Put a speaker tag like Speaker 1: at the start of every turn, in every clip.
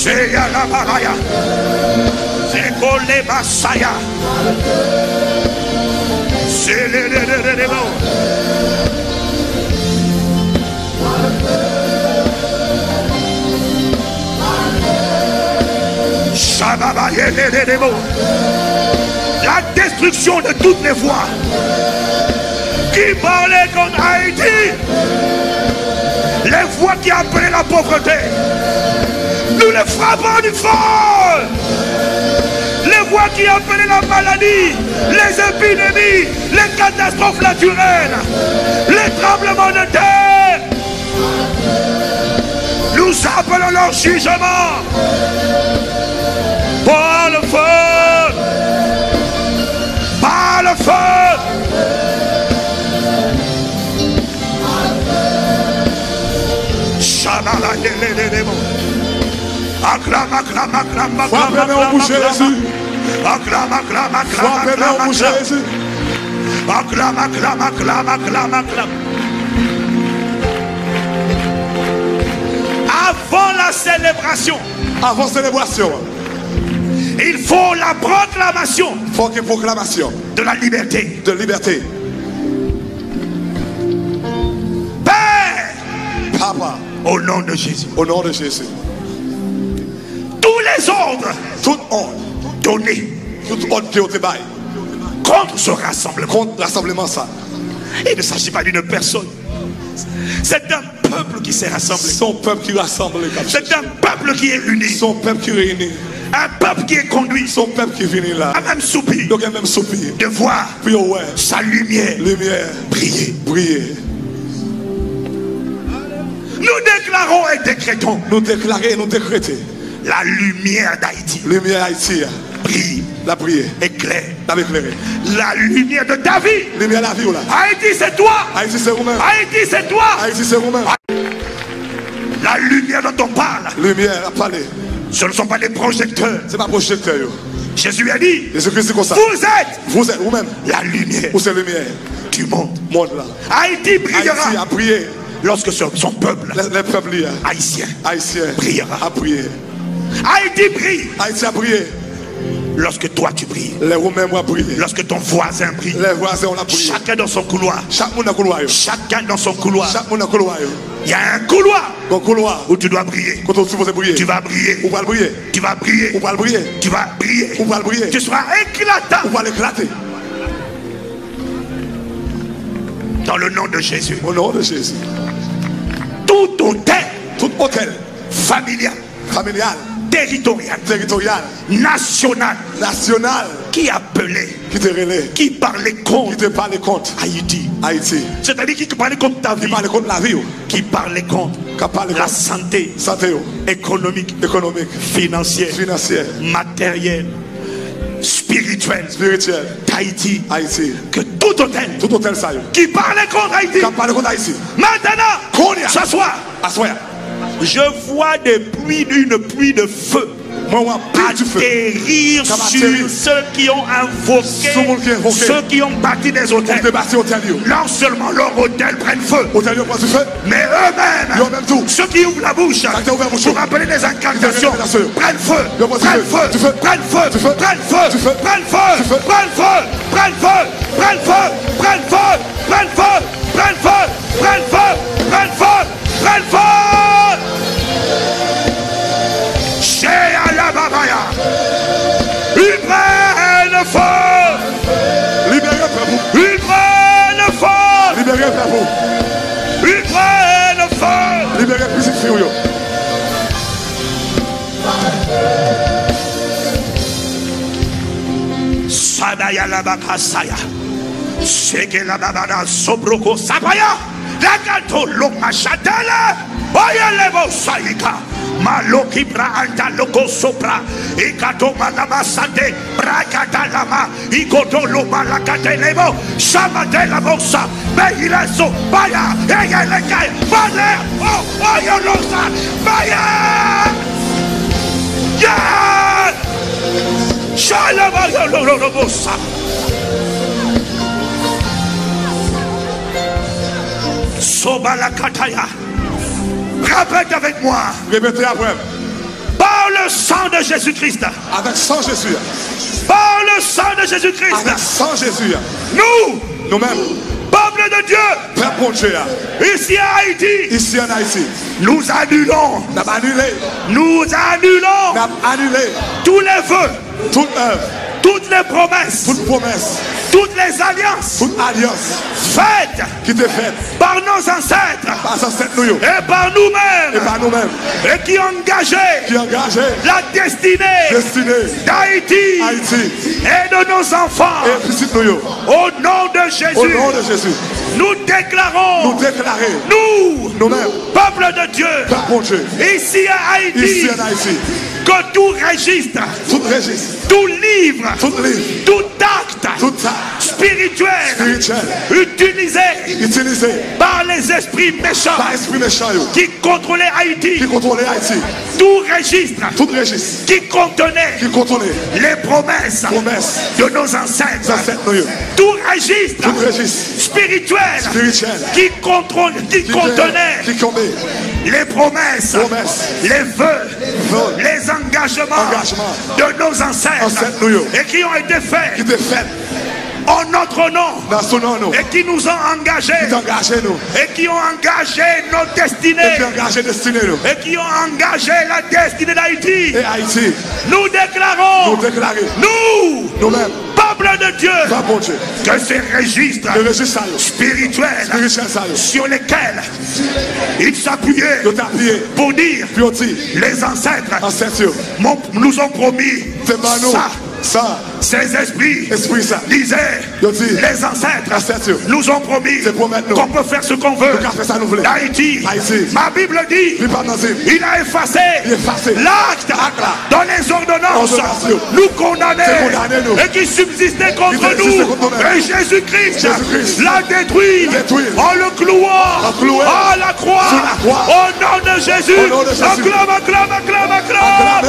Speaker 1: Sheya la baraya. Zekole basaya. Sele le le le le bo. Le. La destruction de toutes les voies qui parlait comme Haïti, les voix qui appelaient la pauvreté, nous les frappons du fort. Les voix qui appelaient la maladie, les épidémies, les catastrophes naturelles, les tremblements de terre. Nous appelons leur jugement. Par le feu. Par le feu. Shabalatelelelebo. Acclame, acclame, acclame, acclame, acclame,
Speaker 2: bouche
Speaker 1: acclame.
Speaker 2: Jésus.
Speaker 1: Acclame, acclame, acclame, acclame,
Speaker 2: bouche
Speaker 1: acclame.
Speaker 2: Jésus.
Speaker 1: Acclame, acclame, acclame, acclame, acclame. Avant la célébration,
Speaker 2: Avant célébration,
Speaker 1: il faut la proclamation
Speaker 2: il faut ait proclamation
Speaker 1: de la liberté.
Speaker 2: de liberté.
Speaker 1: Père,
Speaker 2: Papa,
Speaker 1: au nom de Jésus,
Speaker 2: au nom de Jésus,
Speaker 1: tous les ordres
Speaker 2: toute honte,
Speaker 1: donnés
Speaker 2: toute honte qui est
Speaker 1: contre ce rassemblement,
Speaker 2: contre l'assemblement ça.
Speaker 1: il ne s'agit pas d'une personne. C'est un peuple qui s'est rassemblé.
Speaker 2: Son peuple qui rassemble.
Speaker 1: C'est un peuple qui est uni.
Speaker 2: Son peuple qui réunit.
Speaker 1: Un peuple qui est conduit.
Speaker 2: Son peuple qui vient là.
Speaker 1: À même soupir
Speaker 2: Donc a même soupir.
Speaker 1: de voir
Speaker 2: Puis oh ouais,
Speaker 1: sa lumière
Speaker 2: lumière,
Speaker 1: briller.
Speaker 2: briller.
Speaker 1: Nous déclarons et décrétons
Speaker 2: Nous déclarer, nous décréter.
Speaker 1: La lumière d'Haïti
Speaker 2: Lumière Haïti,
Speaker 1: brille,
Speaker 2: la prière,
Speaker 1: éclaire.
Speaker 2: la
Speaker 1: lumière de David.
Speaker 2: Lumière la vie là.
Speaker 1: Haïti, c'est toi.
Speaker 2: Haïti c'est vous-même.
Speaker 1: Haïti, c'est toi.
Speaker 2: Haïti c'est vous-même.
Speaker 1: La lumière dont on parle,
Speaker 2: Lumière à parler.
Speaker 1: ce ne sont pas des projecteurs.
Speaker 2: C'est pas projecteur. yo.
Speaker 1: Jésus a dit,
Speaker 2: Jésus-Christ c'est comme ça.
Speaker 1: vous êtes
Speaker 2: Vous êtes vous-même.
Speaker 1: la lumière
Speaker 2: Où c'est lumière
Speaker 1: du monde.
Speaker 2: Monde là.
Speaker 1: Haïti
Speaker 2: Haïti
Speaker 1: brillera
Speaker 2: a prié.
Speaker 1: lorsque son, son peuple
Speaker 2: Les, les peuples là.
Speaker 1: haïtien
Speaker 2: Haïtien
Speaker 1: Priera.
Speaker 2: a prié.
Speaker 1: Haïti brille
Speaker 2: Haïti a prié.
Speaker 1: lorsque toi tu brilles.
Speaker 2: Les Romains ont prié.
Speaker 1: Lorsque ton voisin brille.
Speaker 2: Les voisins ont prié.
Speaker 1: Chacun dans son couloir.
Speaker 2: Chaque monde a couloir.
Speaker 1: Chacun dans son couloir.
Speaker 2: Chaque monde a couloir.
Speaker 1: Il y a un couloir
Speaker 2: Bon couloir.
Speaker 1: où tu dois briller.
Speaker 2: Quand on prier.
Speaker 1: Tu vas briller.
Speaker 2: On va le briller.
Speaker 1: Tu vas briller.
Speaker 2: On va le briller.
Speaker 1: Tu vas briller.
Speaker 2: On va le briller.
Speaker 1: Tu seras éclatant
Speaker 2: On va l'éclater.
Speaker 1: dans le nom de Jésus.
Speaker 2: Au nom de Jésus.
Speaker 1: Tout hôtel
Speaker 2: Tout hôtel
Speaker 1: familial,
Speaker 2: familial,
Speaker 1: territorial,
Speaker 2: territorial,
Speaker 1: national
Speaker 2: national
Speaker 1: qui appelait,
Speaker 2: qui te relaie,
Speaker 1: qui parlait
Speaker 2: qui
Speaker 1: contre
Speaker 2: te parle contre.
Speaker 1: Haïti.
Speaker 2: Haïti,
Speaker 1: C'est-à-dire qui parlait contre ta
Speaker 2: qui
Speaker 1: vie,
Speaker 2: parle contre la vie, yo,
Speaker 1: qui parlait contre
Speaker 2: qui parle
Speaker 1: la santé.
Speaker 2: santé, yo,
Speaker 1: économique,
Speaker 2: économique,
Speaker 1: financière,
Speaker 2: financière,
Speaker 1: matérielle, spirituelle.
Speaker 2: Spirituelle,
Speaker 1: d'Haïti.
Speaker 2: Haïti.
Speaker 1: Que tout hôtel.
Speaker 2: Tout hôtel ça,
Speaker 1: qui parlait contre Haïti,
Speaker 2: qui parle contre Haïti.
Speaker 1: maintenant,
Speaker 2: Konya.
Speaker 1: s'asseoir.
Speaker 2: Assoya.
Speaker 1: Je vois des pluies, une pluie de feu Atterrir sur ceux qui ont invoqué, ceux qui ont bâti des hôtels. Non seulement leur hôtel prenne feu, mais eux-mêmes, ceux qui ouvrent la bouche pour appeler des incantations, prennent feu, prennent
Speaker 2: feu.
Speaker 1: feu,
Speaker 2: Du feu.
Speaker 1: prennent feu, prennent feu, prennent feu. prennent feu, prennent feu, prennent feu, prennent feu, prennent feu, prennent feu, prennent feu, prennent feu, prennent feu. Une reine forte.
Speaker 2: Libérez, Père vous.
Speaker 1: Une reine forte.
Speaker 2: Libérez, Père vous.
Speaker 1: Une reine forte.
Speaker 2: Libérez, crucifié.
Speaker 1: Sadaya la bakasaya. Seke la babana sobroko sapaya. Dagato loma shadala. Oya levo saika. Maloki bra anta loko sopra. Ikato malama sande. Bragata lama. Ikoto loma lakate levo. Shabate la bosa. Beileso. Baya. Ega lekai. Bale. Oh, oya losa. Baya. Yeah. Shalom. Oya losa. Sobalakataya. Répète avec moi.
Speaker 2: Répétez après.
Speaker 1: Par le le sang de Jésus-Christ,
Speaker 2: Avec sang Jésus.
Speaker 1: par le sang de Jésus-Christ,
Speaker 2: Avec sang Jésus.
Speaker 1: nous,
Speaker 2: Nous-mêmes,
Speaker 1: peuple de Dieu, ici à Haïti,
Speaker 2: ici en Haïti,
Speaker 1: nous annulons,
Speaker 2: nous
Speaker 1: annulons. Tous les vœux,
Speaker 2: toute œuvre,
Speaker 1: toutes les promesses,
Speaker 2: toute promesse,
Speaker 1: toutes les alliances.
Speaker 2: Toute alliance
Speaker 1: faites.
Speaker 2: Qui
Speaker 1: par nos ancêtres.
Speaker 2: Par nous
Speaker 1: et par
Speaker 2: et
Speaker 1: nous-mêmes
Speaker 2: par nous-mêmes,
Speaker 1: et qui
Speaker 2: engageait
Speaker 1: la destinée.
Speaker 2: Destinée.
Speaker 1: d'Haïti.
Speaker 2: Haïti.
Speaker 1: Et de nos enfants.
Speaker 2: Et petite nous.
Speaker 1: au nom de
Speaker 2: Au
Speaker 1: Jésus.
Speaker 2: nom de Jésus,
Speaker 1: Nous
Speaker 2: nous
Speaker 1: déclarons,
Speaker 2: déclarer
Speaker 1: nous,
Speaker 2: nous-mêmes,
Speaker 1: peuple de Dieu,
Speaker 2: bon Dieu,
Speaker 1: ici à Haïti,
Speaker 2: ici en Haïti,
Speaker 1: que tout registre,
Speaker 2: tout registre,
Speaker 1: tout livre,
Speaker 2: tout livre,
Speaker 1: tout acte
Speaker 2: tout ça,
Speaker 1: spirituel
Speaker 2: spirituel,
Speaker 1: utilisé
Speaker 2: utilisé.
Speaker 1: par les esprits méchants
Speaker 2: par esprit méchant
Speaker 1: qui contrôlaient Haïti,
Speaker 2: qui contrôlait Haïti,
Speaker 1: tout registre
Speaker 2: tout registre,
Speaker 1: qui contenait
Speaker 2: qui contrôlait
Speaker 1: les promesses
Speaker 2: promesse,
Speaker 1: de nos ancêtres,
Speaker 2: nous,
Speaker 1: tout registre
Speaker 2: tout registre
Speaker 1: spirituel
Speaker 2: spirituel,
Speaker 1: qui, contrôle, qui
Speaker 2: qui
Speaker 1: contenait.
Speaker 2: qui commet,
Speaker 1: les promesses,
Speaker 2: Promesses.
Speaker 1: les vœux,
Speaker 2: Vœux.
Speaker 1: les engagements
Speaker 2: Engagements.
Speaker 1: de nos ancêtres
Speaker 2: Ancêtres, nous.
Speaker 1: et qui ont été faits
Speaker 2: fait
Speaker 1: en notre nom
Speaker 2: nous,
Speaker 1: et qui nous ont engagés
Speaker 2: engagé nous,
Speaker 1: et qui ont engagé nos
Speaker 2: et
Speaker 1: destinées
Speaker 2: qui engagé destiné nous,
Speaker 1: et qui ont engagé la destinée d'Haïti. Nous déclarons,
Speaker 2: nous déclarer,
Speaker 1: nous,
Speaker 2: nous-mêmes,
Speaker 1: peuple de Dieu, que ces registres spirituels sur lesquels ils s'appuyaient pour dire les ancêtres nous ont promis ça.
Speaker 2: ça,
Speaker 1: Ces esprits
Speaker 2: esprit ça,
Speaker 1: disaient les ancêtres nous ont promis qu'on peut faire ce qu'on veut. d'Haïti.
Speaker 2: Haïti.
Speaker 1: Ma Bible dit il a effacé l'acte dans les ordonnances. Nous condamner
Speaker 2: C'est condamné, nous.
Speaker 1: et qui subsistait contre nous. Et Jésus-Christ l'a détruit en le clouant à la croix.
Speaker 2: Sur la croix.
Speaker 1: Au nom de Jésus. Acclame, acclame, acclame, acclame.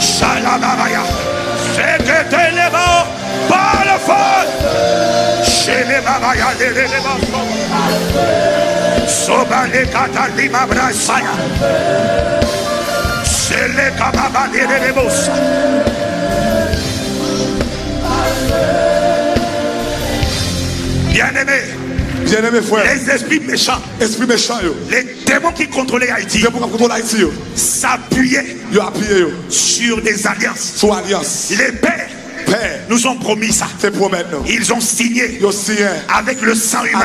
Speaker 1: Shalamabaya. C'est que t'es les morts par le feu. Chez les babaya, les les. Soba les katalima brasaya. C'est les kababa les esprits méchants,
Speaker 2: esprit méchant yo,
Speaker 1: les démons qui contrôlaient Haïti
Speaker 2: yo,
Speaker 1: s'appuyaient
Speaker 2: yo appuyé yo,
Speaker 1: sur des alliances.
Speaker 2: sous alliance,
Speaker 1: Les pères
Speaker 2: Père,
Speaker 1: nous ont promis ça.
Speaker 2: nous,
Speaker 1: Ils ont signé avec le sang humain.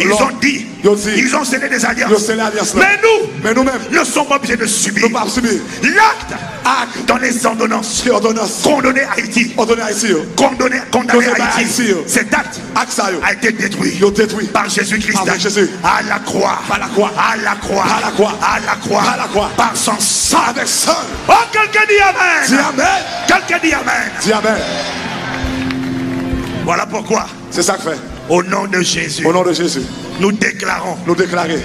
Speaker 1: Ils ont dit, ils ont scellé des alliances. Mais nous
Speaker 2: mais nous-mêmes,
Speaker 1: ne sommes pas obligés de subir
Speaker 2: nous
Speaker 1: l'acte
Speaker 2: acte,
Speaker 1: dans les ordonnances.
Speaker 2: qui ordonnance,
Speaker 1: Condamné Haïti. Condamné, condamné Haïti. Cet acte a été détruit par Jésus-Christ. À la croix.
Speaker 2: Par la croix.
Speaker 1: À la croix.
Speaker 2: Par la croix.
Speaker 1: À la croix.
Speaker 2: Par la croix.
Speaker 1: Par son sang.
Speaker 2: avec sang,
Speaker 1: Oh, quelqu'un dit Amen.
Speaker 2: dis Amen,
Speaker 1: Quelqu'un dit Amen. Voilà pourquoi,
Speaker 2: c'est ça que fait,
Speaker 1: au nom de Jésus,
Speaker 2: au nom de Jésus,
Speaker 1: nous déclarons
Speaker 2: nous déclarer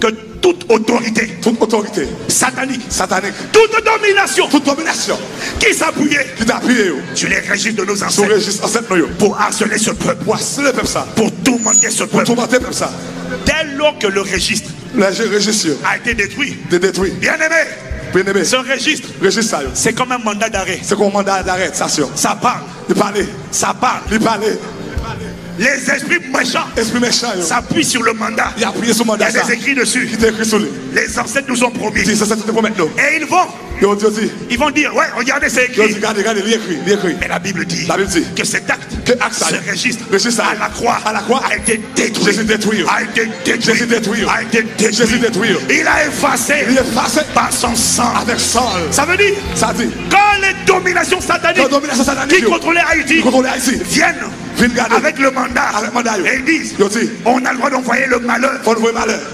Speaker 1: que toute autorité
Speaker 2: toute autorité
Speaker 1: satanique,
Speaker 2: satanique,
Speaker 1: toute domination
Speaker 2: toute domination
Speaker 1: qui s'appuyait
Speaker 2: qui t'a appuyé yo,
Speaker 1: sur les registres de nos ancêtres
Speaker 2: registre ancêtre nous yo,
Speaker 1: pour harceler ce peuple,
Speaker 2: pour harceler le peuple ça,
Speaker 1: pour tourmenter ce
Speaker 2: pour
Speaker 1: peuple.
Speaker 2: tourmenter le peuple ça,
Speaker 1: Dès lors que le registre
Speaker 2: le registre
Speaker 1: a été détruit,
Speaker 2: de détruire,
Speaker 1: bien aimé,
Speaker 2: bien aimé,
Speaker 1: ce registre,
Speaker 2: registre ça
Speaker 1: c'est comme un mandat d'arrêt.
Speaker 2: c'est qu'on mandat d'arrestation,
Speaker 1: Ça parle,
Speaker 2: il parler,
Speaker 1: ça parle.
Speaker 2: il parler,
Speaker 1: Les esprits méchants
Speaker 2: esprit méchant yo,
Speaker 1: s'appuient sur le mandat.
Speaker 2: il a appuyé sur
Speaker 1: Il y a des écrits dessus. Les ancêtres nous ont promis. Et ils vont, ils vont dire, ouais, regardez, c'est écrit.
Speaker 2: regardez, regardez, il écrit, il écrit,
Speaker 1: Mais la Bible dit,
Speaker 2: La Bible dit
Speaker 1: que cet acte,
Speaker 2: que
Speaker 1: ce registre, à la croix,
Speaker 2: à la croix,
Speaker 1: a été détruit.
Speaker 2: Jésus détruit.
Speaker 1: A été détruit.
Speaker 2: Jésus détruit.
Speaker 1: A été détruit. Il a effacé par son sang.
Speaker 2: avec sang,
Speaker 1: Ça veut dire, quand les dominations sataniques qui contrôlaient Haïti viennent. Avec le mandat et ils disent, on a le droit d'envoyer le malheur.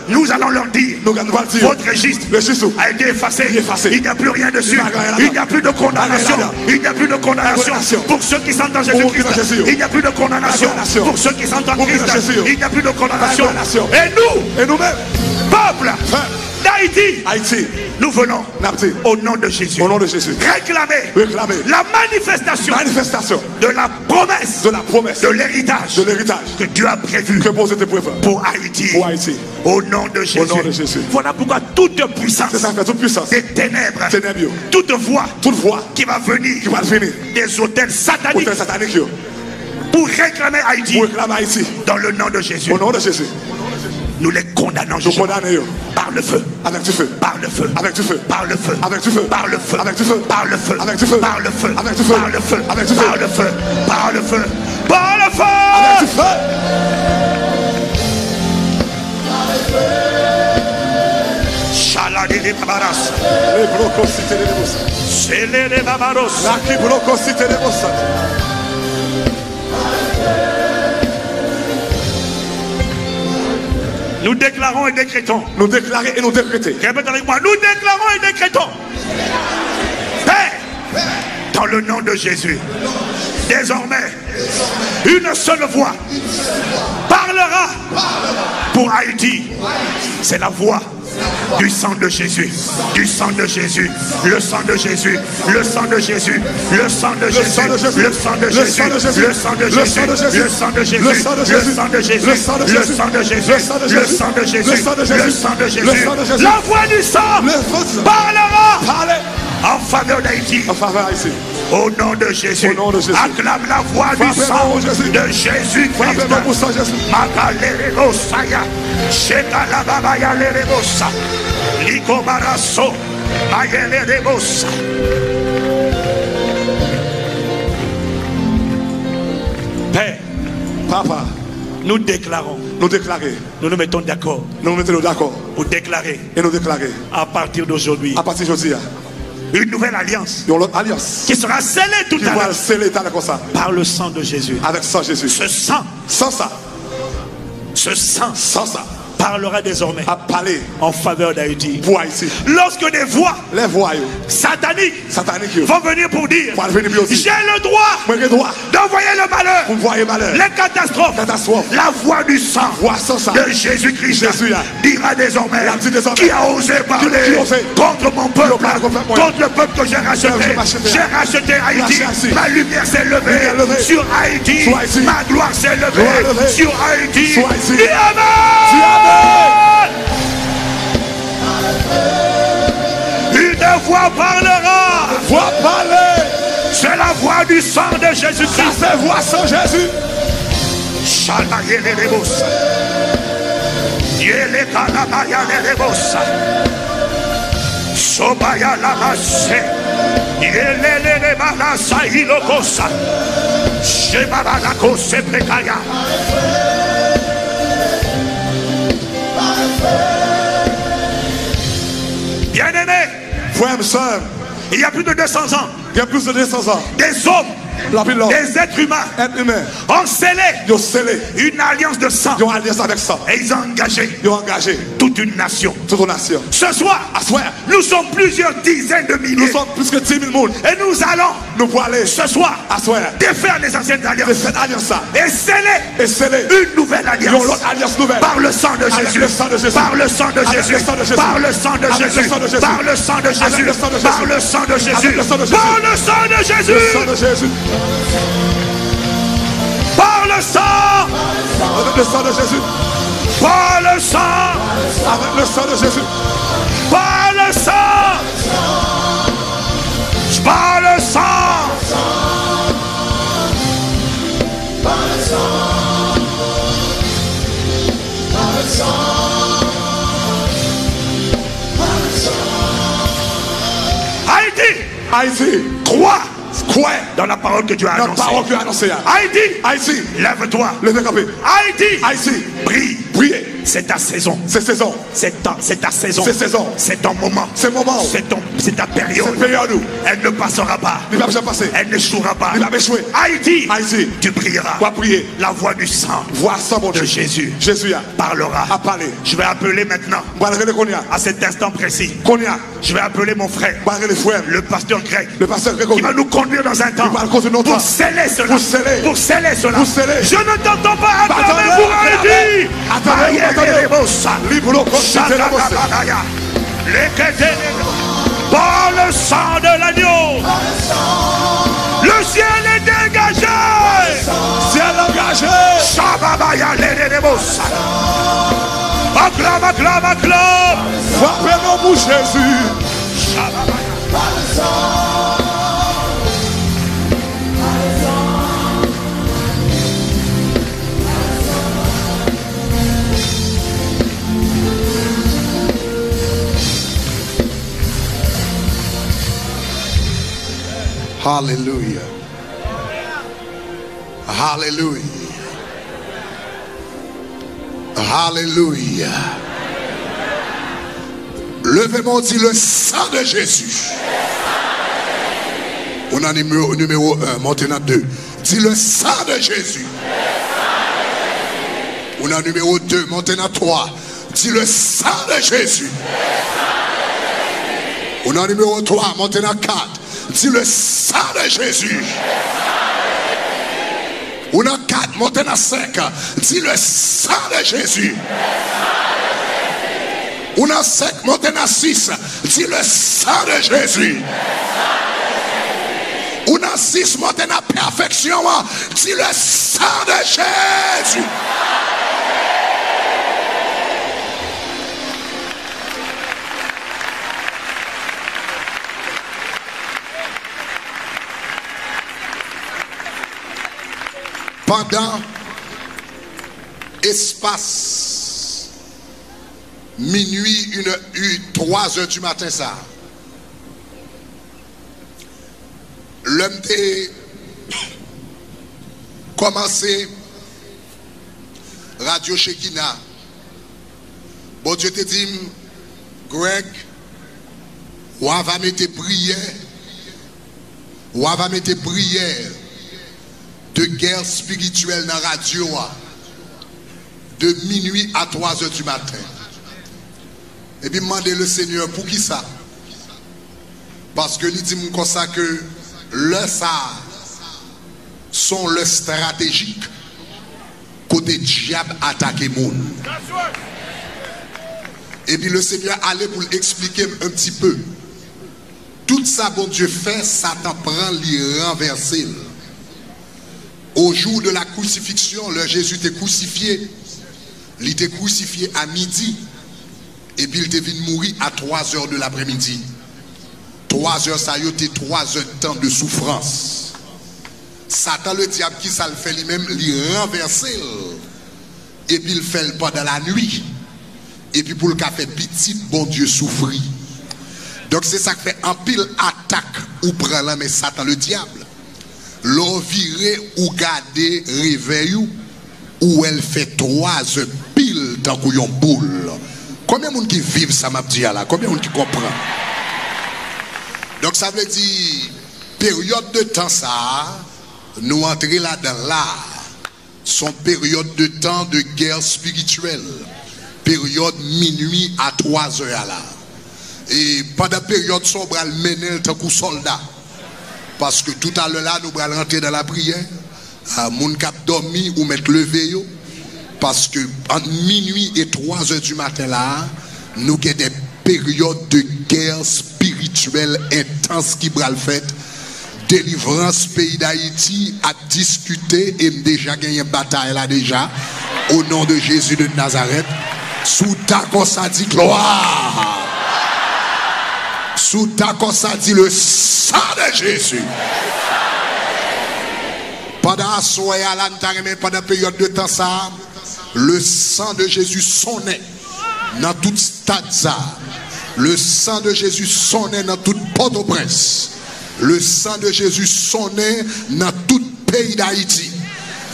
Speaker 2: nous
Speaker 1: allons leur dire, votre registre a été effacé.
Speaker 2: Il est effacé.
Speaker 1: Il n'y a plus rien dessus.
Speaker 2: Il n'y a
Speaker 1: plus de condamnation. Il n'y a plus de condamnation. Pour ceux qui sont en Jésus-Christ.
Speaker 2: Jésus.
Speaker 1: Il n'y a plus de condamnation. Pour ceux qui sont en Christ.
Speaker 2: Jésus.
Speaker 1: Il n'y a plus de condamnation. Et nous,
Speaker 2: et nous-mêmes,
Speaker 1: Peuple
Speaker 2: Peuple.
Speaker 1: d'Haïti,
Speaker 2: Haïti,
Speaker 1: nous venons au nom de Jésus
Speaker 2: au nom de Jésus,
Speaker 1: réclamer
Speaker 2: réclamer
Speaker 1: la manifestation
Speaker 2: manifestation
Speaker 1: de la promesse
Speaker 2: de la promesse
Speaker 1: de l'héritage
Speaker 2: de l'héritage
Speaker 1: que Dieu a prévu
Speaker 2: que pour
Speaker 1: Haïti.
Speaker 2: Pour Haïti.
Speaker 1: Au nom de Jésus.
Speaker 2: nom de Jésus.
Speaker 1: Voilà pourquoi toute puissance
Speaker 2: ça toute puissance,
Speaker 1: des ténèbres,
Speaker 2: Ténèbres.
Speaker 1: toute voix
Speaker 2: toute voix
Speaker 1: qui va venir
Speaker 2: qui va venir
Speaker 1: des hôtels sataniques pour réclamer Haïti
Speaker 2: pour réclamer Haïti.
Speaker 1: dans le nom de Jésus.
Speaker 2: Au nom de Jésus,
Speaker 1: Nous les condamnons par le feu.
Speaker 2: avec du feu,
Speaker 1: Par le feu.
Speaker 2: avec du feu,
Speaker 1: Par le feu.
Speaker 2: avec du feu,
Speaker 1: Par le feu.
Speaker 2: avec du feu,
Speaker 1: Par le feu.
Speaker 2: avec du feu,
Speaker 1: Par le feu.
Speaker 2: avec du feu,
Speaker 1: Par le feu.
Speaker 2: avec du feu,
Speaker 1: Par le feu. Par le feu. Par le feu.
Speaker 2: avec du feu.
Speaker 1: Shaladele babaras.
Speaker 2: Les brocos cité les bossa.
Speaker 1: Selele babaros.
Speaker 2: La qui brocos cité les bossa.
Speaker 1: Nous déclarons et décrétons.
Speaker 2: Nous déclarer et nous décréter.
Speaker 1: Répète avec moi. Nous déclarons et décrétons. Père, dans le nom de Jésus, désormais, une seule voix parlera pour Haïti. C'est la voix du sang de Jésus, du sang de Jésus, le sang de Jésus, le sang de Jésus, le sang de Jésus,
Speaker 2: sang de Jésus,
Speaker 1: le sang de
Speaker 2: le
Speaker 1: Jésus,
Speaker 2: sang de Jésus,
Speaker 1: le sang de
Speaker 2: le
Speaker 1: Jésus,
Speaker 2: sang de Jésus,
Speaker 1: le sang de Jésus,
Speaker 2: le sang de
Speaker 1: le
Speaker 2: Jésus,
Speaker 1: sang de Jésus,
Speaker 2: le sang de
Speaker 1: le
Speaker 2: Jésus,
Speaker 1: sang de Jésus,
Speaker 2: le sang de
Speaker 1: le
Speaker 2: Jésus,
Speaker 1: sang de Jésus,
Speaker 2: le sang de
Speaker 1: le
Speaker 2: Jésus,
Speaker 1: sang de
Speaker 2: le
Speaker 1: Jésus,
Speaker 2: sang de Jésus.
Speaker 1: la voix du sang
Speaker 2: Le
Speaker 1: parlera en faveur d'Haïti.
Speaker 2: en faveur Haïti.
Speaker 1: Au nom de Jésus,
Speaker 2: Au nom de Jésus.
Speaker 1: acclame la voix du sang
Speaker 2: de Jésus.
Speaker 1: de Jésus-Christ. Shekalababaya Likobaraso. Père,
Speaker 2: Papa,
Speaker 1: nous déclarons,
Speaker 2: nous déclarer,
Speaker 1: nous nous mettons d'accord.
Speaker 2: Nous nous mettons d'accord.
Speaker 1: Pour déclarer.
Speaker 2: Et nous déclarer.
Speaker 1: À partir d'aujourd'hui.
Speaker 2: À partir d'aujourd'hui,
Speaker 1: une nouvelle alliance. Qui sera scellée tout à l'heure. par le sang de Jésus.
Speaker 2: avec ça Jésus.
Speaker 1: Ce sang,
Speaker 2: Sans ça,
Speaker 1: ce sang.
Speaker 2: Sans ça,
Speaker 1: parlera désormais
Speaker 2: à parler
Speaker 1: en faveur d'Haïti. Lorsque des voix
Speaker 2: Les
Speaker 1: sataniques vont venir pour dire j'ai le droit d'envoyer le malheur, les catastrophes,
Speaker 2: Catastrophe.
Speaker 1: la voix du sang
Speaker 2: Voix sans ça.
Speaker 1: de Jésus-Christ
Speaker 2: Jésus,
Speaker 1: dira désormais qui a osé parler
Speaker 2: qui a osé.
Speaker 1: contre mon peuple,
Speaker 2: contre
Speaker 1: le peuple que j'ai racheté.
Speaker 2: j'ai racheté.
Speaker 1: Haïti. Ma lumière s'est levée sur Haïti. Ma gloire s'est levée sur Haïti.
Speaker 2: Sur
Speaker 1: Une voix parlera.
Speaker 2: Voix parler,
Speaker 1: C'est la voix du sang de
Speaker 2: ça
Speaker 1: Jésus-Christ.
Speaker 2: c'est voix sans Jésus.
Speaker 1: Shalayelelebosa. Yelekalabayalelebosa. Sobaya lamase. Yelelelebalasa ilokosa. Shebabalakose prekaya. Bien-aimé,
Speaker 2: Frère et sœur,
Speaker 1: il y a plus de 200 ans,
Speaker 2: il y a plus de 200 ans,
Speaker 1: des hommes, des êtres humains
Speaker 2: humain,
Speaker 1: ont scellé une alliance de sang
Speaker 2: alliance avec
Speaker 1: et ils ont engagé
Speaker 2: ils ont engagé
Speaker 1: toute une nation.
Speaker 2: toute une nation.
Speaker 1: Ce soir,
Speaker 2: À soir,
Speaker 1: nous sommes plusieurs dizaines de
Speaker 2: nous
Speaker 1: milliers
Speaker 2: sommes plus que 10 000 personnes.
Speaker 1: et nous allons
Speaker 2: Nous pouvons aller
Speaker 1: ce soir
Speaker 2: à soir,
Speaker 1: défaire les anciennes alliances et sceller
Speaker 2: et sceller,
Speaker 1: une nouvelle alliance
Speaker 2: l'autre alliance nouvelle.
Speaker 1: par le sang de
Speaker 2: Avec
Speaker 1: Jésus,
Speaker 2: le sang de Jésus.
Speaker 1: par le sang de
Speaker 2: Avec
Speaker 1: Jésus,
Speaker 2: le sang de Jésus.
Speaker 1: par le sang de
Speaker 2: Avec le
Speaker 1: Jésus,
Speaker 2: sang de Jésus.
Speaker 1: par le sang de
Speaker 2: Avec
Speaker 1: Jésus,
Speaker 2: le sang de Jésus.
Speaker 1: par le sang de Jésus,
Speaker 2: Avec le sang de Jésus.
Speaker 1: Par le sang de
Speaker 2: Le sang de Jésus,
Speaker 1: par le sang,
Speaker 2: avec le sang de Jésus,
Speaker 1: par le sang,
Speaker 2: avec le sang
Speaker 1: par le sang, par le sang. Haïti,
Speaker 2: Haïti,
Speaker 1: crois
Speaker 2: quoi
Speaker 1: dans la parole que tu as annoncée.
Speaker 2: parole
Speaker 1: Haïti, lève-toi.
Speaker 2: campé.
Speaker 1: Haïti,
Speaker 2: Haïti,
Speaker 1: brille.
Speaker 2: priez.
Speaker 1: C'est ta saison.
Speaker 2: C'est saison,
Speaker 1: C'est ta, c'est ta saison.
Speaker 2: C'est saison.
Speaker 1: C'est ton moment.
Speaker 2: c'est moment.
Speaker 1: C'est ton, c'est ta période.
Speaker 2: C'est période où
Speaker 1: Elle ne passera pas.
Speaker 2: il va bien passer.
Speaker 1: Elle n'échouera pas.
Speaker 2: Il va échouer.
Speaker 1: Haïti,
Speaker 2: Haïti,
Speaker 1: tu brilleras.
Speaker 2: va prier.
Speaker 1: La voix du sang
Speaker 2: sans mon
Speaker 1: de
Speaker 2: Dieu.
Speaker 1: Jésus
Speaker 2: Jésus a
Speaker 1: parlera.
Speaker 2: a parlé.
Speaker 1: Je vais appeler maintenant, à cet instant précis,
Speaker 2: Qu'on y a.
Speaker 1: je vais appeler mon frère,
Speaker 2: le
Speaker 1: pasteur grec,
Speaker 2: Le pasteur Grégory.
Speaker 1: qui va nous conduire dans un temps
Speaker 2: Il va nous conduire dans un
Speaker 1: pour sceller cela.
Speaker 2: Pour sceller.
Speaker 1: Pour sceller cela.
Speaker 2: Pour sceller.
Speaker 1: Je ne t'entends pas
Speaker 2: Attendez,
Speaker 1: pour. Haïti.
Speaker 2: Attendez,
Speaker 3: Par le sang de l'agneau. Le ciel est dégagé.
Speaker 4: Ciel engagé.
Speaker 3: Shababaya lelelebosa. Acclame, acclame, acclame.
Speaker 4: Pour Jésus.
Speaker 3: Shababaya.
Speaker 4: Hallelujah. Hallelujah. Hallelujah. Levez-moi, dit le sang de Jésus. On a numéro, numéro 1, montez à 2. Dis le sang de Jésus. On a numéro 2, montez à 3. Dis le sang de Jésus. On a numéro 3, montez à 4. Dis le sang de Jésus. On a 4, montez à 5. Dis le sang de Jésus. On a 5, montez à 6. Dis le sang de Jésus. On a 6, montez à perfection. Dis le sang de Jésus. Pendan espas minui 3 an du matin sa. Lèm te komanse Radio Shekina. Bon Dieu te dim, Greg, wav amete priye, wav amete priye, de ger spirituel nan radyo a, de minui a 3 e du maten. Ebi mande le seigneur pou ki sa? Paske li di moun konsa ke le sa son le strategik kote diab atake moun. Ebi le seigneur ale pou l'explike m un pti peu. Tout sa bon dieu fe, satan pran li renverse l. Au jour de la crucifixion, le Jésus était crucifié. Il était crucifié à midi. Et puis il était venu mourir à 3 heures de l'après-midi. 3 heures, ça a été 3 heures de temps de souffrance. Satan, le diable, qui ça le fait lui-même, il renverser. Et puis il fait pendant la nuit. Et puis pour le café petit, bon Dieu souffrit. Donc c'est ça qui fait un pile attaque ou prend mais Satan, le diable l'on viré ou garder réveil ou elle fait trois heures pile dans une boule. Combien de monde qui vivent ça m'a dit Combien de monde qui comprend? Donc ça veut dire période de temps ça nous entrer là dans là son période de temps de guerre spirituelle. Période minuit à 3 heures là. Et pendant la période sombre, elle menait tant soldat. Parce que tout à l'heure là, nous allons rentrer dans la prière. À mon cap dormi ou mettre levé. Parce que entre minuit et 3 heures du matin là, nous avons des périodes de guerre spirituelle intense qui le fait. Délivrance pays d'Haïti a discuté et déjà gagné bataille là déjà. Au nom de Jésus de Nazareth. Sous ta ça dit gloire. Sous ta dit le sang de Jésus. Pendant pendant la période de temps ça, le sang de Jésus sonnait dans toute stade ça. Le sang de Jésus sonnait dans toute Port-au-Prince. Le sang de Jésus sonnait dans tout pays d'Haïti.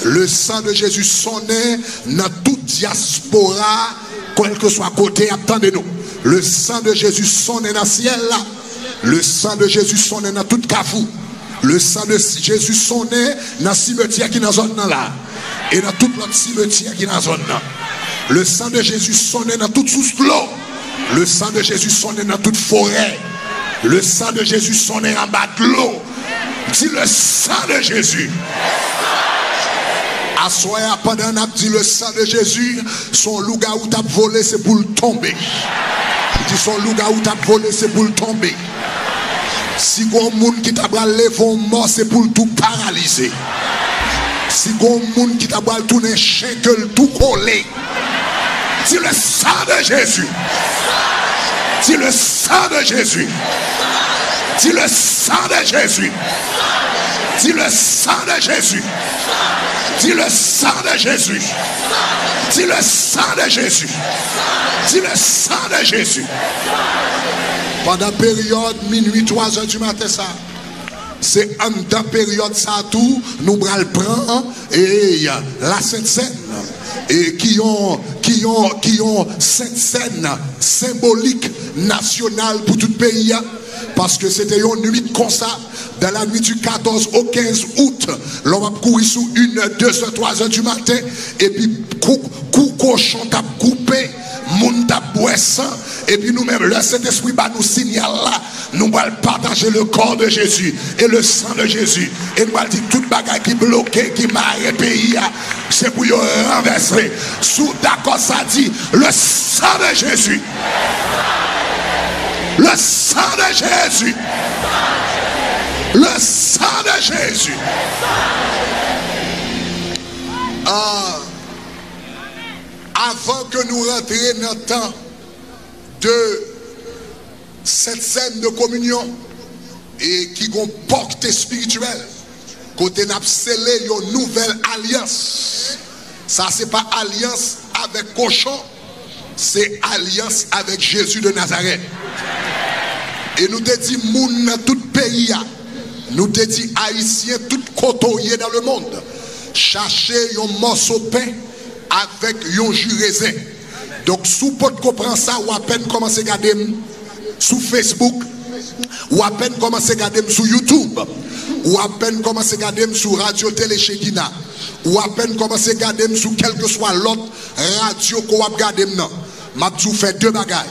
Speaker 4: Le sang de Jésus sonnait dans toute diaspora, quel que soit côté, attendez-nous. Le sang de Jésus sonnait dans le ciel. Le sang de Jésus sonnait dans toute cafou. Le sang de Jésus sonnait dans le cimetière qui est dans la zone là. Et dans tout notre cimetière qui est dans la zone là. Le sang de Jésus sonnait dans toute sous l'eau. Le sang de Jésus sonnait dans toute forêt. Le sang de Jésus sonnait en bas de l'eau. Dis le sang de Jésus. Assoya pendant qu'on a dit le sang de Jésus, son loup-garou t'a volé, c'est pour le tomber. Il dit son loup-garou t'a volé, c'est pour le tomber. Si gon monde qui t'a levé mort, c'est pour tout paralyser. Si gon monde qui t'a tourner chien que le tout coller. C'est le sang de Jésus. C'est le sang de Jésus. C'est le sang de Jésus. Dis le sang de Jésus. Dis le sang de Jésus. Dis le sang de Jésus. Dis le sang de Jésus. Pendant période minuit 3 heures du matin ça. C'est en dans période ça tout, nous le prendre et la Sainte Seine et qui ont qui ont qui ont cette scène symbolique nationale pour tout le pays parce que c'était une nuit comme ça dans la nuit du 14 au 15 août, l'on va courir sous une, deux, trois heures du matin, et puis coup, coup cochon t'a coupé, moun et puis nous-mêmes, le Saint-Esprit va nous signaler là, nous allons partager le corps de Jésus et le sang de Jésus, et nous allons dire toute bagaille qui bloqué, qui m'a pays, c'est pour y renverser. Sous d'accord, ça dit le sang de Jésus. Le sang de Jésus. Le sang de Jésus. Ah, avant que nous rentrions dans le temps de cette scène de communion et qui ont portée spirituelle, côté n'a scellé une nouvelle alliance. Ça, c'est pas alliance avec cochon, c'est alliance avec Jésus de Nazareth. Et nous te dit, moun dans tout pays, nous te dit, haïtiens, tout côtoyés dans le monde, cherchez un morceau de pain avec un jus. Donc, sous pot comprend ça, ou à peine commencer à regarder sur Facebook, ou à peine commencer à regarder sur YouTube, ou à peine commencer à regarder sur Radio Télé ou à peine commencer à regarder sur quel que soit l'autre radio qu'on va regarder maintenant. M'a fait deux bagailles.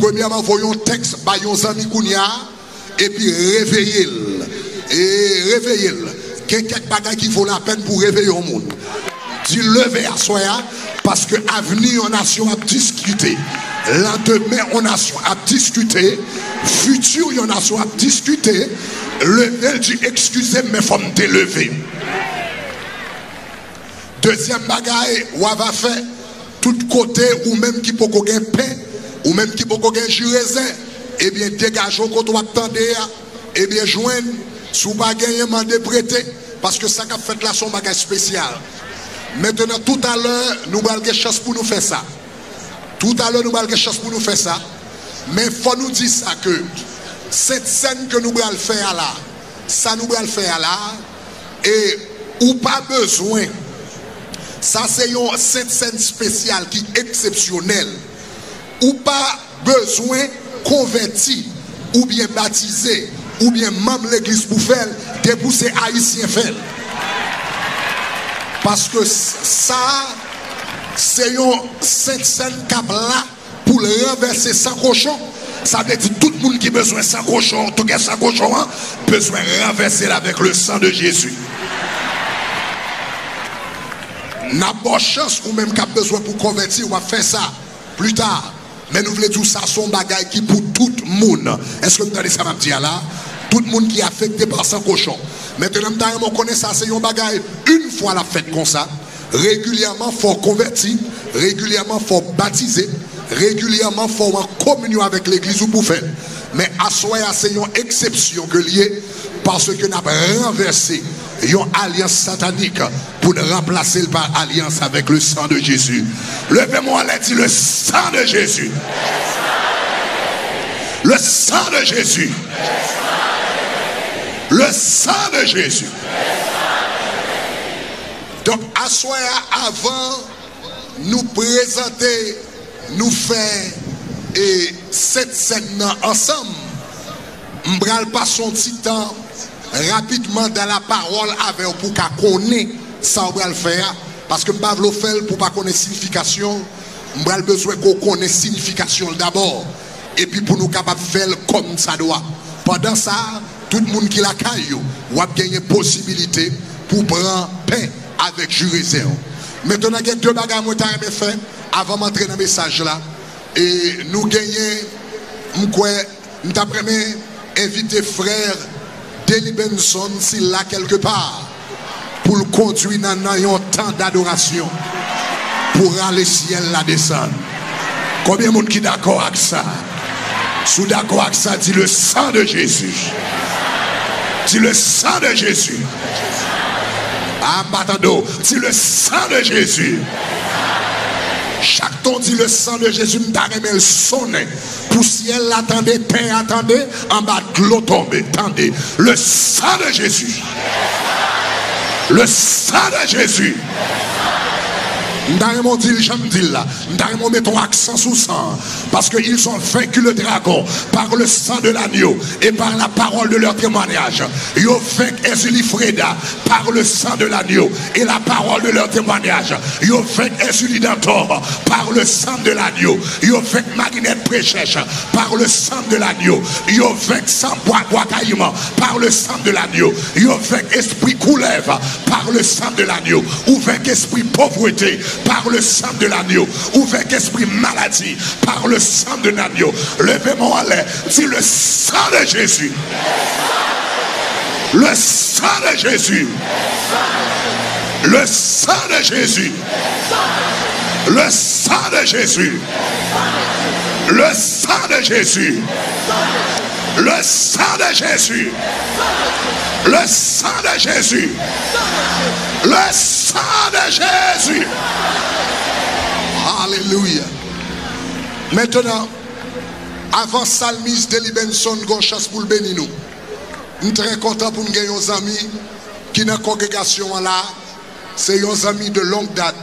Speaker 4: Premièrement, voyons texte, baillons amis Kounia, et puis réveillez Et réveillez Quelqu'un bagaille qui vaut la peine pour réveiller au monde. Dis lever à soi, parce que avenir en nation a discuté. Lendemain, on a discuté. Futur, en nation a discuté. Lever dit excusez, mais faut me lever. Deuxième bagaille, ou va faire tout côté ou même qui peut gagner pain ou même qui peut gagner juraisin, eh bien, dégageons quand on attendre, eh bien, joindre, sous pas gagner, de prêter, parce que ça a fait là son bagage spécial. Maintenant, tout à l'heure, nous avons chance pour nous faire ça. Tout à l'heure, nous avons chance pour nous faire ça. Mais il faut nous dire ça que cette scène que nous allons faire là, ça nous allons faire là, et ou pas besoin. Ça, c'est cette scène spéciale qui est exceptionnelle. Ou pas besoin converti, ou bien baptisé, ou bien membre l'église pour faire, déboussé haïtien faire. Parce que ça, c'est une cette scène cap là pour renverser sans cochon. Ça veut dire tout le monde qui a besoin de sans cochon, tout cas sans cochon, hein, besoin de renverser avec le sang de Jésus. N'a pas chance ou même qui a besoin pour convertir, on va faire ça plus tard. Mais nous voulons dire ça, son bagage qui pour tout le monde. Est-ce que vous entendez ça, ma là? Tout le monde qui est affecté par ce cochon. Maintenant, on connaît ça, c'est un bagage une fois la fête comme ça. Régulièrement, il faut convertir. Régulièrement, il faut baptiser. Régulièrement, il faut en communion avec l'église ou pour faire. Mais à soi, c'est une exception que lié parce que nous avons renversé une alliance satanique pour remplacer par alliance avec le sang de Jésus. Levez-moi la dit. Le sang de Jésus. Le sang de Jésus. Donc, à soi, avant nous présenter, nous faire et cette scène ensemble, m'bral pas son petit temps rapidement dans la parole avec pour qu'on connaisse ça le faire. Parce que m'pa le faire pour pas connaître signification. M'bral besoin qu'on connaisse signification d'abord. Et puis pour nous capable faire comme ça doit. Pendant ça tout moun ki la kayo, wap genye posibilite pou pran pen avèk jurize yo. Mètè nan genye dè baga mwen tan mè fè, avan mwen tre nan mesaj la, e nou genye mkwen, mta premè, evite frèr Deli Benson si la kelke par, pou l kondwi nan nan yon tan d'adorasyon, pou ran le sien la desan. Koubyen moun ki d'akor ak sa? Sous d'accord avec ça, dit le sang de Jésus. Dis le sang de Jésus. Ah, Batado, dis le sang de Jésus. Chaque ton dit le sang de Jésus, m'taremel le sonne. Pour ciel terre attendait, en bas de l'eau tombée. Attendez, le sang de Jésus. Le sang de Jésus. Nous dit, j'aime dire là. Nous mettre accent sous sang. Parce qu'ils ont vaincu le dragon par le sang de l'agneau et par la parole de leur témoignage. Ils ont vaincu Ezuli Freda par le sang de l'agneau et la parole de leur témoignage. Ils ont vaincu Ezuli Dantor par le sang de l'agneau. Ils ont vaincu Marinette Préchèche par le sang de l'agneau. Ils ont vaincu Sambois Guacaïman par le sang de l'agneau. Ils ont vaincu Esprit Coulève par le sang de l'agneau. Ou vaincu Esprit Pauvreté par le sang de l'agneau. Ouvert esprit maladie par le sang de l'agneau. Levez-moi en l'air. Dis le sang de Jésus. Le sang de Jésus. Le sang de Jésus. Le sang de Jésus. Le sang de Jésus. Le sang de Jésus. Le sang de Jésus. Le sang de Jésus. Le sang de Jésus. Alléluia. Maintenant, avant Salmiste Deli Benson, Gonchas pou l'beni nou. Nou trè kontan pou nou gen yon zami ki nan kongregasyon la. Se yon zami de long dat.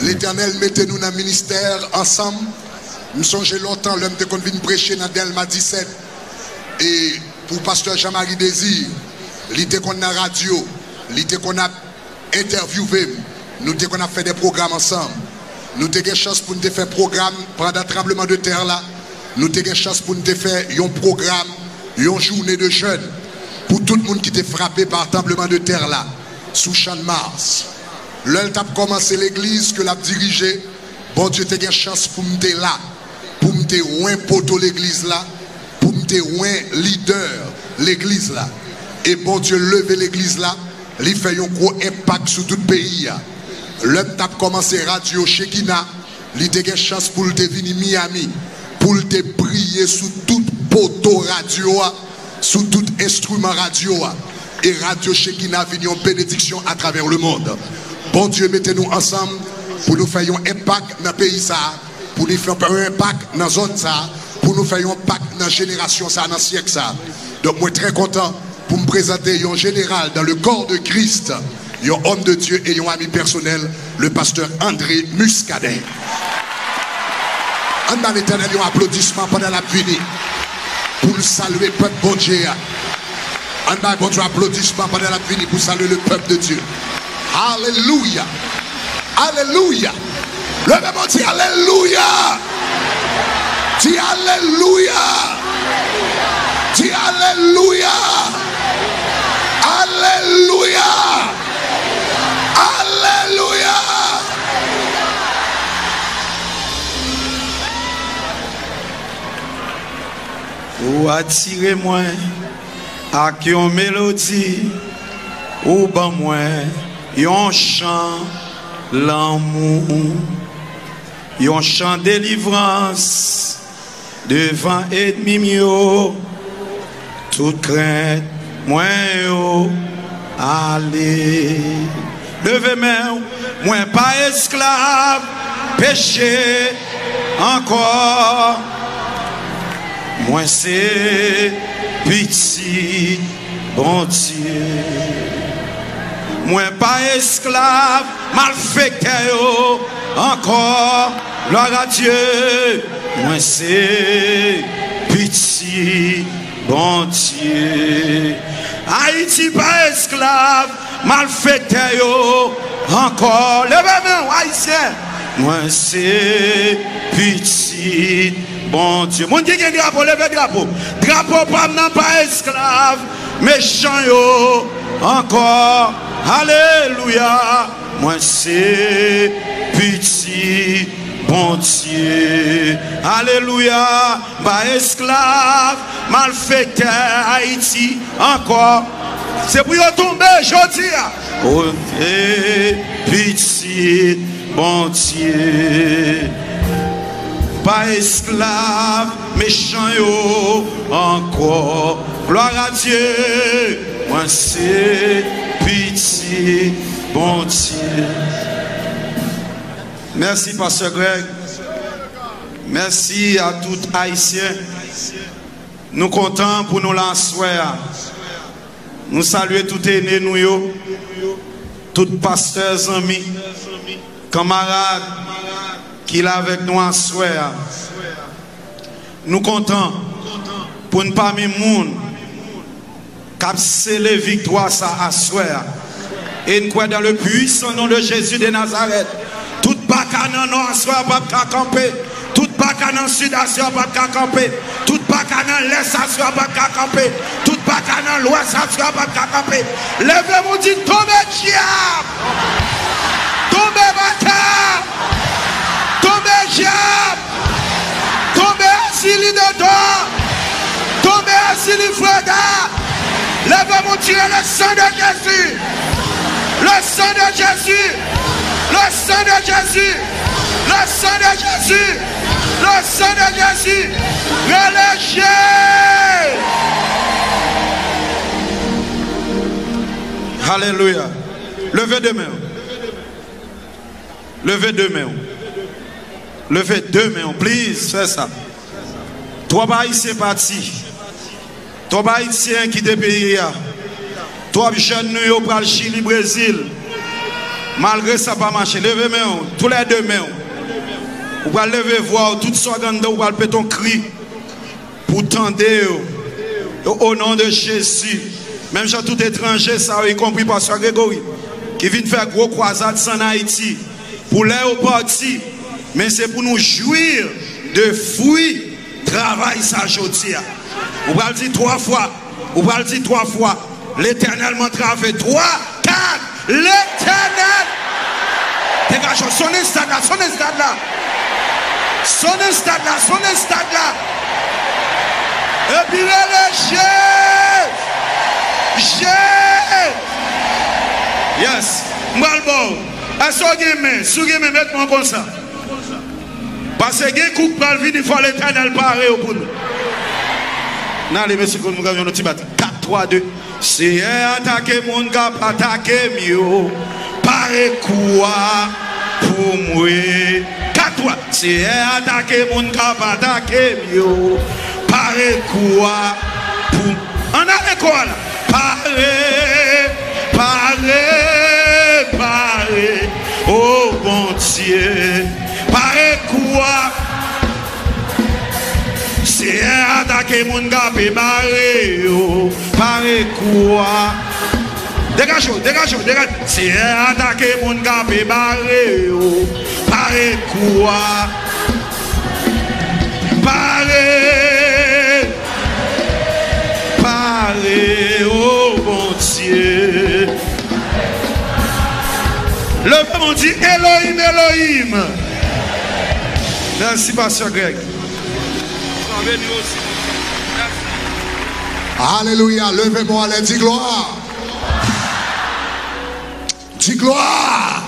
Speaker 4: L'Eternel mette nou nan minister ansam. Nou sonje lontan lèm te konvin preche nan Delma 17. E pou pasteur Jean-Marie Désir, li te kon nan radio, li te kon ap interviewé, nous qu'on a fait des programmes ensemble. Nous avons eu chance pour nous faire programme pendant le tremblement de terre là. Nous avons eu chance pour nous faire un programme, une journée de jeunes pour tout le monde qui était frappé par le tremblement de terre là, sous champ de Mars. L'heure a commencé l'église que l'a dirigé. Bon Dieu, tu as chance pour nous là, pour nous loin poteau l'église là, pour nous loin leader l'église là. Et bon Dieu, lever l'église là, il fait un gros impact sur tout le pays. L'homme a commencé radio Shekina, il a eu chance pour te venir Miami, pour te briller sous tout poteau radio, sous tout instrument radio. Et Radio Shekina venu en bénédiction à travers le monde. Bon Dieu, mettez-nous ensemble pour nous faire un impact dans le pays, pour nous faire un impact dans la zone, pour nous faire un impact dans la génération, dans le siècle. Ça. Donc, moi, très content pour me présenter un général dans le corps de Christ, un homme de Dieu et un ami personnel, le pasteur André Muscadet. En dans l'éternel, un applaudissement pendant la venue pour saluer le peuple bon Dieu. En bon Dieu, applaudissement pendant la venue pour saluer le peuple de Dieu. Alléluia. Alléluia. Le même dit Alléluia. Dis Alléluia. Di aleluya. Aleluya. Aleluya.
Speaker 5: Ou atire mwen ak yon melodi ou ban mwen yon chan l'amou yon chan delivrans devan edmim yo Tout kren mwen yo ale. Leve men ou mwen pa esklav Peche ankor Mwen se piti bontye Mwen pa esklav mal feke yo Ankor lor a Diyo Mwen se piti bontye bon Diyo Haiti pa esklav Malfete yo Ankor Leve men waisyen Mwen se pitit Bon Diyo Moun di gen drapo leve drapo Drapo pam nan pa esklav Mechan yo Ankor
Speaker 6: Aleluya Mwen se pitit bon Dieu. Alléluia. Bah esclave, malfaiteur Haïti encore. C'est pour tomber, je dis. Oh, petit bon Dieu. Pas esclave, méchant yo, encore. Gloire à Dieu. Moi c'est petit bon Dieu. Merci, Pasteur Greg. Merci à tous Haïtiens. Nous comptons pour nous lancer. Nous saluons tous les aînés, nous, tous pasteurs, amis, camarades qui sont avec nous en soir. Nous comptons pour ne pas mis monde qui les victoires ça à soir. Et nous croyons dans le puissant nom de Jésus de Nazareth. Tout bacana non à soir pas camper. Tout bacana sud à soir pas camper. Tout bacana l'est à soir pas camper. Tout bacana l'ouest à soir pas camper. Levez-vous dit tombez diable. Tombez bâtard. Tombez diable. Tombez assis dedans. Tombez assis frère. Levez-vous tirer le sang de Jésus. Le sang de Jésus. Le sang de Jésus. Le sang de Jésus. Le sang de Jésus. Relâchez. Alléluia. Levez deux mains. Levez deux mains. Levez deux mains. Please, fais ça. Toi, c'est parti. Toi, haïtien qui te pays. Toi, jeune, nous, pour le Chili, Brésil. Malgré ça, pas marché. Levez main, tous les deux mains. Vous allez lever voir, toute seconde, vous allez faire ton cri pour tendre au nom de Jésus. Même si tout étranger, ça y compris Pasteur Grégory, qui vient faire gros croisade en Haïti, pour l'air au parti, mais c'est pour nous jouir de fruits, travail ça aujourd'hui. Vous allez dire trois fois, vous allez dire trois fois, l'éternel m'a travaillé trois, L'Eternel Te gajon sonen stad la Sonen stad la Sonen stad la Sonen stad la E birele Jez Jez Yes Mbal bou Aso genmen Sou genmen metman kon sa Pase gen kouk pral vini Fwa l'Eternel pare ou pou nou Nan li mesi kon mou gavyon nou ti bat 4, 3, 2 Seye atake moun kap atake myo Pare kouwa pou mwe. Katwa Seye atake moun kap atake myo Pare kouwa pou mwe. An ale kouwa la. Pare, pare, pare O oh bon diye Pare kouwa Se yè atake moun gape mare yo Pare kwa Degaj yo, degaj yo, degaj. Se yè atake moun gape mare yo Pare kwa Pare Pare yo oh bon diye Le moun di Elohim, Elohim. Nansi pasyon grek béni aussi. Merci.
Speaker 4: Alléluia. Levez-moi, allez, dis gloire. Dis gloire.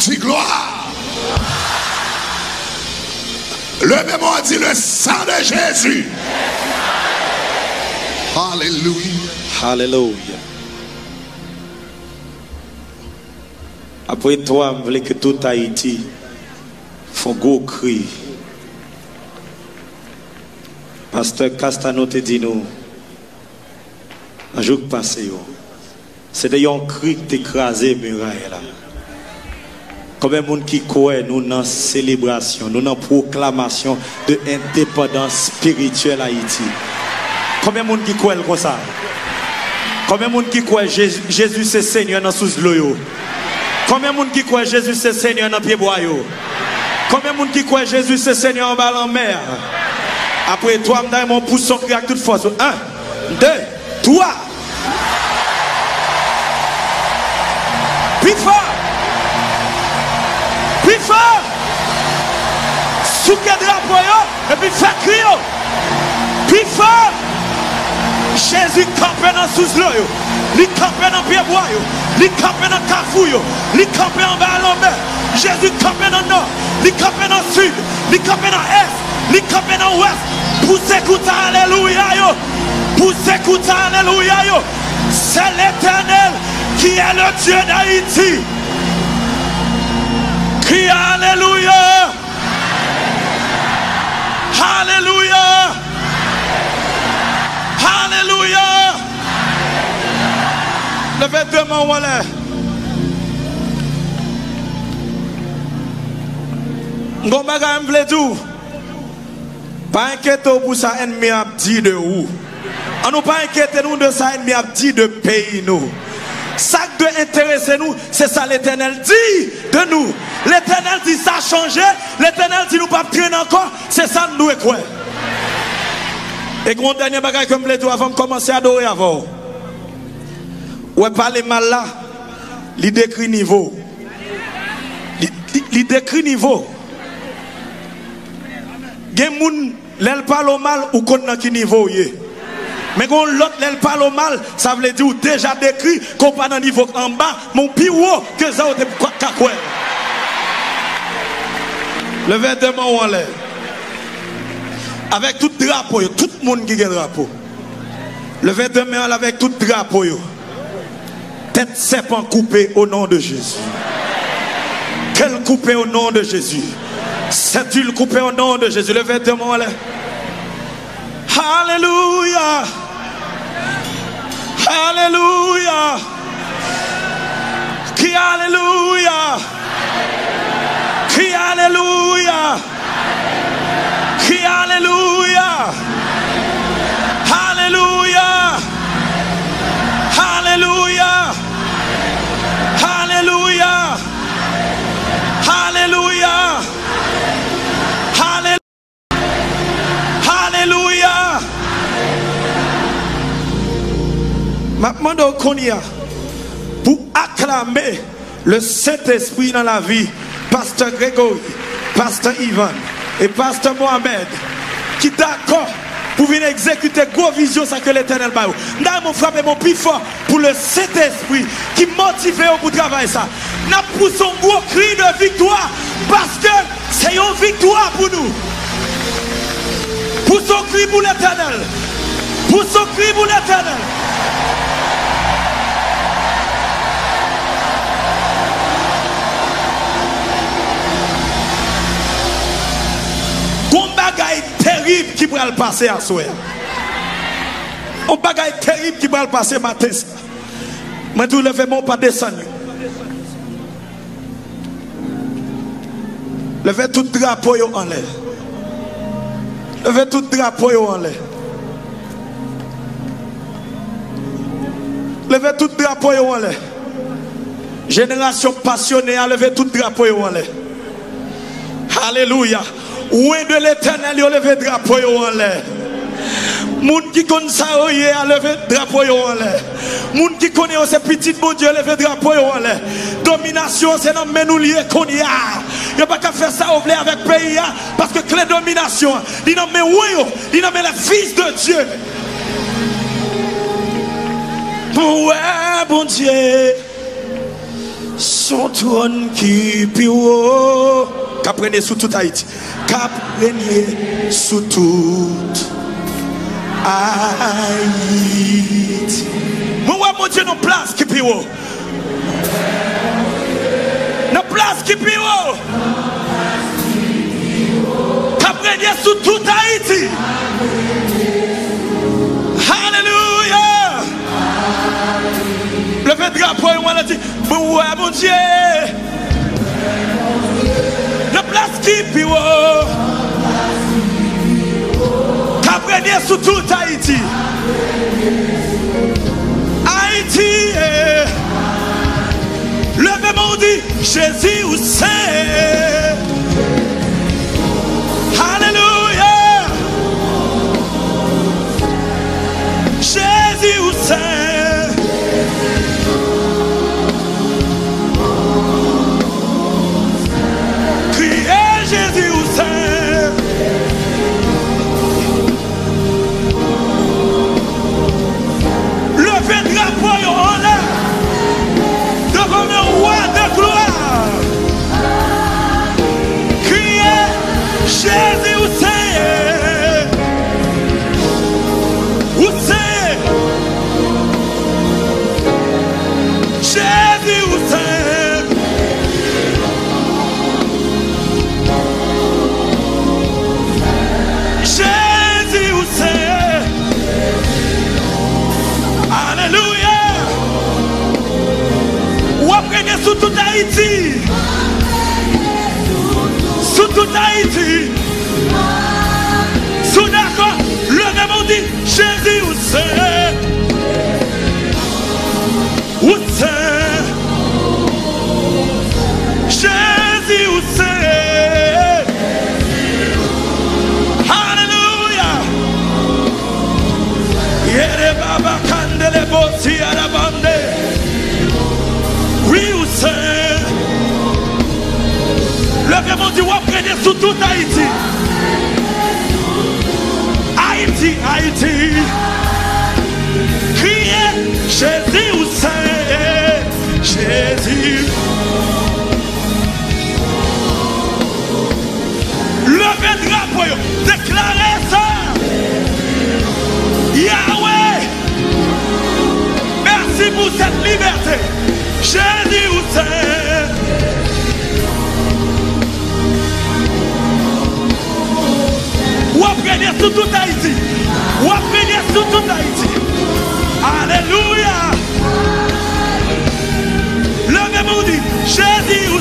Speaker 4: Dis gloire. Levez-moi, dis le sang de Jésus. Alléluia.
Speaker 7: Alléluia. Après toi, je voulais que tout Haïti font gros cri. Pasteur Castano te dit nous, un jour passé, c'était un cri qui écrasé muraille là. Combien de monde qui croit nous dans la célébration, nous dans la proclamation de indépendance spirituelle Haïti. Combien de monde qui croit comme ça? Combien de monde qui croit Jésus, c'est Seigneur dans sous l'eau? Combien de monde qui croit Jésus c'est Seigneur dans pied bois? Combien de monde qui croit Jésus c'est Seigneur en bas en mer? Après toi, je mon pouce son cri avec toute force. Un, deux, trois. Plus fort. Plus fort. Quel drapeau et puis fait crier. Plus fort. Jésus campé dans sous l'eau. Li campé dans pied bois. Li campé dans carrefour. Li campé en bas à l'envers. Jésus campé dans le nord. Li campé dans le sud. Li campé dans l'est. Li campé dans l'ouest. Poussez écouter alléluia yo. Poussez écouter alléluia yo. C'est l'éternel qui est le Dieu d'Haïti. Crie alléluia. Alléluia. Alléluia. Levez deux mains. Gon bagay m vle dou. Pas inquiéter pour ça ennemi a dit de où. On nous pas inquiéter nous de ça ennemi a dit de pays nous. Ça qui doit intéresser nous, c'est ça l'éternel dit de nous. L'éternel dit ça a changé. L'éternel dit nous pas traîner encore. C'est ça nous doit croire. Et grand dernier bagage je voulais dire avant de commencer à adorer avant. Ouais, parler mal là, il décrit niveau. Il décrit niveau. Gen moun, l'elle parle au mal ou qu'on dans qui niveau. Mais quand l'autre l'elle parle au mal, ça veut dire déjà décrit qu'on pas dans niveau en bas, mon haut que ça ou. Levez deux mains en l'air. Avec tout drapeau, tout le monde qui a drapeau. En l'air avec tout drapeau. Tête serpent coupée au nom de Jésus. Quelle coupée au nom de Jésus. Cédule coupée au nom de Jésus? Levez deux mains. Alléluia. Alléluia. Qui Alléluia? Qui Alléluia? Qui. Alléluia? Maintenant, qu'on y a pour acclamer le Saint-Esprit dans la vie, Pasteur Grégory, Pasteur Ivan et Pasteur Mohamed, qui d'accord pour venir exécuter gros vision ça que l'éternel eu. N'a mon frappé mon plus fort pour le Saint-Esprit qui motive pour travailler ça. N'a poussé un gros cri de victoire parce que c'est une victoire pour nous. Pousse un cri pour l'éternel. Pousse un cri pour l'éternel. Qui pourrait le passer à soi. Un bagaille terrible qui pourrait le passer matin. Mais tout levez mon pas descendre. Levez tout drapeau en l'air. Levez tout drapeau en l'air. Levez tout drapeau en l'air. Génération passionnée à lever tout drapeau en l'air. Alléluia. Ouin de l'Eternel yo leve drapo yo an lè. Moun ki kon sa yo ye a leve drapo yo an lè. Moun ki kon yo se pitit moun diyo leve drapo yo an lè. Dominasyon se nan menou liye kon ya. Yo pa ka fè sa ou vle avèk peyi ya. Paske kle dominasyon. Di nan men wè yo. Di nan men le fils de Diyo. Pou wè bon Diyo. Son tron ki pi wò. Kaprene sou tout Haiti. Cap régner sous tout Haïti. Moi, ouais, mon Dieu, nos places qui plus haut. Nos places qui plus haut. Cap régner sous tout Haïti. Alléluia. Levez drapeau et on a dit, ouais, mon Dieu. La haut. Cabrenier sous tout Haïti. Haïti. eh. Levez mon dit, Jésus ou c'est. Alléluia. Jésus ou. Sou tout Haïti. Sou tout Haïti. Sou d'accord Le même on dit Jésus ou Seigneur Le même on dit, on prenez sous tout Haïti. Haïti, Haïti. Criez, Jésus où c'est Jésus. Levez drapeau, déclarez ça. Yahweh, merci pour cette liberté. Jésus où c'est Ou apprenez sous tout Haïti. Ou apprenez sous tout Haïti. Alléluia. Le même on dit, Jésus Où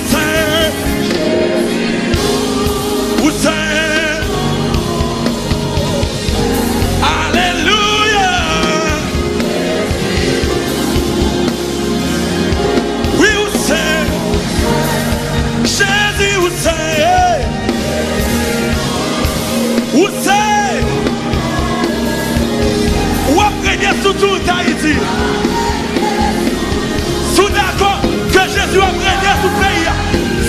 Speaker 7: tout Haïti. Sous d'accord que Jésus apprenait tout pays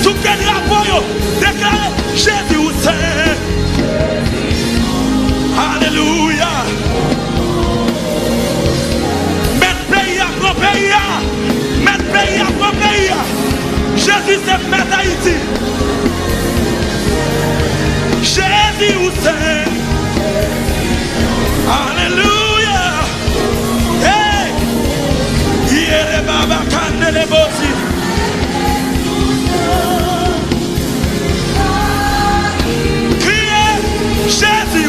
Speaker 7: Sous quel drapeau yo Déclarez Jésus c'est Alléluia. Mettre pays à grand pays Mettre pays à grand pays. Jésus c'est mettre Haïti. Jésus c'est Alléluia Jésus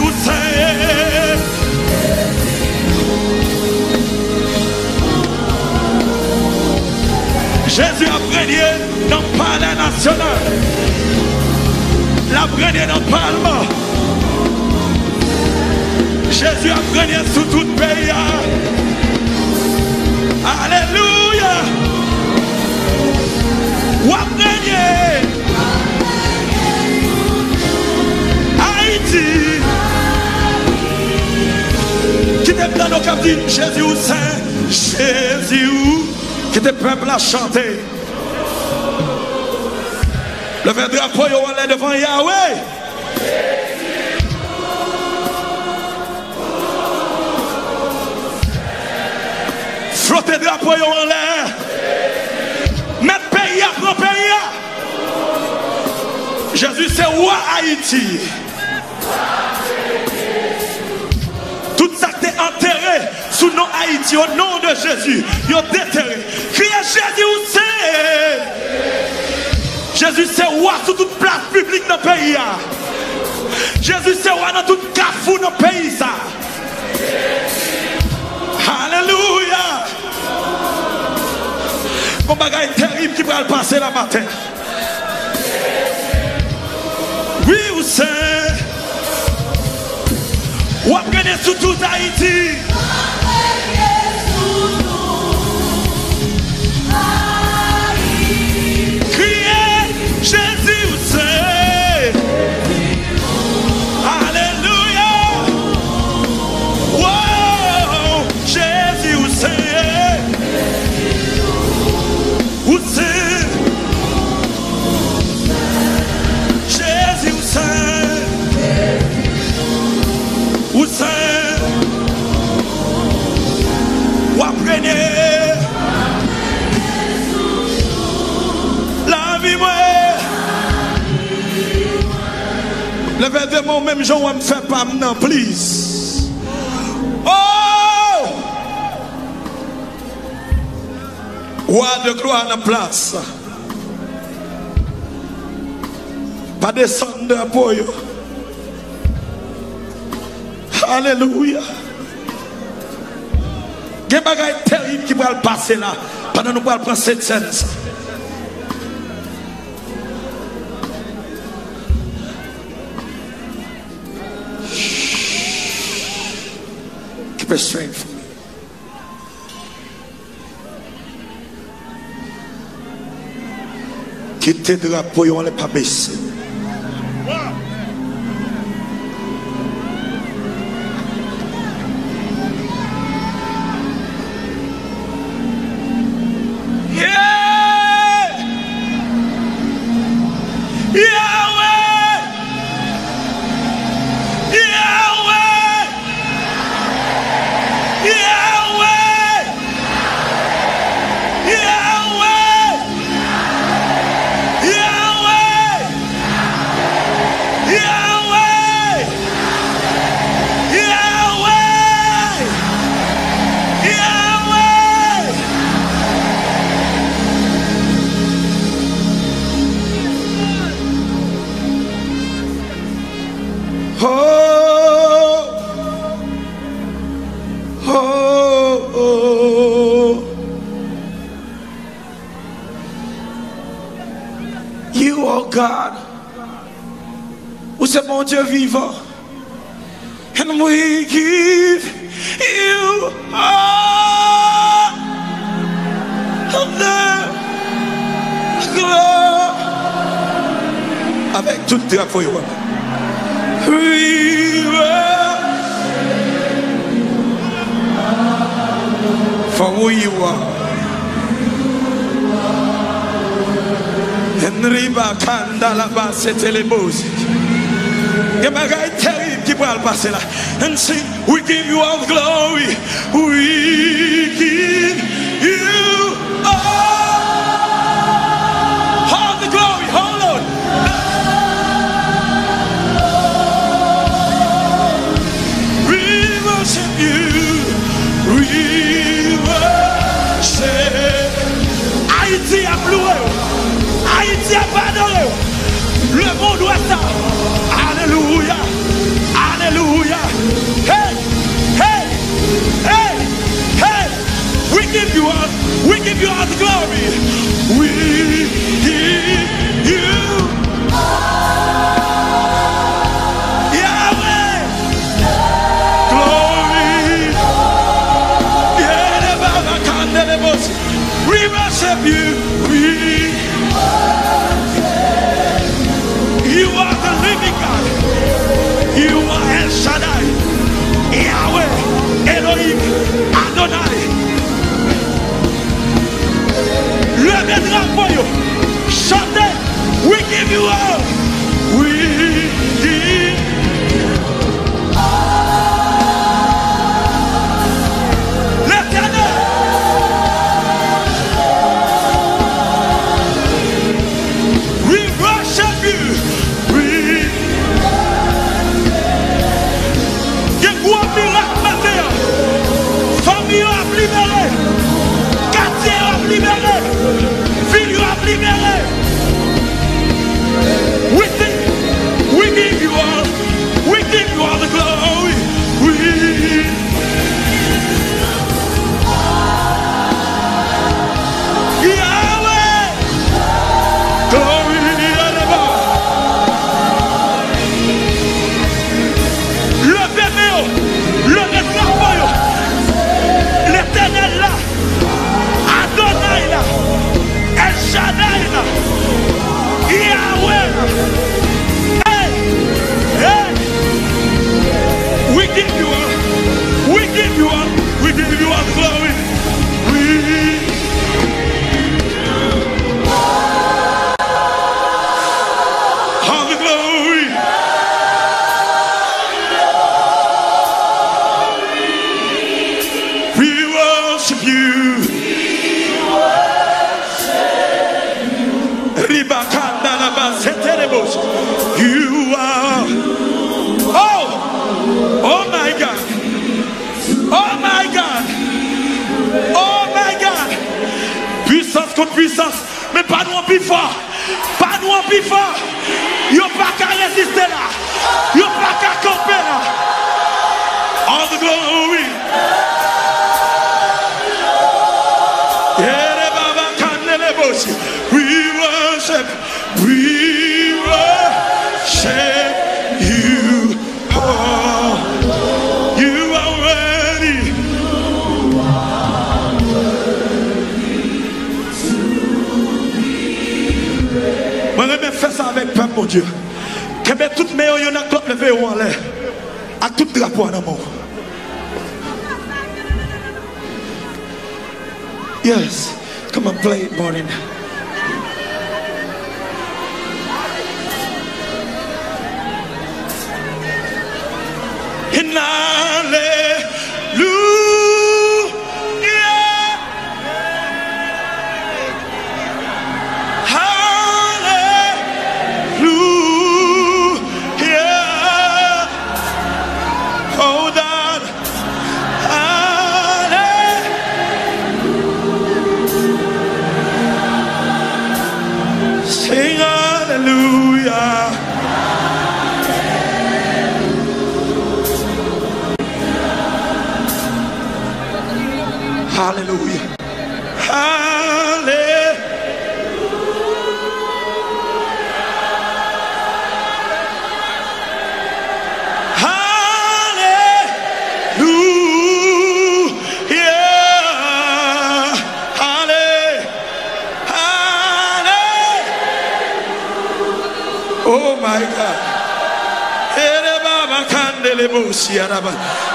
Speaker 7: Jésus a prégné dans le palais national. La prégné dans le parlement. Jésus a prégné sous tout le pays. Aleluya Wap genye Haiti Kite plan nou kap din Jezi ou sen Jezi ou Kite pepl a chante Leve drapo yo wale devan Yahweh. Yo en l'air. Pays grand pays. Jésus c'est roi Haïti. Tout ça t'est enterré sous nom Haïti, au nom de Jésus. Ont déterré. Jésus où c'est? Jésus c'est roi sur toute place publique dans le pays. Jésus c'est roi dans tout carrefour dans le pays. Mon bagage terrible qui va le passer la matin. Oui, où c'est Ou apprenez sous tout Haïti. leve de moun mèm joun wèm fè pam nan, please. Oh! Ouwa de gloa nan plas. Pa desan de pou yo. Aleluya. Gen bagay terib ki pral pase la, panan nou pral pran set sens. restraint from me. Kite drapo yo an le pa bese. toute puissance. Mais pas nous en plus fort. Pas nous en plus fort. Yo pas qu'à résister là. Yo pas qu'à camper là. All the glory. Mon Dieu. Que met toutes mes yeux dans le levé en l'air. À tout drapeau en amour. Yes. Come on, play it, morning. And hallelujah. Aleluia.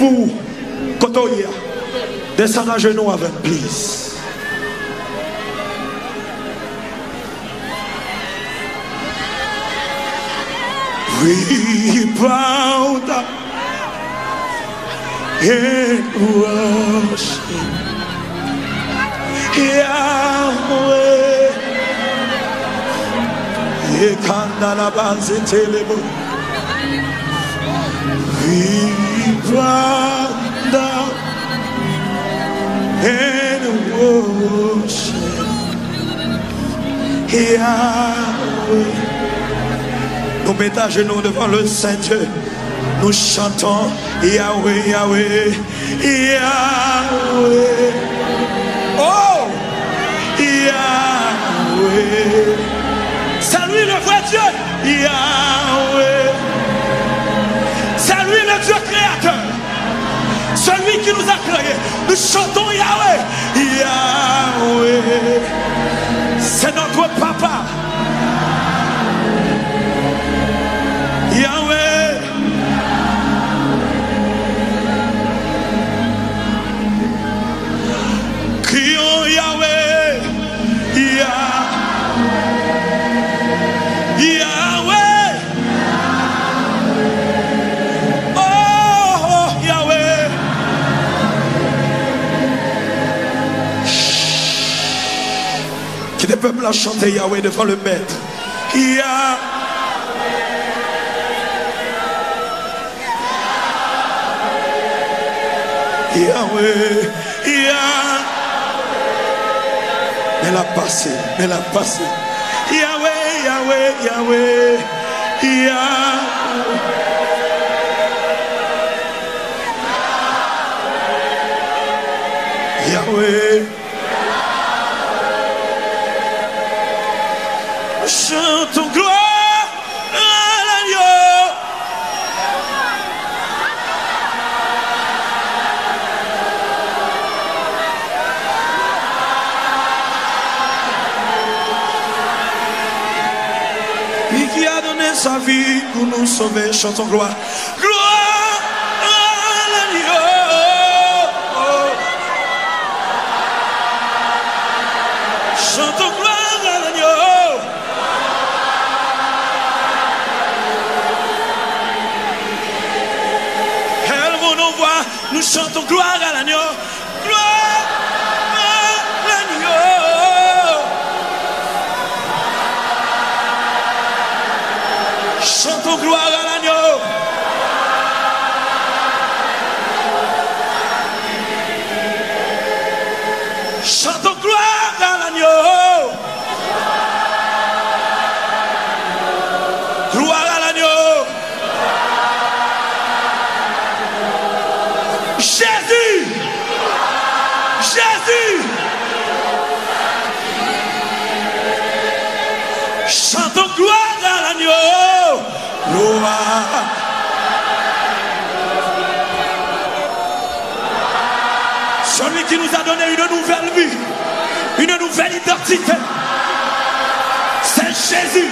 Speaker 7: Pour Kotoya, descendre à genoux avec, please. We bow down and worship Yahweh. Yekanda la banze telebo. We worship Yahweh. Nous mettons à genoux devant le Saint-Dieu. Nous chantons Yahweh, Yahweh, Yahweh. Oh! Yahweh. C'est lui le vrai Dieu. Yahweh. C'est lui le Dieu créateur. Nous chantons Yahweh. Yahweh. C'est notre papa. Peut pas chanter Yahweh devant le maître. Yah- Yahweh, Yah. Elle a passé, elle a passé. Yahweh, Yahweh, Yahweh, Yah. Chantons gloire. Gloire à l'agneau. Chantons gloire à l'agneau. Elle vous nous nous chantons. Gloire une nouvelle vie, une nouvelle identité, c'est Jésus.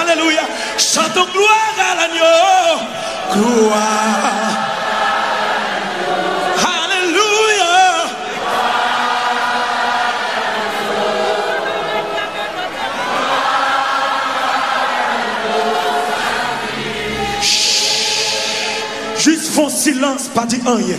Speaker 7: Alléluia. Chantons gloire à l'agneau. Gloire. Alléluia. Juste font silence, pas dire rien.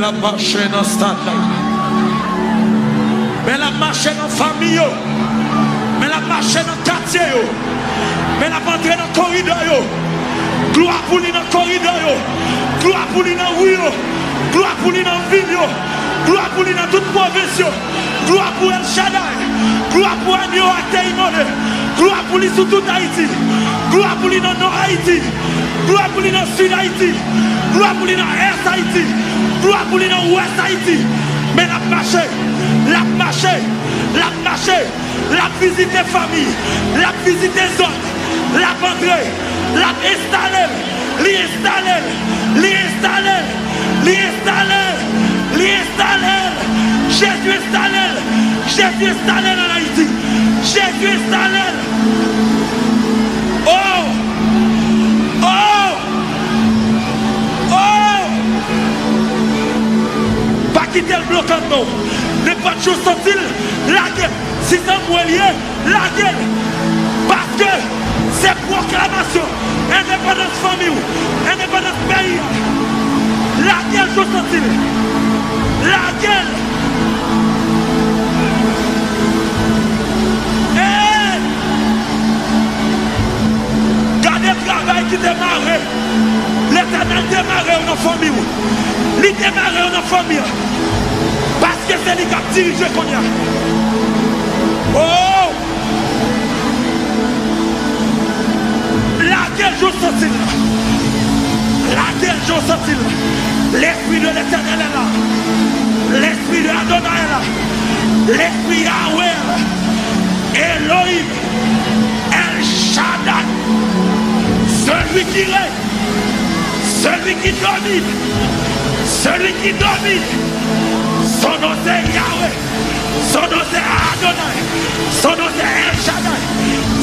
Speaker 7: men ap mache nan stad la men ap mache nan fami yo. Men ap mache nan katye yo. Men ap entre nan korida yo. Gloa pou li nan korida yo. Gloa pou li nan wiyo gloa pou li nan vil yo. Gloa pou li nan tout province yo. Gloa pou El Shaddai. Gloa pou Anyo Ateyimone Gloa pou li sou tout Haiti. Gloa pou li nan Nord Haiti. Gloa pou li nan Sud Haiti. Gloa pou li nan Est Haiti. Gloa pou li nan Ouest Haiti. Men ap mache, lap mache, lap mache, lap vizite fami, lap vizite zon, lap andre, lap estalel, li estalel, li estalel, li estalel, li estalel, Jésus estalel, Jésus installé en Haïti. Jésus installé. Oh! Oh! Oh! Pas quitter le bloc non. Mais pas de choses sont-ils. La guerre. Si ça moi lié, la guerre. Parce que c'est proclamation. Indépendance famille. Indépendance pays. La guerre, je sens-il. La guerre. Le travail qui démarre. L'éternel démarre dans la famille. Il démarre dans la famille. Parce que c'est lui qui a dirigé qu'on y a. Oh! Je sens Laquelle je sens L'esprit de l'éternel est là. L'esprit de Adonai est là. L'esprit Yahweh est là. Elohim. celui qui règne, celui qui domine, celui qui domine. Son nom c'est Yahweh, son nom c'est Adonai, son nom c'est El Shaddai,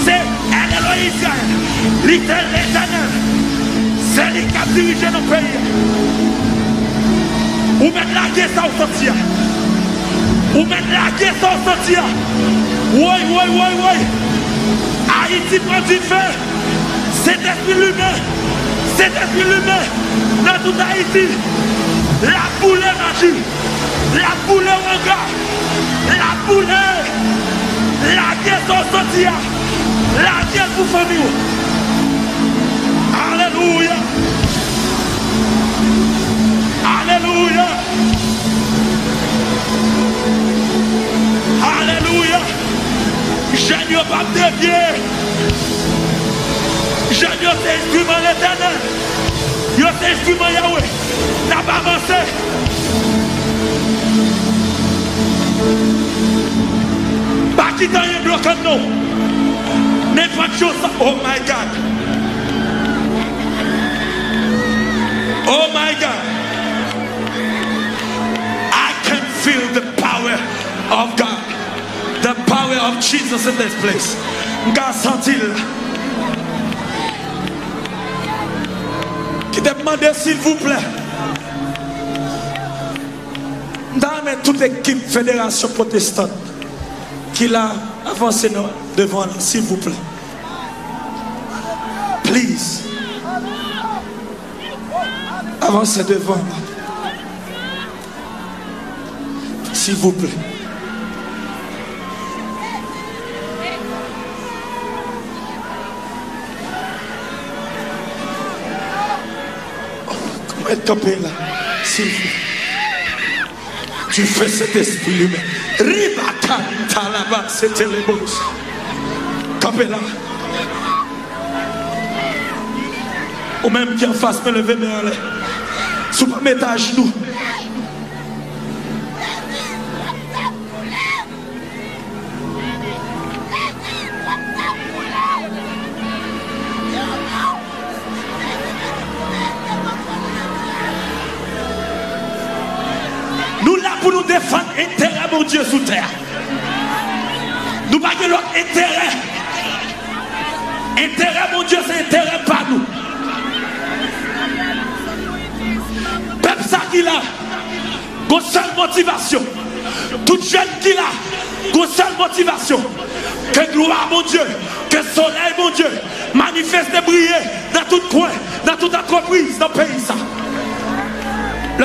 Speaker 7: c'est El Eloi Israël, l'éternel, c'est lui qui a dirigé nos pays. Ou mettre la guerre sans sortir. Ou mettre la guerre sans sortir. Oui, oui, oui, oui. Haïti prend du feu. Cet esprit lumineux, cet esprit lumineux dans tout Haïti, la boule magie, la boule regard, la boule, la pièce au sortir, la pièce pour famille. Alléluia. Alléluia. Alléluia. Je ne pas dévier. Je ne sais instrument l'éternel. Je sais instrument Yahweh. N'a pas avancé. quitter rien bloquant nous. N'importe chose. Oh my God. Oh my God. I can feel the power of God. The power of Jesus in this place. God senti-le. S'il vous plaît. Dans toute l'équipe fédération protestante qui l'a avancé devant là, s'il vous plaît. Please. Avancez devant là. S'il vous plaît. Est campé là S'il vous. Tu fais cet esprit humain. Ribata là-bas, c'était les boss. Campé là. Ou même qui en face me lever mais allez. Sous pas mettre à genoux.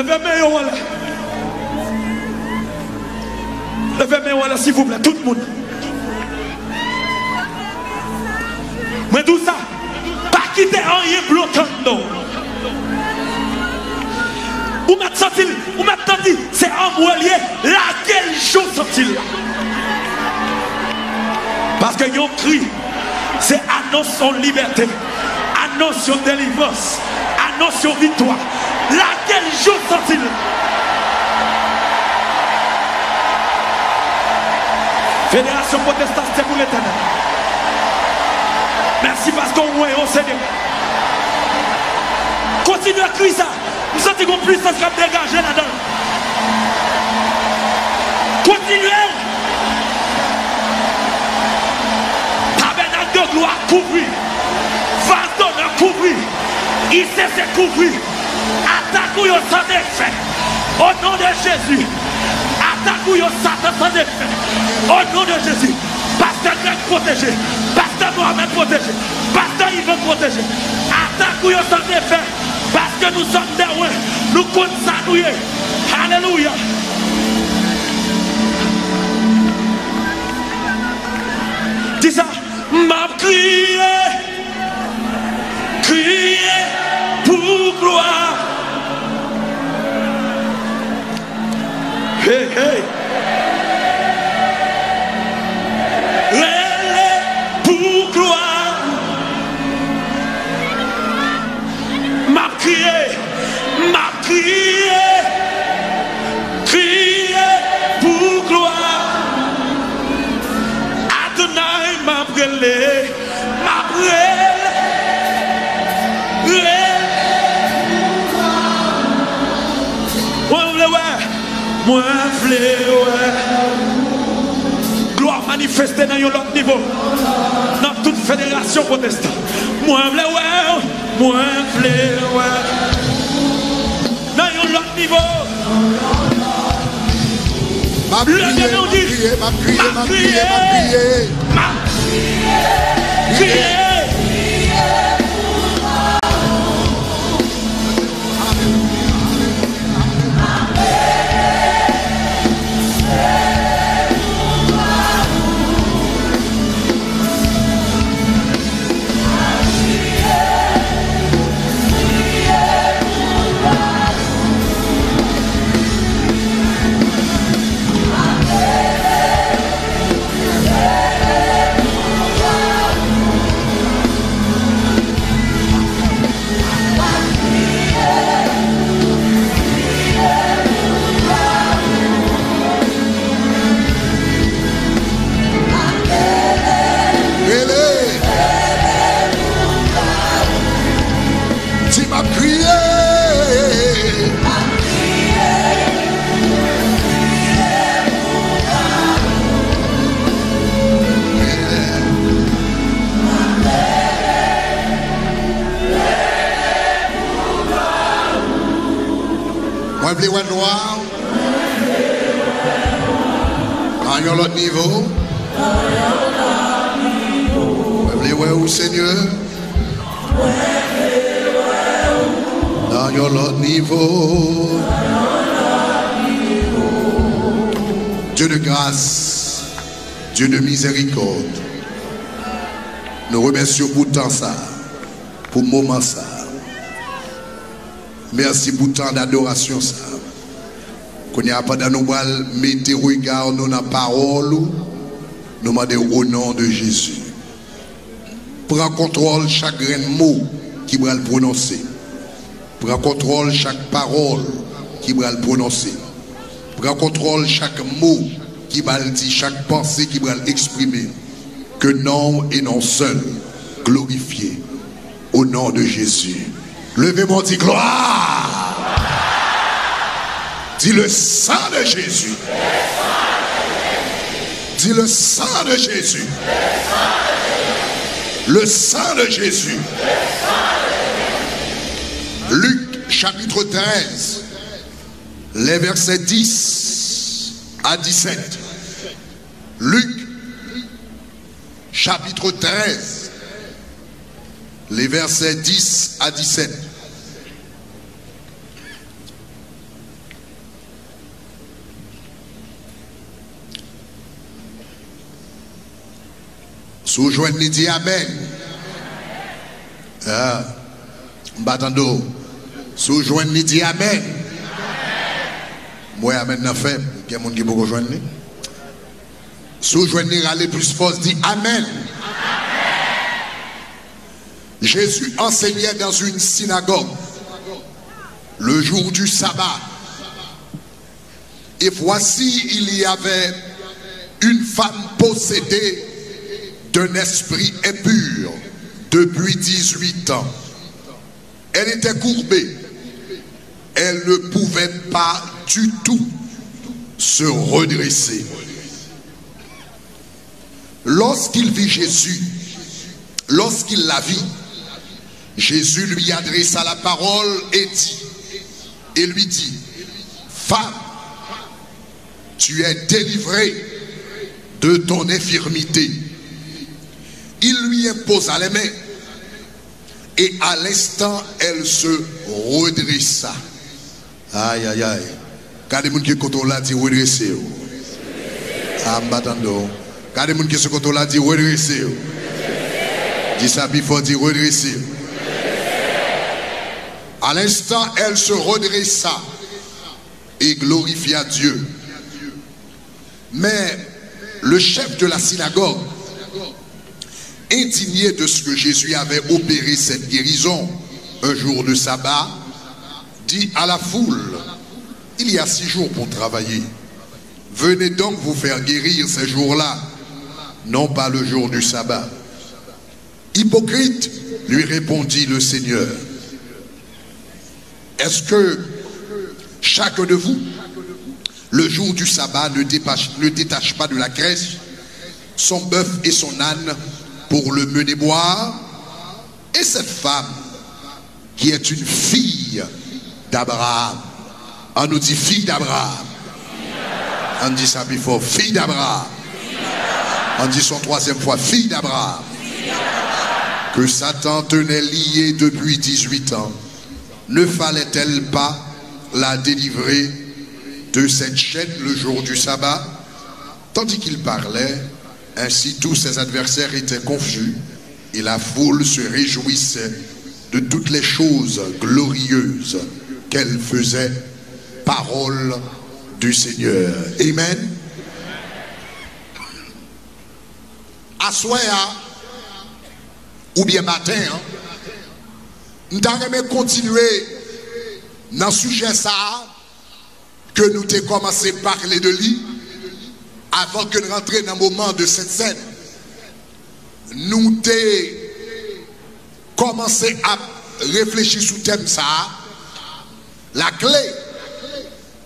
Speaker 7: Levez-moi là. Levez-moi là s'il vous plaît, tout le monde. Mais tout ça, pas quitter rien bloquant non. Ou m'a senti, ou m'a dit, c'est un lié, laquelle chose sont-ils Parce que yon cri, c'est annonce son liberté, annonce son délivrance, annonce son victoire. Laquelle chose sont-ils Fédération protestante, c'est pour l'éternel. Merci parce qu'on voit au Seigneur. Continue à crier ça. Nous sentons qu'on puissance qui a dégagé là-dedans. Continuez. Tabernacle de gloire couvrir. Vase d'honneur sait se couvrir. Attaque yo sans effet. Au nom de Jésus. Attaque yo Satan sans effet. Au nom de Jésus. Pasteur Greg protégé. Pasteur Mohamed protégé. Pasteur Yvon protégé. Attaque yo sans effet. Parce que nous sommes des rois. Nous comptons Alléluia. Dis ça. M'a crié. Crié. Pour gloire. Hey, hey. Mwen vle wè. Gloa manifestè nan yon lot nivou Nan tout federasyon protestant Mwen vle wè. Mwen vle wè. Nan yon lot
Speaker 4: nivou
Speaker 7: Le
Speaker 4: genon
Speaker 7: di
Speaker 4: Ma kriye Ma kriye
Speaker 7: Ma
Speaker 4: kriye Veux noir. À un autre niveau? Veux où, Seigneur? Dans un autre niveau? Dieu de grâce, Dieu de miséricorde. Nous remercions pour tant ça, pour moment ça. Merci pour tant d'adoration. Qu'on y a pas nous mettre regard dans la parole, nous demandons au nom de Jésus. Prends contrôle chaque mot qui va le prononcer. Prends contrôle chaque parole qui va le prononcer. Prends contrôle chaque mot qui va le dire, chaque pensée qui va l'exprimer. Que non et non seul glorifié au nom de Jésus. Levez-moi, dit gloire. Dis le sang de Jésus. Dis le sang de Jésus. Le sang de Jésus. Luc chapitre 13, les versets 10 à 17. Luc chapitre 13, les versets 10 à 17. Sous-joignez dit Amen. Ah, Batando. Sous-joignez dit Amen. Moi, Amen n'a fait. Il y a des gens qui peuvent joindre. Sous-joignez aller plus fort, dit Amen. Jésus enseignait dans une synagogue le jour du sabbat. Et voici, il y avait une femme possédée d'un esprit impur depuis 18 ans. Elle était courbée. Elle ne pouvait pas du tout se redresser. Lorsqu'il vit Jésus, lorsqu'il la vit, Jésus lui adressa la parole et dit, et lui dit, femme, tu es délivrée de ton infirmité. Il lui imposa les mains et à l'instant, elle se redressa. Aïe, aïe, aïe. Quand les gens qui sont là dit redresser. Ah, m'attendons. Quand les gens qui sont là dit redresser. Dis ça, il faut dire redresser. À l'instant, elle se redressa et glorifia Dieu. Mais le chef de la synagogue, indigné de ce que Jésus avait opéré cette guérison un jour de sabbat, dit à la foule, il y a six jours pour travailler. Venez donc vous faire guérir ces jours-là, non pas le jour du sabbat. Hypocrite, lui répondit le Seigneur, est-ce que chacun de vous, le jour du sabbat, ne détache, pas de la crèche son bœuf et son âne pour le mener boire? Et cette femme, qui est une fille d'Abraham, on nous dit fille d'Abraham. On dit ça plus fille d'Abraham. On dit son troisième fois, fille d'Abraham. Que Satan tenait liée depuis 18 ans ne fallait-elle pas la délivrer de cette chaîne le jour du sabbat? Tandis qu'il parlait, ainsi tous ses adversaires étaient confus et la foule se réjouissait de toutes les choses glorieuses qu'elle faisait, parole du Seigneur. Amen. Assoya, ou bien matin, hein, nou ta reme kontinue nan suje sa ke nou te komanse parle de li avan ke nou rentre nan mouman de set sen nou te komanse ap reflechi sou tem sa la kle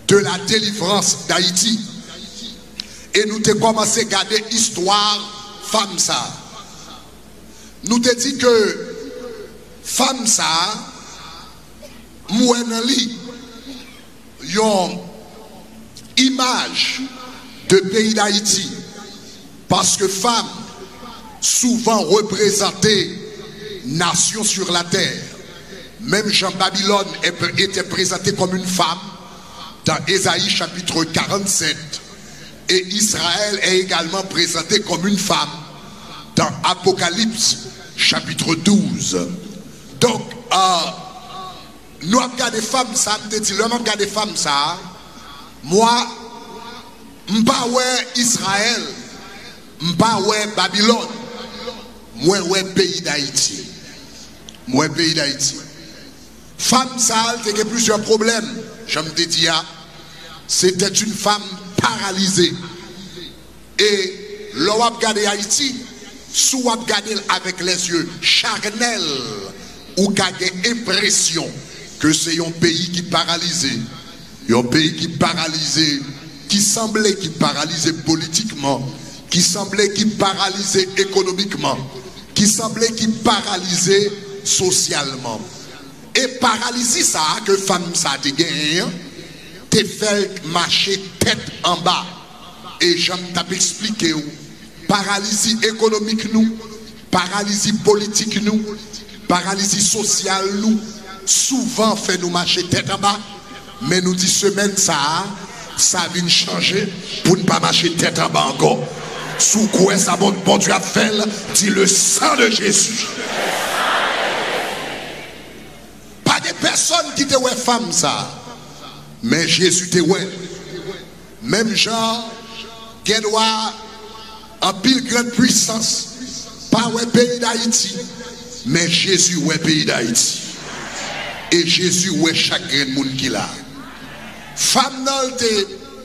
Speaker 4: de la delivrans d'Haïti. E nou te komanse gade istwar fam sa. Nou te di ke femme ça, moué dans une image de pays d'Haïti parce que femme souvent représentée nation sur la terre. Même Jean Babylone était présenté comme une femme dans Ésaïe chapitre 47. Et Israël est également présenté comme une femme dans Apocalypse chapitre 12. Donc, euh, nous avons des femmes, ça, me dit, nous avons des femmes, ça. Moi, je ne Israël, je ne Babylone, moi, je pays d'Haïti. Moi, pays d'Haïti. Femme, ça a plusieurs problèmes. Je me dis, ah, c'était une femme paralysée. Et l'on a regardé Haïti, soit regardé avec les yeux charnels, ou kage impresyon ke se yon peyi ki paralize, yon peyi ki paralize, ki semble ki paralize politikman, ki semble ki paralize ekonomikman, ki semble ki paralize sosyalman. E paralize sa ke fam sa te gen, te fel mache tet an ba. E jom tap explike ou, paralize ekonomik nou, paralize politik nou, paralysie sociale nous, souvent fait nous marcher tête en bas. Mais nous dit semaine ça, ça vient changer pour ne pas marcher tête en bas encore. Sous quoi ça bon, bon Dieu a fait, dit le sang de Jésus. Pas de personne qui te ouais femme ça. Mais Jésus te ouais. Même genre, qui en pile grande puissance, pas ouais pays d'Haïti, men Jezu wè peyi da iti. E Jezu wè chakren moun ki la. Fam nan te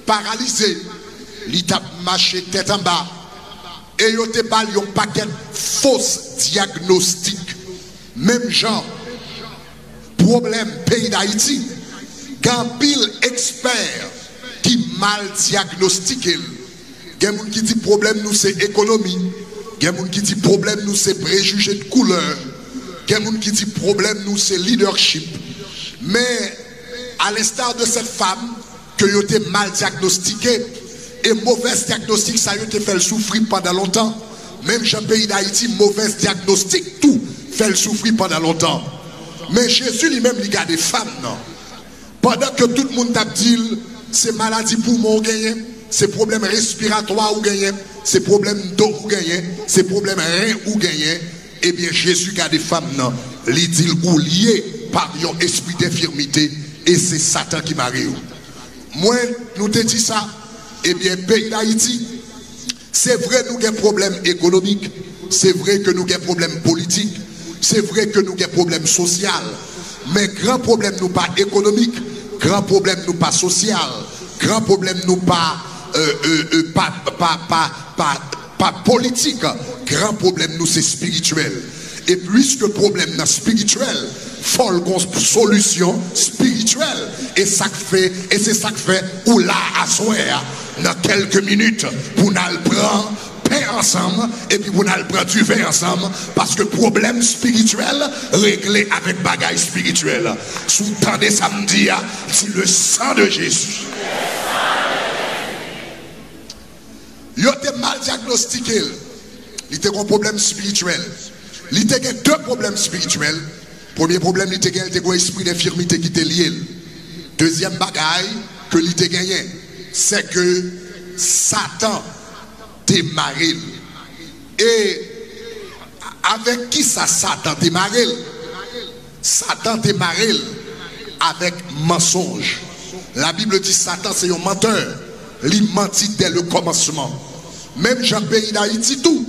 Speaker 4: paralize, li tap mache tet an ba, e yo te bal yon paket fos diagnostik. Mem jan, problem peyi da iti, gan pil eksper ki mal diagnostike. Gen moun ki di problem nou se ekonomi, gen moun ki di problem nou se prejuge de kouleur, Gen moun ki di problem nou se leadership. Men, al estar de set fam, ke yo te mal diagnostike, e mouves diagnostik sa yo te fel soufri pandan lontan. Mem jen peyi da iti, mouves diagnostik tou fel soufri pandan lontan. Men jesu li men li gade fam nan. Pendan ke tout moun tap dil, se maladi pou moun genye, se problem respiratoi ou genye, se problem do ou genye, se problem ren ou genye, eh bien Jésus des femmes, non. Dit ou lié par un esprit d'infirmité. Et c'est Satan qui m'arrive. Moi, nous te dit ça, eh bien, pays d'Haïti, c'est vrai nous avons des problèmes économiques, c'est vrai que nous avons des problèmes politiques, c'est vrai que nous avons des problèmes sociaux, mais grand problème nous pas économique, grand problème nous pas social, grand problème nous pas, euh, euh, euh, pas, pas, pas, pas, politique, grand problème nous c'est spirituel. Et puisque problème est spirituel, faut solution spirituelle. Et ça fait, et c'est ça que fait, ou là, à soir, dans quelques minutes, pour nous prendre paix ensemble, et puis pour nous prendre du vin ensemble, parce que problème spirituel, réglé avec bagaille spirituel. Sous temps des samedis, c'est le sang de Jésus. Il était mal diagnostiqué. Il était un problème spirituel. Il était deux problèmes spirituels. Premier problème, il était un esprit d'infirmité qui était lié. Deuxième bagaille que il était gagné, c'est que Satan démarré. Et avec qui ça Satan démarré Satan démarré avec mensonge. La Bible dit Satan c'est un menteur. li manti dè le komanseman. Mèm jan peyi da iti tou,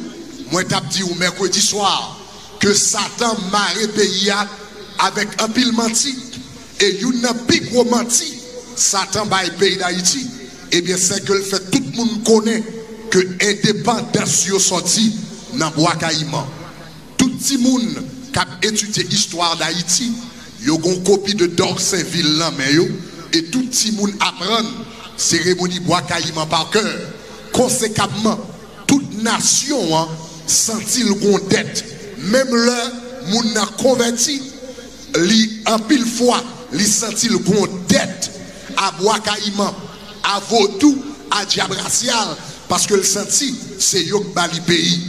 Speaker 4: mwen tap di ou mèrkwedi swar, ke satan mare peyi ya avèk apil manti, e yon nan pi gwo manti, satan baye peyi da iti, ebyen se ke l fè tout moun konè, ke indépendans yo soti nan Boakayman. Tout ti moun kap etute histwa d'Haïti, yo gon kopi de Dorsainville lan men yo, et tout ti moun aprenn cérémonie bois caïman par cœur. Conséquemment, toute nation hein, sentit le dette. Même le monde a converti, li en pile fois, li senti le dette à Bois Caïman, à Vaudou, à Diable Racial, parce que le senti, c'est Yok pays.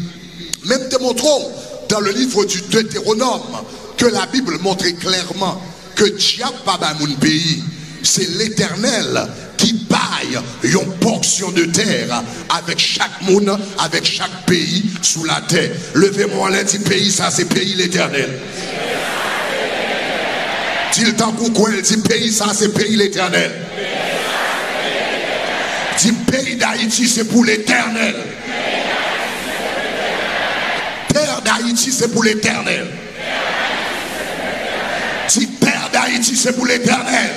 Speaker 4: Même te montrons dans le livre du Deutéronome que la Bible montrait clairement que Diable pas mon pays. C'est l'éternel qui baille une portion de terre avec chaque monde, avec chaque pays sous la terre. Levez-moi l'un dit pays, ça c'est pays l'éternel. Le temps pourquoi elle dit pays, ça c'est pays l'éternel. Dis pays d'Haïti, c'est pour l'éternel. Terre d'Haïti, c'est pour l'éternel. Dis Père d'Haïti, c'est pour l'éternel.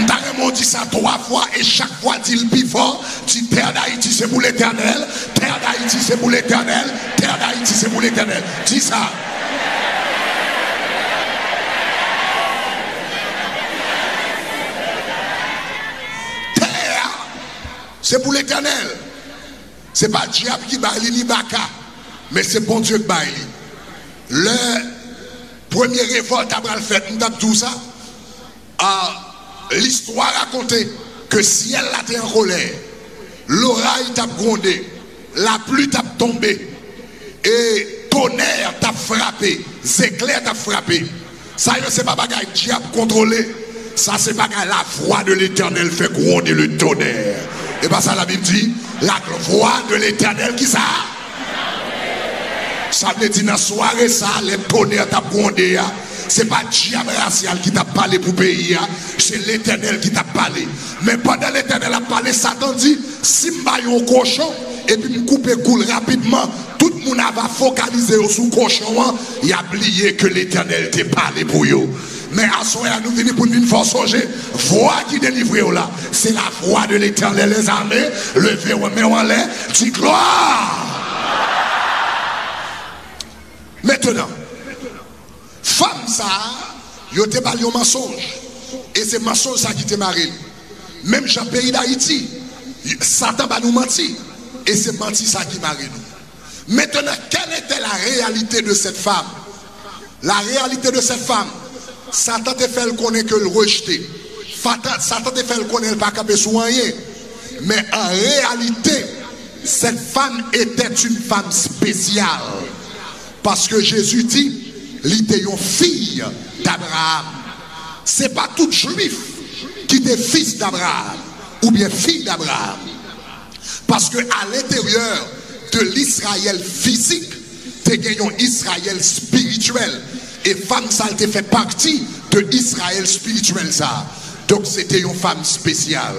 Speaker 4: M'taremo dit ça trois fois et chaque fois dit le fort. Dit Terre d'Haïti, c'est pour l'éternel. Terre d'Haïti, c'est pour l'éternel. Terre d'Haïti, c'est pour l'éternel. Dis ça. Terre, c'est pour l'éternel. C'est pas diable qui baille ni baka, mais c'est bon Dieu qui baille. Le premier révolte après le fait, nous tout ça? Ah, L'histoire racontait que ciel a été en colère, l'oreille t'a grondé, la pluie t'a tombé, et tonnerre t'a frappé, éclairs t'a frappé. Ça, c'est pas bagaille diable contrôlé. Ça, c'est pas la voix de l'éternel fait gronder le tonnerre. Et pas ça, la Bible dit, la voix de l'éternel qui ça? Ça veut dire dans la soirée, ça, les tonnerres t'a grondé. C'est pas diable racial qui t'a parlé pour pays, c'est l'éternel qui t'a parlé. Mais pendant l'éternel a parlé, Satan dit, si je un cochon, et puis me couper coule rapidement, tout le monde va focaliser sur le cochon, il a oublié que l'éternel t'a parlé pour eux. Mais à ce moment nous venons pour une force songer. Voix qui délivre là. C'est la voix de l'éternel les armées. Levez vos mains en l'air. Dis gloire. Maintenant, femme ça, yo te parlé un mensonge. Et c'est mensonge ça qui te marre. Même dans le pays d'Haïti, Satan va nous mentir. Et c'est mentir ça qui marre nous. Maintenant, quelle était la réalité de cette femme? La réalité de cette femme, Satan te fait connaître que le rejeter. Satan te fait connaître pas capable soigner. Mais en réalité, cette femme était une femme spéciale. Parce que Jésus dit, elle était une fille d'Abraham. Ce n'est pas tout juif qui était fils d'Abraham ou bien fille d'Abraham. Parce que à l'intérieur de l'Israël physique, as un Israël spirituel. Et femme, ça fait partie de Israël spirituel. Donc c'était une femme spéciale.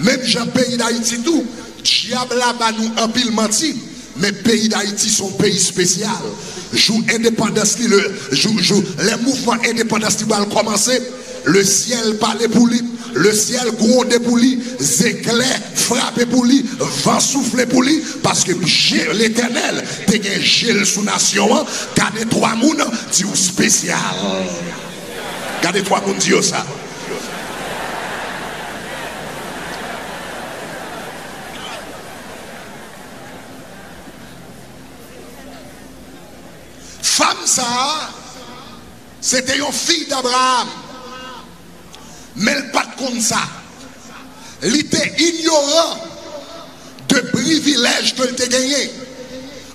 Speaker 4: Même dans pays d'Haïti, tout, diable là nous un pile menti. Mais pays d'Haïti sont pays spécial. Jou indépendance li, jou, jou, le mouvement indépendance li bal komanse, le ciel pale pou li, le ciel gronde pou li, zekle frape pou li, van souffle pou li, paske l'Eternel te gen jel sou nasyon an, kade 3 moun di ou spesyal. Kade 3 moun di yo sa. C'était une fille d'Abraham. Mais elle pas comme ça. Elle était ignorant de privilèges qu'elle a gagné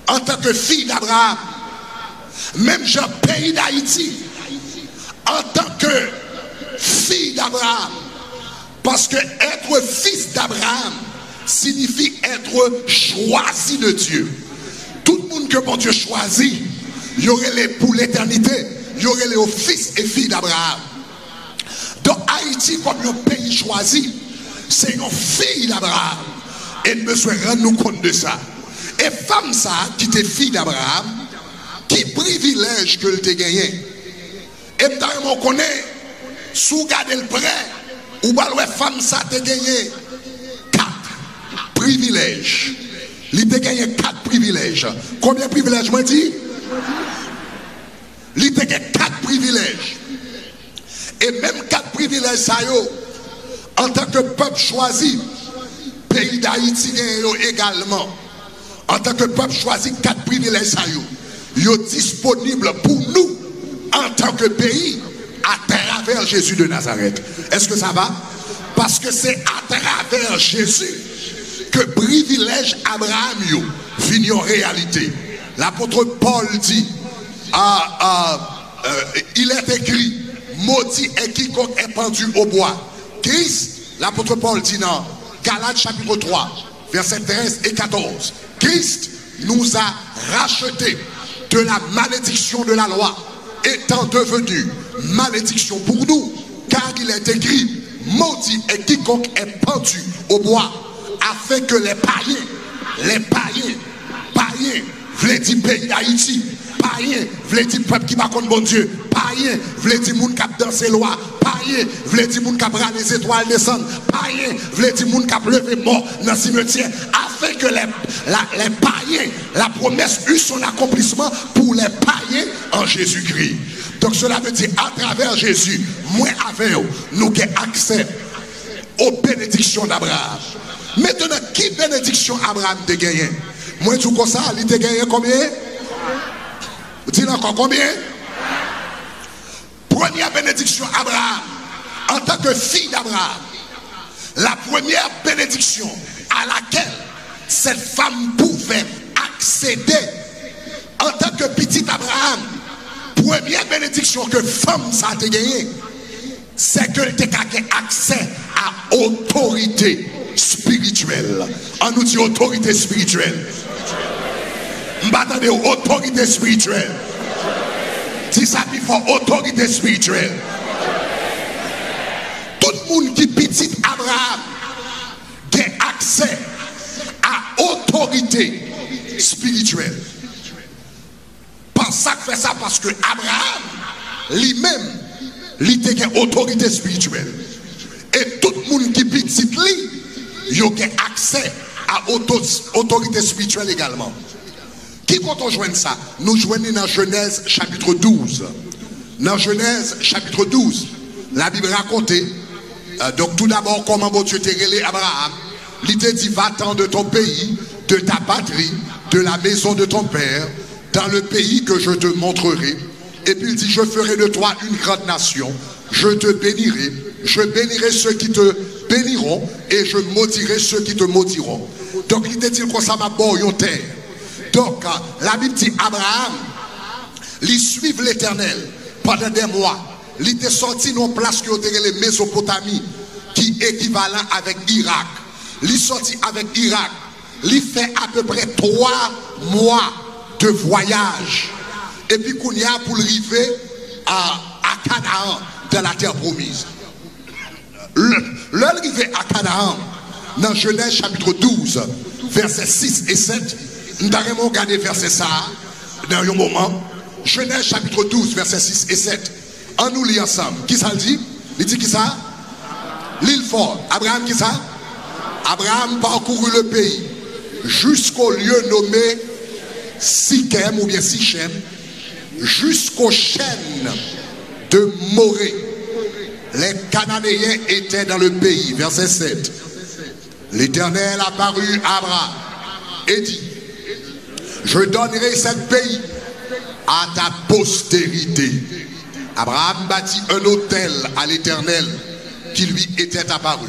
Speaker 4: en tant que fille d'Abraham. Même dans le pays d'Haïti, en tant que fille d'Abraham. Parce que être fils d'Abraham signifie être choisi de Dieu. Tout le monde que mon Dieu choisit, y aurait les pour l'éternité, il y aurait les fils et filles d'Abraham. Donc Haïti, comme le pays choisi, c'est une fille d'Abraham. Et nous besoin rendre compte de ça. Et femme ça, qui était fille d'Abraham, qui privilège que tu gagné. Et on connaît, sous garder le prêt, ou bien femme ça te gagné quatre privilèges. Il te gagné quatre privilèges. Combien de privilèges, moi dit Il gagné quatre privilèges. Et même quatre privilèges, en tant que peuple choisi, pays d'Haïti également, en tant que peuple choisi, quatre privilèges, ça sont disponibles pour nous, en tant que pays, à travers Jésus de Nazareth. Est-ce que ça va? Parce que c'est à travers Jésus que privilège Abraham yo, en réalité. L'apôtre Paul dit, euh, il est écrit, maudit est quiconque est pendu au bois. Christ, l'apôtre Paul dit dans Galates chapitre 3, versets 13 et 14, Christ nous a rachetés de la malédiction de la loi, étant devenu malédiction pour nous, car il est écrit, maudit est quiconque est pendu au bois, afin que les païens, les païens, païens, voulez dire pays d'Haïti, païens, voulez dire peuple qui va contre bon Dieu, païens, voulez dire moun qui dans ses lois, païens, voulez dire moun qui a les étoiles descendre, païens, voulez dire moun qui a levé mort dans le cimetière, afin que les, les païens, la promesse eut son accomplissement pour les païens en Jésus-Christ. Donc cela veut dire à travers Jésus, moi avec nous, nous avons accès aux bénédictions d'Abraham. Maintenant, qui bénédiction Abraham te gagné Moi, tout comme ça, il te gagné combien? Dis encore combien? Première bénédiction Abraham, en tant que fille d'Abraham, la première bénédiction à laquelle cette femme pouvait accéder. En tant que petit Abraham, première bénédiction que femme ça a gagné, c'est qu'elle a accès à autorité spirituel. Ah, An nou di otorite spirituel. Mbata de otorite spirituel. Di sa pi fò otorite spirituel. Tout moun ki pitit Abraham gen akse a otorite spirituel. Pansak fè sa paske Abraham li mèm li te gen otorite spirituel. E tout moun ki pitit li petit lui, il a accès à autorité spirituelle également. Qui quand on joint ça? Nous joignons dans Genèse chapitre 12. Dans Genèse chapitre 12, la Bible raconte, euh, donc tout d'abord comment bon Dieu t'a révélé Abraham. Il t'a dit, va-t'en de ton pays, de ta patrie, de la maison de ton père, dans le pays que je te montrerai. Et puis il dit, je ferai de toi une grande nation, je te bénirai, je bénirai ceux qui te béniront et je maudirai ceux qui te maudiront. Donc il dit qu'on ça m'a terre. Donc la Bible dit Abraham, il suivent l'éternel pendant des mois. Il était sorti dans place qui était les Mésopotamie, qui est équivalent avec Irak. Il sorti avec Irak. Il fait à peu près trois mois de voyage. Et puis qu'on y a pour arriver à, à Canaan, dans la terre promise. L'arrivée à Canaan, dans Genèse chapitre 12, versets 6 et 7, nous avons regardé verset ça dans un moment. Genèse chapitre 12, versets 6 et 7. On nous lit ensemble. Qui ça dit? Il dit qui ça? L'île fort. Abraham qui ça? Abraham parcourut le pays jusqu'au lieu nommé Sichem ou bien Sichem, jusqu'aux chaînes de Morée les Cananéens étaient dans le pays. Verset 7. L'Éternel apparut à Abraham et dit, je donnerai ce pays à ta postérité. Abraham bâtit un hôtel à l'Éternel qui lui était apparu.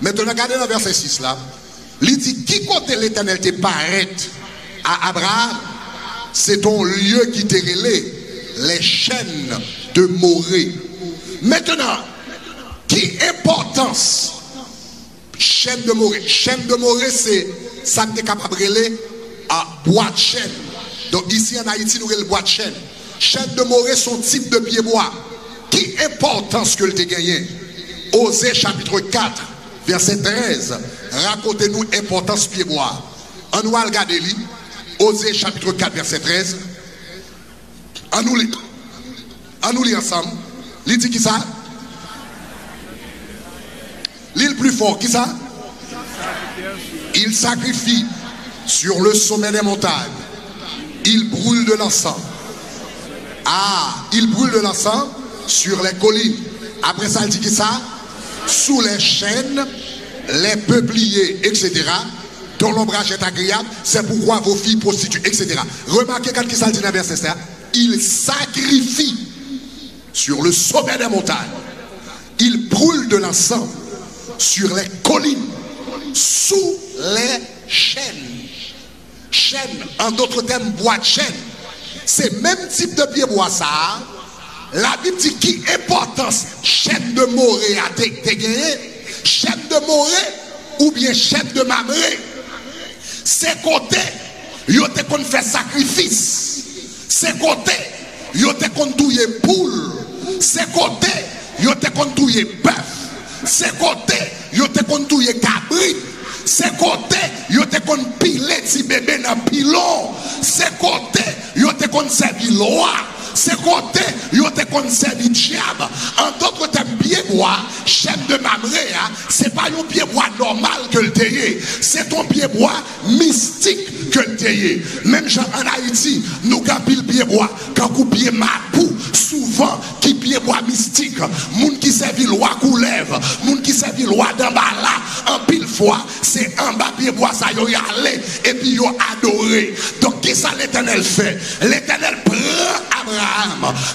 Speaker 4: Maintenant, regardez le verset 6 là. Il dit, qui côté l'Éternel te paraît à Abraham, c'est ton lieu qui t'est relé, les chaînes de Morée. Maintenant, qui importance chaîne de Morée Chaîne de Morée, c'est ça qui est capable de à bois de chêne. Donc ici en Haïti, nous avons le bois de chêne. Chaîne de Morée, son type de pied bois. Qui importance que le gagné Osée chapitre 4, verset 13. Racontez-nous importance pied bois. On nous regarder Osée chapitre 4, verset 13. On nous lit. Nous ensemble. Il dit qui ça L'île plus fort, qui ça? Il sacrifie sur le sommet des montagnes. Il brûle de l'encens. Ah, il brûle de l'encens sur les collines. Après ça, il dit qui ça? Sous les chaînes, les peupliers, etc. dont l'ombrage est agréable, c'est pourquoi vos filles prostituent, etc. Remarquez quand il ça dit dans verset Il sacrifie sur le sommet des montagnes. Il brûle de l'encens sur les collines, sous les chênes. Chênes, en d'autres termes, bois de chêne. C'est même type de pied bois ça. La Bible dit qui importance chêne de morée a été gagnée. Chèm de more ou bien chèm de mamre Se kote yo te kon fè sakrifis Se kote yo te kon touye poule Se kote yo te kon touye bèf se kote yo te kon touye kabrit, se kote yo te kon pile ti bebe nan pilon, se kote yo te kon sebi loa, C'est côté, yo te kon servi diable. En d'autres termes, pied bois, chaîne de mamré, hein, c'est pas un pied bois normal que le théier. C'est ton pied bois mystique que le théier. Même en Haïti, nous le pied bois, quand pied mapou, souvent, qui pied bois mystique, moun qui servi loi coulève, moun qui servi loi là, en pile fois, c'est en bas pied bois ça y allé et puis yo adoré. Donc qui ça l'éternel fait? L'éternel prend Abraham,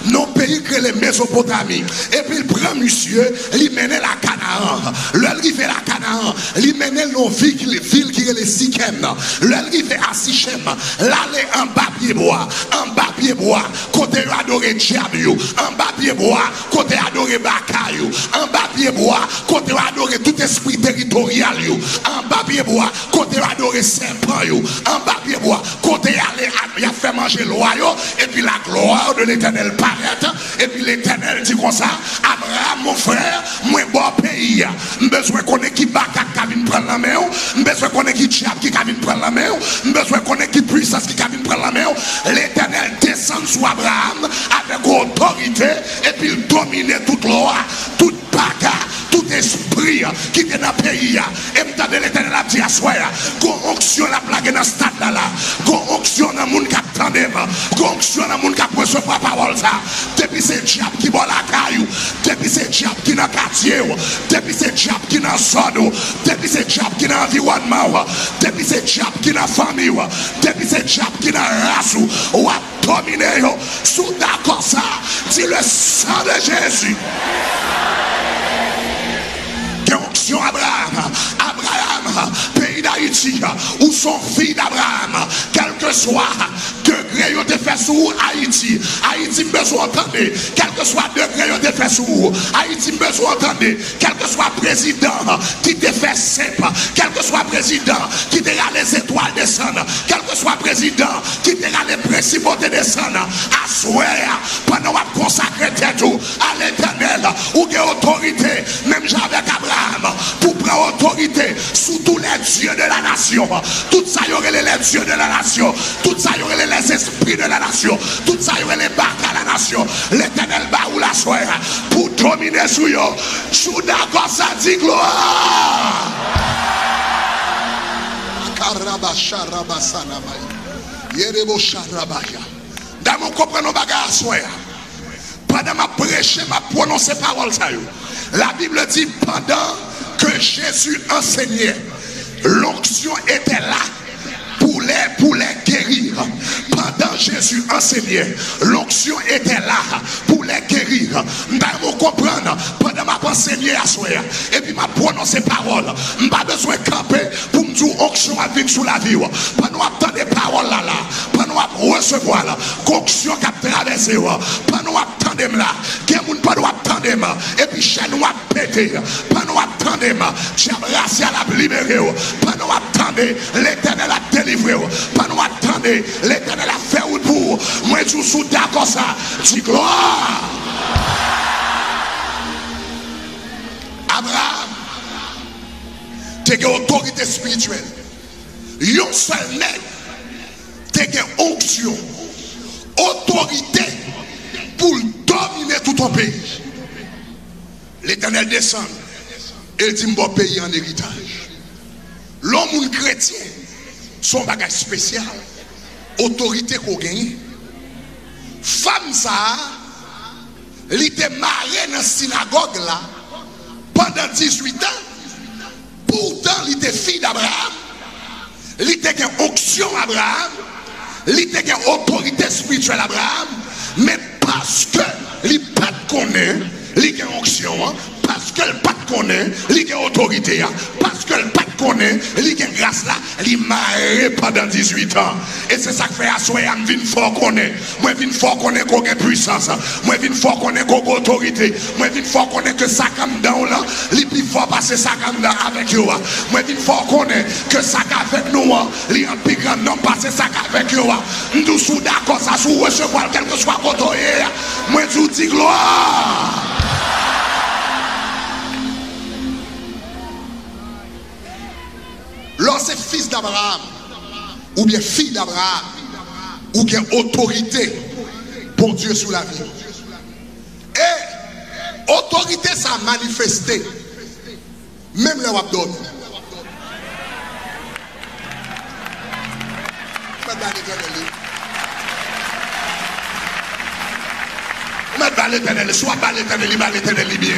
Speaker 4: non pays que les Mésopotamie, et puis il prend monsieur, il mène la Canaan. L'heure fait la Canaan, il mène nos villes, qui est les Sikem. L'heure fait à Sichem, l'aller en bas pied bois, en bas pied bois, côté adoré Diablo, en bas pied bois, côté adoré Bakayou, en bas pied bois, côté adoré tout esprit en bas pied bois, côté adoré serpent, en bas pied bois, côté aller, a fait manger l'oie, et puis la gloire de l'éternel paraît, et puis l'éternel dit comme ça, Abraham, mon frère, moi, bon pays, besoin qu'on ait qui baka qui vient prendre la main, besoin qu'on ait qui diable qui vient prendre la main, besoin qu'on ait qui puissance qui vient prendre la main, l'éternel descend sur Abraham avec autorité, et puis il domine toute loi, toute baka, tout esprit qui vient dans le pays, et me donne l'éternel à dire qu'on onction la plague dans ce stade là, qu'on onction dans le monde qui attend, qu'on onction dans le monde qui recevoir la parole ça. Depuis c'est diable qui boit la caillou, depuis c'est diable qui dans le quartier, depuis c'est diable qui dans le zone, depuis c'est diable qui dans l'environnement, depuis c'est diable qui dans la famille, depuis c'est diable qui dans la race, ou à dominer, sous d'accord ça, dit le sang de Jésus. bénédiction Abraham. Abraham, pays d'Haïti, ou son fils d'Abraham, quel que soit degré te fait sur Haïti, Haïti besoin d'entendre, quel que soit degré te fait sur Haïti besoin d'entendre, quel que soit président qui te fait simple, quel que soit président qui te les étoiles descendre, quel que soit président qui te les principautés descendre, à souhait, pendant qu'on consacrer tête à l'éternel, ou des autorités, même avec Abraham, pour prendre autorité sous tous les dieux de la nation. Tout ça, y aurait les dieux de la nation. Tout ça, y aurait les esprits de la nation. Tout ça, y aurait les barques à la nation. L'éternel bat ou la soirée pour dominer sur eux. Sous d'accord, ça dit gloire. Dans mon bagages à soir. Pendant ma prêcher, ma prononcer parole ça. La Bible dit pendant que Jésus enseignait, l'onction était là pour les, pour les guérir. Pendant Jésus enseignait, l'onction était là. Pour les guérir. Vous comprendre, pendant ma enseigner à soi, et puis ma prononcer parole, je pas besoin de camper pour me dire onction à venir sous la vie. Pendant attendre des paroles là, là, pendant recevoir là, onction qui a traversé, pendant attendre là, quelqu'un pas doit attendre, et puis chez nous a pété, pendant attendre, diable racial a libéré, pendant attendre, l'éternel a délivré, delivre ou. Pa nou attende, l'Eternel a fè ou d'bou. Mwen djou sou d'akon sa, di gloa. Abraham, te gen otorite spirituel. Yon sel men, te gen onksyon, otorite pou l'domine tout an peyi. L'Eternel desan, el di mbo peyi an eritaj. L'on moun kretien, son bagaj spesyal, otorite ko genye, fam sa, li te mare nan sinagogue la, pandan 18 an, pourtant li te fi d'Abraham, li te gen oksyon Abraham, li te gen otorite spirituel Abraham, men paske li pat konen, li gen oksyon an, parce que le pas connaît, il a autorité, hein. parce que le pas connaît, il a grâce là, il marre pendant 18 ans. Et c'est ça que fait assoyer, je viens fort connaît. Moi, je viens fort connaît qu'on puissance. hein. Moi, je viens fort connaît qu'on a autorité. Moi, je viens fort connaît que ça comme dans là, il plus fort passer ça comme avec hein. Moi, je viens fort connaît que ça avec nous, hein, il un plus grand nom passer ça avec hein. Nous sommes d'accord, ça sous recevoir quel que soit côté. Moi, je vous dis gloire. Lorsque fils d'Abraham, ou bien fille d'Abraham, ou bien autorité pour Dieu sous la vie. Et autorité, ça a manifesté. Même le wap donne. Mettre dans l'éternel, soit dans l'éternel, il va l'éternel, il bien.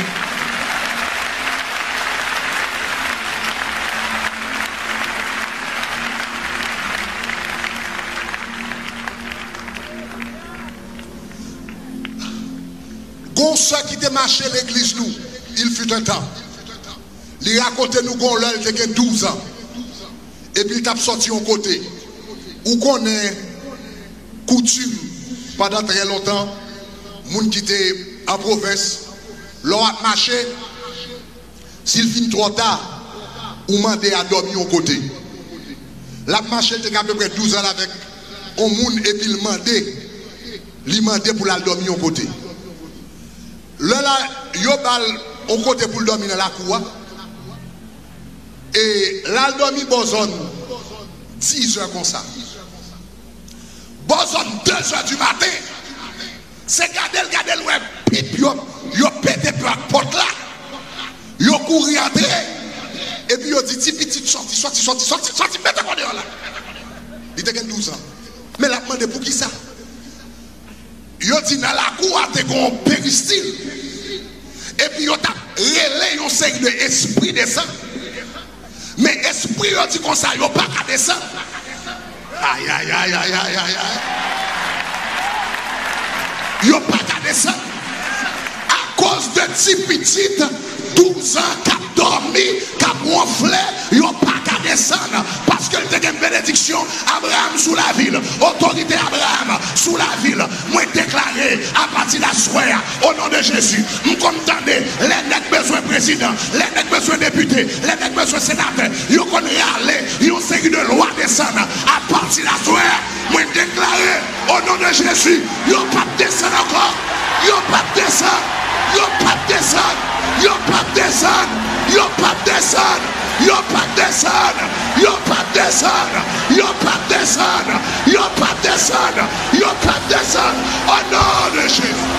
Speaker 4: sa ki demache l'Eglise nou, il fut un tan. Li rakote nou kon lèl teke 12 an. Epi tap soti yon kote. Ou konen koutume padan tre lontan, moun ki te aproves, lò ap mache, sil fin trota, ou mande a domi yon kote. Lap mache te ka pepre 12 an avek, ou moun epi l mande, li mande pou la domi yon kote. Le la, yo bal on kote pou l'domi nan la kouwa. E lal domi bozon 10 an kon sa. Bozon 2 an du maten. Se gade l gade l web pip yo. Yo pete pot la. Yo kouri atre. E pi yo di ti piti sorti, sorti, sorti, sorti, sorti, mette kon de yo la. Di te gen 12 an. Men la pman de pou ki sa? yo di nan la kou a te kon peristil, epi yo ta rele yon sey de espri de san, men espri yo di kon sa yo pa ka de san, ay ay ay ay ay ay ay, yo pa ka de san, a koz de ti pitit, 12 ans qui a dormi, qui a gonflé, yo pas qu'à descendre. Parce que le une bénédiction, Abraham sous la ville, autorité Abraham sous la ville. Moi déclaré à partir de la soirée, au nom de Jésus, nous comptendez, les nègres besoin président, les nègres besoin député, les nègres besoin sénateur, yo qu'on aller, yo série de lois descendre à partir de la soirée. Moi déclaré au nom de Jésus, yo pas descendre encore, yo pas descendre, Yo pat desan, yo pat desan, yo pat desan, yo pat desan, yo pat desan, yo pat desan, yo pat desan, yo pat desan, an nan de Jésus.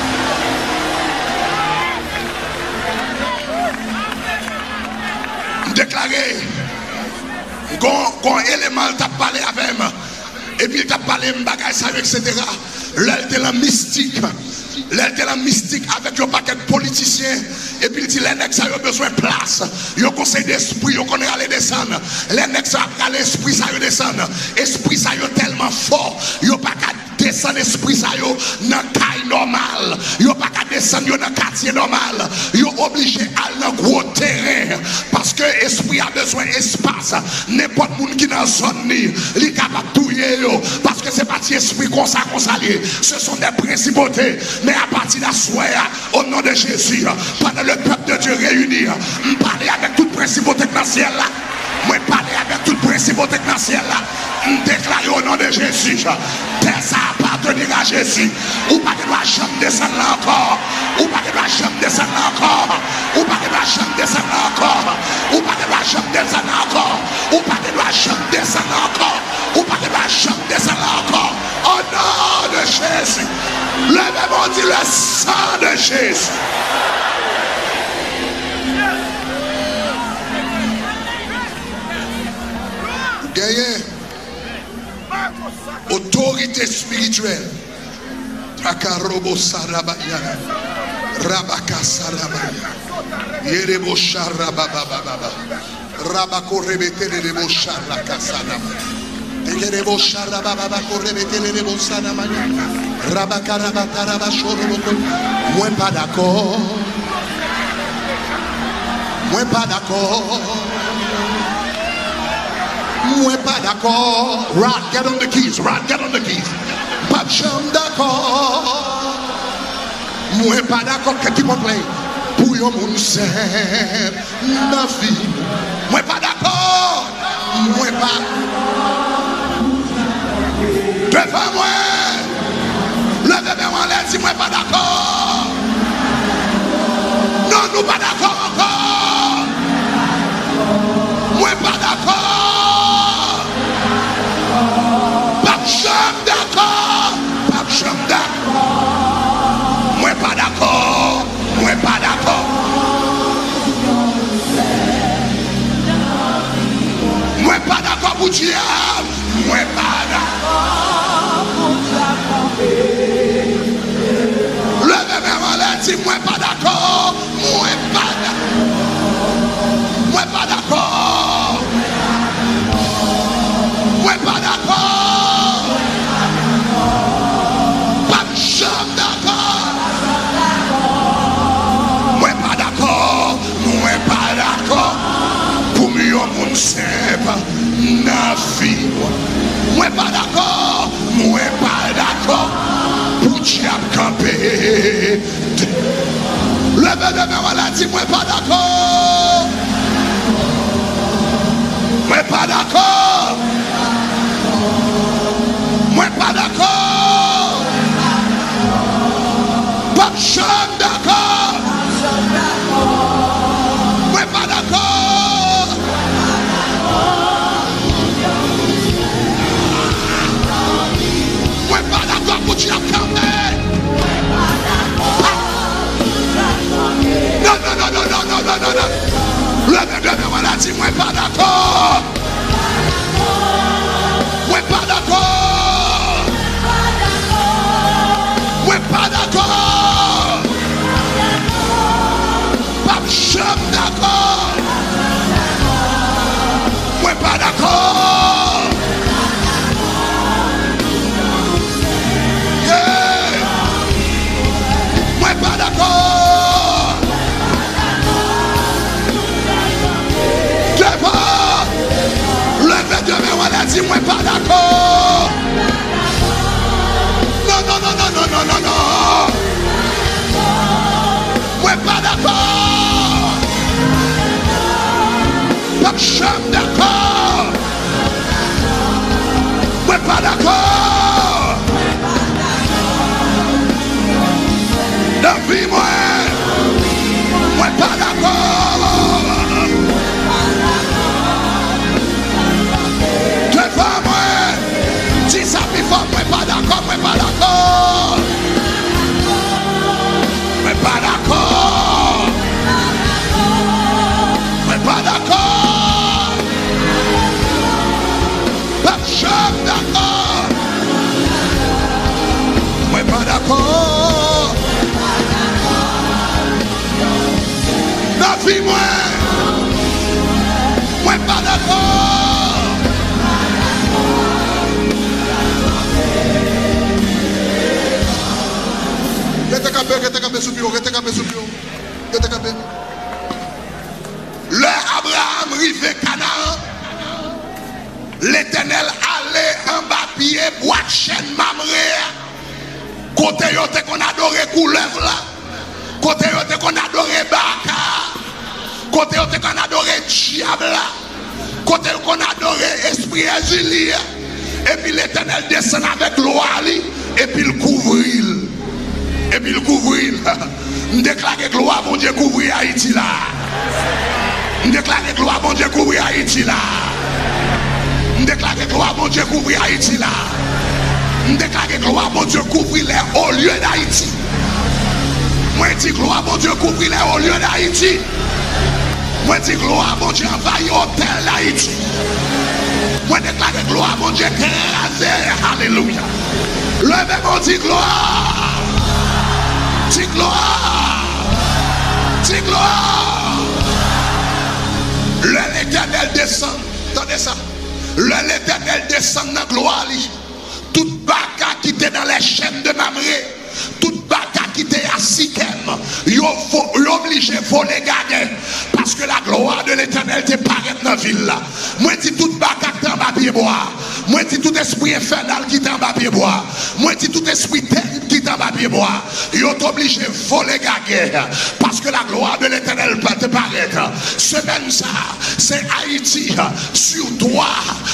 Speaker 4: Deklare, kon eleman tap pale avem, epi tap pale mbagay sa yo, etc. Lèl de la mistik, Était la mystique avec un paquet de politiciens. Et puis il dit, les ça a besoin de place. Ils ont conseil d'esprit, ils connaissent aller descendre. Les nègres, ça a l'esprit, ça a descendre. Esprit, ça a tellement fort. Ils pas descendre l'esprit, ça a dans taille normale. Ils n'ont pas qu'à descendre dans quartier normal. Ils sont obligés à dans gros terrain. Parce que l'esprit a besoin d'espace. N'importe monde qui dans zone, il est capable de touiller. Parce que c'est pas l'esprit qu'on ça, s'allie. Ce sont des principautés. Mais à partir de la soirée, au nom de Jésus, pendant le peuple de Dieu réuni, parler avec toute principauté dans le ciel. Moi, parler avec toute principauté dans le ciel. Je déclare au nom de Jésus. Terre ça appartenir à Jésus. Ou pas de la chambre descendre encore. Ou pas de la chambre descendre encore. Ou pas de la chambre descendre encore. Ou pas de la chambre descendre encore. Ou pas de la chambre descendre encore. Ou pas de la chambre descendre encore. Au nom de Jésus. Levez-moi dit le sang de Jésus. genyen otorite spirituel akarobo sarabaya rabaka sarabaya yerebo sharababababa rabako rebetele rebo sharaka sarabaya Tekerebo sharababa korebetele rebo sarabaya rabaka rabata rabashoroboko mwen pa dako mwen pa dako mwen pa d'akor. Rod, get on the keys, Rod, get on the keys. Pa chanm d'akor. Mwen pa d'akor ke ti pon play? Pou yo moun sep na vi Mwen pa d'akor. Mwen pa. Defa mwen. Leve mwen wan lè si mwen pa d'akor. Non nou pa d'akor ankor Mwen pa d'akor. jom d'akor, pap jom d'akor. Mwen pa d'akor, mwen pa d'akor. Mwen pa d'akor pou diya. fiwa Mwen pa d'akor, mwen pa d'akor. Pouti ap kampe. Leve de mè wala di mwen pa d'akor. Mwen pa d'akor. Mwen pa d'akor. Pap chan non, non, non. Le mè de mè wè la ti mwen pa d'akor. fi mwen Mwen pa de fòm Gete kabe, gete kabe sou piyo, gete kabe sou piyo Gete kabe Le Abraham rive kanan L'Eternel ale an bapye Boat chen mamre Kote yo te kon adore koulev la Kote yo te kon adore baka. Kote yo te kon adore diabla. Kote yo kon adore espri azilia. Epi l'Eternel desen avèk loali. Epi l'kouvril. Epi l'kouvril. Mdeklage gloa bon diye kouvri Haiti la. Mdeklage gloa bon diye kouvri Haiti la. Mdeklage gloa bon diye kouvri Haiti la. Mdeklage gloa bon diye kouvri le o lye d'Haiti. Mwen ti gloa bon diye kouvri le o lye d'Haiti. Mwen di gloa bon di anvay hotel la iti. Mwen deklare gloa bon di ekraze. Aleluya. Leve bon di gloa. Di gloa. Di gloa. Le l'Eternel desan. Tande sa. Le l'Eternel desan nan gloa li. Tout baka ki te nan le chen de mamre. Tout baka ki te asikem. Yo oblige fo le gade. Parce que la gloire de l'éternel te paraît dans la ville. Moi, dis toute baka qui est en bas pied bois. Moi, dis tout esprit infernal qui est en bas pied bois. Moi, dis tout esprit terrible qui est en bas pied bois. Yo obligé de voler garder. Parce que la gloire de l'éternel peut te paraître. Semaine ça, c'est Haïti. Sur toi,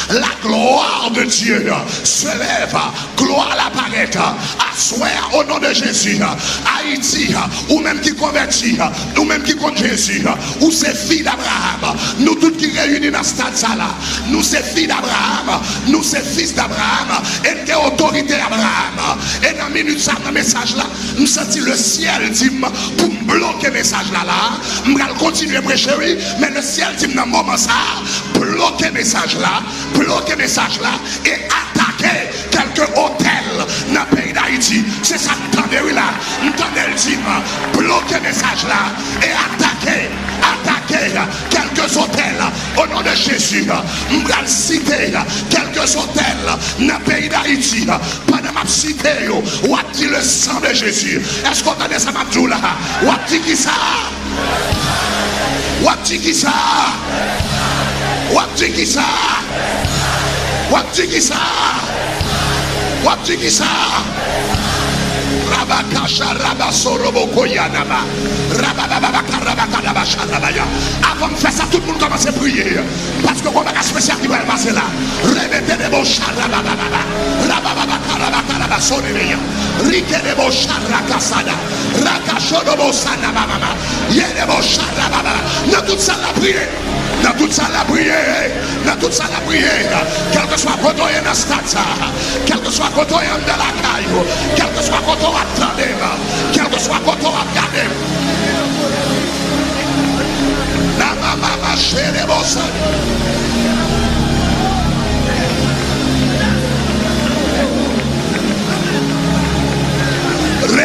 Speaker 4: la gloire de Dieu se lève. Gloire l'apparaît. Assoir au nom de Jésus. Haïti, ou même qui convertit, ou même qui compte Jésus, ou c'est fille d'Abraham. Nous tous qui réunis dans ce stade là, nous c'est fille d'Abraham, c'est fils d'Abraham, et qui autorité d'Abraham. Et dans minute ça, dans message là, nous sentons le ciel dit pour bloquer message là là. Je vais continuer à prêcher, mais le ciel dit dans le moment ça, bloquer message là, bloquer le message là, et quelques hôtels dans le pays d'Haïti. C'est ça que vous là. Entendez le dire, bloquer le message là et attaquer, attaquer quelques hôtels au nom de Jésus. Je vais citer quelques hôtels dans le pays d'Haïti. Pendant ma cité, dit le sang de Jésus. Est-ce qu'on entendait ça, Mabdou là? Ou a dit qui ça? Ou a dit qui ça? Ou a dit qui ça? Waptikisa. Waptikisa. Rabakasha Rabasorobo Koyanaba. Rabababaka Rabakadaba Sharabaya. Avant de faire ça, tout le monde commence à prier. Parce que Robaka spécial qui va passer là. Répétez les mots Sharabababa. Rabababaka Rabakaraba Sorebeya. Rike de mots Sharakasada. Rakashodobo sana Yedebo Sharababa. Ne toute ça la prière. Nan tout sa la priye, nan tout sa la priye, kelke swa koto ye nan statsa, kelke swa koto ye an de la kayo, kelke swa koto ap tadem, kelke swa koto ap gadem. Nan mama ma chere bosan.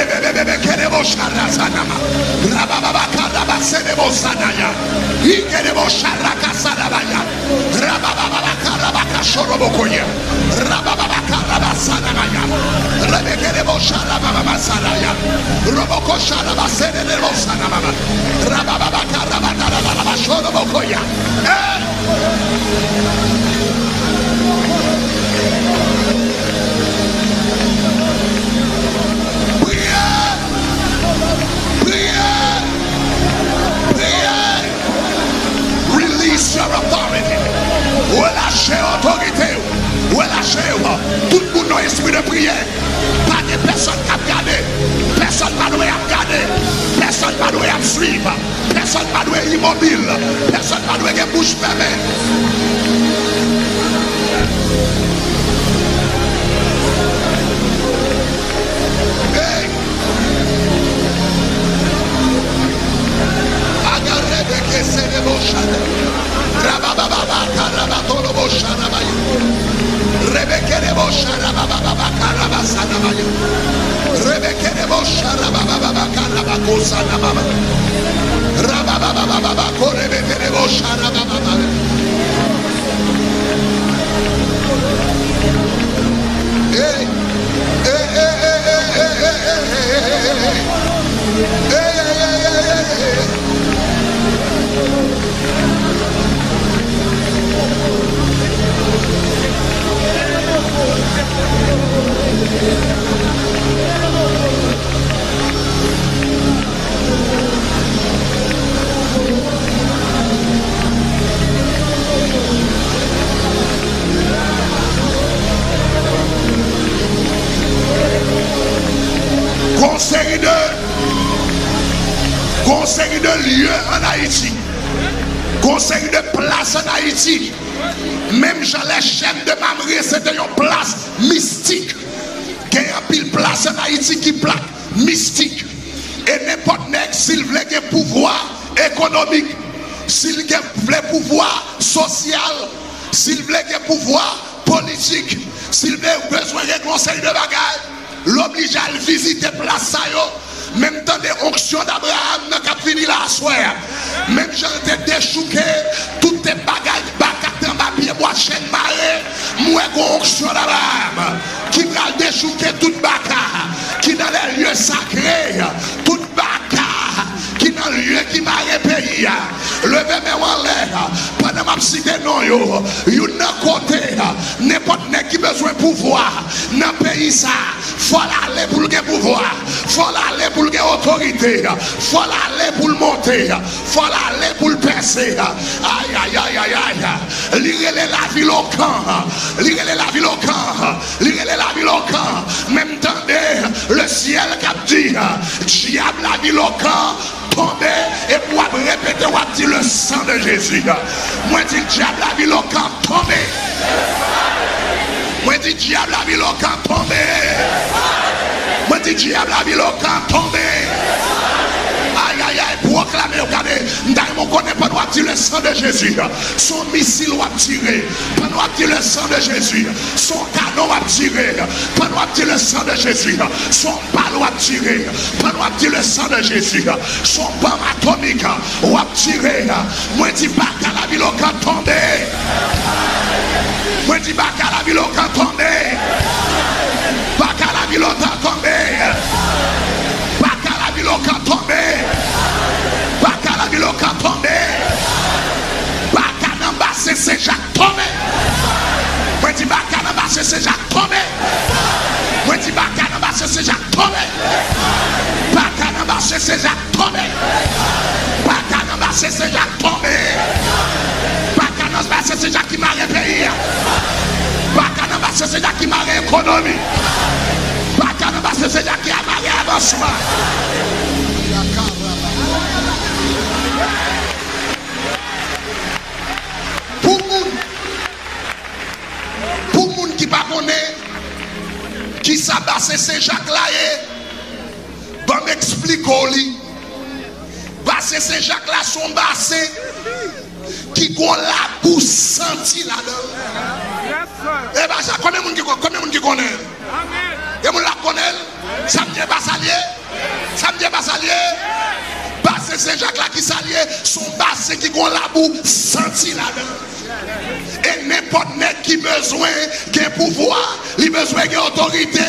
Speaker 4: Keremos Karasanama, Rababa Karabasenemosanaya, Ikeremos Karakasanabaya, Rababa Karabakashorobokoya, Rababa Karabasanamaya, Rebekeremos Karabamasanaya, Roboko Karabasenemosanama, Rababa Karabakarabashorobokoya. Hey! release your authority. Ou lache otorite ou. Ou lache ou. Tout moun nou espri de priye. Pa de person kap gade. Person pa nou e ap gade. Person pa nou e ap suive. Person pa nou e immobil. Person pa nou e gen bouche peme. Hey, hey, hey, hey, Conseil de lieu en Haïti. Conseil de place en Haïti. Même j'allais chef de Mamré, c'était une place mystique. Il y a pile place en Haïti qui plaque mystique. Et n'importe nèg s'il voulait un pouvoir économique, s'il voulait pouvoir social, s'il voulait un pouvoir politique, s'il voulait besoin de conseil de bagage, l'oblige à visiter place ça Mem tan de onksyon d'Abraham nan kap vini la aswaya. Mem jan te dechouke, tout te bagay bakate an bapye mwachen mare, mwen kon onksyon d'Abraham. Ki pral dechouke tout baka, ki nan le lye sakre, tout baka, ki nan lye ki mare peyi. Leve men wan lè, pou. Pendant ma cité non yo. Yo nan côté. N'importe qui besoin pouvoir. Le pays ça. Faut aller pour le pouvoir. Faut aller pour l'autorité. Faut aller pour le monter. Faut aller pour le percer. Aïe aïe aïe aïe aïe. La ville au camp. La ville au camp. Lire la ville. Même temps le ciel qui dit. Diable la ville au camp et pour répéter ou dire le sang de Jésus. Moi dis diable la ville au camp tomber. Moi dis diable la ville au camp tomber. Moi dis diable la ville au camp pour acclamer, regardez, on connaît pas droit tirer le sang de Jésus. Son missile va tirer. Pas droit tirer le sang de Jésus. Son canon va tirer. Pas droit tirer le sang de Jésus. Son balle va tirer. Pas droit tirer le sang de Jésus. Son bombe atomique va tirer. Moi dis pas qu'à la ville au camp tombé. Moi dis pas qu'à la ville au camp tombé. Pas qu'à la ville au camp tombé. Pas qu'à la ville au camp tombé. c'est Jacob. Moi dis baka dans marché c'est Jacob. Moi dis baka dans marché c'est Jacob. Baka dans marché c'est Jacob. Baka dans marché c'est Jacob. Baka dans marché c'est Jacob qui m'a repayé. Baka dans marché c'est Jacob qui m'a rééconomie. Baka dans marché c'est Jacob qui a marré avancement. ki pa kone, ki sa basen se jak la ye, ba m ekspliko li. Basen se jak la son basen, ki kon la pou senti la don. E basen, kome moun ki kone? E moun la kone? Samdye basalye? Samdye basalye? basen Saint-Jacques la ki salye, son basen ki kon labou, santi la den. E nepot net ki bezwen gen pouvoi, li bezwen gen otorite,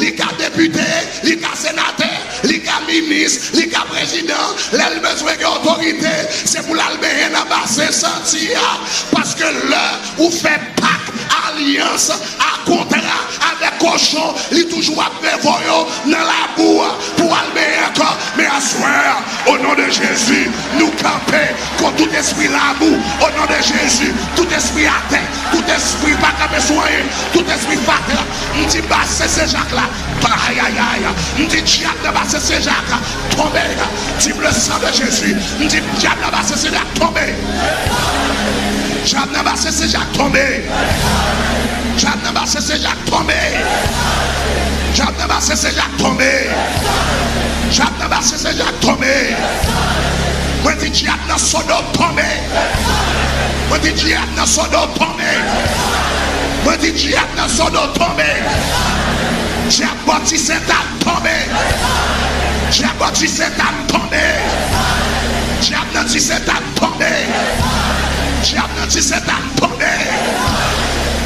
Speaker 4: li ka depute, li ka senate, li ka minis, li ka prezident, lel bezwen gen otorite, se pou lalbe gen a basen santi ya, paske lè ou fe pak alians a kontra a de koshon, li toujou apne voyo nan labou pou albe gen kon, me aswer, ou Au nom de Jésus, nous camper contre tout esprit l'amour. Au nom de Jésus, tout esprit à terre, tout esprit pas qu'à soigner, tout esprit pas terre. On dit, bah, c'est ces Jacques-là. Aïe, aïe, aïe. On dit, diable, bah, c'est ces Jacques-là. Tombez. Dis le sang de Jésus. On dit, diable, bah, c'est ces Jacques. Tombez. Diable, bah, c'est ces Jacques. Tombez. Diable, bah, c'est ces Jacques. Tombez. Jante va se se jak tome. Jante va se se jak tome. Mwen di jat nan sodom tome. Mwen di jat nan sodom tome. Mwen di jat nan sodom tome. Jat boti setan tome. Jat boti setan tome. Jat boti setan tome. Jat boti setan tome.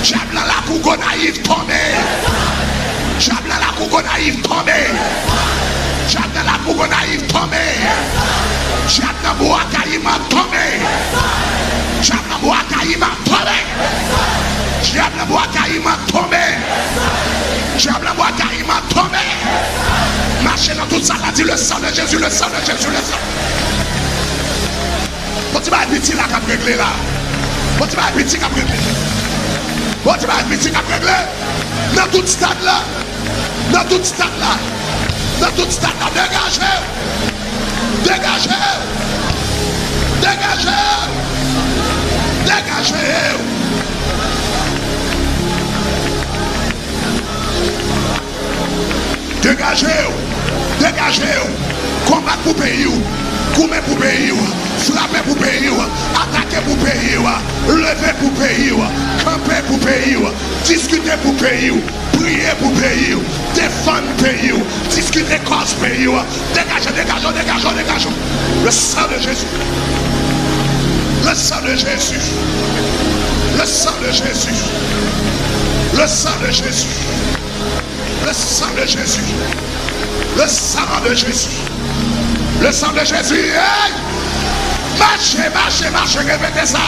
Speaker 4: Jat nan la kou go naif tome. Chab nan la kou kon a yiv tome. Chab nan la kou kon a yiv tome. Chab nan mou akayiman tome. Chab nan mou akayiman tome. Chab nan mou akayiman tome. Chab nan mou akayiman tome. Marche nan tout sa la di le san de Jezu, le san de Jezu, le san. Poti ba epiti la kap regle la. Poti ba epiti kap regle la. Être petit qui a réglé. Bon, tu vas être petit qui a réglé. Dans tout stade là. Dans tout stade là. Dans tout stade là. Dégagez. Dégagez. Dégagez. Dégagez. Dégagez. Dégagez. Combat pour pays. Couper pour pays. Frapper pour pays. Attaquer pour pays. Lever pour pays. Camper pour pays. Discuter pour pays. Prier pour pays. Défendre pays. Discuter cause pays. Dégagez, dégagez, dégagez, dégagez. Le sang de Jésus. Le sang de Jésus. Le sang de Jésus. Le sang de Jésus. Le sang de Jésus. Le sang de Jésus. Le sang de Jésus. Hey! Marchez, marchez, marchez, répétez ça.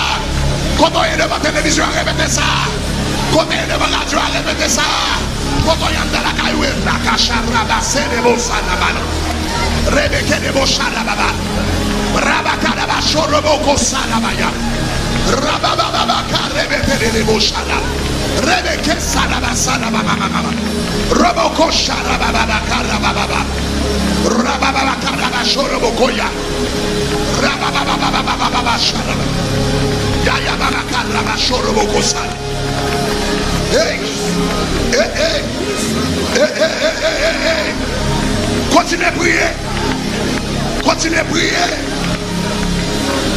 Speaker 4: Quand on est devant la télévision, répétez ça. Quand on est devant la radio, répétez ça. Quand on est dans la caillou, la cacha, rabassez les beaux sanabana. Rebeke de beaux sanababa. Rabakadaba, choroboko sanabaya. Rabababaka, rebeke de sanababa. Rebeke sanaba sanababa. Roboko sharababaka, rabababa. Continue à prier. Continue à prier.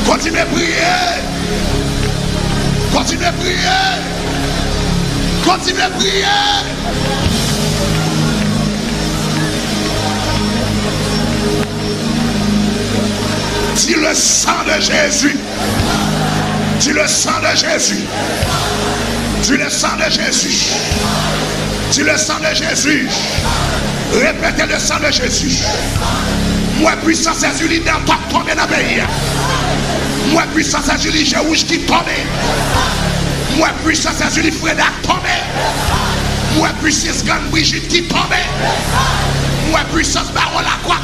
Speaker 4: Continuez à prier. Continuez à prier. Continuez à prier. Dis le sang de Jésus. Dis le sang de Jésus. Dis le sang de Jésus. Dis le sang de Jésus. Répétez le sang de Jésus. Moi, puissance Julie dans toi tomber dans le pays. Moi, puissance Julie, j'ai rouge qui tombe. Moi, puissance Julie, Freda tombe. Moi, puissance grande Brigitte qui tombe. Moi, puissance baron la croix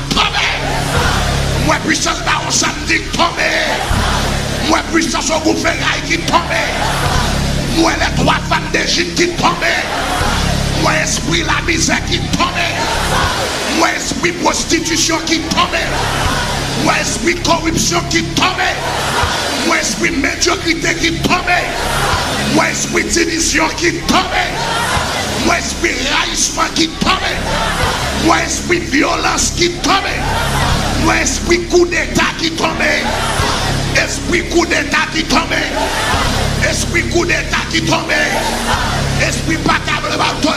Speaker 4: Mwen pwisans ba ou samdi tombe. Mwen pwisans ou gouferay ki tombe. Mwen le dwa fan de jit ki tombe. Mwen espri la mizè ki tombe. Mwen espri prostitisyon ki tombe. Mwen espri korupsyon ki tombe. Mwen espri medyokrite ki tombe. Mwen espri divisyon ki tombe. Mwen espri rayisman ki tombe. Mwen espri violans ki tombe. ou esprit coup d'état qui tombe. Esprit coup d'état qui tombe. Esprit coup d'état qui tombe. Esprit patable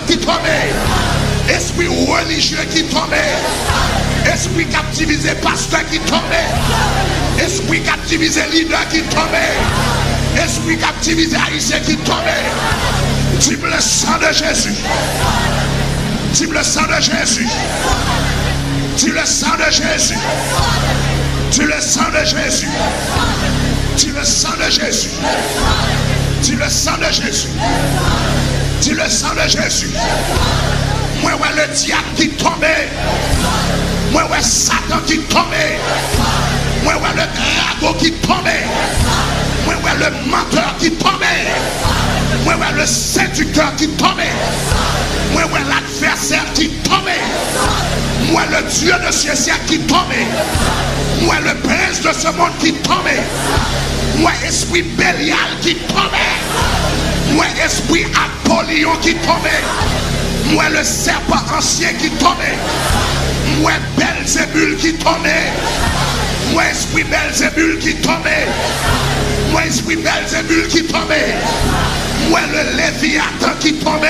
Speaker 4: qui tombe. Esprit religieux qui tombe. Esprit captivisé pasteur qui tombe. Esprit captivisé leader qui tombe. Esprit captivisé haïtien qui tombe. Dis le sang de Jésus. Dis le sang de Jésus. Tu le sang de Jésus. Tu le sang de Jésus. Tu le sang de Jésus. Tu le sang de Jésus. Tu le sang de Jésus. Moi, ouais, le diable qui tombe. Moi, ouais, Satan qui tombe. Moi, ouais, le dragon qui tombe. Moi, ouais, le menteur qui tombe. Moi, ouais, le séducteur qui tombe. Moi, l'adversaire qui tombe. Moi, le Dieu de ce ciel qui tombe. Moi, le prince de ce monde qui tombe. Moi, esprit Bélial qui tombe. Moi, esprit Apollyon qui tombe. Moi, le serpent ancien qui tombe. Moi, Belzébul qui tombe. Moi, esprit Belzébul qui tombe. Moi, esprit Belzébul qui tombe. Moi, le Léviathan qui tombe.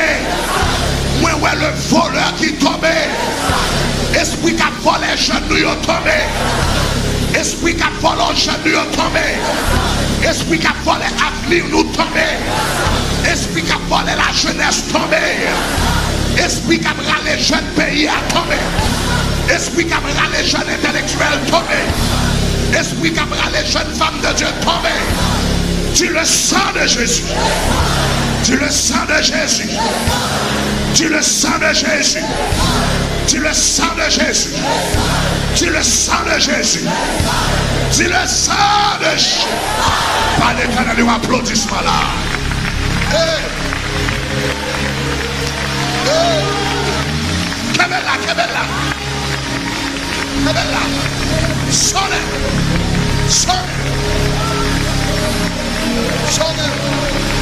Speaker 4: Mwen wè le voleur qui tombe Esprit kat vole genou yo tombe Esprit kat vole genou yo tombe Esprit kat vole avniv nou tombe Esprit kat vole la jeunesse tombe Esprit kat rale jen peyi a tombe Esprit kat rale jen intelektuel tombe Esprit kat rale jeunes femmes de Dieu tombe Tu le sang de Jésus Tu le sang de Jésus tu le sang de Jésus. Tu le sang de Jésus. Tu le sang de Jésus. Tu le sang de Jésus. Pas d'éternel applaudissement là. Hey. Hey. Que bella, que bella. Que bella. Sonne. Sonne. Sonne.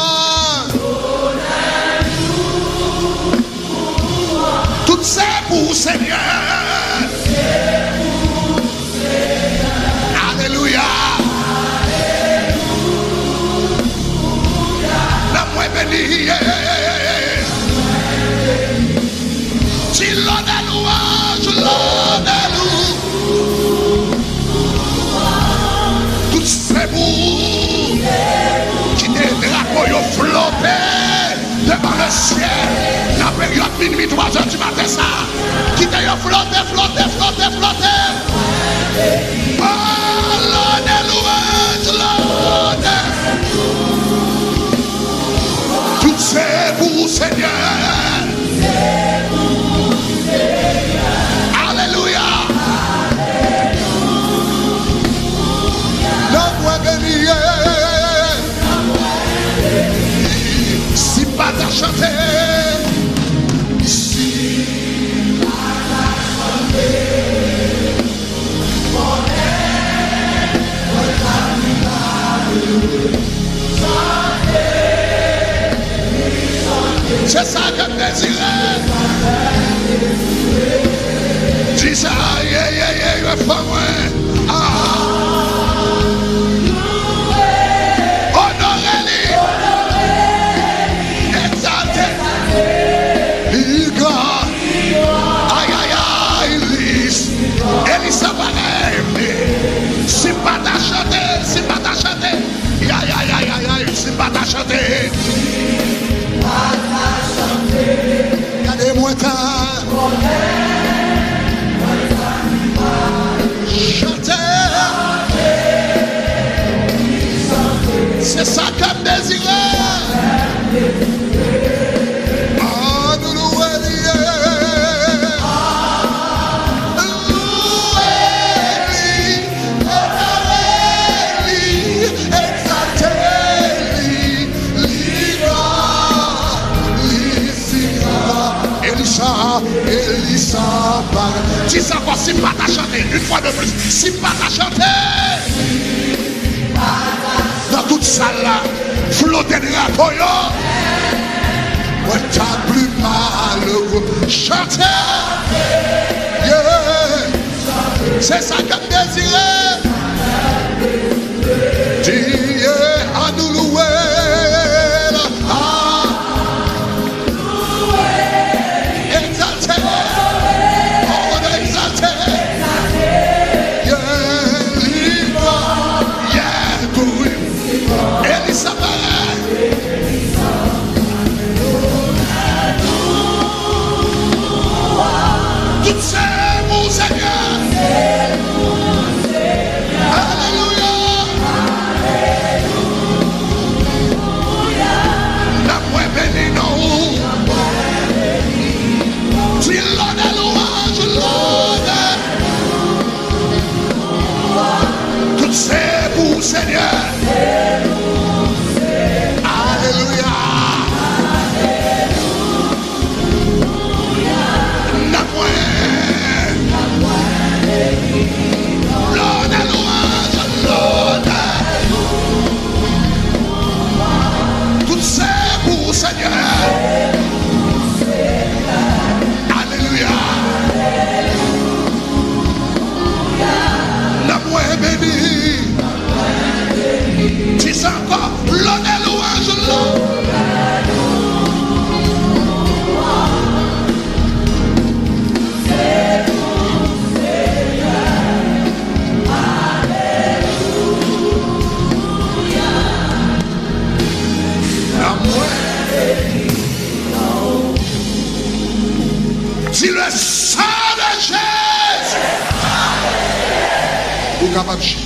Speaker 4: liye Si lode nou anj, lode nou Tout se mou Ki de drapo yo flote Devan le sien Na peryot minmi 3 an di maten sa Ki de yo flote, flote, flote, flote Mou C'est ça que je désirais. Dis ça, yeah, yeah, yeah, yeah, fais-moi. Ah. dis encore, si pas t'as chanté, une fois de plus, si pas t'as chanté. Dans toute salle là, flotter de la toyo. moi t'as plus malheureux. Chanter. Yeah. C'est ça que me désirait. Ou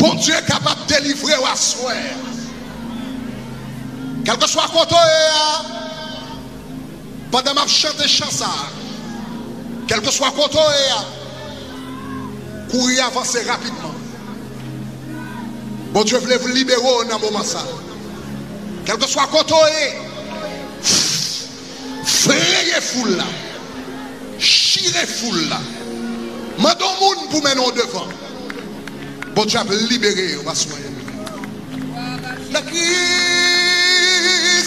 Speaker 4: bon Dieu est capable de délivrer ou à soi. Quel que soit côté, pendant que je chante chanson, quel que soit côté, courir avancer rapidement. Bon Dieu voulait vous libérer dans ce moment ça. Quel que soit côté, frayez foule là, chirez foule là. Mandons monde pour mener devant. Bon Dieu a libéré, on va. La crise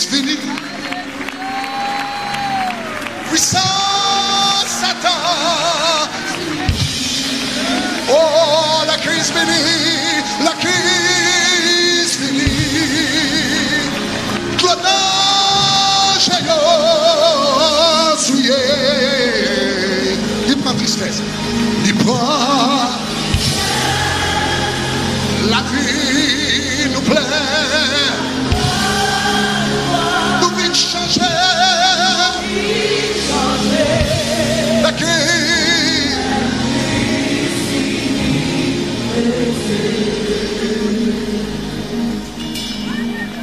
Speaker 4: finie. Puissance Satan. Oh, la crise finie. La crise finie. Clonage et souillé. Il prend tristesse. prend la vie nous plaît. Nous vite changer. La.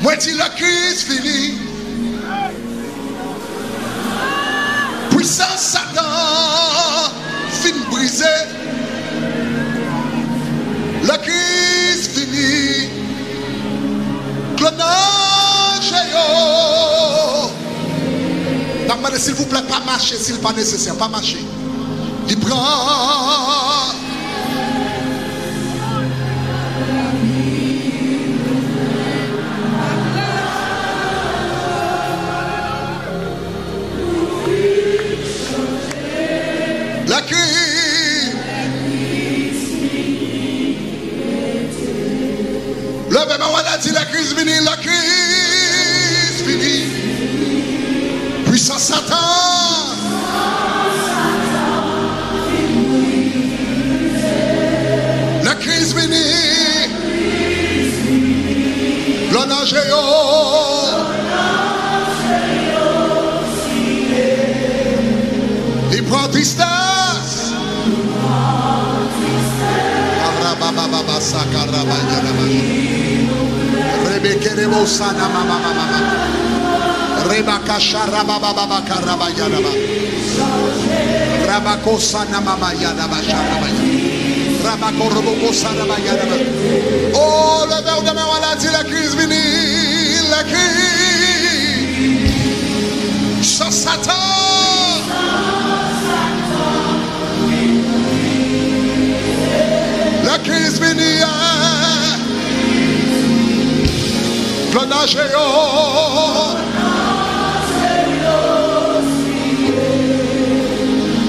Speaker 4: Moi dis la crise finie. S'il vous plaît, pas marcher s'il pas nécessaire, pas marcher. Il prend. Le nagéo. Il prend tristesse. Arabababa sakarabayaraba. Rebekerebo sana mama mama mama. Rebakasharabababa karabayaraba. Rabakosana mama yaraba sharabaya. Rabakorobokosana bayaraba. Oh, le verre de ma Satan. La crise finie. Clonage yo.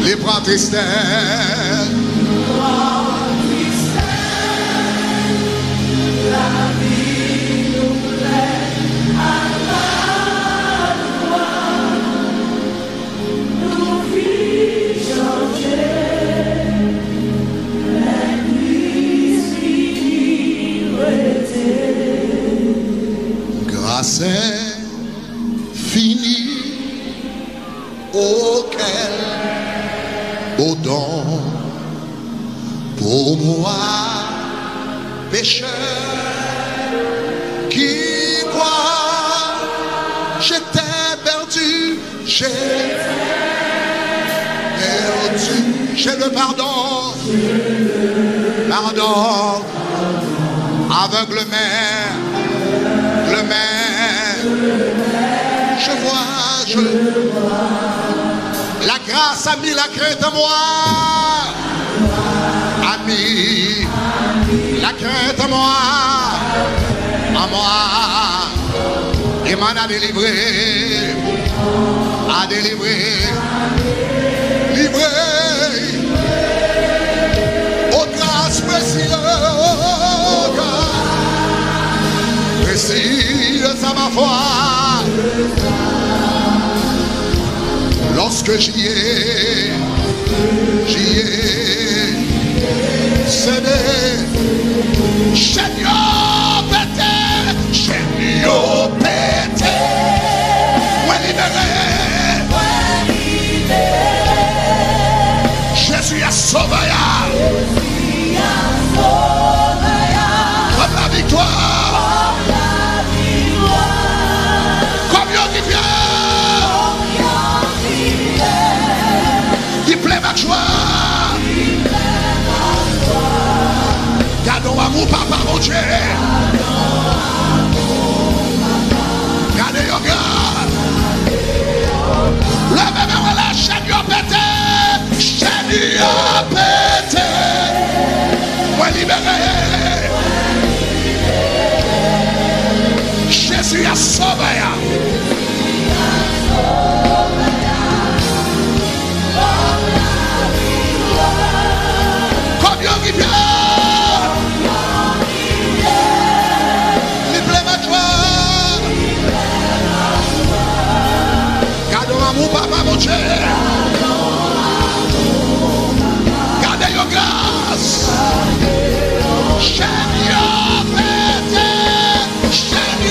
Speaker 4: Libre en tristesse. Grâce est finie auquel au don pour moi pécheur qui croit j'étais perdu j'ai perdu j'ai le pardon pardon aveugle mère le maire. Je vois, je. La grâce a mis la crainte en moi. A mis la crainte en moi. En moi. Et m'en a délivré. A délivré. Livré. Précieuse à ma foi. Lorsque j'y ai, j'y ai cédé. Seigneur Papa, mon Dieu. Gardez yo garde. Le bébé, voilà, chaîne yo pété. Chaîne yo pété. Moi libéré. Jésus a sauvé.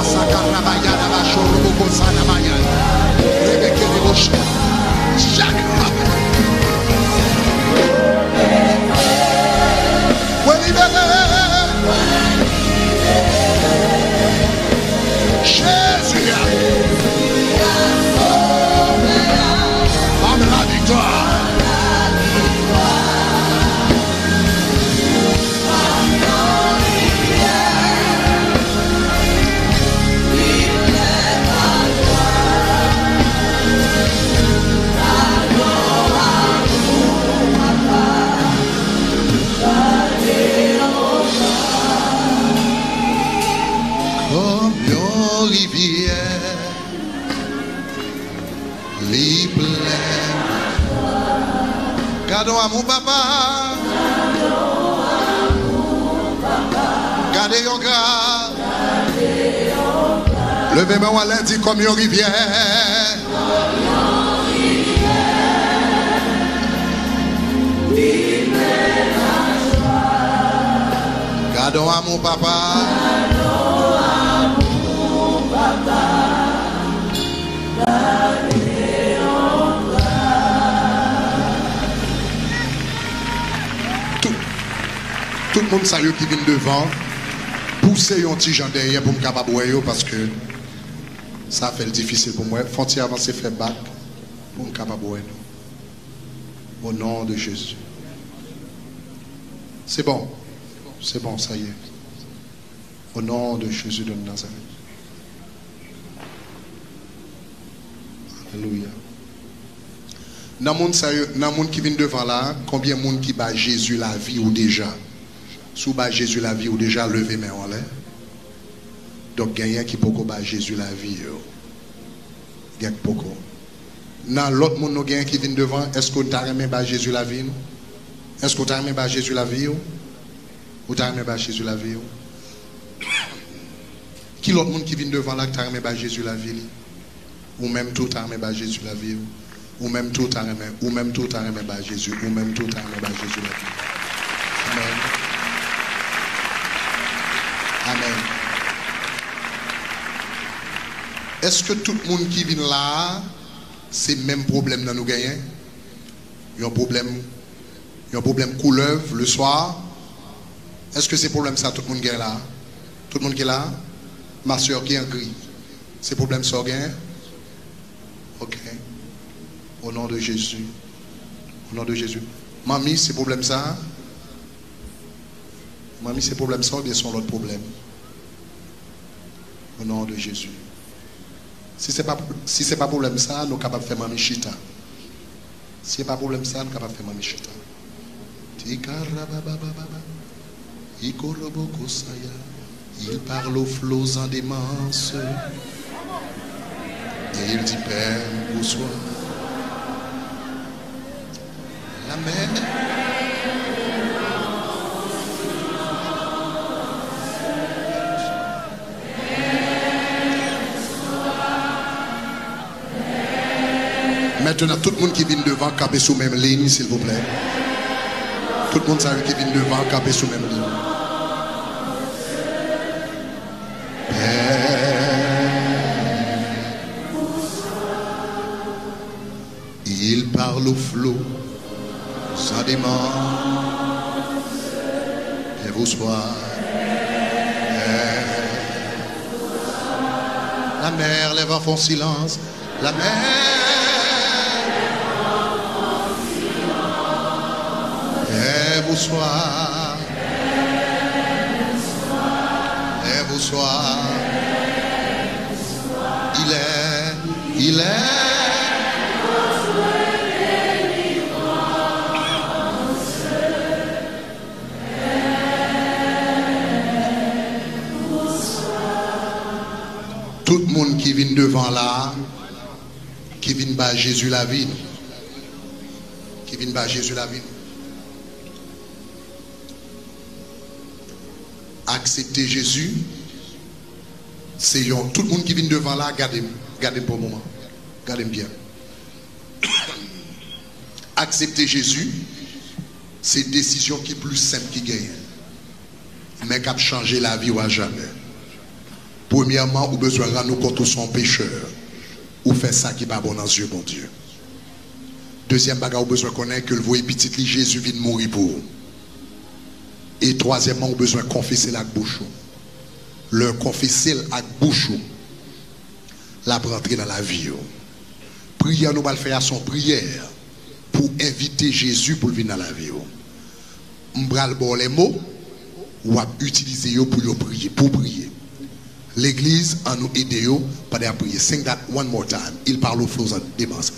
Speaker 4: Rabababa, saka, rabaya, raba, shorobo, kosana, maya. Rebeke, reboche. Gardons à mon papa. Gardez grâce. Levez-moi à lundi comme une rivière. Gardons à mon papa. Tout le monde sérieux qui vient devant, poussez un petit gens derrière pour me capable de voir parce que ça fait le difficile pour moi. Faut-il avancer, faire bac pour me capable de voir nous? Au nom de Jésus. C'est bon. C'est bon, ça y est. Au nom de Jésus de Nazareth. Alléluia. Dans le monde qui vient devant là, combien de monde qui bat Jésus la vie ou déjà? Sous bat Jésus la vie ou déjà levé main en l'air. Donc il y a qui peut battre Jésus la vie. Il y a beaucoup. L'autre monde qui vient devant, est-ce qu'on t'a battre Jésus la vie? Est-ce qu'on t'a battre Jésus la vie? Ou t'a battre Jésus la vie? Qui l'autre monde qui vient devant là t'a battre Jésus la vie? Ou même tout t'a battre Jésus la vie? Ou même tout t'a ou même tout battre Jésus, ou même tout battre Jésus la vie. Amen. Est-ce que tout le monde qui vient là, c'est le même problème dans nous gagnons Il y a un problème, il y problème couleuvre le soir. Est-ce que c'est problème ça tout le monde qui là? Tout le monde qui est là? Ma soeur qui est en gris. C'est problème ça gagne Ok. Au nom de Jésus. Au nom de Jésus. Mamie, c'est problème ça? Mamie, c'est problème ça ou bien son l'autre problème? Au nom de Jésus. Si ce n'est pas, si pas problème ça, nous sommes capables de faire mamie chita. Si ce n'est pas problème ça, nous sommes capables de faire mamie chita. Tikarababababa, ikorobokosaya. Il parle aux flots en démence. Et il dit Père, où soit la mer. Maintenant, tout le monde qui vient devant, capé sous même ligne, s'il vous plaît. Tout le monde savait qui vient devant, capé sous même ligne. Il parle au flot, sans démence, et vous soir. La mer, les vents font silence. La mer. Vous soir. Et vous soir. Il est, il est. Tout le monde qui vient devant là, qui vient par Jésus la vie. Qui vient par Jésus la vie. Accepter Jésus, c'est tout le monde qui vient devant là, gardez, pour moment. Gardez bien. Accepter Jésus, c'est une décision qui est plus simple qui gagne. Mais qui a changé la vie ou à jamais. Premièrement, vous besoin de rendre compte son pécheur. Ou faire ça qui n'est pas bon dans les yeux, bon Dieu. Deuxième bagage, vous besoin de connaître que le voyez petit Jésus vient de mourir pour. Et troisièmement, vous besoin de confesser la bouche. Le confesser la bouche. La rentrer dans la vie. Prière, nous allons faire son prière pour inviter Jésus pour venir dans la vie. Bon les mots ou à utiliser pour prier, pour prier. L'église en nous aider pendant à prier. Sing that one more time. Il parle aux flots en démence.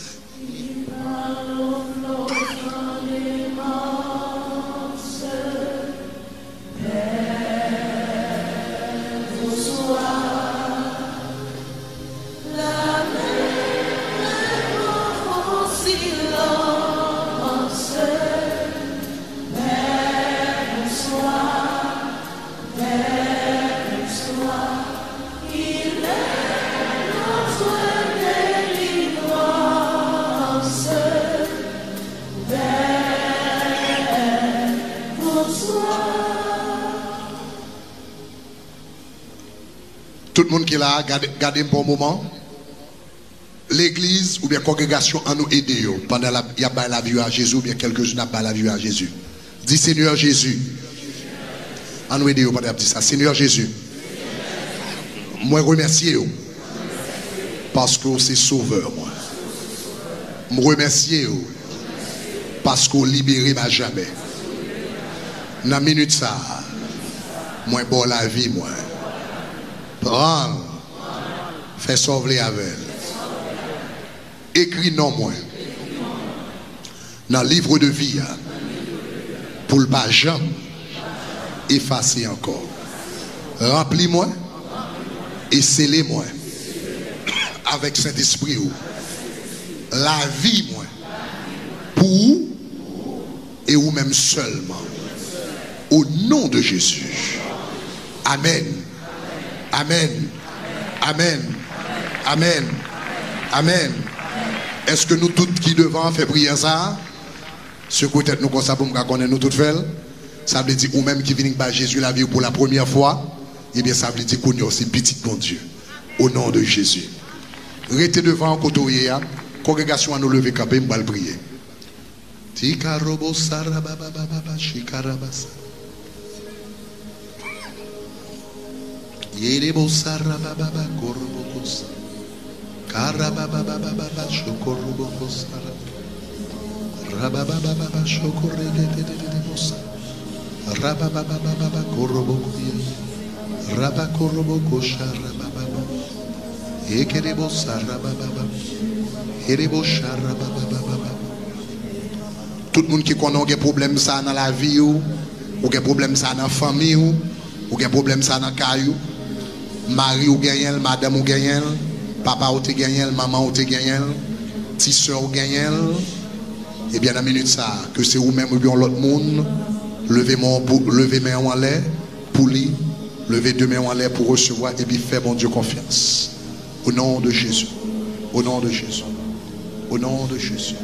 Speaker 4: Qui est là, gardez, un bon moment. L'église ou bien congrégation en nous aider pendant la, y a la vie à Jésus ou bien quelques jours n'a pas la vie à Jésus. Dis Seigneur Jésus. En nous aider pendant ça. Seigneur Jésus. Moi remercier yo. Parce que c'est sauveur moi. Je remercier. Parce qu'on libéré ma jamais. Dans la minute ça. Moi bon la vie moi. Prends. Fais sauver avec. Écris non moi. Dans le livre de vie. hein, Pour le pas jamais effacer encore. Remplis-moi et scellez-moi avec Saint-Esprit. La vie, moi, pour et ou même seulement? Au nom de Jésus. Amen. Amen. Amen. Amen. Amen. Est-ce que nous tous qui devant faire prier ça? Ce côté nous comme ça nous nous toutes. Ça veut dire ou même qui viennent par Jésus la vie pour la première fois. Eh bien ça veut dire qu'on est aussi petit bon Dieu. Au nom de Jésus. Restez devant côté là. Congrégation à nous lever campé, nous prier. Tikarobo sarababababa shikarabasa. Yerebo sarabababa Tout le monde qui connaît des problèmes ça dans la vie ou des problèmes dans la famille ou des problèmes dans le caillou. Mari ou gagnel, madame ou gagnel, papa ou te gagnel, maman ou te gagnel, petite ou gagnel. Et bien, dans la minute ça, que c'est vous-même ou bien l'autre monde, levez main en l'air pour lui, levez deux mains en l'air pour recevoir et puis faire mon Dieu confiance. Au nom de Jésus. Au nom de Jésus. Au nom de Jésus.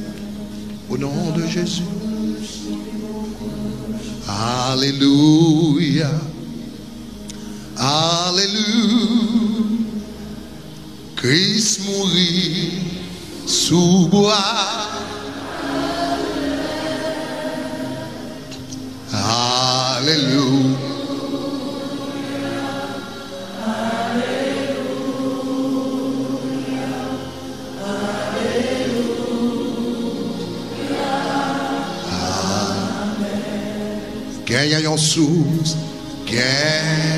Speaker 4: Au nom de Jésus. Alléluia. Alléluia. Christ mourit sous bois. Alléluia. Gagne yon sous, gagne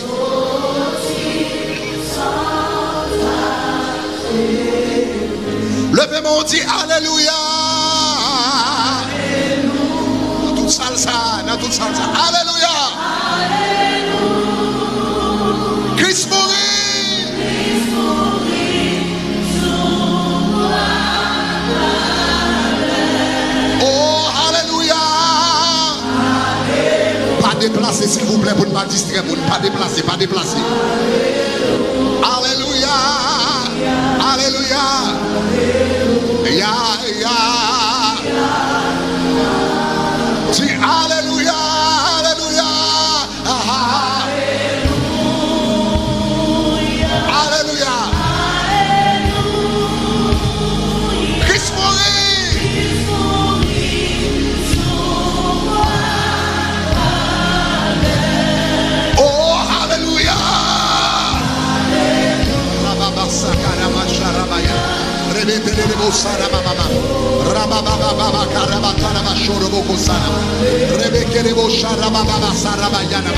Speaker 4: leve moun di aleluya. Nan tout salsa, nan tout salsa. Aleluya. Kris mouri. Kris mouri. Sou akale. Oh aleluya. Pa deplase s'il vous plè pou n'pa distre moun. Pa deplase, pa deplase. Aleluya. Aleluya. Alléluia. Alléluia. Ya, ya. Rebebelebo sarababa. Rabababa karabatara shoroboko sana. Rebekelebo sharababa sarabayana.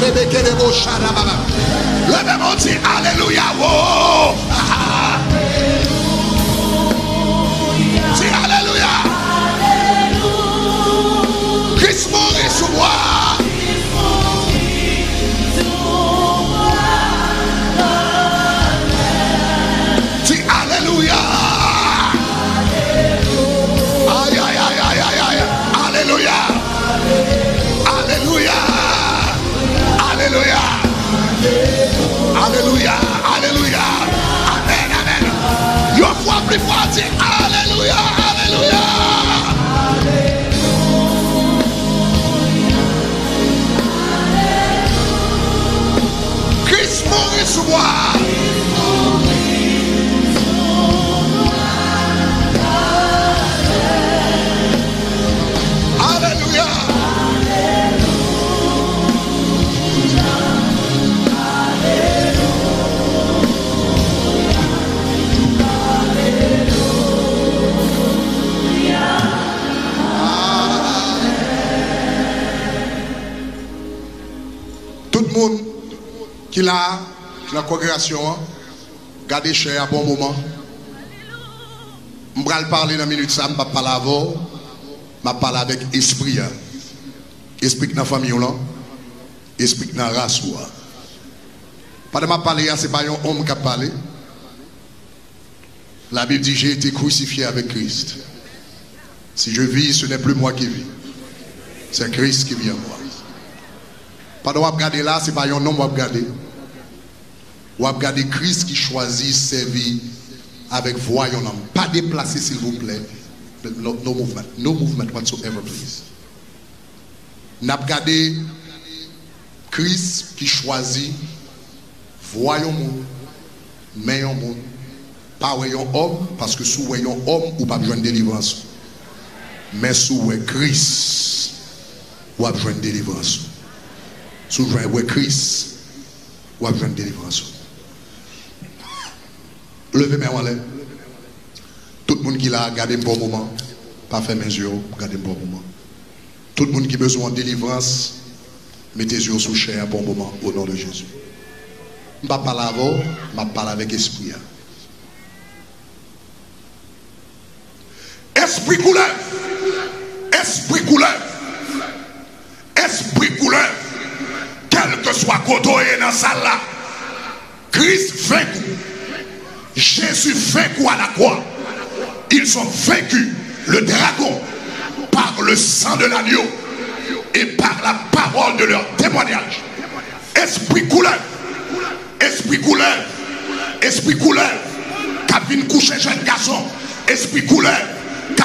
Speaker 4: Rebekelebo sharababa. Levez-moi dit Alléluia. Oh. Ah, ah. Dis Alléluia. Alléluia. Alléluia. Alléluia. Amen, amen. Une fois plus fort, dis Alléluia. Alléluia. Christ mourit sous qui l'a, la congrégation, hein, gardez cher à bon moment. Je vais parler dans une minute, je vais parler avant. Je vais parler avec esprit. hein. Esprit dans la famille, là. esprit dans la race. là. Pas de ma parler, ce n'est pas un homme qui a parlé. La Bible dit J'ai été crucifié avec Christ. Si je vis, ce n'est plus moi qui vis. C'est Christ qui vit en moi. Pas de regarder là, ce n'est pas un homme qui regarder. Ou regarder Christ qui choisit servir avec voyant. Pas déplacer, s'il vous plaît. No, movement. No movement whatsoever, please. N'a regardé Christ qui choisit voyons monde, mais monde. Pas voyons homme, parce que sous voyons homme, ou pas besoin de délivrance. Mais sous Christ, ou pas besoin de délivrance. Sous voyons Christ, ou pas besoin de délivrance. Levez mes mains en l'air. Tout le monde qui l'a gardé un bon moment, pas fait mes yeux, gardez un bon moment. Tout le monde qui a besoin de délivrance, mettez yeux sous chair un bon moment au nom de Jésus. Je ne vais pas avant, je vais parler avec esprit. Esprit couleur. Esprit couleur. Esprit couleur. Quel que soit côté dans la salle Christ vaincu. Jésus vaincu à la croix? Ils ont vaincu le dragon par le sang de l'agneau et par la parole de leur témoignage. Esprit couleur. Esprit couleur. Esprit couleur. Vient coucher jeune garçon. Esprit couleur.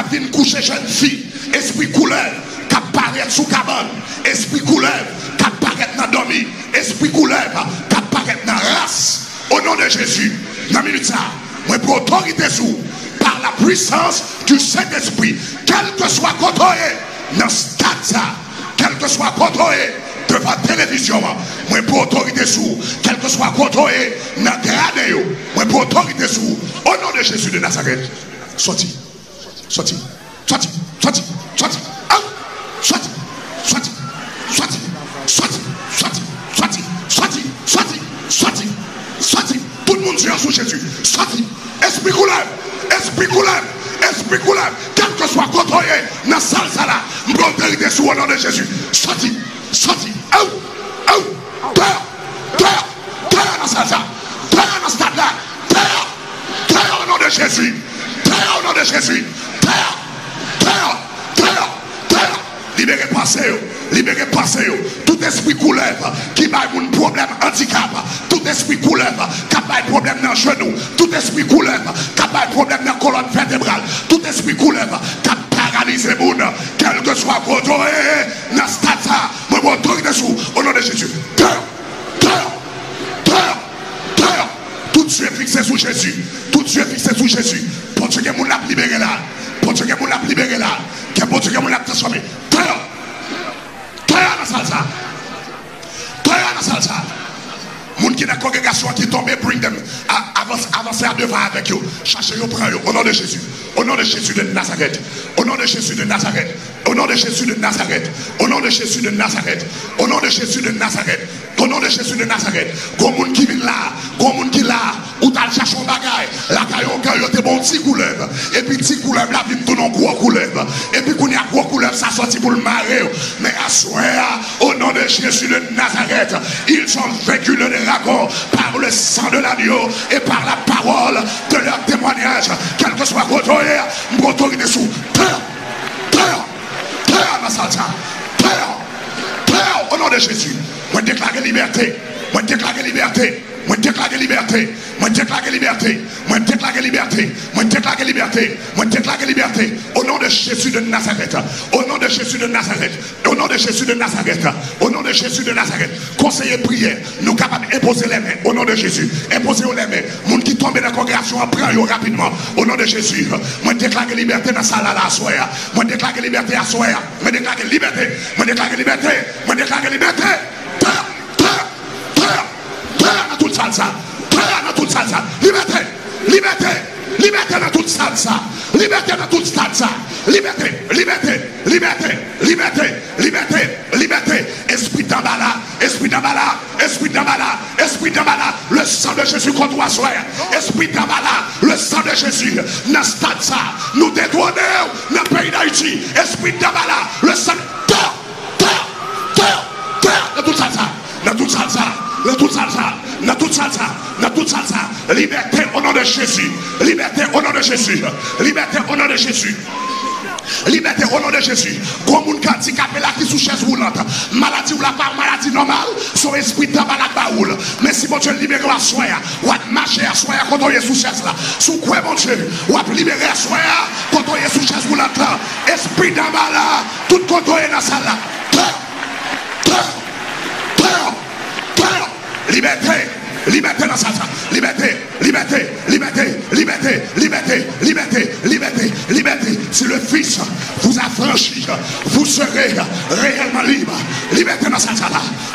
Speaker 4: Vient coucher jeune fille. Esprit couleur. Apparaît sous cabane. Esprit couleur. Apparaît dans dormi. Esprit couleur. Apparaît dans race. Au nom de Jésus. Dans la minute ça. Moi pour autorité sous. Par la puissance du Saint-Esprit. Quel que soit côté dans ce stade ça. Quel que soit côté devant la télévision, moi pour autorité sous, quel que soit côté dans grade, yo, moi pour autorité sous, au nom de Jésus de Nazareth, sorti, sorti, sorti, sorti, sorti, out, sorti, sorti, sorti, sorti, sorti, sorti, le monde sous Jésus. Sorti. Esprit couleur. Esprit couleur. Esprit couleur. Quel que soit côté dans la salle, ça là. Je sous au nom de Jésus. Sorti. Sorti. Oh. Oh. Terre. Terre. Terre dans la salle, ça. Terre dans ce stade là. Terre. Terre au nom de Jésus. Terre au nom de Jésus. Terre. Terre. Terre. Libérez passé. Libérez passé. Tout esprit couleur qui va un problème handicap. Tout esprit couleur qui a un problème dans le genou. Tout esprit couleur qui a un problème dans la colonne vertébrale. Tout esprit couleur qui a paralysé le monde. Quel que soit votre dans stade, moi, vous dessous au nom de Jésus. Terre. Terre. Terre. Terre. Tout Dieu fixé sous Jésus. Tout Dieu fixé sous Jésus. Pour ce que l'avez libéré là. Pour ce que vous l'avez libéré là. Pour ce que vous l'avez transformé. Terre. Terre dans la salsa. Terre dans la salsa. Moun qui dans la congrégation qui tombe, bring them. Avancez avance à devant avec eux. Cherchez eux, prenez eux. Au nom de Jésus. Au nom de Jésus de Nazareth. Au nom de Jésus de Nazareth. Au nom de Jésus de Nazareth. Au nom de Jésus de Nazareth. Au nom de Jésus de Nazareth. Au nom de Jésus de Nazareth. Gon moun qui vient là. Gon moun qui là. Ou t'as cherché un bagage. La caillon caillon te bon petit couleur. Et puis petit couleur la vie tout non gros couleur. Et puis qu'on y a gros couleur ça sorti pour le marrer. Mais à soir au nom de Jésus de Nazareth, ils sont vécus le dragon par le sang de l'agneau et par la parole de leur témoignage. Quel que soit votre autorité sous terre, dans la salle ça. Au nom de Jésus. On déclare liberté. On déclare liberté. Moi déclare liberté. Moi déclare liberté. Moi déclare liberté. Moi déclare liberté. Moi déclare liberté. Au nom de Jésus de Nazareth. Au nom de Jésus de Nazareth. Au nom de Jésus de Nazareth. Au nom de Jésus de Nazareth. Conseiller prière. Nous capables d'imposer les mains. Au nom de Jésus. Imposer les mains. Moun qui tombe dans la congrégation, prend rapidement. Au nom de Jésus. Moi déclare liberté dans sa salle à soir. Moi déclare liberté à soir. Moi déclare liberté. Moi déclare liberté. Moi déclare liberté. Prea nan tout salsa. Prea nan tout salsa. Liberté. Liberté. Liberté nan tout salsa. Liberté nan tout salsa. Liberté. Liberté. Liberté. Liberté. Liberté. Liberté. Esprit d'Amala. Esprit d'Amala. Esprit d'Amala. Esprit d'Amala. Le sang de Jésus contre toi soeur. Esprit d'Amala. Le sang de Jésus. Nan salsa. Nous détournons dans le pays d'Haïti. Esprit d'Amala. Le sang. Terre. Terre. Terre. Terre. Nan tout salsa. dans toute salsa, dans toute salsa, dans toute salsa, dans toute salsa. Liberté au nom de Jésus. Liberté au nom de Jésus. Liberté au nom de Jésus. Liberté au nom de Jésus. Comme un handicapé là qui sous chaise roulante. Maladie ou la pas maladie normale, son esprit de malade baoul. Mais si mon Dieu libère à soin, ou à marcher à soin quand on est sous chaise là. Sous quoi mon Dieu? Ou à libérer à soin quand on est sous chaise roulante là. Esprit de tout quand on est dans la salle là. Liberté. Liberté dans sa Liberté. Liberté. Liberté. Liberté. Liberté. Liberté. Liberté. Liberté. Si le Fils vous a franchi, vous serez réellement libre. Liberté dans sa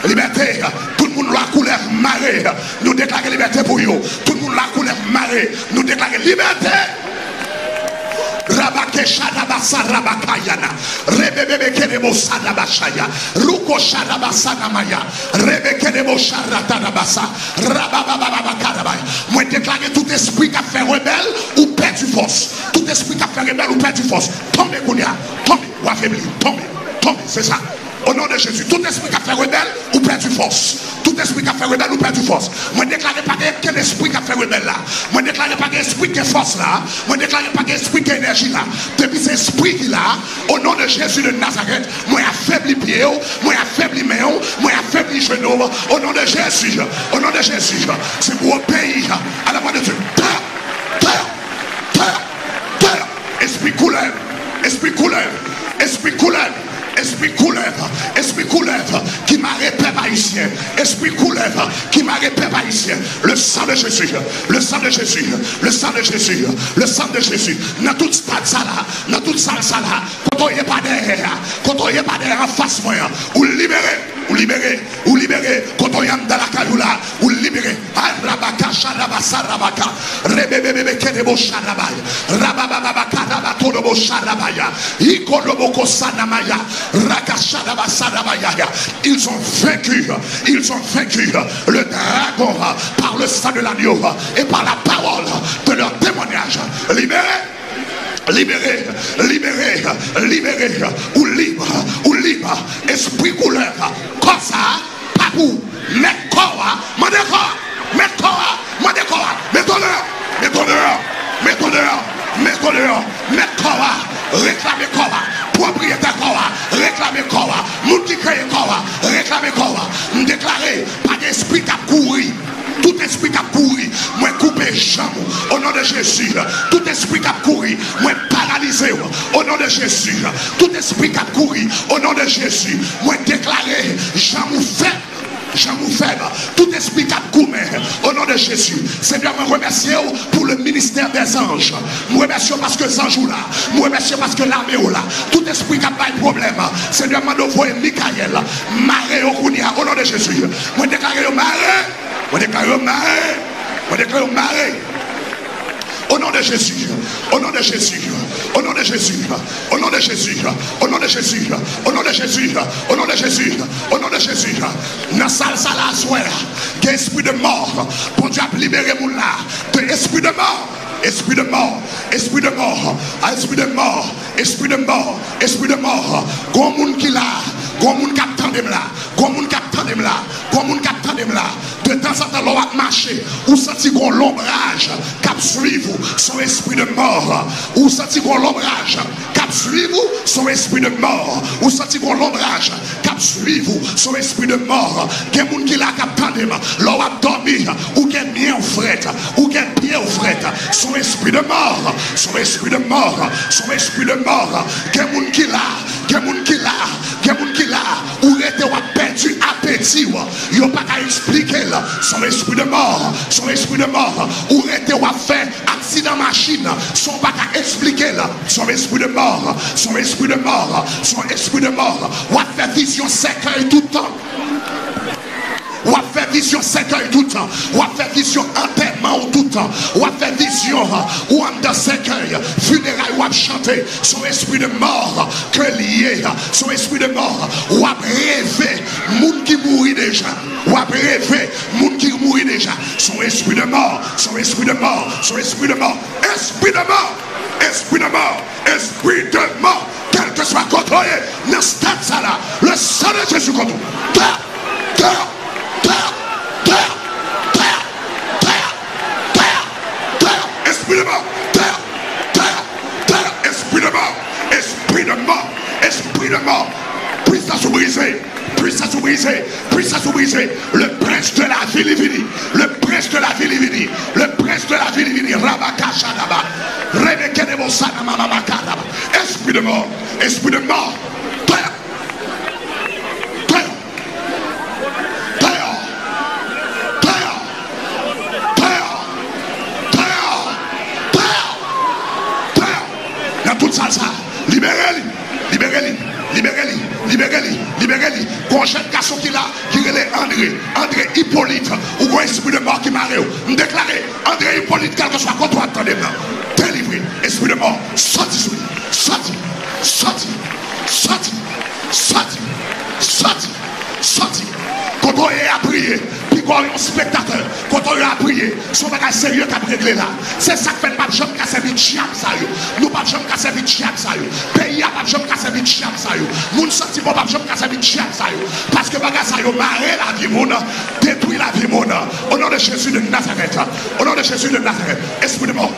Speaker 4: Liberté. Tout le monde la couleur marée. Nous déclarons liberté pour vous. Tout le monde la couleur marée. Nous déclarons liberté. Maya. Rebeke Debo Sharatanabasa. Rababababakarabaya. Moi déclare tout esprit qui a fait rebelle ou perdu force. Tout esprit qui a fait rebelle ou perdu force. Tombez, Kounia. Tombez. Ou affaibli. Tombez. Tombez. C'est ça. Au nom de Jésus, tout esprit qui a fait rebelle ou perdu force. Tout esprit qui a fait rebelle ou perdu force. Moi, déclare pas quel esprit qui a fait rebelle là. Moi, déclare pas quel esprit qui a force là. Moi, déclare pas quel esprit qui a énergie là. Depuis cet esprit qui là, au nom de Jésus de Nazareth, moi, affaibli pied, moi, affaibli main, moi, affaibli genou. Au nom de Jésus, au nom de Jésus, c'est pour pays à la voix de Dieu. Esprit couleur, esprit couleur, esprit couleur. Esprit couleur, esprit couleur qui m'a peuple haïtien. Esprit couleur qui m'a peuple haïtien. Le sang de Jésus, le sang de Jésus, le sang de Jésus, le sang de Jésus. Dans toute stade ça là, dans toute salle ça là, quand on est pas derrière, quand on est pas derrière en face moi, ou libérer, ou libérer, ou libérer, quand on est dans la caillou là, ou libérer. Rabaka, Sharabasa, Rabaka, Rebebebe, Kedebo, Sharabaya, Rabababa, Karabaka. Rakatolobo Sharabaya, Ikoloboko Sanamaya, Rakashadaba Sadabaya. Ils ont vaincu, ils ont vaincu le dragon par le sang de l'agneau et par la parole de leur témoignage. Libérés libéré, libéré, libéré, ou libre, ou libre, esprit couleur, comme ça, pas pour, mais corps, mais corps, mais corps, mais corps, mais d'honneur, mais d'honneur, mais d'honneur, mais mais corps, réclamez corps, propriétaire corps, réclamez corps, multiplier corps, réclamez corps, déclarer, pas d'esprit qui a couru. Tout esprit qui a couru, moi couper jambes au nom de Jésus. Tout esprit qui a couru, moi paralysé au nom de Jésus. Tout esprit qui a couru au nom de Jésus, moi déclarer jambes faibles. Jambes faibles, tout esprit qui a couru au nom de Jésus. Seigneur, je remercie pour le ministère des anges. Je remercie parce que les anges là. Je remercie parce que l'armée là. Tout esprit qui a pas de problème. Seigneur, je envoie Michael, maré au au nom de Jésus. Je déclare maré. On déclare maré. On déclare maré. Au nom de Jésus, au nom de Jésus, au nom de Jésus, au nom de Jésus, au nom de Jésus, au nom de Jésus, au nom de Jésus, au nom de Jésus, ça la soir, esprit de mort, pour Dieu libérer mon là, de esprit de mort. Esprit de mort, esprit de mort, esprit de mort, esprit de mort, esprit de mort. Grand monde qui là, grand monde qui attend là, grand monde qui attend là, grand monde qui attend là. De temps en temps, l'on va marcher, ou senti qu'on l'ombrage, cap suivre son esprit de mort, ou senti qu'on l'ombrage, cap suivre son esprit de mort, ou senti qu'on l'ombrage, cap suivre son esprit de mort. Quel monde qui là cap tandem, l'on va dormir, ou quel bien au fret, ou quel pied au fret, son esprit de mort, son esprit de mort, son esprit de mort. Quel monde qui là, quel monde qui là, quel monde qui là, ou était ou a il pas qu'à expliquer son esprit de mort, son esprit de mort, ou était ou a fait accident machine, son pas qu'à expliquer son esprit de mort, son esprit de mort, son esprit de mort, ou a fait vision cercueil tout le temps? Ou a fait vision cercueil tout le temps. Ou a fait vision enterrement tout le temps. Ou a fait vision ou en dans cercueil. Funérailles ou a chanté. Son esprit de mort que lié. Son esprit de mort. Ou a rêvé. Moun qui mourit déjà. Ou a rêvé. Moun qui mourit déjà. Son esprit de mort. Son esprit de mort. Son esprit de mort. Esprit de mort. Esprit de mort. Esprit de mort. Quel que soit contrôlé. Dans ce stade là. Le sang de Jésus contre nous. Esprit de mort, esprit de mort, esprit de mort, esprit de mort, puissance puissance puissance le prince de la ville est venu, le prince de la ville est venu, le prince de la ville est venu, Rebekedebosanamamakaraba, esprit de mort, esprit de mort, terre, terre, terre, terre, terre, terre. Toute ça, libérez-les, libérez-les, libérez-les, libérez-les, libérez-les. Qu'on jeune garçon qui là, qui est André, André Hippolyte, ou un esprit de mort qui m'a me déclarer, André Hippolyte, quel que soit contre toi, attendez délivré, esprit de mort, sorti. Sorti, sorti, sorti, sorti, sorti, sorti. Quand on est à prier, quand on spectateur, quand on à prier, son bagage sérieux qu'a réglé là. C'est ça que fait pas de jambe qui a servi de chiam ça. Nous pas de jambe qui a servi de chiam ça yo. Pays a pas de jambe qui a servi de chiam ça yo. Moun pas de jambe qui a servi de chiam ça yo. Parce que bagage ça yo marre la vie moun, détruit la vie moun. Au nom de Jésus de Nazareth. Au nom de Jésus de Nazareth. Esprit de mort.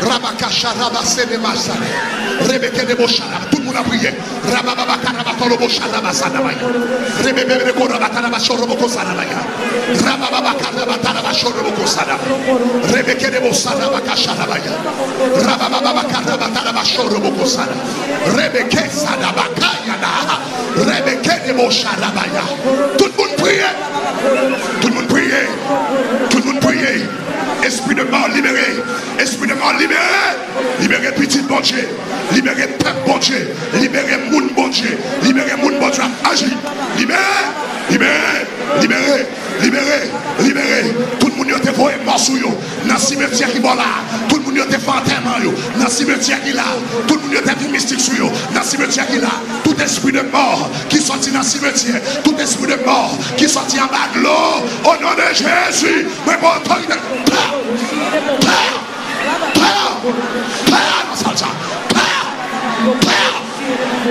Speaker 4: Rabakasha rabase de masa. Rebeke de Boshara. Tout le monde a prié. Rabababa Karabatolo Boshara Basanabaya. Rebebe de Korabatana Basoroboko Sanabaya. Rabababa Karabatana Basoroboko Sanabaya. Rebeke de Bosana Bakasharabaya. Rabababa Karabatana Basoroboko Sana. Rebeke Sanabakaya Rebeke de Bosharabaya. Tout le monde prié. Tout le monde prié. Tout le monde prié. Esprit de mort libéré. Esprit de mort libéré. Libéré petit bon Dieu. Libéré peuple bon Dieu. Libéré moun bon Dieu. Libéré moun bon Dieu. Agis. Libéré. Libéré. Libéré. Libéré. Libéré. Tout te voyé morsou yo dans cimetière qui bon là tout le monde te fantaiment yo dans cimetière qui là tout le monde te fait mystique sur yo dans cimetière qui là tout esprit de mort qui sorti dans cimetière tout esprit de mort qui sorti en bas de l'eau au nom de Jésus mais bon toi de pa pa pa pa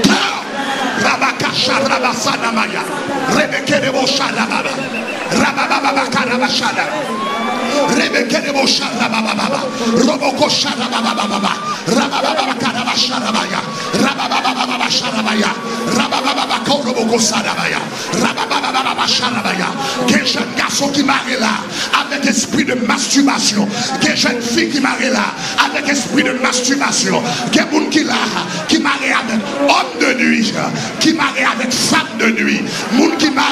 Speaker 4: pa Rabakasha rabasana maya. Rebekere boshana baba. Rabababa karabashana. Rebekere boshana baba baba. Roboko shana baba baba. Rabababa karabashana maya. Rabababa sharabaya. Rabababa koroboko. Quel jeune garçon qui m'arrête là avec esprit de masturbation. Quel jeune fille qui m'arrête là avec esprit de masturbation. Quel monde qui là qui m'arrête avec homme de nuit. Qui m'arrête avec femme de nuit. Monde qui là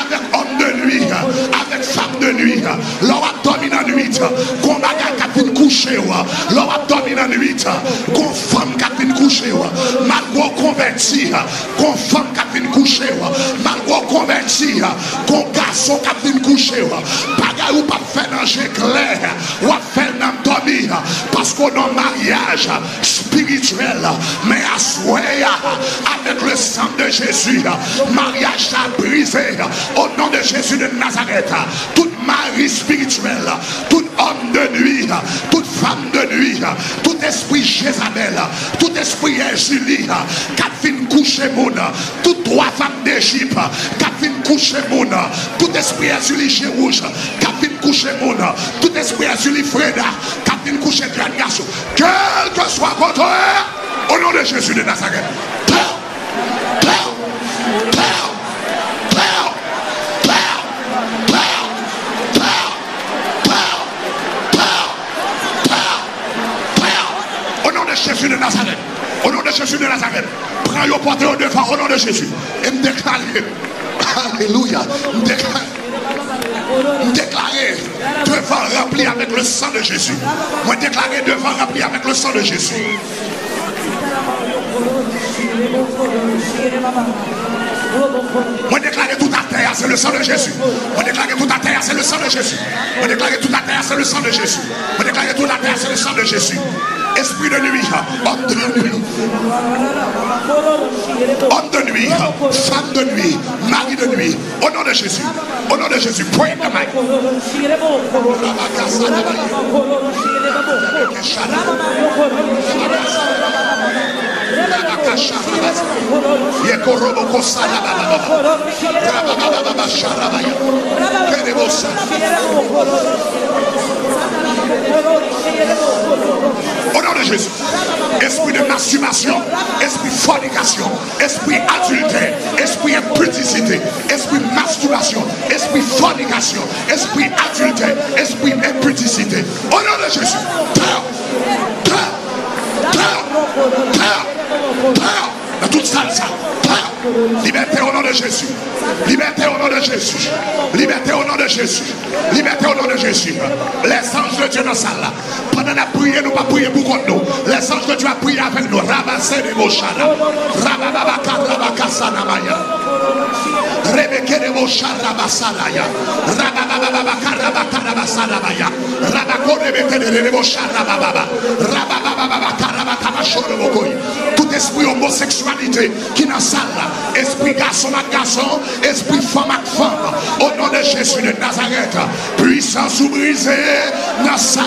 Speaker 4: avec homme de nuit. Avec femme de nuit. L'on dans la nuit. Qu'on bagaille qui a coucher. L'on dans la nuit. Qu'on femme qui a coucher. Malgré converti. Qu'on femme qui a coucher. Malgré converti. Qu'on garçon qui a coucher. Bagaille ou pas faire dans clair. Ou faire dans dormir. Parce qu'on a un mariage spirituel. Mais à souhait avec le sang de Jésus. Mariage a brisé. Au nom de Jésus de Nazareth. Toute mari spirituel. Tout homme de nuit. Toute femme de nuit. Tout esprit Jézabel. Tout esprit Julie. Catherine couché moun. Toutes trois femmes d'Égypte. Catherine couché moun. Tout esprit Julie chez rouge. Couché moun. Tout esprit Julie Freda. Catherine couché grand garçon. Quel que soit votre. Au nom de Jésus de Nazareth. Au nom de Jésus de Nazareth. Au nom de Jésus de Nazareth. Prends le portée au devant au nom de Jésus. Et me déclarer. Alléluia. Me déclarer. Me devant rempli avec le sang de Jésus. Me déclarer devant rempli avec le sang de Jésus. Moi déclarer tout à terre, c'est le sang de Jésus. Moi déclarer tout à terre, c'est le sang de Jésus. Moi déclarer tout à terre, c'est le sang de Jésus. Moi déclarer tout à terre, c'est le sang de Jésus. Esprit de nuit, homme de nuit, de femme de nuit, mari de nuit, au nom de Jésus, au nom de Jésus, the mic. Au nom de Jésus. Esprit de masturbation, esprit fornication, esprit adultère, esprit impudicité, esprit masturbation, esprit fornication, esprit adultère, esprit impudicité. Au nom de Jésus. Père, Père, Père, Père, Père, toute. Père, liberté au nom de Jésus. Liberté au nom de Jésus. Liberté au nom de Jésus. Liberté au nom de Jésus. Les anges de Dieu dans la salle. Pendant la prière, nous pas prier pour nous. Les anges de Dieu a prié avec nous. De Moshana. Rababaka, Rabakasana. Rebeke de. Rabako Rebeke de. Tout esprit qui dans salle. Esprit garçon à garçon. Esprit femme à femme. Au nom de Jésus de Nazareth. Puissance ou brisée dans salle.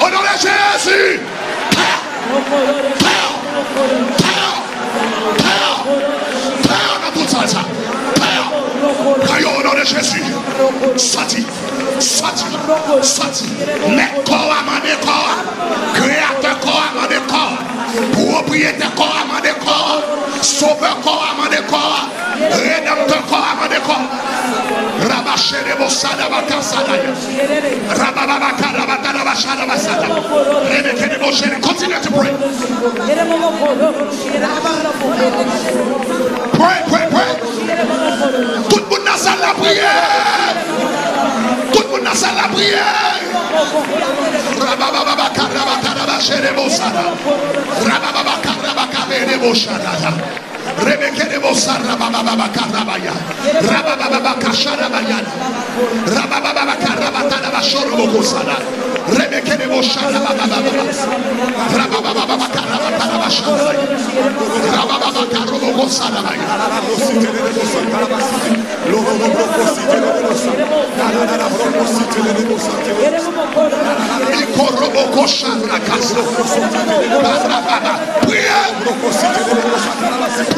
Speaker 4: Au nom de Jésus. Au nom de Jésus. Sorti. Sorti. Sorti. Mais corps amendé corps. Créateur Propriété corps, amant de corps. Sauveur corps, amant de corps. Rédempteur corps, amant de corps. Rabaché de Bossada, Bakassada. Rabababaka, Rabatana, Bachada, Bassada. Rebeke de Bossé, continue to pray. Pray, pray, pray. Tout le monde dans la prière. grâce à la prière. Rebekerebosa Rabababakarabayana. Rabababakasharabayana. Rabababakarabatarabashorobokosana. Rebekerebosa Rabababababa. Rabababakarabatarabashanabaya. Rabababakarobokosanabaya. Ikorobokoshanakasa. Rabababa. Rabababa.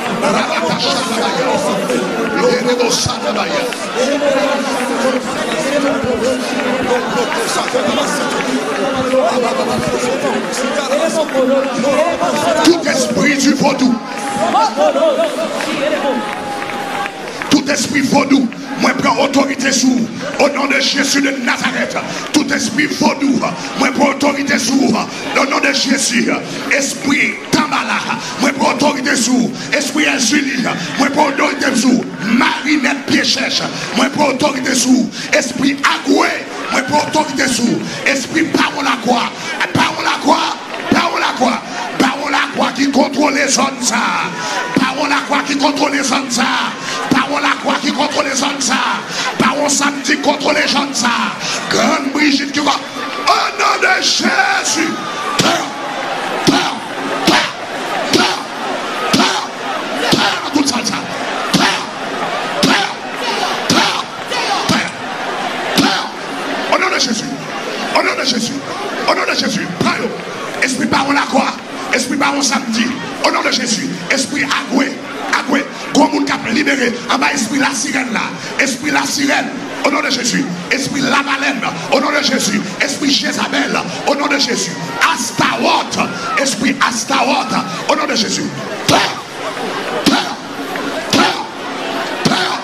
Speaker 4: Tout esprit du vaudou, tout esprit vaudou, moi prends autorité sous au nom de Jésus de Nazareth. Tout esprit vaudou, moi prends autorité sous au nom de Jésus. Esprit Tambala, moi prends autorité sous. Esprit Julie, moi prends autorité sous. Marinette Piéchèche, moi prends autorité sous. Esprit Agoué, moi prends autorité sous. Esprit Parole à quoi Parole à quoi Parole à quoi Parole qui contrôle les zones ça Parole à quoi qui contrôle les zones ça Parole à quoi qui contrôle les zones ça? Parole samedi contre les zones ça Grande Brigitte qui va Au nom de Jésus Peur, peur, toute ça Au nom de Jésus Au nom de Jésus Au nom de Jésus Prends-le Esprit parole à quoi? Esprit parole samedi. Au nom de Jésus. Esprit agoué. Agoué. Gros monde qui a libéré. En bas, esprit la sirène là. Esprit la sirène. Au nom de Jésus. Esprit la baleine. Au nom de Jésus. Esprit Jézabel. Au nom de Jésus. Astaroth. Esprit Astaroth. Au nom de Jésus. Peur. Peur. Peur. Peur.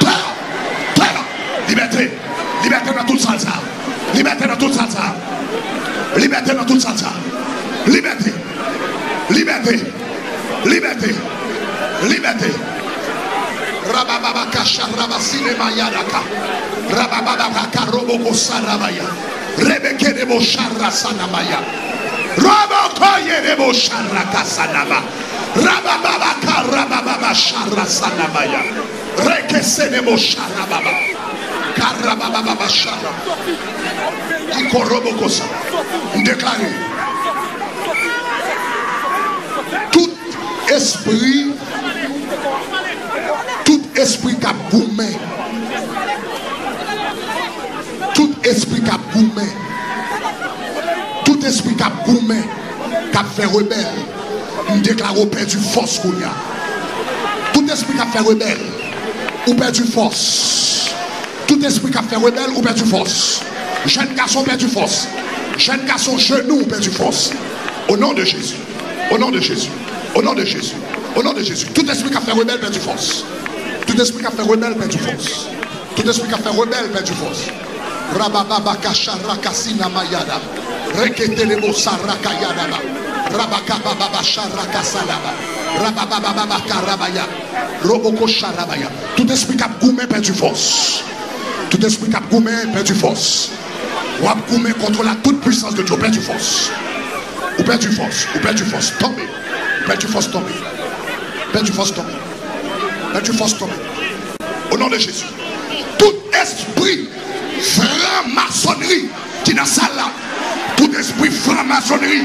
Speaker 4: Peur. Peur. Liberté. Liberté dans toute salsa. Liberté dans toute salsa. Liberté dans toute salsa. Liberté. Liberté. Liberté. Liberté. Rabababa kasha rabasine mayadaka. Rabababa karoboko sarabaya. Rebeke de boshara sanamaya. Roboko ye de boshara kasanama. Rabababa karababa shara sanamaya. Rekese de boshara baba. Karababa shara. Ikoroboko sa. Déclaré. Tout esprit, tout esprit qui a boumé, tout esprit qui a boumé, tout esprit qui a boumé, qui a fait rebelle, nous déclarons au Père du force qu'on a. Tout esprit qui a fait rebelle, ou perdu force. Tout esprit qui a fait rebelle, ou perdu force. Jeune garçon perdu force. Jeune garçon genou perdu force. Au nom de Jésus. Au nom de Jésus. Au nom de Jésus. Au nom de Jésus. Tout esprit qui a fait rebelle perd du force. Tout esprit qui a fait rebelle perd du force. Tout esprit qui a fait rebelle perd du force. Rabababa kashara kasina mayada. Rekete lebo saraka yadaba. Rabakababa shara kasalaba. Rabababa karabaya. Roboko sharabaya. Tout esprit qui a goumé perd du force. Tout esprit qui a goumé perd du force. A goumé contre la toute puissance de Dieu perd du force. Ou perd du force. Ou perd du force. Tombez. Père du force tomber. Père du force tomber. Père du force tomber. Au nom de Jésus. Tout esprit franc-maçonnerie qui dans ça là. Tout esprit franc-maçonnerie.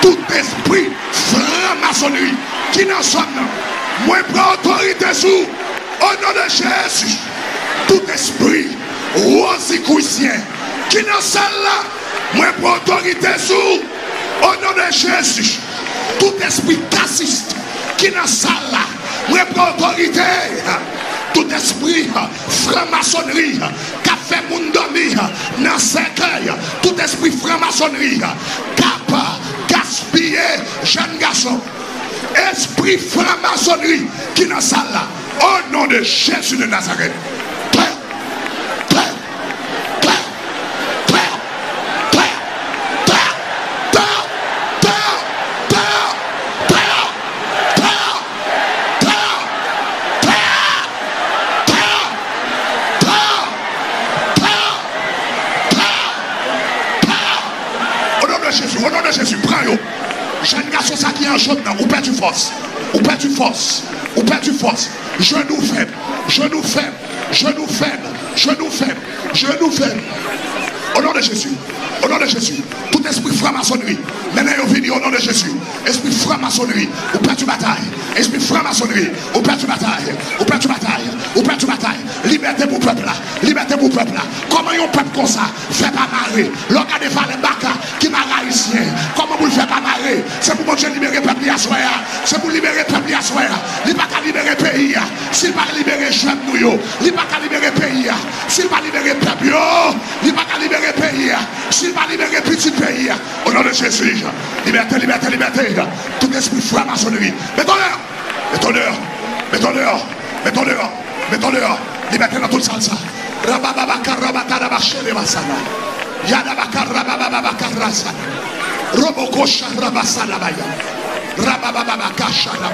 Speaker 4: Tout esprit franc-maçonnerie qui dans ça là. Moi, prends autorité sous. Au nom de Jésus. Tout esprit rosicouissien qui dans ça là. Moi, prends autorité sous. Au nom de Jésus Tout espri kasist ki nan sal la, mwen pre otorite. Tout espri framasonri ka fe moun domi nan sekey. Tout espri framasonri kap gaspye jen gason. Espri framasonri ki nan sal la, o nan de jesu de Nazaret. En jaune, ou perds force, ou perds force, ou perds force? Genou faible, genou faible, genou faible, genou faible, genou faible. Au nom de Jésus, au nom de Jésus, tout esprit franc-maçonnerie, maintenant il venu au nom de Jésus. Esprit franc-maçonnerie, ou perds tu bataille. Esprit franc-maçonnerie, ou perds tu bataille, perds tu bataille, perds tu bataille. Liberté pour peuple là, liberté pour peuple là. Comment un peuple comme ça fait pas marrer? L'organe valets baka qui m'a haïtien. Comment vous le faites pas marrer? C'est pour Dieu libérer le peuple à soi. C'est pour libérer le peuple à soi. Il pas qu'à libérer le pays. S'il pas libérer jeune nous, il pas qu'à libérer le pays. S'il pas libérer le peuple, il pas qu'à libérer le pays. S'il pas libérer petit au nom de Jésus. Liberté, liberté, liberté. Tout esprit fou à maçonnerie. Mets ton heure. Mets ton heure. Mets ton heure. Mets ton heure. Mets ton heure. Liberté dans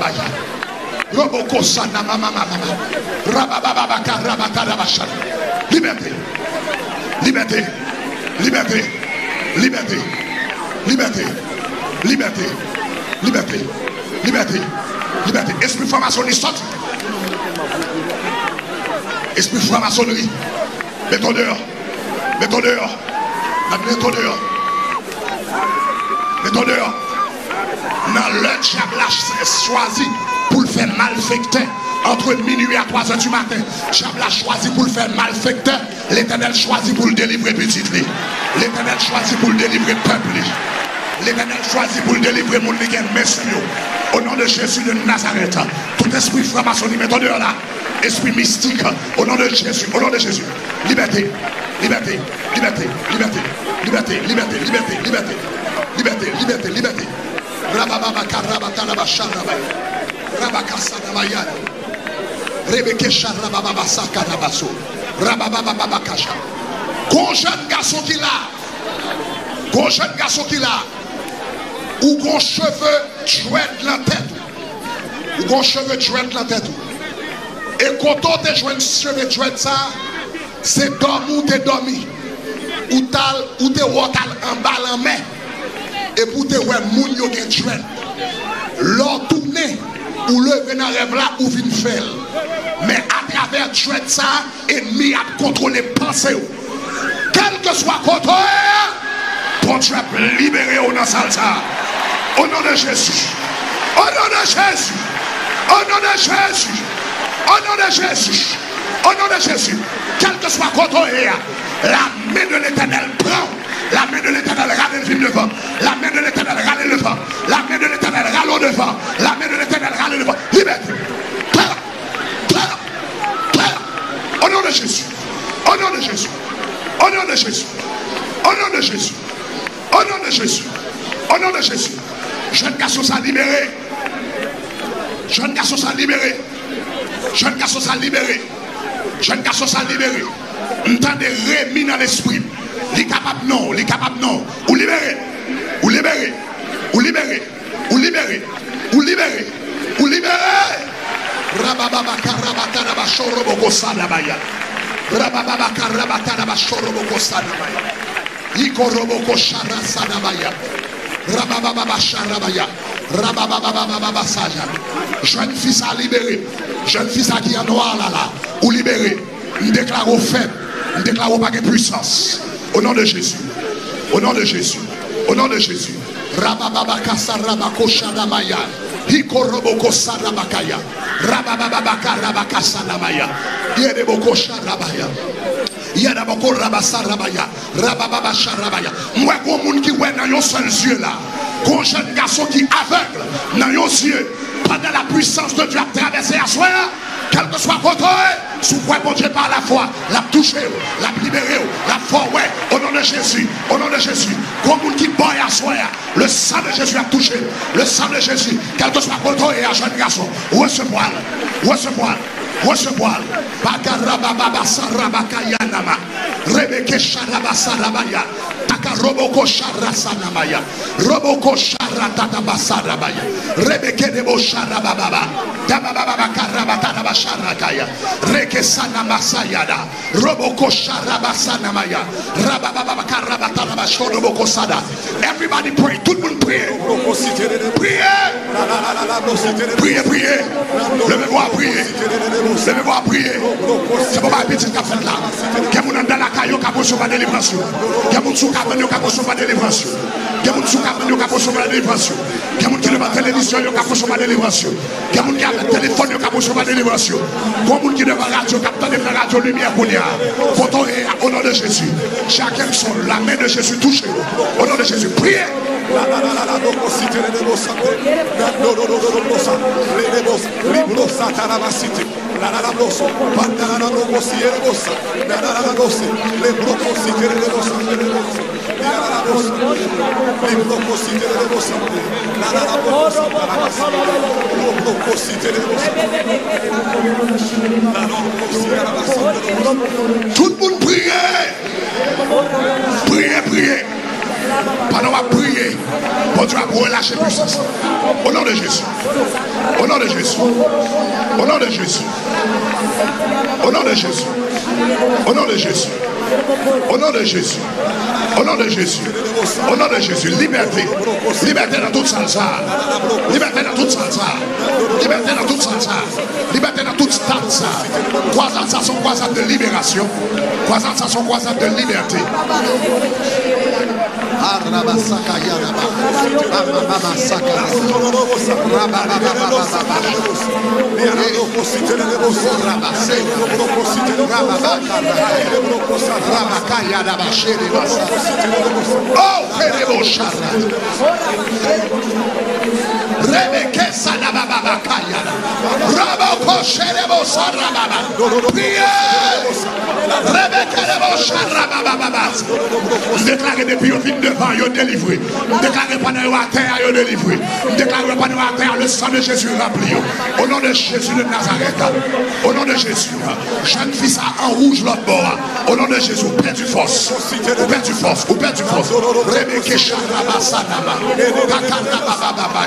Speaker 4: baya. Liberté. Liberté. Liberté. Liberté. Liberté. Liberté. Liberté. Liberté. Liberté. Esprit franc-maçonnerie saute. Esprit franc-maçonnerie. Mettons dehors. Mettons dehors. Mettons dehors. Mettons dehors. Nan le diable a choisi pou l'fè malfekte. Entre minuit et 3 heures du matin. Diable a choisi pour le faire malfecteur. L'éternel choisit pour le délivrer petit. L'éternel choisit pour le délivrer peuple. L'éternel choisit pour le délivrer mon messieurs. Au nom de Jésus de Nazareth. Tout esprit franc-maçonnerie, mettons dehors là esprit mystique, au nom de Jésus, au nom de Jésus. Liberté, liberté, liberté, liberté, liberté, liberté, liberté, liberté, liberté, liberté, liberté. Rabababa. Rebeke Rebekesha rabababasa karabaso. Rababababakasha. Kon jen gaso ki la. Kon jen gaso ki la. Ou kon cheve djwen la tèt ou. Ou kon cheve djwen la tèt ou. E konton te jwen cheve djwen sa, se dom ou te domi. Ou tal, ou te wotal an balan men. E pou te wè moun yo gen djwen. Lò toune. ou leve nan rev la ou vin fel. Men a traver djwet sa, enmi ap kontrole panse ou. Kel ke swa koto e, ton djwep libere ou nan salsa. Au nom de Jésus. Au nom de Jésus. Au nom de Jésus. Au nom de Jésus. Au nom de Jésus. Quel que soit côté, la main de l'éternel prend la main de l'éternel râle le devant. La main de l'éternel râle le devant. La main de l'éternel râle au devant. La main de l'éternel râle devant. Liberté. Père. Père. Père. Au nom de Jésus. Au nom de Jésus. Au nom de Jésus. Au nom de Jésus. Au nom de Jésus. Au nom de Jésus. Jeune garçon s'est libéré. Jeune garçon s'est libéré. Jeune garçon s'est libéré. Jeune garçon s'est libéré. M'tendez remis dans l'esprit. Les capables non, les capables non. Ou libérer, ou libérer, ou libérer, ou libérer, ou libérer, ou libérer. Jeune fils à libérer, jeune fils à qui en noir là là, ou libérer. Nous déclarons faible. Nous déclarons pas de puissance. Au nom de Jésus. Au nom de Jésus. Au nom de Jésus. Rabababa kasarabako sharamaya. Hikoroboko sarabakaya. Rabababa karabaka saramaya. Yereboko sharabaya. Yadaboko rabasarabaya. Rabababa sharabaya. Moi, gros monde qui ouais dans yon seul yeux là. Gros jeune garçon qui aveugle dans yon yeux. Pendant la puissance de Dieu a traversé à soi. Quel que soit votre sous quoi Dieu par la foi, l'a touché, l'a libéré, la foi, ouais, au nom de Jésus, au nom de Jésus. Comme qui boit à soi, le sang de Jésus a touché, le sang de Jésus, quel que soit votre et à jeune garçon, recevoir, recevoir, Recevoir. Bagarababa sarabakayanama. Rebeke sharabasarabaya. Takaroboko sharasanamaya. Roboko sharatatabasarabaya. Rebeke debo sharabababa. Dabababa karabataraba sharakaya. Reke sanamasayada. Roboko sharabasanamaya. Rabababa karabataraba shoroboko sada. Everybody pray. Tout le monde prie. Priez. Priez, priez. Levez-vous à c'est me voir prier. C'est pas ma petite qui là. Quel monde dans la caille qui a reçu ma délivrance. Quel monde sous qui a reçu ma délivrance. Quel monde sous cabane qui a reçu ma délivrance. Quel monde qui est la télévision qui a reçu ma délivrance. Quel monde qui a téléphone qui a reçu ma délivrance. Quel monde qui est la radio qui a la radio lumière qu'on y au nom de Jésus, chacun son la main de Jésus touche. Au nom de Jésus, priez.
Speaker 2: La Nanana bloso, pantanana bloco si eregosa, nanana doce, le bloco si queregosa, queregosa, nanana doce, le bloco si queregosa, nanana doce, lo bloco si queregosa, nanana doce,
Speaker 4: Tout le monde priez, priez, priez. Pendant va prier, bon Dieu va relâcher puissance. Au nom de Jésus. Au nom de Jésus. Au nom de Jésus. Au nom de Jésus. Au nom de Jésus. Au nom de Jésus. Au nom de Jésus. Au nom de Jésus. Liberté. Liberté dans toute salsa. Liberté dans toute salsa. Liberté dans toute salsa. Liberté dans toute salsa. Croisades, ça sont croisades de libération. Croisades, ça sont croisades de liberté. arabasaka yaraba amamasaka rabaka yarabashere basa oh kereboshara Rebeke Sanababa Kaya. Raboko Sherebo Sarababa. Rebeke Rebo Sharababa. Déclarez depuis au fin devant, yo délivré. Déclarez pendant à terre, yo délivré. Déclarez pendant à terre, le sang de Jésus rempli. Au nom de Jésus de Nazareth. Au nom de Jésus. Jeune fils en rouge l'autre bord. Au nom de Jésus, père du force. Ou père du force. Ou père du force. Rebeke Sharababa Sanama. Kakarababa.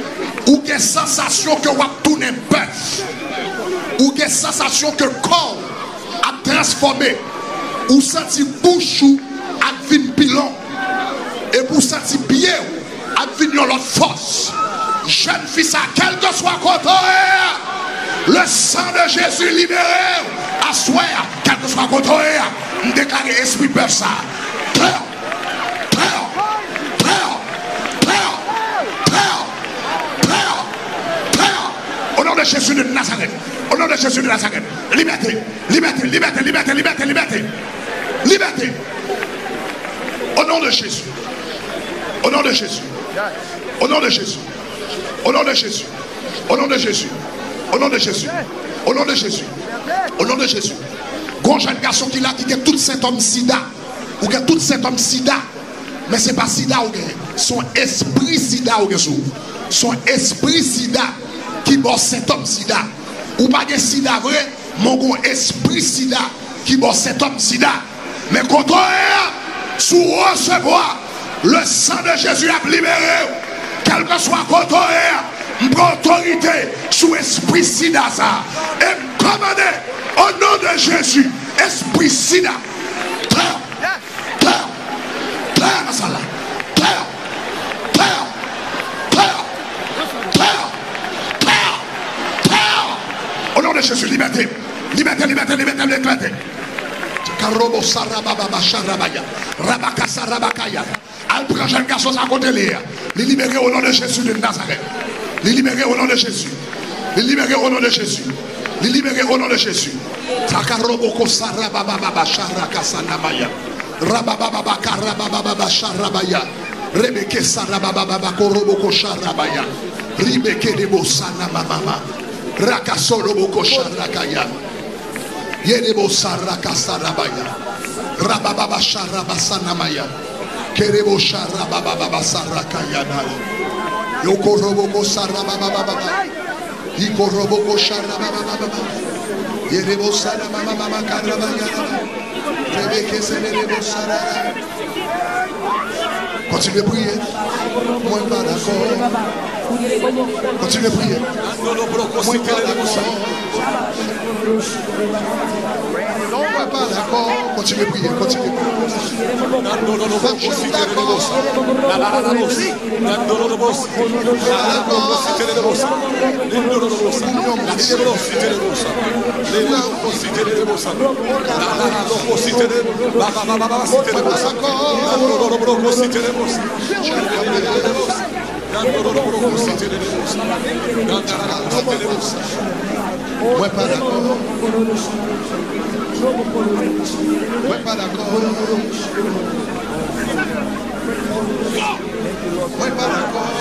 Speaker 4: ou des sensations que vous tournez peur ou des sensations que le corps a transformé. Ou senti bouche ou a pilon. Et vous senti pied a vin l'autre force. Jeune fils à quel que soit contre eh, le sang de Jésus libéré. À soi quel que soit contre eh, déclaré esprit peur ça Jésus de Nazareth, au nom de Jésus de Nazareth, liberté, liberté, liberté, liberté, liberté, liberté, liberté. Au nom de Jésus, au nom de Jésus, au nom de Jésus, au nom de Jésus, au nom de Jésus, au nom de Jésus, au nom de Jésus, au nom de Jésus. Grand jeune garçon qui a qui a tout cet homme sida, ou que tout cet homme sida, mais c'est pas sida ou son esprit sida ou son esprit sida ki bo sintom sida. Ou pas des sida vre, mon kon esprit sida ki cet homme sida. Men kontrere, sous recevoir le sang de Jezu ap libere ou. Kelke swa kontrere, mpre autorité sous esprit sida ça E mkomane, o nou de Jésus esprit sida. Tre, tre, tre, masala. De Jésus, liberté, liberté, liberté, liberté, liberté. Karobo sarababa sharabaya. Rabaka sarabakaya. Al prend jeune garçon à côté de Les libérer au nom de Jésus de Nazareth. Les libérer au nom de Jésus. Les libérer au nom de Jésus. Les libérer au nom de Jésus. Takaroboko sarabababa sharaka sanamaya. Rabababa karabababa sharabaya. Rebeke sarabababa koroboko sharabaya. Ribeke debo sanamama. Rakasoroboko sharakaya. Yedebo saraka sarabaya. Rabababa sharabasanamaya. Kerebo sharabababa sarakaya nala. Yokoroboko sarabababa. Ikoroboko sharabababa. Yerebo sarabababa karabaya. Rebeke serebo sarabaya. Continuez à prier. Moi, pas d'accord. Consiglio di pulire. Muovete la cosa. La palla con consiglio di pulire, consiglio di pulire. Dando loro possibile delle vostre. La la la vostra.
Speaker 2: Dando loro vostre. La possibile delle vostre. Dando loro vostre.
Speaker 4: La delle
Speaker 2: vostre delle vostre. Le la possibile delle vostre. La la la lo possibile delle vostre. La la la la possibile delle vostre.
Speaker 8: Dando
Speaker 2: loro possibile delle vostre.
Speaker 4: Pas d'accord. Moi, pas d'accord. Pas jamais d'accord. Moi, pas d'accord. Moi, pas d'accord.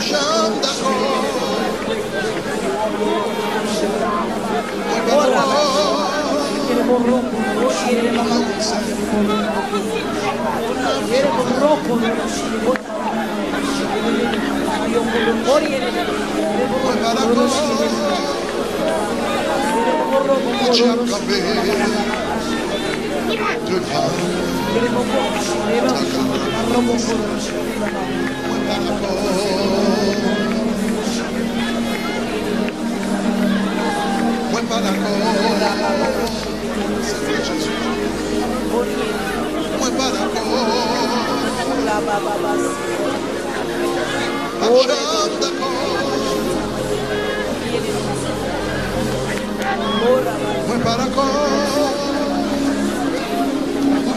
Speaker 4: Tu as campé devant. Moi, pas d'accord. Moi, pas d'accord. Seigneur Jésus. Moi, pas d'accord. Jamais d'accord. Moi, pas d'accord. La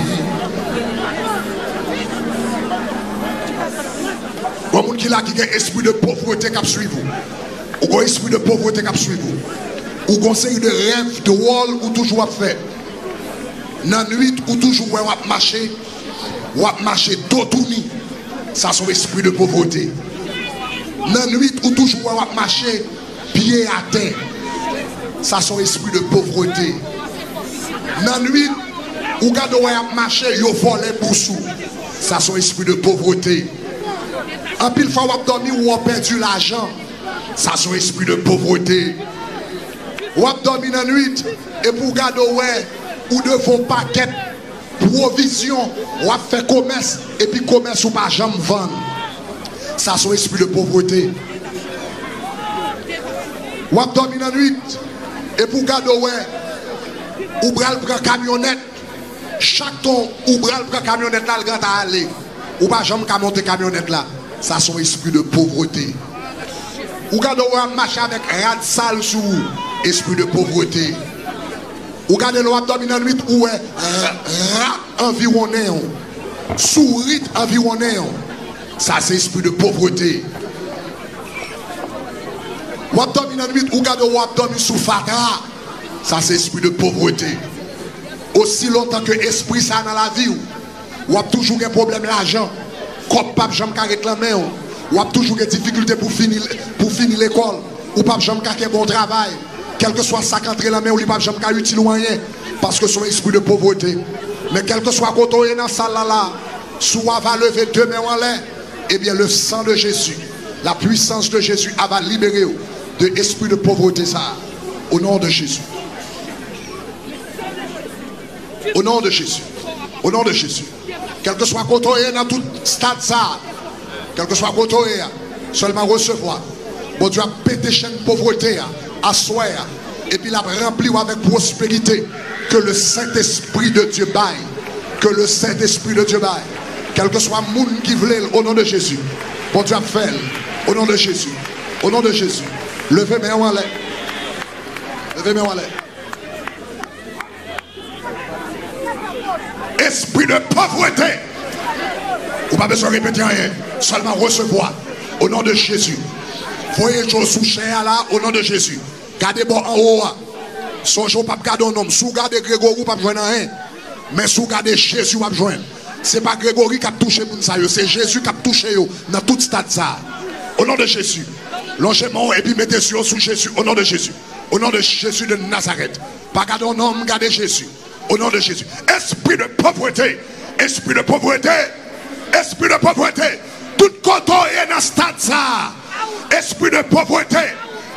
Speaker 4: vie. Bon, moun qui là qui a un esprit de pauvreté vous. Ou un esprit de pauvreté qui suit vous. Ou conseil de rêve, de wall, ou toujours à faire. Dans la nuit, ou toujours ou à marcher, ou à marcher d'autouni. Ça, c'est esprit de pauvreté. Dans la nuit, ou toujours ou à marcher, pied à terre. Ça, c'est esprit de pauvreté. Dans la nuit, ou gade ou à marcher, yo volé pour sous. Ça, c'est esprit de pauvreté. En pile fois, ou dormi ou perdu l'argent. Sa sou espri de povrote. Wap domi nan nwit, e pou gado we, ou devon paket, provizyon, wap fe komes, epi komes ou pa jam van. Sa sou espri de povrote. Wap domi nan nwit, e pou gado we, ou bral pre kamyonet, chak ton ou bral pre kamyonet la, l gata ale, ou pa jam ka monte kamyonet la. Sa sou espri de povrote. Ou ou a marché avec rat sale sous esprit de pauvreté. Ou a dormi dans la nuit ou rat environné. Sourit environné. Ça c'est esprit de pauvreté. Ou dans la nuit ou dormi sous fatra. Ça c'est esprit de pauvreté. Aussi longtemps que esprit ça dans la vie ou a toujours un problème l'argent. Comme pape jamais qu'à réclamer ou a toujours des difficultés pour finir pour finir l'école. Ou pas jamais qu'à un bon travail. Quel que soit ça qu'entre la main ou pas jamais qu'à utile ou rien. Parce que son esprit de pauvreté. Mais quel que soit quand on est dans salle là soit va lever deux mains en l'air eh bien le sang de Jésus la puissance de Jésus va libérer de esprit de pauvreté ça. Au nom de Jésus. Au nom de Jésus. Au nom de Jésus. Quel que soit quand on est dans tout stade ça quel que soit côté, seulement recevoir. Bon Dieu a pété chaîne pauvreté, à et puis l'a rempli avec prospérité. Que le Saint-Esprit de Dieu baille. Que le Saint-Esprit de Dieu baille. Quel que soit le monde qui voulait, au nom de Jésus. Bon Dieu a fait, au nom de Jésus. Au nom de Jésus. Levez mes en l'air. Levez mes en l'air. Esprit de pauvreté. Ou pas besoin de répéter rien. Seulement recevoir. Au nom de Jésus. Voyez les choses sous chair là, au nom de Jésus. Gardez bon en haut. là. Son jour pas garder un homme. Sous garder Grégory, pas besoin rien. Mais sous garder Jésus, pas besoin. C'est pas Grégory qui a touché pour ça, c'est Jésus qui a touché dans tout stade ça. Au nom de Jésus. Longez mon et puis mettez sur sous Jésus. Au nom de Jésus. Au nom de Jésus de Nazareth. Pas garder un homme, gardez Jésus. Au nom de Jésus. Esprit de pauvreté. Esprit de pauvreté. Esprit de pauvreté. Tout côté est dans stade ça. Esprit de pauvreté.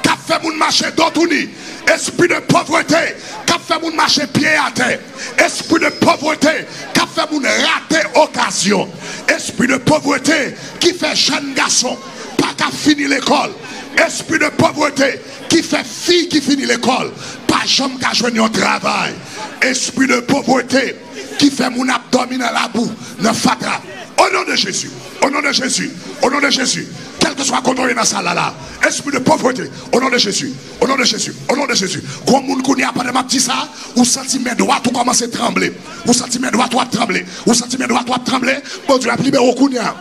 Speaker 4: Qui fait mon marché d'Otouni. Esprit de pauvreté. Qui fait mon marché pied à terre. Esprit de pauvreté. Qui fait mon rater occasion. Esprit de pauvreté. Qui fait jeune garçon. Pas qu'à finir l'école. Esprit de pauvreté. Qui fait fille qui finit l'école. Pas jamais qu'à joindre un travail. Esprit de pauvreté. Qui fait mon abdomen dans la boue. Dans fatra. Au nom de Jésus. Au nom de Jésus. Au nom de Jésus. Quel que soit contrôlé dans ça là. Esprit de pauvreté. Au nom de Jésus. Au nom de Jésus. Au nom de Jésus. Quand moun connaît pas de ma petit ça, ou senti mes doigts tout commencer à trembler. Ou senti mes doigts tout trembler. Ou senti mes doigts tout trembler. Bon Dieu a libéré au kounia.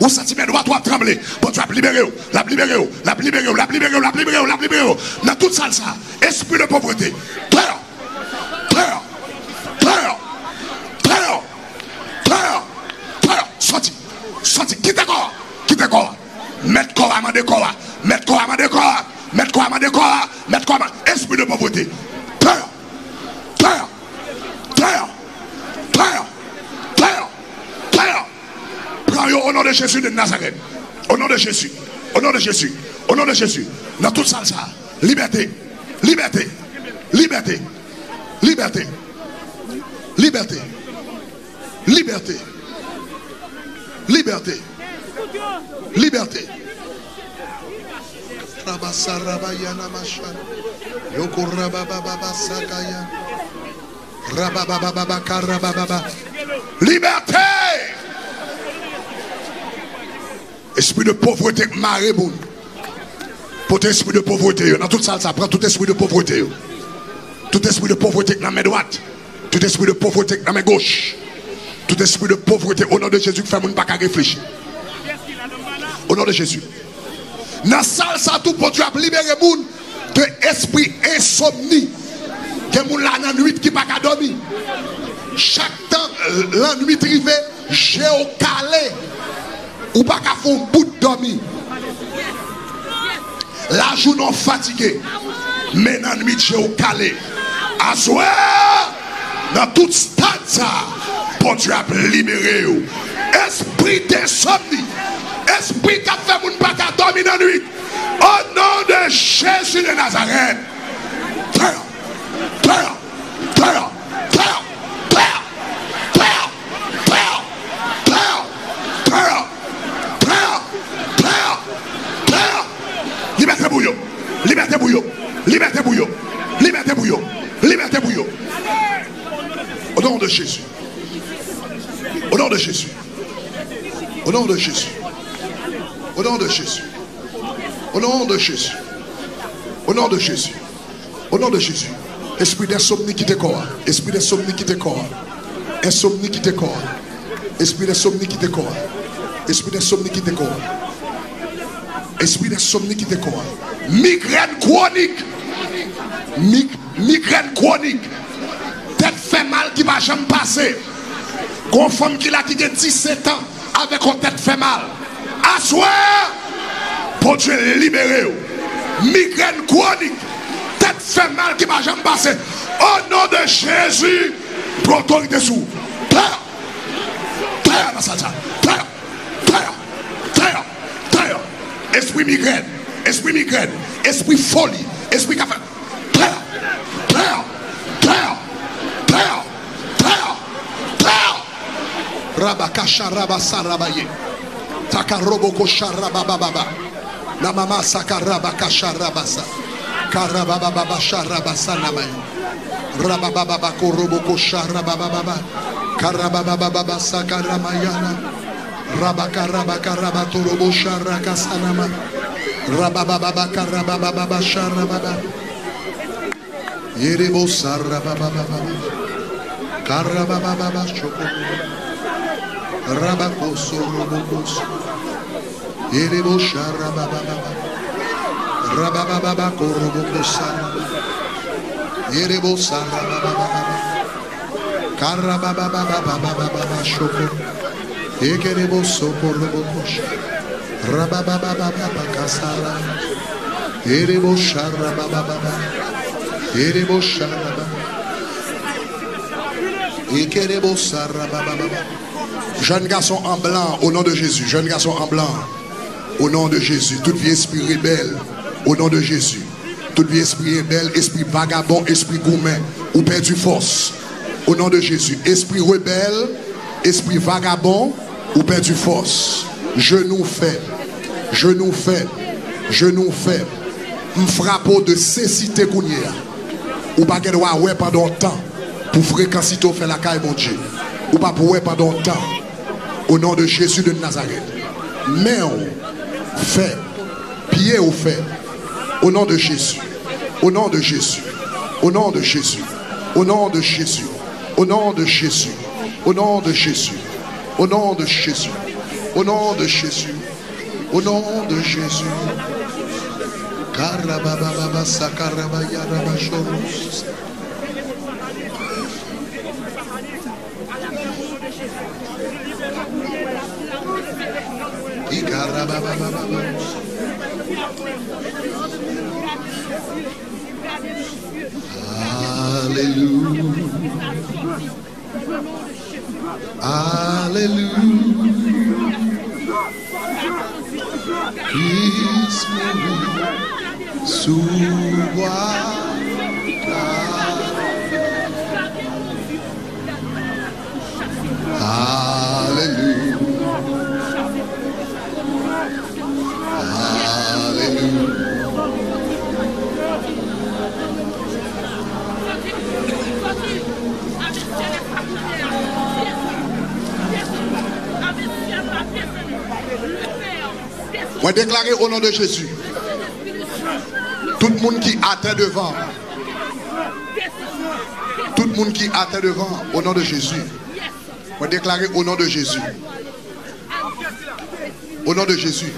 Speaker 4: Ou senti mes doigts tout trembler. Bon Dieu a libéré. La libéré. La libéré. La libéré. La libéré. La libéré. Dans toute ça ça. Esprit de pauvreté. Peur. Peur. Peur. Peur. Peur. Sorti. Sorti. Quitte corps. Quitte corps. Mettre corps à ma décor. Mettre corps à ma décor. Mettre corps à ma décor. Mettre corps à ma. Esprit de pauvreté. Peur. Peur. Peur. Peur. Peur. Peur. Prends au nom de Jésus de Nazareth. Au nom de Jésus. Au nom de Jésus. Au nom de Jésus. Dans toute ça, ça. Liberté. Liberté. Liberté. Liberté. Liberté. Liberté. Liberté. Liberté. Karababa. Liberté. Esprit de pauvreté, marée bon. Pour esprit de pauvreté, dans toute ça, ça prend tout esprit de pauvreté. Tout esprit de pauvreté dans mes droites. Tout esprit de pauvreté dans mes gauches. Tout esprit de pauvreté au nom de Jésus, fait mon pas qu'à réfléchir. Au nom de Jésus. Dans ça, ça tout pour Dieu a libéré moun de esprit insomnie. Que moun la nuit qui pas qu'à dormir. Chaque temps, euh, la nuit arrivée, j'ai au calé. Ou pas qu'à faire un bout de dormir. La journée fatigué. Mais dans la nuit, j'ai au calé. Soir, dans tout stade, ça, pour Dieu a libéré. Esprit d'insomnie. Esprit qui a fait mon pas dormir dans la nuit. Au nom de Jésus de Nazareth. Terre, terre, terre, terre, terre, terre, terre, terre, terre, terre, terre, terre. Liberté bouillon. Liberté bouillon. Liberté bouillon. Liberté bouillon. Liberté bouillon. Au nom de Jésus. Au nom de Jésus. Au nom de Jésus. Au nom de Jésus. Au nom de Jésus. Au nom de Jésus. Au nom de Jésus. Esprit d'insomnie qui corps. Esprit d'insomnie qui corps. Insomnie qui corps. Esprit d'insomnie qui corps. Esprit d'insomnie qui corps. Esprit d'insomnie qui corps. Migraine chronique. Mi- migraine chronique. Tête fait mal qui va jamais passer. Qu'on femme qui a qui a 17 ans avec une tête fait mal. Assoir pour Dieu libérer. Migraine chronique. Tête fait mal qui va jamais passer. Au nom de Jésus, pour autorité sous. Terre. Terre. Terre. Terre. Terre. Terre. Esprit migraine. Esprit migraine. Esprit folie. Esprit café. Terre. Terre. Terre. Terre. Rabakasha Rabasarabaye. Takaroboko Sharabababa. Namama Sakarabakasha Rabasa. Karabababa Sharabasanamaye. Rabababa Koroboko Sharabababa. Karabababa Sakaramayana. Rabakarabakarabaturobo Sharakasanama. Rababababa Sharababa. Yerebo Sarabababa. Karabababa Shoko rabacoso robocoso. Erebosha Jeune garçon en blanc, au nom de Jésus. Jeune garçon en blanc, au nom de Jésus. Toute vie esprit rebelle, au nom de Jésus. Toute vie esprit rebelle, esprit vagabond, esprit gourmet, ou perdu force, au nom de Jésus. Esprit rebelle, esprit vagabond, ou perdu force. Genou fait, genou fait, genou fait. Un frappeau de cécité kounia. Ou pas qu'elle ouais pendant temps pour fréquencer fait la caille, mon Dieu. Ou pas pour pendant temps. Au nom de Jésus de Nazareth. Mais on fait, pied au fait. Au nom de Jésus. Au nom de Jésus. Au nom de Jésus. Au nom de Jésus. Au nom de Jésus. Au nom de Jésus. Au nom de Jésus. Au nom de Jésus. Au nom de Jésus. Karabababa Hallelujah. Hallelujah. He's moving. Ah. Moi déclarer au nom de Jésus. Tout le monde qui attend devant. Tout le monde qui attend devant au nom de Jésus. Moi déclarer au nom de Jésus. Au nom de Jésus.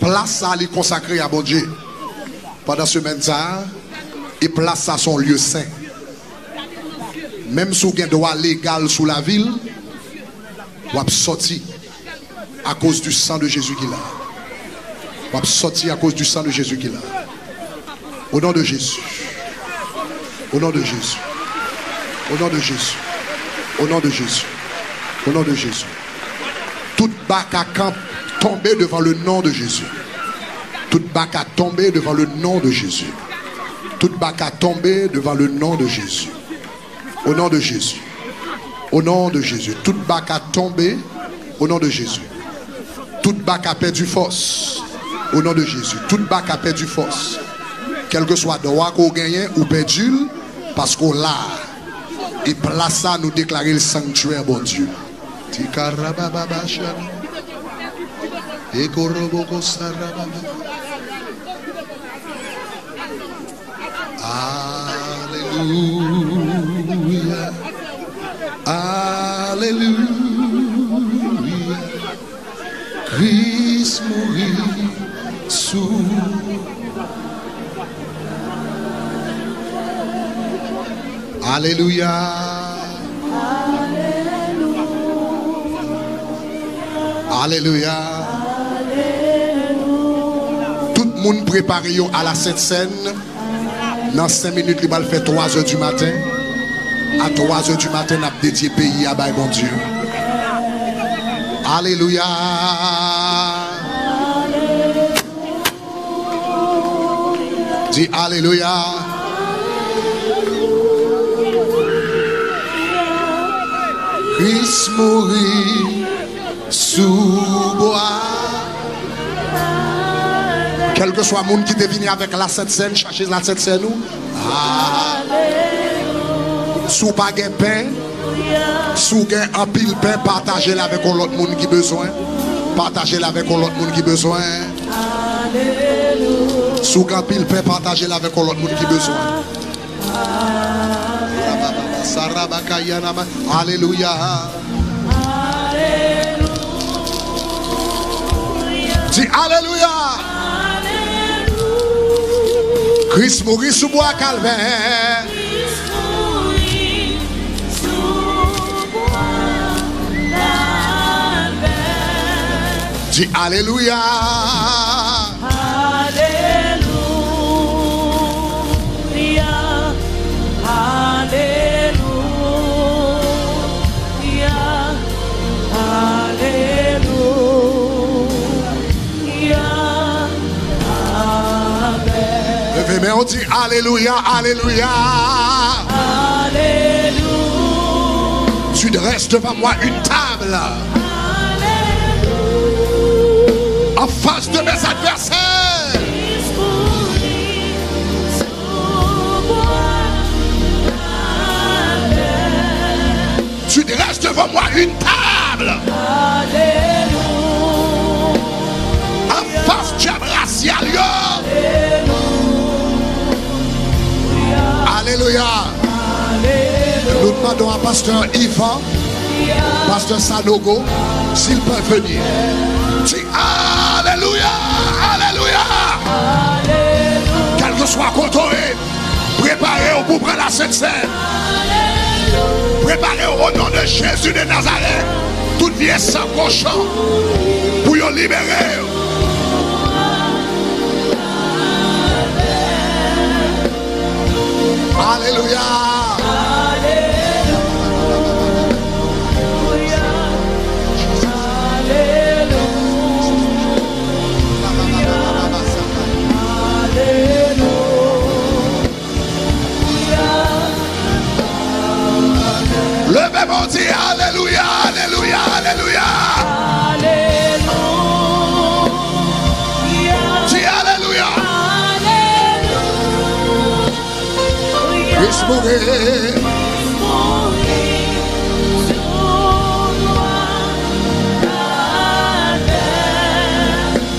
Speaker 4: Place ça, les consacrer à bon Dieu. Pendant ce semaine, ça, et place ça son lieu saint. Même si vous avez droit légal sous la ville, vous avez à cause du sang de Jésus qu'il a. Vous à cause du sang de Jésus qu'il a. Au nom de Jésus. Au nom de Jésus. Au nom de Jésus. Au nom de Jésus. Au nom de Jésus. Toute bac à camp tomber devant le nom de Jésus. Toute bac à tomber devant le nom de Jésus. Toute bac à tomber devant le nom de Jésus. Au nom de Jésus. Au nom de Jésus. Toute bac à tomber au nom de Jésus. Toute bac a perdu force au nom de Jésus. Toute bac a perdu force. Quel que soit droit qu'on gagne ou perdu, parce qu'on l'a. Et place ça nous déclarer le sanctuaire, bon Dieu. Alleluia! Alleluia! Christ mourit sous Alléluia. Alléluia. Alléluia. Prépare yo à la cette scène. Dans 5 minutes, il va le faire 3 heures du matin. À 3 heures du matin, on a dédié pays à bon Dieu. Alléluia. Dis Alléluia. Christ mourit sous bois. Quel que soit le monde qui te venu avec la cette scène, cherchez la nous. Ah. Sous pas de pain, sous un pile pain, partagez-la avec l'autre monde qui besoin. Partagez-la avec l'autre monde qui besoin. Sous un pile pain, partagez-la avec l'autre monde qui besoin. Sarabakayanama. Alléluia. Dis Alléluia. Christ mourit sous bois calvaire. Dis Alléluia. On dit Alléluia, Alléluia. Tu dresses devant moi une table en face de mes adversaires. Tu dresses devant moi une table en face du racial. Alléluia. Nous demandons à Pasteur Yvan, Pasteur Sanogo, s'il peut venir. Alléluia, Alléluia. Quel que soit côté, préparez-vous pour prendre la Sainte Seine. Préparez-vous au nom de Jésus de Nazareth. Toute vie sans cochon pour vous libérer. Alléluia. Levez mon Dieu, Alléluia, Alléluia, Alléluia.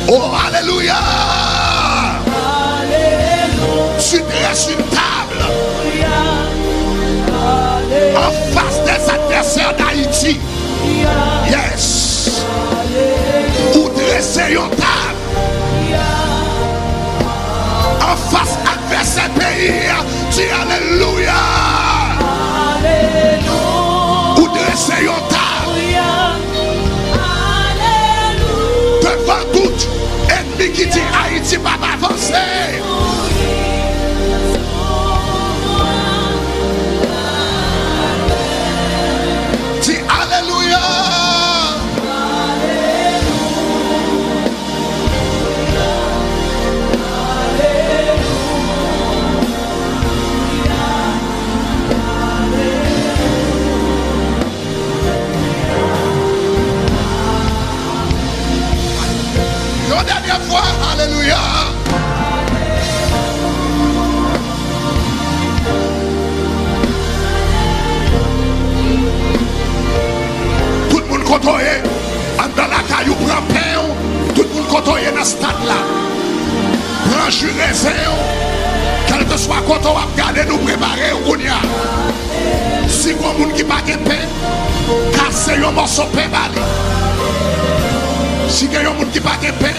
Speaker 4: Oh, Alléluia. Tu dresses une table en face des adversaires d'Haïti. Yes. Ou dresser une table en face adversaire pays. Dis Alléluia. Haiti, Haiti pa m'avanse Alléluia. Tout le monde kotoye, an dan la kayou pran pe ou, tout le monde kotoye nan stad la. Pran jureze ou, kel te swa koto ap gade nou prepare ou koun ya. Si kon moun ki pake pe, kase yo monson pe bali. Si gen yo moun ki pake pe,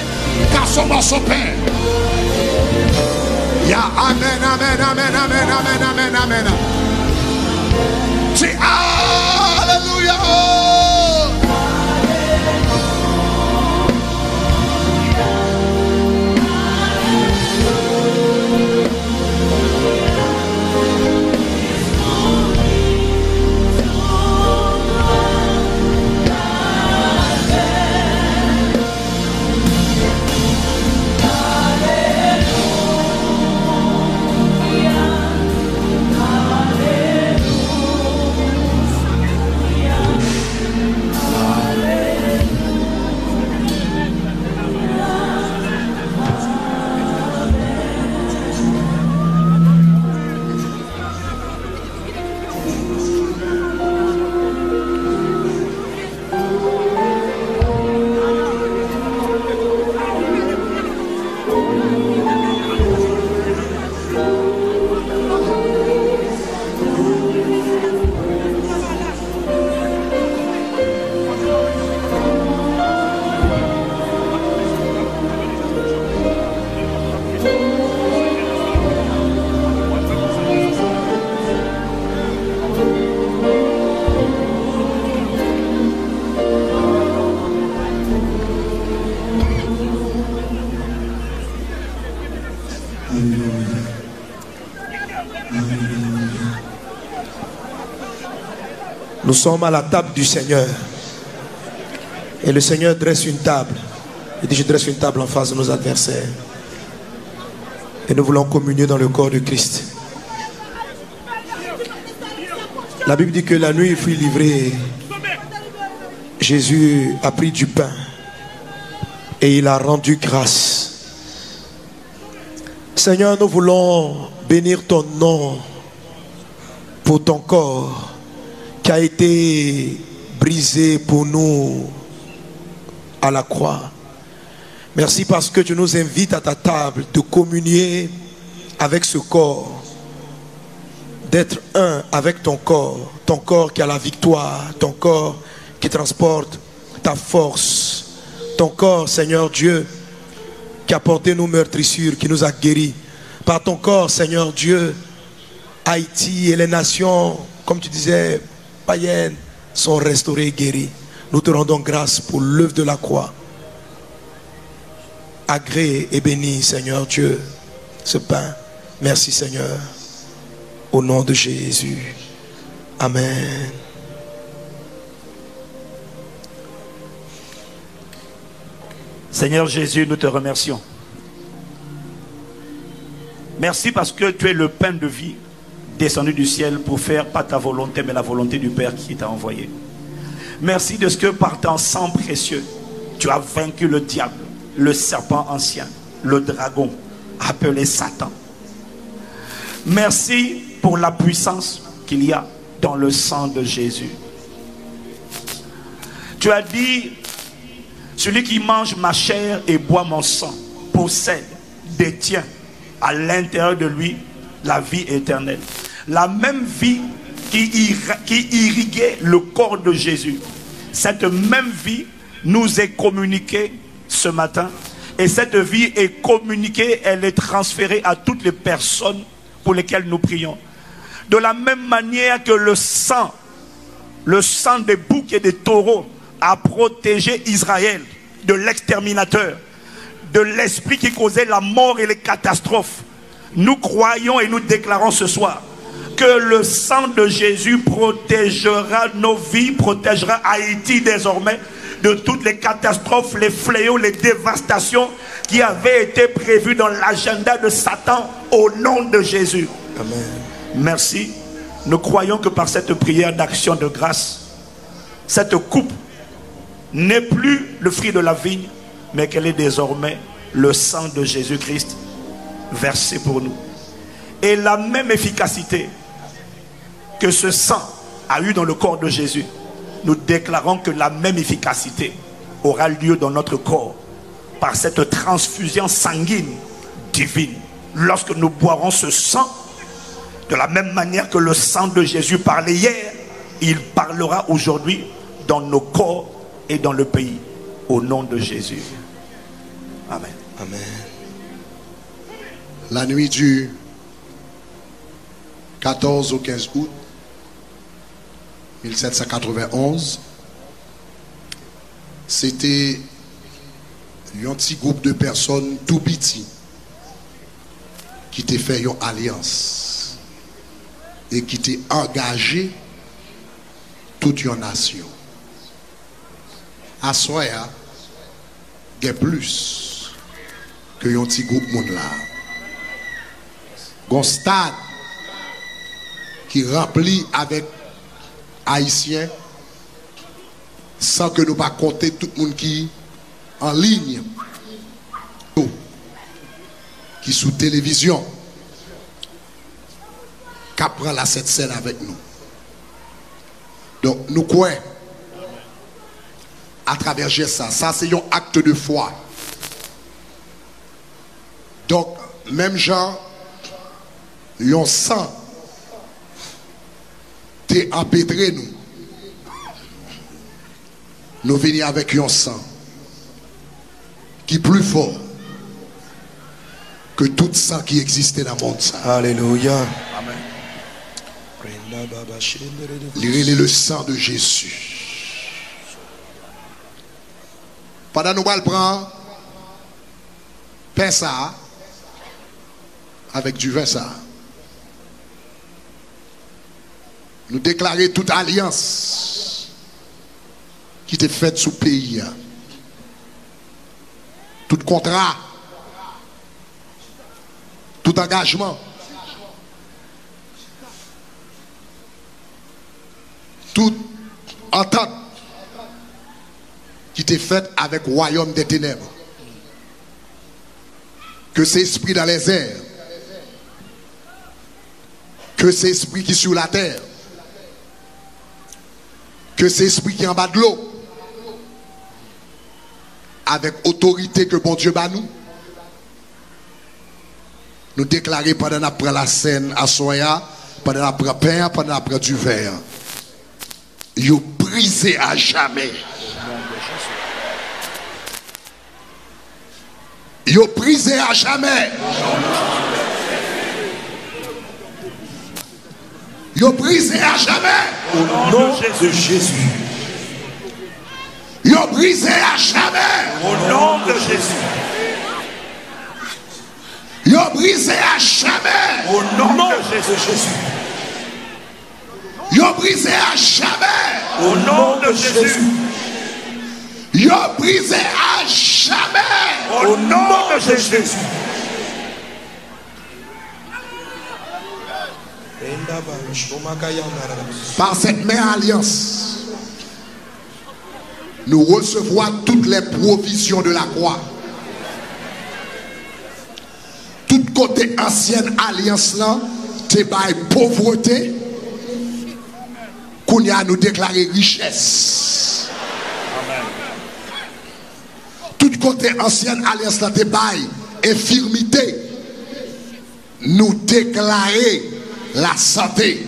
Speaker 4: cassez un morceau de pain. Ya amen, amen, amen, amen, amen, amen, amen. Dis Alléluia.
Speaker 9: Sommes à la table du Seigneur. Et le Seigneur dresse une table. Il dit, je dresse une table en face de nos adversaires. Et nous voulons communier dans le corps de Christ. La Bible dit que la nuit il fut livré. Jésus a pris du pain et il a rendu grâce. Seigneur, nous voulons bénir ton nom pour ton corps qui a été brisé pour nous à la croix. Merci parce que tu nous invites à ta table de communier avec ce corps, d'être un avec ton corps, ton corps qui a la victoire, ton corps qui transporte ta force, ton corps, Seigneur Dieu, qui a porté nos meurtrissures, qui nous a guéris. Par ton corps, Seigneur Dieu, Haïti et les nations, comme tu disais, païennes, sont restaurées et guéries. Nous te rendons grâce pour l'œuvre de la croix. Agrée et béni, Seigneur Dieu, ce pain. Merci, Seigneur. Au nom de Jésus. Amen.
Speaker 10: Seigneur Jésus, nous te remercions. Merci parce que tu es le pain de vie descendu du ciel pour faire pas ta volonté, mais la volonté du Père qui t'a envoyé. Merci de ce que par ton sang précieux, tu as vaincu le diable, le serpent ancien, le dragon, appelé Satan. Merci pour la puissance qu'il y a dans le sang de Jésus. Tu as dit, celui qui mange ma chair et boit mon sang possède, détient à l'intérieur de lui la vie éternelle. La même vie qui, irriguait le corps de Jésus. Cette même vie nous est communiquée ce matin. Et cette vie est communiquée, elle est transférée à toutes les personnes pour lesquelles nous prions. De la même manière que le sang, le sang des boucs et des taureaux a protégé Israël de l'exterminateur, de l'esprit qui causait la mort et les catastrophes. Nous croyons et nous déclarons ce soir que le sang de Jésus protégera nos vies, protégera Haïti désormais de toutes les catastrophes, les fléaux, les dévastations qui avaient été prévues dans l'agenda de Satan au nom de Jésus.
Speaker 9: Amen.
Speaker 10: Merci. Nous croyons que par cette prière d'action de grâce, cette coupe n'est plus le fruit de la vigne, mais qu'elle est désormais le sang de Jésus-Christ versé pour nous. Et la même efficacité que ce sang a eu dans le corps de Jésus, nous déclarons que la même efficacité aura lieu dans notre corps par cette transfusion sanguine divine. Lorsque nous boirons ce sang, de la même manière que le sang de Jésus parlait hier, il parlera aujourd'hui dans nos corps et dans le pays. Au nom de Jésus. Amen.
Speaker 9: Amen.
Speaker 4: La nuit du 14 au 15 août 1791, sete yon ti goup de person tou biti ki te fe yon alians e ki te angaje tout yon nasyon. Aswaya gen plus ke yon ti goup moun la. Gon stad ki rappli avek haïtiens sans que nous pas tout le monde qui en ligne. Qui sous télévision qui prend la cette scène avec nous. Donc nous quoi à travers ça ça c'est un acte de foi. Donc même gens un sang t'es empêtré nous. Nous venons avec un sang qui est plus fort que tout sang qui existait dans le monde.
Speaker 9: Alléluia.
Speaker 10: Amen.
Speaker 4: Lirez le sang de Jésus. Pendant nous allons prendre pain ça avec du vin ça. Nous déclarer toute alliance qui était faite sous pays. hein. Tout contrat, tout engagement, toute entente qui était faite avec le royaume des ténèbres. Que c'est esprit dans les airs, que c'est esprit qui est sur la terre, que c'est esprit qui est en bas de l'eau, avec autorité que bon Dieu bat nous, nous déclarer pendant après la scène à Soya, pendant après pain, pendant après du verre. Yo brisé à jamais. Yo brisé à jamais. Yo brisé à jamais.
Speaker 10: Au nom de Jésus.
Speaker 4: Yo brisé à jamais.
Speaker 10: Au nom de Jésus.
Speaker 4: Yo brisé à jamais.
Speaker 10: Au nom de Jésus.
Speaker 4: Yo brisé à jamais.
Speaker 10: Au nom de Jésus.
Speaker 4: Yo brisé à jamais.
Speaker 10: Au nom de Jésus.
Speaker 4: Par cette même alliance, nous recevons toutes les provisions de la croix. Tout côté ancienne alliance là, bail pauvreté, qu'on a nous déclarer richesse. Tout côté ancienne alliance là, te bail infirmité, nous déclarer la santé.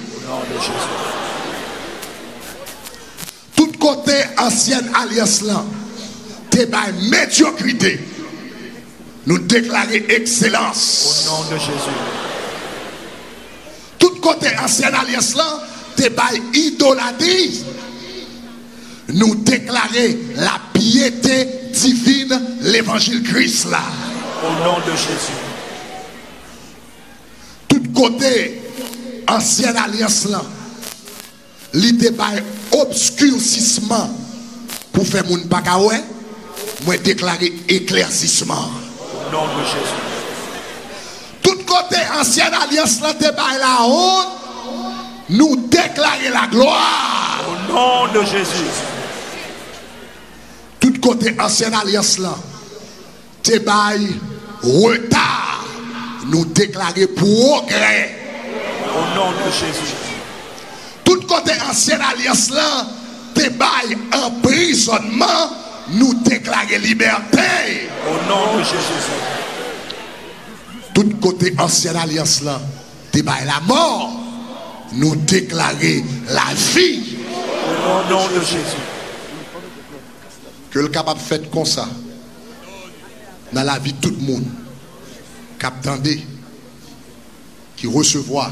Speaker 4: Tout côté ancienne alliance là, te bail médiocrité, nous déclarer excellence.
Speaker 10: Au nom de Jésus.
Speaker 4: Tout côté ancienne alliance là, te bail idolâtrie, nous déclarer la piété divine, l'évangile Christ là.
Speaker 10: Au nom de Jésus.
Speaker 4: tout côté ancienne alliance là l'idée par obscurcissement pour faire mon ouais, moi déclarer éclaircissement
Speaker 10: Au nom de Jésus.
Speaker 4: tout côté ancienne alliance là par la honte nous déclarer la gloire
Speaker 10: Au nom de Jésus.
Speaker 4: tout côté ancienne alliance là bail retard nous déclarer progrès
Speaker 10: Au nom de Jésus.
Speaker 4: tout côté ancienne alliance là, te bail emprisonnement, nous déclarer liberté.
Speaker 10: Au nom de Jésus.
Speaker 4: Tout côté ancienne alliance là, te bail la mort, nous déclarer la vie.
Speaker 10: Au nom de Jésus.
Speaker 4: Que le capable fait comme ça, dans la vie de tout le monde, cap qui recevoir,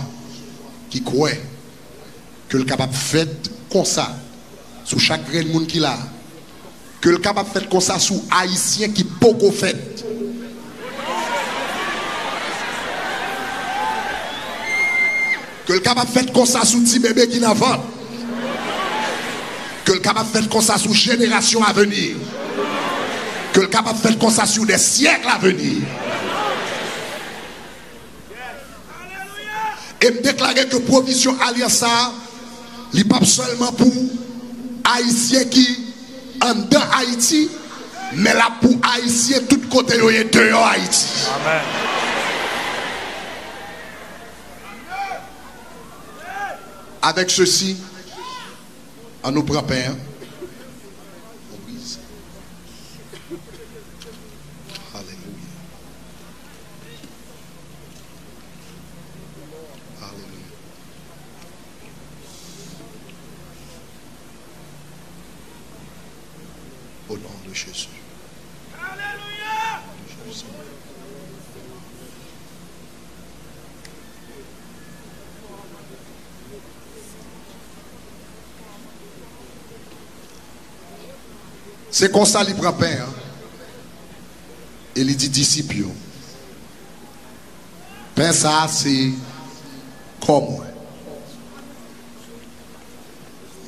Speaker 4: ki kwe, ke l kapap fet konsa sou chakre l moun ki la, ke l kapap fet konsa sou haisyen ki poko fet. Ke l kapap fet konsa sou ti bebe ki nan van. Ke l kapap fet konsa sou jenerasyon avenir. Que le capable de faire comme ça sur des siècles à venir. E m deklare ke provisyon aliansa li pap solman pou Haitien ki an dan Haiti, me la pou Haitien tout kote yo ye deyo Haiti.
Speaker 10: Amen.
Speaker 4: Avek se si, an nou prapen, Jésus. Alléluia. Jésus. C'est comme ça qu'il prend pain. Hein? Et il dit disciples. Pain ça, c'est comme.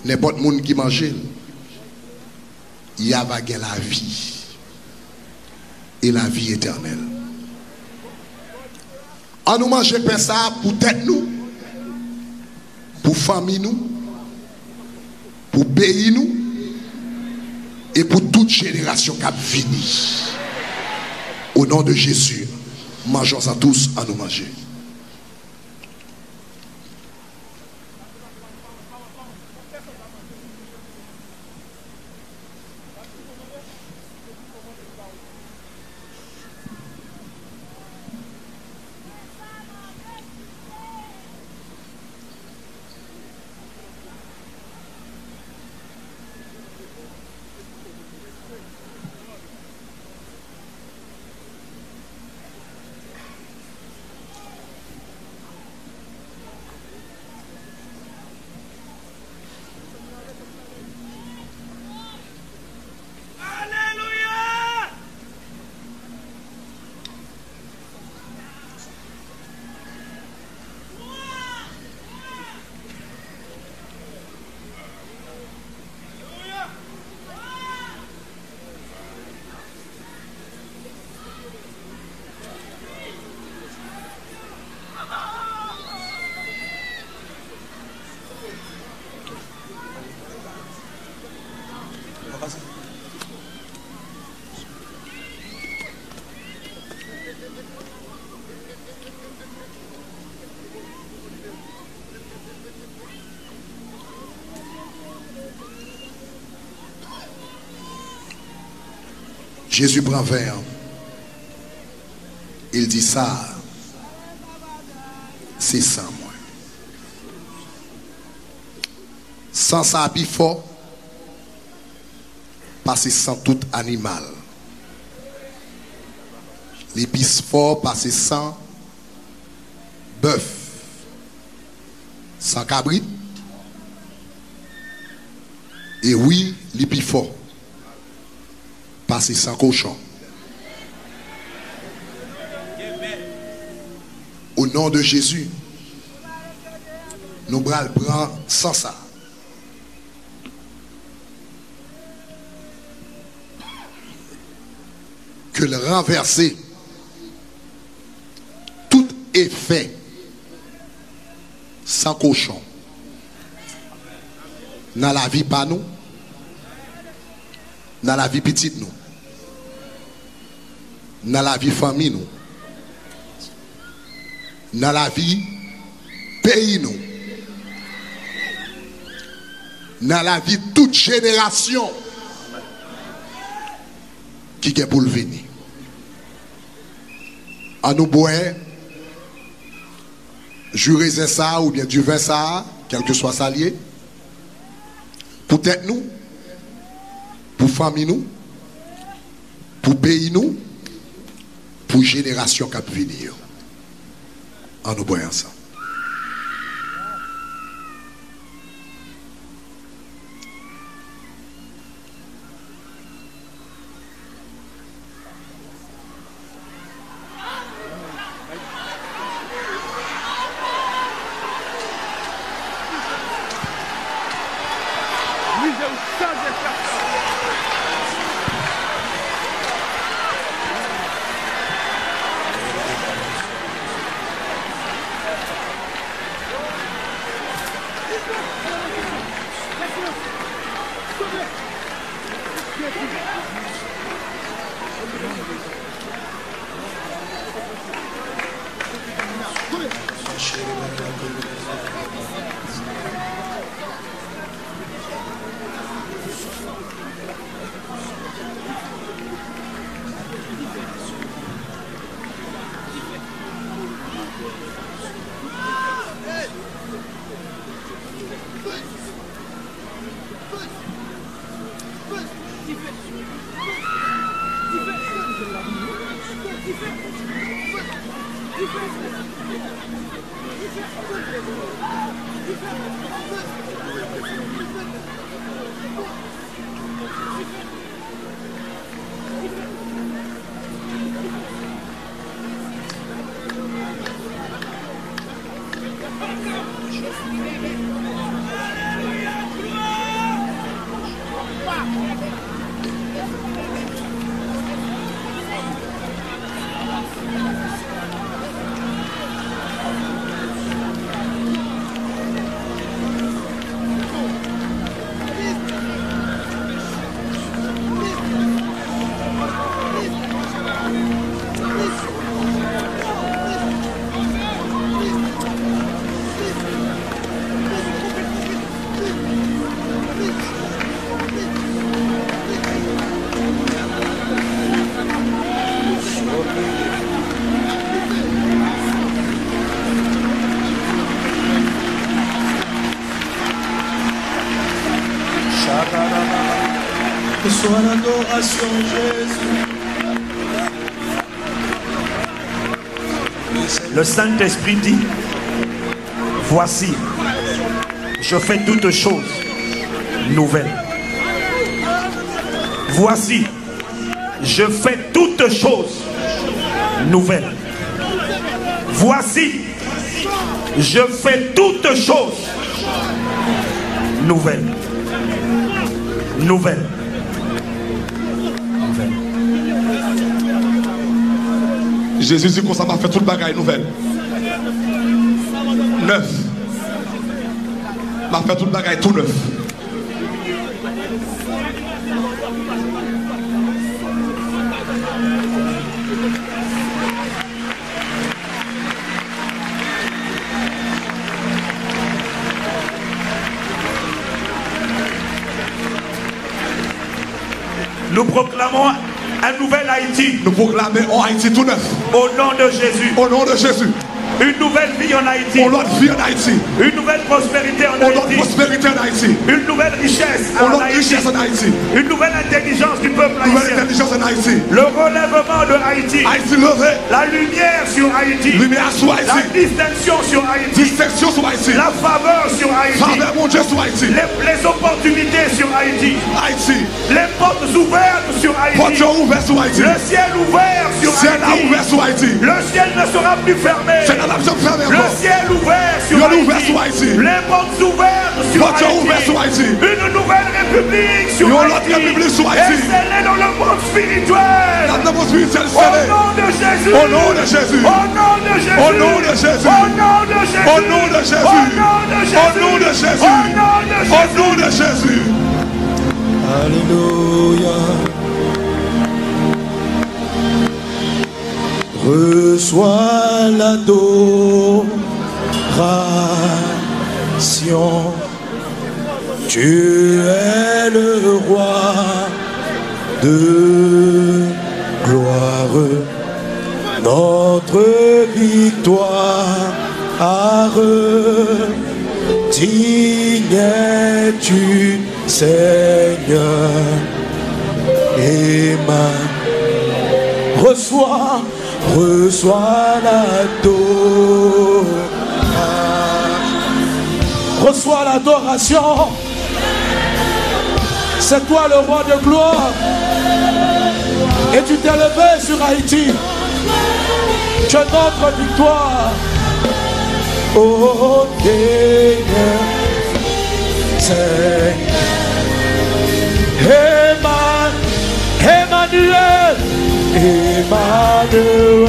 Speaker 4: N'importe monde qui mange. Il y a la vie et la vie éternelle. On nous mange pain ça pour tête nous, pour famille nous, pour pays nous et pour toute génération qui a fini. Au nom de Jésus, mangeons ça tous à nous manger. Jésus prend verre. Il dit ça, c'est ça, moi. Sans ça, plus fort, que sans tout animal. L'épice fort, que sans bœuf, sans cabrit. Et oui, l'épice fort passer sans cochon. Au nom de Jésus, nous bras le prend sans ça. Que le renverser, tout est fait sans cochon. Dans la vie, pas nous. Dans la vie petite, nous nan la vi fami nou. Nan la vi peyi nou. Nan la vi tout jenerasyon ki gen pou l'veni. An nou bouen, jure zè sa ou bien du vè sa, kelke swa sa liye, pou tèt nou, pou fami nou, pou peyi nou, pou jenerasyon kap vini yo.
Speaker 9: An nou boyan sa.
Speaker 10: Le Saint-Esprit dit, voici, je fais toutes choses nouvelles. Voici, je fais toutes choses nouvelles. Voici, je fais toutes choses nouvelles. Nouvelles.
Speaker 2: Jésus dit qu'on ça m'a fait toute bagaille nouvelle. Neuf. M'a fait toute bagaille tout neuf.
Speaker 10: Nous proclamons un nouvel Haïti
Speaker 2: Nous proclamons en Haïti tout neuf.
Speaker 10: au nom de Jésus.
Speaker 2: Au nom de Jésus.
Speaker 10: Une nouvelle vie en Haïti. Une nouvelle prospérité en Haïti.
Speaker 2: Prospérité en Haïti.
Speaker 10: Une nouvelle richesse
Speaker 2: Au
Speaker 10: en
Speaker 2: nom de
Speaker 10: Haïti.
Speaker 2: richesse en Haïti.
Speaker 10: Une nouvelle intelligence du peuple
Speaker 2: Nouvelle
Speaker 10: haïtien.
Speaker 2: intelligence en Haïti.
Speaker 10: Le relèvement de Haïti.
Speaker 2: Haïti levé.
Speaker 10: La lumière sur Haïti.
Speaker 2: Lumière sur
Speaker 10: La distinction sur Haïti.
Speaker 2: Distinction sur Haïti.
Speaker 10: La faveur sur Haïti.
Speaker 2: Faveur mon Dieu sur Haïti.
Speaker 10: Les, les opportunités sur Haïti.
Speaker 2: Haïti.
Speaker 10: Les portes ouvertes sur Haïti.
Speaker 2: Sur.
Speaker 10: Le ciel ouvert sur
Speaker 2: Ciel
Speaker 10: Haïti.
Speaker 2: ouvert sur Haïti.
Speaker 10: Le ciel ne sera plus fermé. Le ciel ouvert sur
Speaker 2: Le
Speaker 10: Haïti.
Speaker 2: ouvert sur Haïti.
Speaker 10: Les portes ouvertes sur
Speaker 2: Porte
Speaker 10: Haïti.
Speaker 2: ouverte sur Haïti.
Speaker 10: Une nouvelle république sur
Speaker 2: Une
Speaker 10: Haïti.
Speaker 2: autre république sur Haïti.
Speaker 10: Et scellée dans le monde spirituel.
Speaker 2: La demande spirituelle
Speaker 10: Au
Speaker 2: scellée.
Speaker 10: nom de Jésus.
Speaker 2: Au nom de Jésus.
Speaker 10: Au nom de Jésus.
Speaker 2: Au nom de Jésus.
Speaker 10: Au nom de Jésus.
Speaker 2: Au nom de Jésus.
Speaker 10: Au nom de Jésus.
Speaker 2: Au nom de Jésus.
Speaker 10: Au nom de Jésus.
Speaker 2: Au nom de Jésus.
Speaker 9: Alléluia. Reçois l'adoration. Tu es le roi de gloire. Notre victoire. Digne es-tu, Seigneur? Et ma reçois, reçois l'adoration. Reçois l'adoration. C'est toi le roi de gloire. Et tu t'es levé sur Haïti. Tu es notre victoire. Oh Seigneur, Seigneur. Emmanuel, Emmanuel, Emmanuel.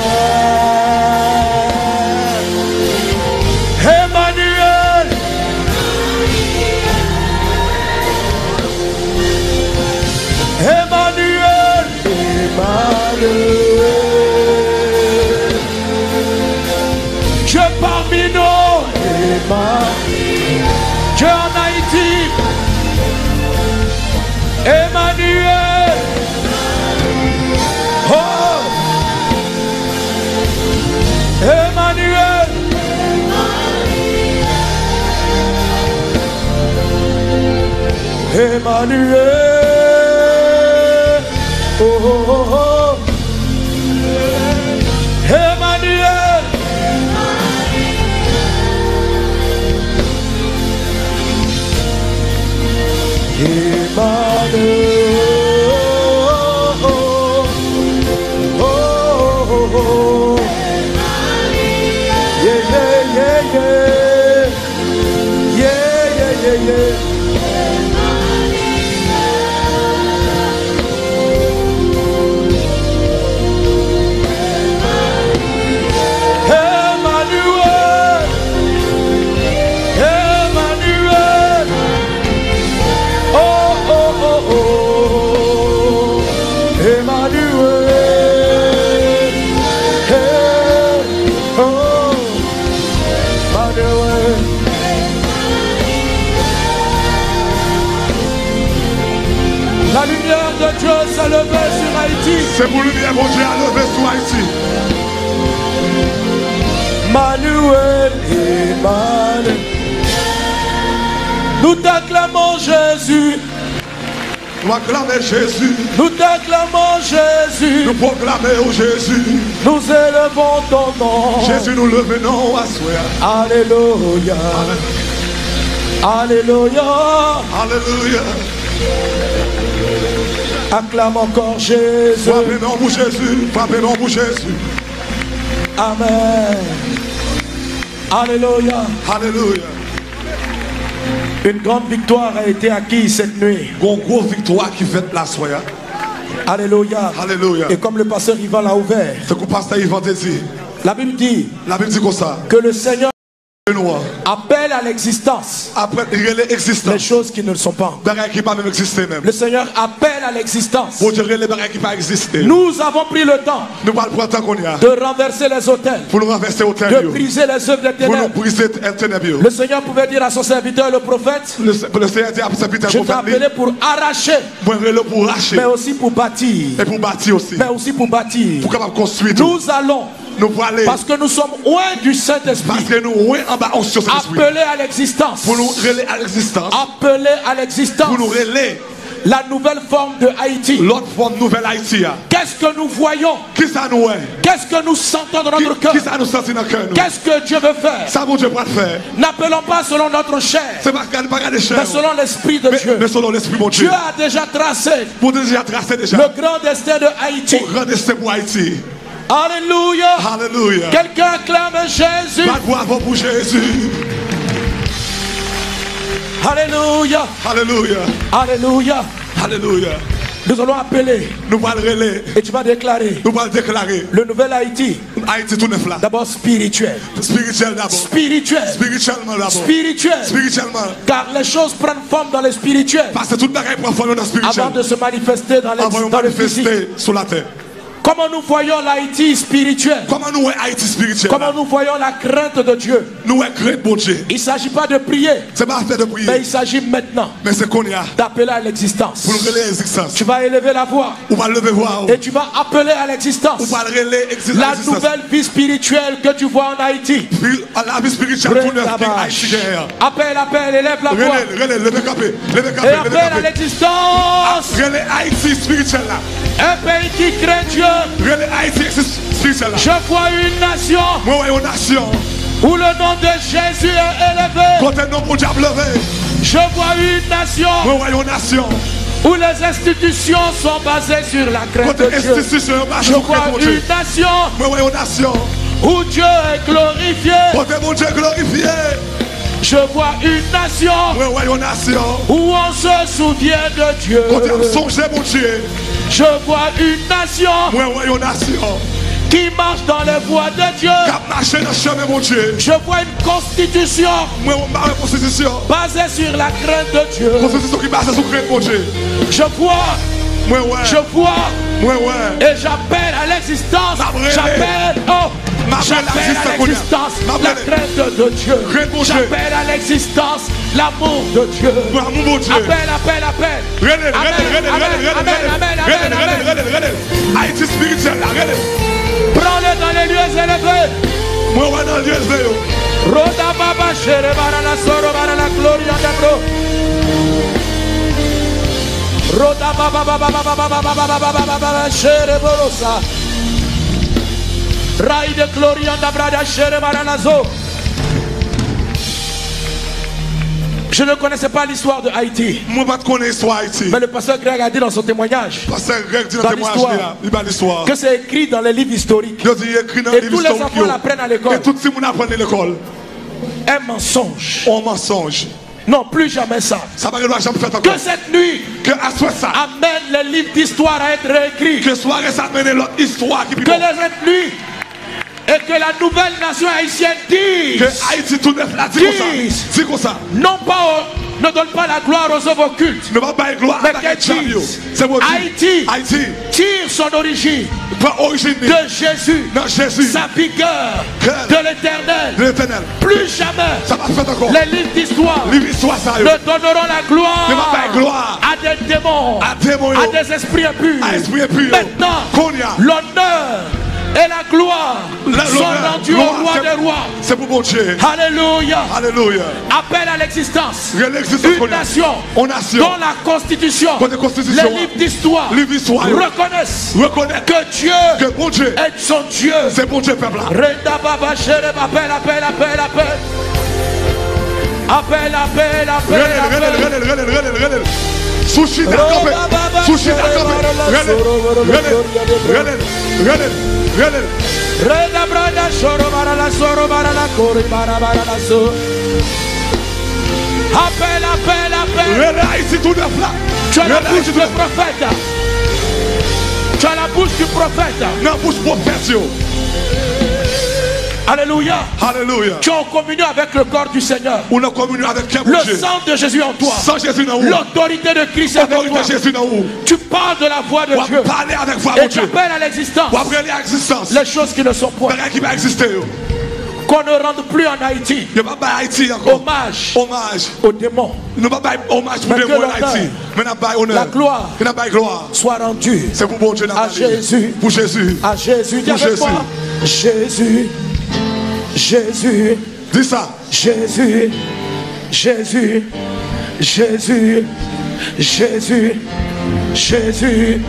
Speaker 9: Emmanuel.
Speaker 2: C'est pour lumière, mon Dieu, à lever sur Haïti.
Speaker 9: Manuel Emmanuel. Nous t'acclamons Jésus.
Speaker 2: Nous acclamons Jésus.
Speaker 9: Nous t'acclamons Jésus.
Speaker 2: Nous proclamons Jésus.
Speaker 9: Nous élevons ton nom.
Speaker 2: Jésus, nous le venons à soi.
Speaker 9: Alléluia. Alléluia.
Speaker 2: Alléluia.
Speaker 9: Acclame encore Jésus.
Speaker 2: Frappez non pour Jésus. Frappez non pour Jésus.
Speaker 9: Amen. Alléluia.
Speaker 2: Alléluia.
Speaker 9: Une grande victoire a été acquise cette nuit.
Speaker 2: Gon gros victoire qui fait la soya.
Speaker 9: Alléluia.
Speaker 2: Alléluia.
Speaker 9: Et comme le pasteur Ivan l'a ouvert,
Speaker 2: C'est que pasteur Yvan dit.
Speaker 9: la Bible dit
Speaker 2: La Bible dit comme ça.
Speaker 9: que le Seigneur l'existence. Les choses qui ne le sont pas. Le Seigneur appelle à l'existence. Nous avons pris le temps de renverser les hôtels, de briser les œuvres des ténèbres.
Speaker 2: Le
Speaker 9: Seigneur pouvait dire à son serviteur, le prophète, je t'ai appelé pour arracher, mais aussi pour bâtir, mais aussi pour bâtir. Nous allons
Speaker 2: nous pour aller.
Speaker 9: parce que nous sommes loin du Saint-Esprit,
Speaker 2: Parce que nous, en bas, on
Speaker 9: appelés à l'existence.
Speaker 2: Pour nous relayer à l'existence.
Speaker 9: Appelés à l'existence.
Speaker 2: Pour nous relayer
Speaker 9: La nouvelle forme de Haïti.
Speaker 2: l'autre forme nouvelle Haïti. hein.
Speaker 9: Qu'est-ce que nous voyons? Qu'est-ce que nous sentons dans notre cœur?
Speaker 2: le
Speaker 9: Qu'est-ce que Dieu veut faire?
Speaker 2: Ça, Dieu, le faire.
Speaker 9: N'appelons pas selon notre chair, mais selon l'Esprit de Dieu.
Speaker 2: mais selon l'esprit, mon
Speaker 9: Dieu
Speaker 2: Dieu.
Speaker 9: a déjà tracé
Speaker 2: Pour déjà tracer déjà.
Speaker 9: le grand destin de Haïti.
Speaker 2: Pour grand destin pour Haïti.
Speaker 9: Alléluia.
Speaker 2: Alléluia.
Speaker 9: Quelqu'un acclame Jésus.
Speaker 2: Pas de bravo pour Jésus.
Speaker 9: Alléluia.
Speaker 2: Alléluia.
Speaker 9: Alléluia.
Speaker 2: Alléluia.
Speaker 9: Nous allons appeler
Speaker 2: Nous allons relayer.
Speaker 9: et tu vas déclarer
Speaker 2: Nous allons déclarer.
Speaker 9: le nouvel Haïti,
Speaker 2: Haïti tout neuf là.
Speaker 9: d'abord spirituel.
Speaker 2: Spirituel d'abord.
Speaker 9: Spirituel.
Speaker 2: Spirituellement d'abord.
Speaker 9: Spirituel.
Speaker 2: Spirituellement.
Speaker 9: Car les choses prennent forme dans le spirituel
Speaker 2: Parce que toute bagaille prend forme dans le spirituel.
Speaker 9: avant de se manifester dans, les,
Speaker 2: Avant de
Speaker 9: dans le physique.
Speaker 2: manifester sur la terre.
Speaker 9: Comment nous voyons l'Haïti spirituel?
Speaker 2: Comment nous voyons Haïti spirituel?
Speaker 9: Comment nous voyons la crainte de Dieu?
Speaker 2: Nous crainte mon Dieu.
Speaker 9: Il ne s'agit pas de prier,
Speaker 2: C'est pas de
Speaker 9: mais
Speaker 2: prier.
Speaker 9: il s'agit maintenant
Speaker 2: Mais c'est qu'on y a.
Speaker 9: d'appeler à l'existence.
Speaker 2: Pour l'existence.
Speaker 9: Tu vas élever la voix
Speaker 2: On va lever voir.
Speaker 9: et tu vas appeler à l'existence
Speaker 2: On va
Speaker 9: la nouvelle vie spirituelle que tu vois en Haïti.
Speaker 2: La vie spirituelle pour Haïti.
Speaker 9: Appelle, appelle, élève la voix
Speaker 2: relais, levez capé. Levez
Speaker 9: et
Speaker 2: capé, levez
Speaker 9: appelle à l'existence
Speaker 2: Relais Haïti spirituel là.
Speaker 9: un pays qui craint Dieu. Je vois une nation
Speaker 2: Moi, voyons nation.
Speaker 9: où le nom de Jésus est élevé. Je vois une nation
Speaker 2: Moi, voyons nation.
Speaker 9: où les institutions sont basées sur la crainte de Dieu. Je vois une nation
Speaker 2: Moi, voyons nation.
Speaker 9: où Dieu est glorifié. Je vois une nation, où on se souvient de Dieu. Je vois une nation,
Speaker 2: une nation
Speaker 9: qui marche dans les voies de Dieu. Je vois une constitution, basée sur la crainte de Dieu. Je vois je vois. Et j'appelle à l'existence. J'appelle. Oh,
Speaker 2: l'existence
Speaker 9: la crainte de Dieu. J'appelle à l'existence l'amour de Dieu. Appelle, appelle, appelle. Amen, amen, amen, amen, Prends-le dans les lieux.
Speaker 2: Moi, dans
Speaker 9: les lieux élevés. Barana, gloria. Je ne connaissais pas l'histoire de Haïti.
Speaker 2: Moi Haïti.
Speaker 9: Mais le pasteur Greg a dit dans son témoignage.
Speaker 2: Que
Speaker 9: c'est écrit dans les livres historiques. Tous les enfants l'apprennent à l'école.
Speaker 2: Et à l'école.
Speaker 9: Un mensonge.
Speaker 2: Un mensonge.
Speaker 9: Non, plus jamais ça.
Speaker 2: Que
Speaker 9: cette nuit,
Speaker 2: que
Speaker 9: amène les livres d'histoire à être réécrits.
Speaker 2: Que l'histoire
Speaker 9: Que cette nuit, et que la nouvelle nation haïtienne dise, que
Speaker 2: Haïti tout neuf la dise,
Speaker 9: non pas ne donne pas la gloire aux œuvres occultes.
Speaker 2: Ne gloire
Speaker 9: mais Haïti, tire son origine de Jésus,
Speaker 2: Jésus.
Speaker 9: sa vigueur de l'éternel. Plus jamais les livres d'histoire ne donneront la gloire, à des démons,
Speaker 2: à,
Speaker 9: des esprits impurs. Maintenant, l'honneur et la gloire
Speaker 2: La-
Speaker 9: sont rendus au roi des rois.
Speaker 2: C'est pour mon Dieu.
Speaker 9: Alléluia.
Speaker 2: Alléluia.
Speaker 9: Appelle à l'existence une nation
Speaker 2: Une nation.
Speaker 9: dont la constitution,
Speaker 2: Dont la constitution,
Speaker 9: les livres d'histoire reconnaissent
Speaker 2: Reconnaître
Speaker 9: que Dieu
Speaker 2: que mon Dieu,
Speaker 9: est son Dieu.
Speaker 2: c'est mon Dieu, peuple. là.
Speaker 9: Renda baba shere, appelle, appelle, appelle, appelle. Appelle, appelle, appelle,
Speaker 2: Renel, Sushi da Kobe. Sushi da Kobe.
Speaker 9: Renda branda choro para la soro para la cori para para la so. Apela, apela,
Speaker 2: apela. Renaise tu da fla.
Speaker 9: Tu as la bouche du prophète. Tu as la bouche du prophète.
Speaker 2: Na bouche prophète.
Speaker 9: Alléluia.
Speaker 2: Alléluia.
Speaker 9: Tu en communion avec le corps du Seigneur. Le sang de Jésus en toi. L'autorité de Christ
Speaker 2: en
Speaker 9: toi. Tu parles de la voix de Dieu. Et tu appelles à l'existence. Les choses qui ne sont point. Qu'on ne rende plus en Haïti. Hommage.
Speaker 2: Hommage.
Speaker 9: Aux démons.
Speaker 2: Hommage.
Speaker 9: La gloire,
Speaker 2: gloire
Speaker 9: soit
Speaker 2: rendue
Speaker 9: à Jésus.
Speaker 2: Pour Jésus.
Speaker 9: À Jésus.
Speaker 2: Pour
Speaker 9: Jésus. Jésus. Jésus.
Speaker 2: Dis ça.
Speaker 9: Jésus. Jésus. Jésus. Jésus. Jésus.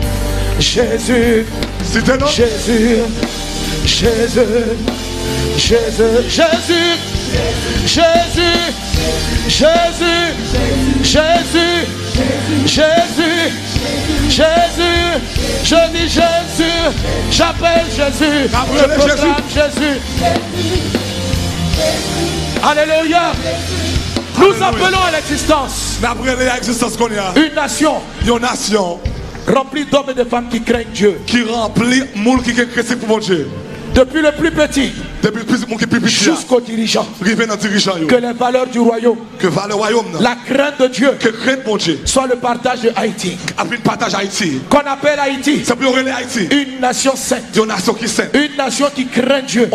Speaker 9: Jésus.
Speaker 2: Non.
Speaker 9: Jésus, Jésus, Jésus, Jésus, Jésus, Jésus, Jésus, Jésus, Jésus, je dis Jésus, j'appelle Jésus, je proclame Jésus. Alléluia. Nous appelons à l'existence une nation
Speaker 2: Une nation
Speaker 9: remplie d'hommes et de femmes qui craignent Dieu.
Speaker 2: qui remplit qui pour mon Dieu.
Speaker 9: Depuis le plus petit.
Speaker 2: Jusqu'au dirigeant.
Speaker 9: Que les valeurs du royaume.
Speaker 2: Que royaume.
Speaker 9: La crainte de Dieu.
Speaker 2: Que Dieu.
Speaker 9: Soit le partage de Haïti. Qu'on appelle
Speaker 2: Haïti.
Speaker 9: Une nation sainte.
Speaker 2: Une nation qui
Speaker 9: Une nation qui craint Dieu.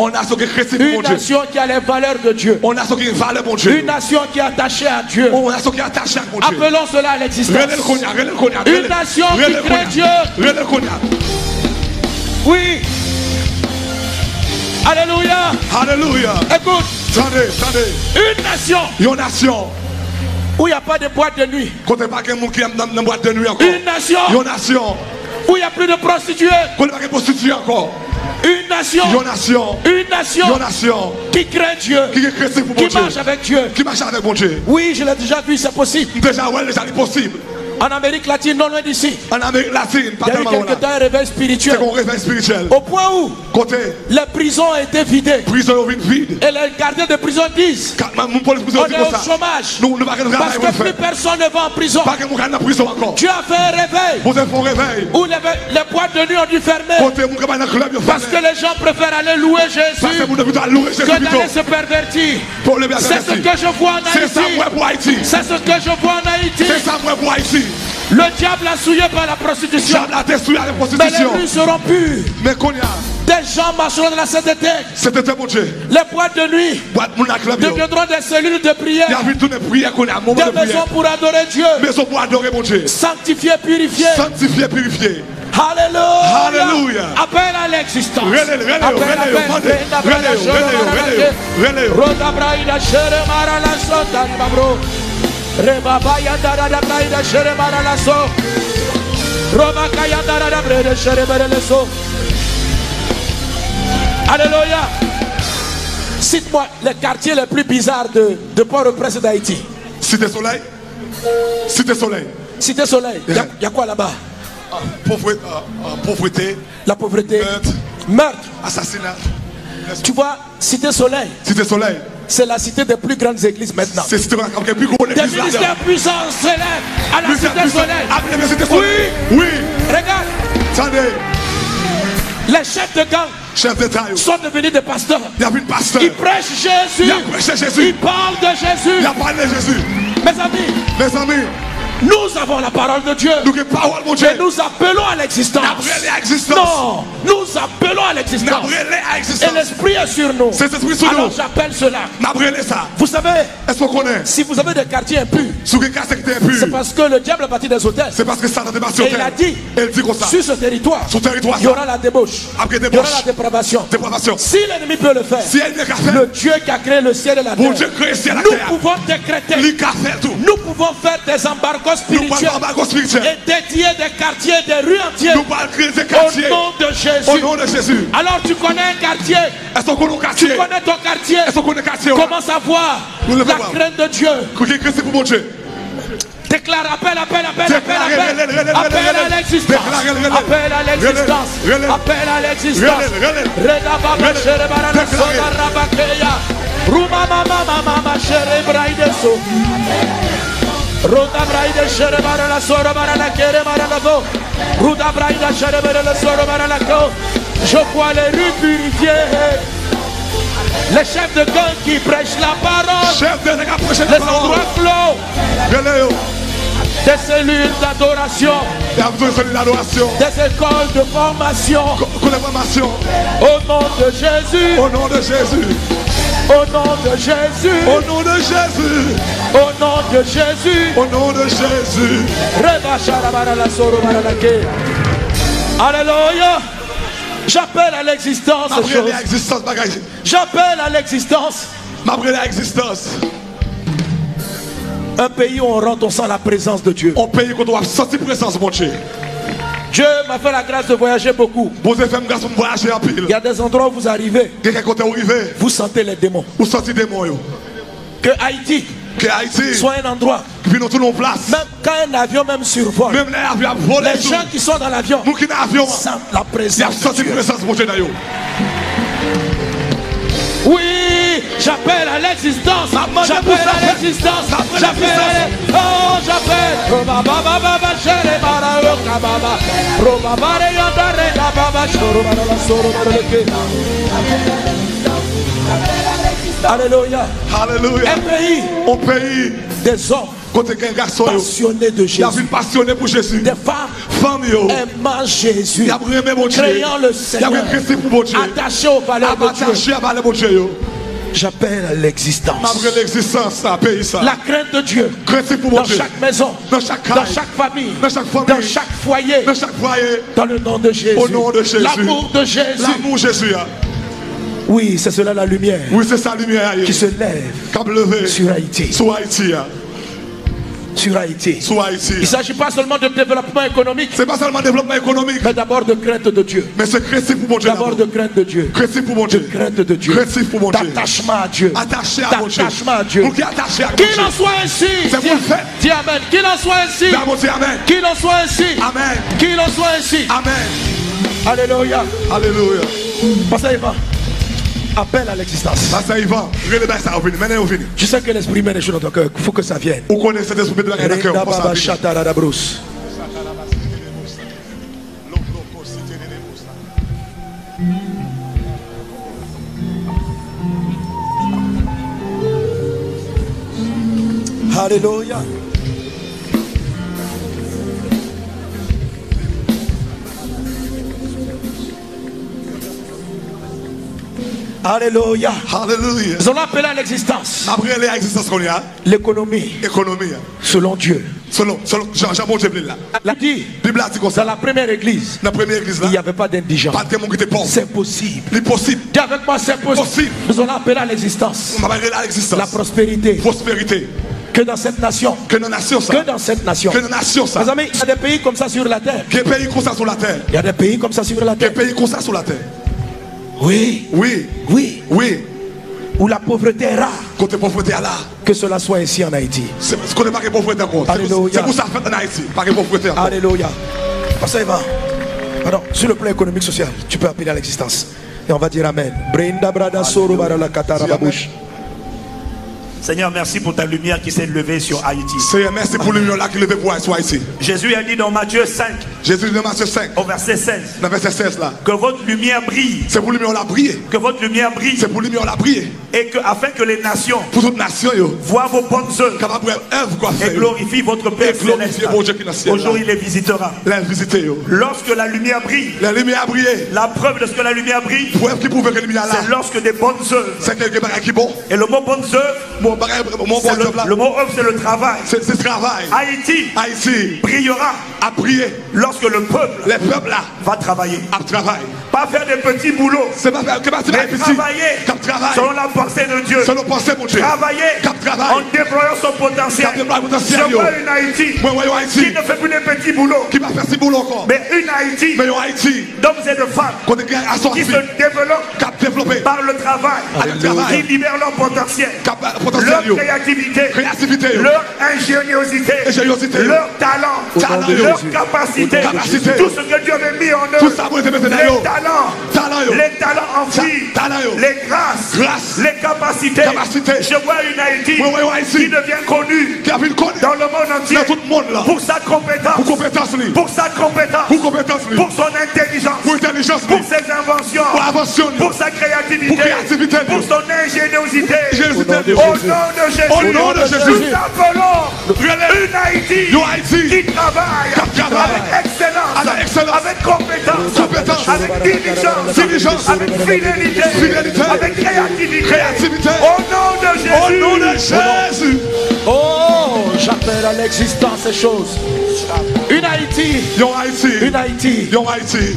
Speaker 2: Une nation qui
Speaker 9: a les valeurs de Dieu.
Speaker 2: Une nation qui
Speaker 9: est attachée à Dieu. Appelons cela à l'existence. Une nation qui craint Dieu. Oui. Alléluia.
Speaker 2: Alléluia.
Speaker 9: Écoute,
Speaker 2: Attendez, attendez.
Speaker 9: une nation
Speaker 2: Une nation.
Speaker 9: où il n'y a pas de boîte de nuit.
Speaker 2: Quand pas quelqu'un qui aime dans dans boîte de nuit encore.
Speaker 9: Une nation
Speaker 2: Une nation.
Speaker 9: où il n'y a plus de prostituées.
Speaker 2: Quand pas quelqu'un prostitué encore.
Speaker 9: Une nation.
Speaker 2: Une nation.
Speaker 9: Une nation
Speaker 2: Une nation.
Speaker 9: qui craint Dieu.
Speaker 2: Qui
Speaker 9: Qui
Speaker 2: Dieu.
Speaker 9: marche avec Dieu.
Speaker 2: Qui marche avec mon Dieu.
Speaker 9: Oui, je l'ai déjà vu, c'est possible.
Speaker 2: Déjà, ouais, déjà, c'est possible.
Speaker 9: En Amérique latine, non loin d'ici.
Speaker 2: En Amérique latine, pas
Speaker 9: Il y a eu quelque temps un réveil spirituel.
Speaker 2: C'est un réveil spirituel.
Speaker 9: Au point où
Speaker 2: Côté.
Speaker 9: les prisons ont été vidées.
Speaker 2: Prison vides.
Speaker 9: Et les gardiens de prison disent On est au chômage.
Speaker 2: Nous, nous
Speaker 9: parce que plus personne ne va en prison. Tu as fait un réveil. Où les, les boîtes de nuit ont dû fermer. Parce que les gens préfèrent aller louer Jésus
Speaker 2: Parce
Speaker 9: que d'aller se pervertir. C'est ce que je vois en Haïti. C'est ce que je vois en Haïti. Le diable a souillé par la prostitution.
Speaker 2: La.
Speaker 9: Mais les rues seront pures.
Speaker 2: Mais qu'on y a.
Speaker 9: Des gens marcheront dans la sainteté.
Speaker 2: Sainteté, mon Dieu.
Speaker 9: Les boîtes de nuit deviendront des cellules de prière. Des maisons pour adorer Dieu.
Speaker 2: Maisons pour adorer mon Dieu.
Speaker 9: Sanctifié, purifié.
Speaker 2: Sanctifié, purifié.
Speaker 9: Alléluia.
Speaker 2: Alléluia.
Speaker 9: Appel à l'existence. Appel à l'existence. Alléluia. Cite-moi les quartiers les plus bizarres de, de Port-au-Prince d'Haïti.
Speaker 2: Cité Soleil. Cité Soleil.
Speaker 9: Cité Soleil. Il y, a quoi là-bas
Speaker 2: pauvreté, pauvreté.
Speaker 9: La pauvreté.
Speaker 2: Meurtre.
Speaker 9: Meurtre.
Speaker 2: Assassinat.
Speaker 9: Tu vois, Cité Soleil.
Speaker 2: Cité Soleil
Speaker 9: c'est la cité des plus grandes églises maintenant.
Speaker 2: C'est cité avec le plus gros
Speaker 9: Des
Speaker 2: église là-dedans.
Speaker 9: ministères puissants s'élèvent à la Cité
Speaker 2: puissant.
Speaker 9: Soleil.
Speaker 2: Appelez le Cité soleil. Oui.
Speaker 9: Regarde,
Speaker 2: Attendez.
Speaker 9: les chefs de gang sont devenus des pasteurs.
Speaker 2: il y a plus de pasteur.
Speaker 9: Ils prêchent Jésus.
Speaker 2: Il Jésus.
Speaker 9: Ils parlent de Jésus.
Speaker 2: Il parlé de Jésus.
Speaker 9: Mes amis,
Speaker 2: Mes amis,
Speaker 9: nous avons la parole de Dieu. Mais nous appelons à l'existence. Non, nous appelons à l'existence. Et l'esprit est sur nous. Alors j'appelle cela. Vous savez, si vous avez des quartiers impurs,
Speaker 2: c'est
Speaker 9: parce que le diable a bâti des hôtels.
Speaker 2: C'est parce que Satan est parti
Speaker 9: Et il a dit, sur ce territoire, il y aura la débauche. Il y aura la dépravation. Si l'ennemi peut le faire, le Dieu qui a créé le ciel et la terre,
Speaker 2: et
Speaker 9: nous pouvons décréter, nous pouvons faire des embargos
Speaker 2: Spirituel.
Speaker 9: et dédier des quartiers, des rues entières. Au nom de
Speaker 2: Au
Speaker 9: Jésus.
Speaker 2: nom de Jésus.
Speaker 9: Alors tu connais un quartier, tu connais ton quartier, savoir
Speaker 2: Nous le
Speaker 9: la
Speaker 2: voir.
Speaker 9: crainte de Dieu.
Speaker 2: Qui Christ pour mon Dieu.
Speaker 9: Déclare,
Speaker 2: Déclare,
Speaker 9: appelle,
Speaker 2: relève, relève,
Speaker 9: appelle
Speaker 2: relève,
Speaker 9: à l'existence, appelle à l'existence, appelle à l'existence. soda rabakeya. Ruma mama mama mama so. Ruda braide shere bara la sora bara la kere bara la vo. Ruda braide shere bara la sora bara la ko. Je vois les rues purifiées. Les chefs de gang qui prêchent la parole.
Speaker 2: Chef de rapprocher
Speaker 9: Les endroits clos. Des cellules d'adoration. Des écoles de formation.
Speaker 2: La formation.
Speaker 9: Au nom de Jésus.
Speaker 2: Au nom de Jésus.
Speaker 9: Au nom de Jésus.
Speaker 2: Au nom de Jésus.
Speaker 9: Au nom de Jésus.
Speaker 2: Au nom de Jésus.
Speaker 9: La la. Alléluia. J'appelle à l'existence ces choses. J'appelle à l'existence
Speaker 2: à existence.
Speaker 9: un pays où on rentre, on sent la présence de Dieu.
Speaker 2: On paye qu'on doit sentir présence, mon Dieu.
Speaker 9: Dieu m'a fait la grâce de voyager beaucoup.
Speaker 2: Vous avez fait une grâce pour voyager en pile.
Speaker 9: Il y a des endroits où vous arrivez, vous sentez les démons.
Speaker 2: Vous sentez des mots. yo.
Speaker 9: Que Haïti
Speaker 2: Que Haïti.
Speaker 9: soit un endroit, même quand un avion même survole,
Speaker 2: Même les avions
Speaker 9: les gens qui sont dans l'avion sentent la
Speaker 2: Il y a
Speaker 9: présence de Dieu. Oui, j'appelle à l'existence. J'appelle à l'existence. J'appelle. à- Oh, j'appelle. Baba baba bara. Roba bare shoro bara la soro bara leke. Alléluia.
Speaker 2: Alléluia.
Speaker 9: Un pays
Speaker 2: Au pays.
Speaker 9: des hommes
Speaker 2: Côté qu'un garçon. yo.
Speaker 9: passionnés de
Speaker 2: Il
Speaker 9: Jésus.
Speaker 2: une passionné pour Jésus.
Speaker 9: Des femmes
Speaker 2: Femme yo.
Speaker 9: aimant Jésus.
Speaker 2: Il a aimé mon Dieu.
Speaker 9: Créant le
Speaker 2: Il y a
Speaker 9: Seigneur.
Speaker 2: Pour mon Dieu.
Speaker 9: Attachés aux valeurs de Dieu.
Speaker 2: Attaché à parler mon Dieu.
Speaker 9: J'appelle l'existence.
Speaker 2: L'existence, ça, pays ça.
Speaker 9: La crainte de Dieu.
Speaker 2: Pour
Speaker 9: Dans
Speaker 2: Dieu.
Speaker 9: chaque maison.
Speaker 2: Dans chaque
Speaker 9: Dans chaque famille.
Speaker 2: Dans chaque famille.
Speaker 9: Dans chaque foyer.
Speaker 2: Dans chaque foyer.
Speaker 9: Dans le nom de Jésus.
Speaker 2: Au nom de Jésus.
Speaker 9: L'amour de Jésus.
Speaker 2: L'amour Jésus. Hein.
Speaker 9: Oui, c'est cela la lumière
Speaker 2: Oui, c'est sa lumière.
Speaker 9: qui se lève sur Haïti.
Speaker 2: Sur Haïti. hein.
Speaker 9: Sur Haïti.
Speaker 2: Sur Haïti.
Speaker 9: Il ne s'agit pas seulement de développement économique,
Speaker 2: C'est pas seulement développement économique.
Speaker 9: mais d'abord de crainte de Dieu.
Speaker 2: Mais c'est Christ pour mon Dieu.
Speaker 9: D'abord de crainte de Dieu.
Speaker 2: Christ pour mon
Speaker 9: De
Speaker 2: Dieu.
Speaker 9: crainte de Dieu.
Speaker 2: Christ pour mon Dieu.
Speaker 9: D'attachement à Dieu.
Speaker 2: Attaché à mon Dieu.
Speaker 9: D'attachement à Dieu.
Speaker 2: Pour qui attaché à mon
Speaker 9: Qu'il en soit ainsi.
Speaker 2: C'est pour
Speaker 9: Dis-
Speaker 2: le fait.
Speaker 9: Dis Amen. Qu'il en soit ainsi.
Speaker 2: Dieu, Amen.
Speaker 9: Qu'il en soit ainsi.
Speaker 2: Amen.
Speaker 9: Qu'il en soit ainsi.
Speaker 2: Amen.
Speaker 9: Alléluia.
Speaker 2: Alléluia.
Speaker 9: Passez Eva. Appel à l'existence. Je sais que l'esprit met les choses dans ton cœur. Il faut que ça vienne.
Speaker 2: Vous
Speaker 9: Alléluia. Alléluia. Nous allons appeler à l'existence
Speaker 2: Après l'existence qu'on y a,
Speaker 9: l'économie
Speaker 2: économie.
Speaker 9: selon Dieu.
Speaker 2: Selon, selon Jean, Jean Dieu, là.
Speaker 9: La dit,
Speaker 2: Bible a dit comme
Speaker 9: dans
Speaker 2: ça.
Speaker 9: la première église,
Speaker 2: Dans la première église,
Speaker 9: il n'y
Speaker 2: là,
Speaker 9: avait pas d'indigents.
Speaker 2: pas de qui était pauvre.
Speaker 9: C'est possible.
Speaker 2: C'est possible.
Speaker 9: Dis avec moi, c'est possible. Nous allons appeler à l'existence
Speaker 2: On va parler à l'existence.
Speaker 9: la prospérité.
Speaker 2: prospérité.
Speaker 9: Que dans cette nation.
Speaker 2: Que nos nations, ça.
Speaker 9: Que dans cette nation.
Speaker 2: Que nos nations, ça.
Speaker 9: Mes amis, il y a des pays comme ça sur la terre.
Speaker 2: Quel pays comme ça sur la terre
Speaker 9: Il y a des pays comme ça sur la terre.
Speaker 2: pays comme ça sur la terre
Speaker 9: Oui,
Speaker 2: Oui.
Speaker 9: oui.
Speaker 2: Oui.
Speaker 9: Où la pauvreté est rare.
Speaker 2: Côté pauvreté à là.
Speaker 9: Que cela soit ici en Haïti.
Speaker 2: C'est ce qu'on n'est pas que pauvreté encore. C'est pour- ça fait en Haïti. Pauvreté encore.
Speaker 9: Alléluia. Passez, Eva. Pardon, sur le plan économique social, tu peux appeler à l'existence. Et on va dire Amen. Brinda brada soro la katara babouche.
Speaker 10: Seigneur, merci pour ta lumière qui s'est levée sur Haïti.
Speaker 2: Seigneur, merci pour l'union là qui levait pour sur Haïti.
Speaker 10: Jésus a dit dans Matthieu 5,
Speaker 2: Jésus dit dans Matthieu 5,
Speaker 10: au verset 16,
Speaker 2: dans verset 16 là,
Speaker 10: que votre lumière brille,
Speaker 2: c'est pour l'a prié.
Speaker 10: que votre lumière brille,
Speaker 2: C'est pour lui, on l'a prié.
Speaker 10: Et que afin que les nations
Speaker 2: Pour toute nation, yo.
Speaker 10: voient vos bonnes œuvres et glorifient votre Père céleste.
Speaker 2: mon Dieu qui est dans le ciel,
Speaker 10: Au jour
Speaker 2: là.
Speaker 10: il les visitera. Lorsque la lumière brille,
Speaker 2: La lumière
Speaker 10: preuve de ce que la lumière brille, c'est lorsque des bonnes œuvres, et le mot bonnes œuvres, le, mot œuvre c'est le travail.
Speaker 2: C'est travail.
Speaker 10: Haïti
Speaker 2: Haïti
Speaker 10: brillera
Speaker 2: prié.
Speaker 10: lorsque le peuple
Speaker 2: Les peuples là
Speaker 10: va travailler. Pas faire des petits boulots,
Speaker 2: C'est pas
Speaker 10: mais travailler selon la pensée de Dieu. Travailler en déployant son potentiel. Je vois une Haïti qui ne fait plus des petits boulots, mais une Haïti d'hommes et de femmes qui se développent par le travail, qui libèrent leur potentiel,
Speaker 2: potentiel
Speaker 10: leur créativité, leur ingéniosité, leur talent, leur capacité, tout ce que Dieu avait mis en eux, les talents, les talents
Speaker 2: talent, yo.
Speaker 10: les grâces,
Speaker 2: Grâce.
Speaker 10: les capacités.
Speaker 2: Capacité.
Speaker 10: Je vois une Haïti qui devient connue
Speaker 2: code.
Speaker 10: dans le monde entier
Speaker 2: Dans tout le monde là.
Speaker 10: pour sa compétence,
Speaker 2: Pour compétence lui.
Speaker 10: pour sa compétence,
Speaker 2: Pour compétence lui.
Speaker 10: pour son intelligence,
Speaker 2: Pour intelligence lui.
Speaker 10: pour ses inventions,
Speaker 2: Pour invention lui.
Speaker 10: pour sa créativité,
Speaker 2: Pour créativité,
Speaker 10: pour
Speaker 2: lui.
Speaker 10: son ingéniosité.
Speaker 2: Ingéniosité,
Speaker 10: Au nom de Jésus,
Speaker 2: Au nom de Jésus.
Speaker 10: nous appelons une Haïti qui travaille
Speaker 2: Qui travaille.
Speaker 10: avec excellence,
Speaker 2: Avec excellence.
Speaker 10: avec compétence,
Speaker 2: Compétence.
Speaker 10: avec diligence,
Speaker 2: Diligence.
Speaker 10: avec fidélité,
Speaker 2: Fidélité.
Speaker 10: avec créativité.
Speaker 2: créativité.
Speaker 10: Au nom de Jésus.
Speaker 2: Au nom de Jésus.
Speaker 9: Oh, j'appelle à l'existence ces choses. Une Haïti.
Speaker 2: Yon Haïti.
Speaker 9: Une Haïti.
Speaker 2: Yon Haïti.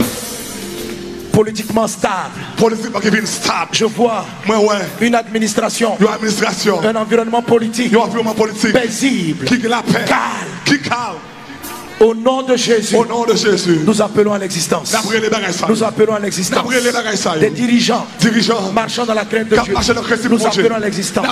Speaker 9: Politiquement stable.
Speaker 2: Politiquement qui stable.
Speaker 9: Je vois
Speaker 2: Moi, ouais.
Speaker 9: une administration.
Speaker 2: Une administration.
Speaker 9: Un environnement politique.
Speaker 2: Un environnement politique.
Speaker 9: Paisible.
Speaker 2: Qui la paix.
Speaker 9: Calme.
Speaker 2: Qui calme.
Speaker 9: Au nom de Jésus,
Speaker 2: Au nom de Jésus.
Speaker 9: nous appelons à l'existence. Nous appelons à l'existence des dirigeants
Speaker 2: Dirigeants.
Speaker 9: marchant dans la crainte de Dieu. Nous
Speaker 2: pour
Speaker 9: appelons à l'existence.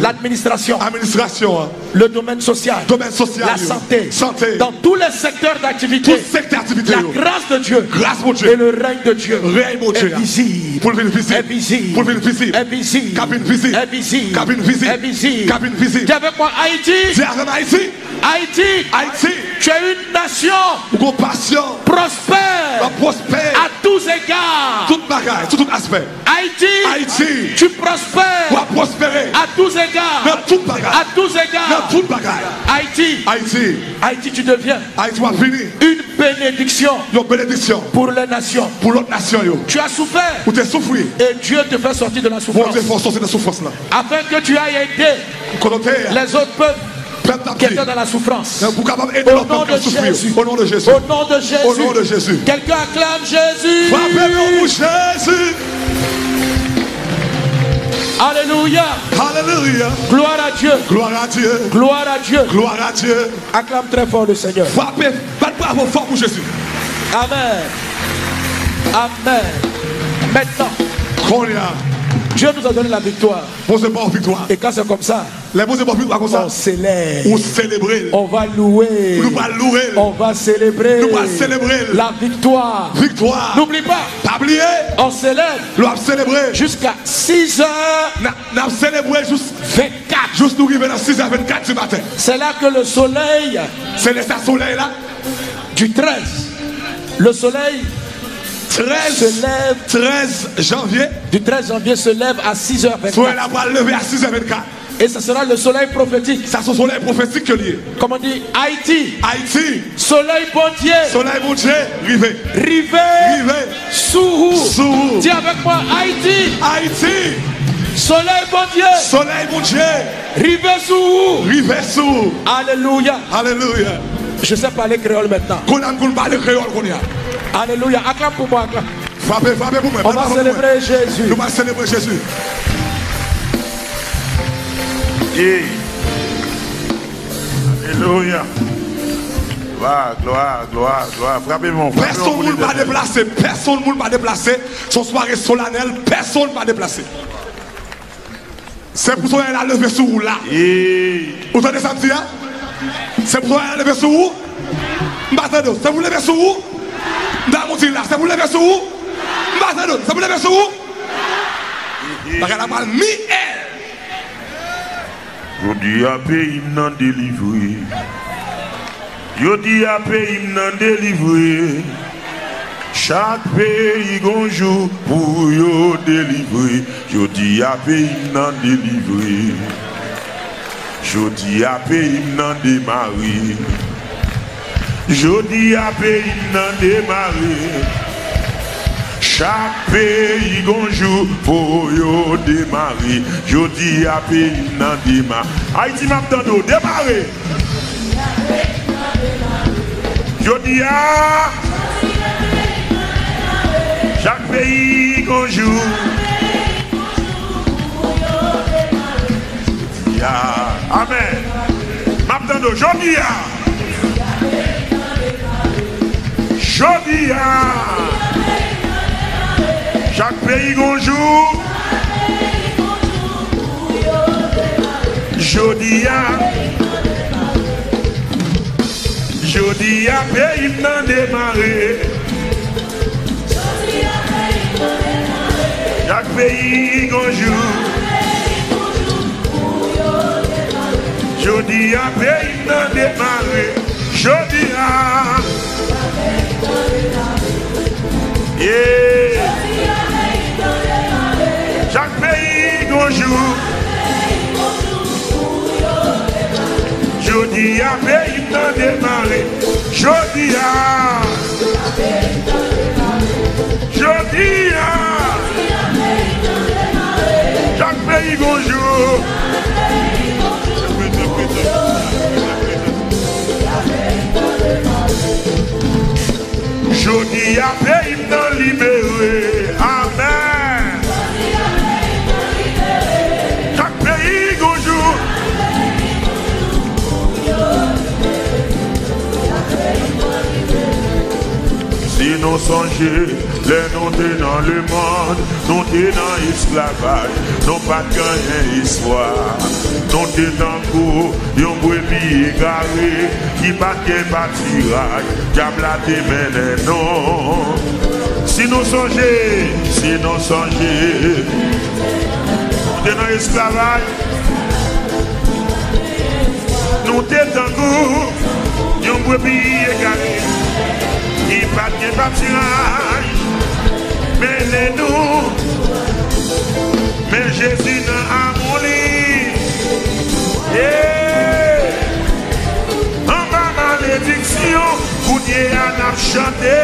Speaker 9: L'administration,
Speaker 2: Administration.
Speaker 9: le domaine social,
Speaker 2: Domaine social.
Speaker 9: la santé,
Speaker 2: Santé.
Speaker 9: dans tous les secteurs d'activité, la grâce de Dieu
Speaker 2: Grâce
Speaker 9: et le règne de Dieu
Speaker 2: Règne, mon Dieu.
Speaker 9: est visible.
Speaker 2: Pour le visible.
Speaker 9: Est visible.
Speaker 2: Pour le visible.
Speaker 9: Est visible.
Speaker 2: Cabine visible.
Speaker 9: Est visible.
Speaker 2: Cabine visible.
Speaker 9: Est visible.
Speaker 2: Cabine visible.
Speaker 9: Avec moi Haïti?
Speaker 2: C'est avec Haïti.
Speaker 9: Haïti.
Speaker 2: Haïti.
Speaker 9: Tu es une nation
Speaker 2: Ou
Speaker 9: prospère
Speaker 2: prospère.
Speaker 9: à tous égards.
Speaker 2: Tout bagaille. Tout, tout aspect.
Speaker 9: Haïti.
Speaker 2: Haïti.
Speaker 9: Tu prospères
Speaker 2: prospérer.
Speaker 9: à tous égards.
Speaker 2: Dans tout bagaille.
Speaker 9: À tous
Speaker 2: Dans
Speaker 9: égards.
Speaker 2: tout bagaille.
Speaker 9: Haïti.
Speaker 2: Haïti.
Speaker 9: Haïti, tu deviens
Speaker 2: Haïti
Speaker 9: une bénédiction
Speaker 2: Une bénédiction.
Speaker 9: pour les nations.
Speaker 2: Pour l'autre nation. Yo.
Speaker 9: Tu as souffert
Speaker 2: te souffrir.
Speaker 9: et Dieu te fait sortir de la souffrance
Speaker 2: Dieu, sortir de la souffrance là.
Speaker 9: afin que tu ailles aider
Speaker 2: Côté.
Speaker 9: les autres peuples qui étaient dans la souffrance. Au nom de. Jésus.
Speaker 2: Au nom de Jésus.
Speaker 9: Au nom de Jésus.
Speaker 2: Au nom de Jésus.
Speaker 9: Quelqu'un acclame Jésus.
Speaker 2: Frappez-le pour Jésus.
Speaker 9: Alléluia.
Speaker 2: Alléluia.
Speaker 9: Gloire à Dieu.
Speaker 2: Gloire à Dieu.
Speaker 9: Gloire à Dieu.
Speaker 2: Gloire à Dieu.
Speaker 9: Acclame très fort le Seigneur.
Speaker 2: Frappez. Faites bravo fort pour Jésus.
Speaker 9: Amen. Amen. Maintenant,
Speaker 2: Qu'on y a.
Speaker 9: Dieu nous a donné la victoire.
Speaker 2: Victoire.
Speaker 9: Et quand c'est comme ça,
Speaker 2: Les comme ça.
Speaker 9: on célèbre.
Speaker 2: On célèbre.
Speaker 9: On va louer.
Speaker 2: Nous allons louer.
Speaker 9: On va célébrer.
Speaker 2: Nous allons célébrer.
Speaker 9: la victoire.
Speaker 2: Victoire.
Speaker 9: N'oublie pas,
Speaker 2: Pas oublié.
Speaker 9: on célèbre
Speaker 2: Nous allons célébrer.
Speaker 9: jusqu'à 6 heures
Speaker 2: Nous allons célébrer juste
Speaker 9: 24.
Speaker 2: Juste nous arriver dans 6h24 du matin.
Speaker 9: C'est là que le soleil
Speaker 2: C'est le soleil là.
Speaker 9: du 13, le soleil
Speaker 2: 13,
Speaker 9: se lève,
Speaker 2: 13 janvier.
Speaker 9: du 13 janvier se lève à 6h24.
Speaker 2: Soleil là va lever à 6h24.
Speaker 9: Et ce sera le soleil prophétique.
Speaker 2: Ça, c'est le soleil prophétique que lié.
Speaker 9: Comme on dit, Haïti,
Speaker 2: Haïti,
Speaker 9: soleil bon Dieu,
Speaker 2: soleil mon Dieu, rivé.
Speaker 9: rivé,
Speaker 2: Rivé.
Speaker 9: sous.
Speaker 2: Sous.
Speaker 9: Dis avec moi, Haïti,
Speaker 2: Haïti,
Speaker 9: soleil bon Dieu,
Speaker 2: soleil mon Dieu,
Speaker 9: rivé sous.
Speaker 2: rivé sous.
Speaker 9: Alléluia.
Speaker 2: Alléluia.
Speaker 9: Je sais parler créole maintenant. Alléluia. Acclame pour moi, acclame.
Speaker 2: Frappez, frappez pour moi.
Speaker 9: On va
Speaker 2: frappez
Speaker 9: célébrer Jésus.
Speaker 2: Nous allons célébrer Jésus.
Speaker 3: Yeah. Alléluia. Gloire, gloire, gloire, gloire. Frappez-moi. frappez-moi
Speaker 2: Personne
Speaker 3: pour
Speaker 2: ne va déplacer. Personne ne va déplacer. Son soirée solennelle, personne ne va déplacer. C'est pour ça qu'elle a levé sur vous là. Vous entendez ça me dire C'est Se pou doyen leve sou ou? Mbate do, se pou leve sou ou? Mda mouti la, se pou leve sou ou? Mbate do, se pou leve sou ou? Baka la pal mi el.
Speaker 3: Yo di apè im nan delivri. Yo di apè im nan delivri. Chak peyi gonjou pou yo delivri. Yo di apè im nan delivri. Jodi apè im nan demare Jodi apè im nan demare Chak peyi gonjou pou yo demare Jodi apè im nan demare Haiti map tando, demare Jodi a. Chak peyi gonjou. Alléluia. Amen. Maintenant, aujourd'hui, Jodi Chaque pays bonjour. Jodi a Jodi a pays nan démarré. Chaque pays bonjour. Jodi a peyi nan demare Jodi a. Chak peyi gonjou Jodi a peyi nan demare Jodi a. Jodi a. Chak peyi gonjou Jodi a peyi nan libere Amen. Chak peyi gounjou Si nou sonje Le nou te nan le moun Nou te nan esklavaj Nou pat ganyen iswa Nou te nan kou Yon bwe pi e gare Ki patke patiraj Jab la te menen non. Si nou sonje Si nou sonje. Nou te nan esklavaj. Nou te tangou Yon bwebi e gane Ki patke patiraj Menen nou Men jesu nan amon li Yeah. benediksyon Kounye an ap chante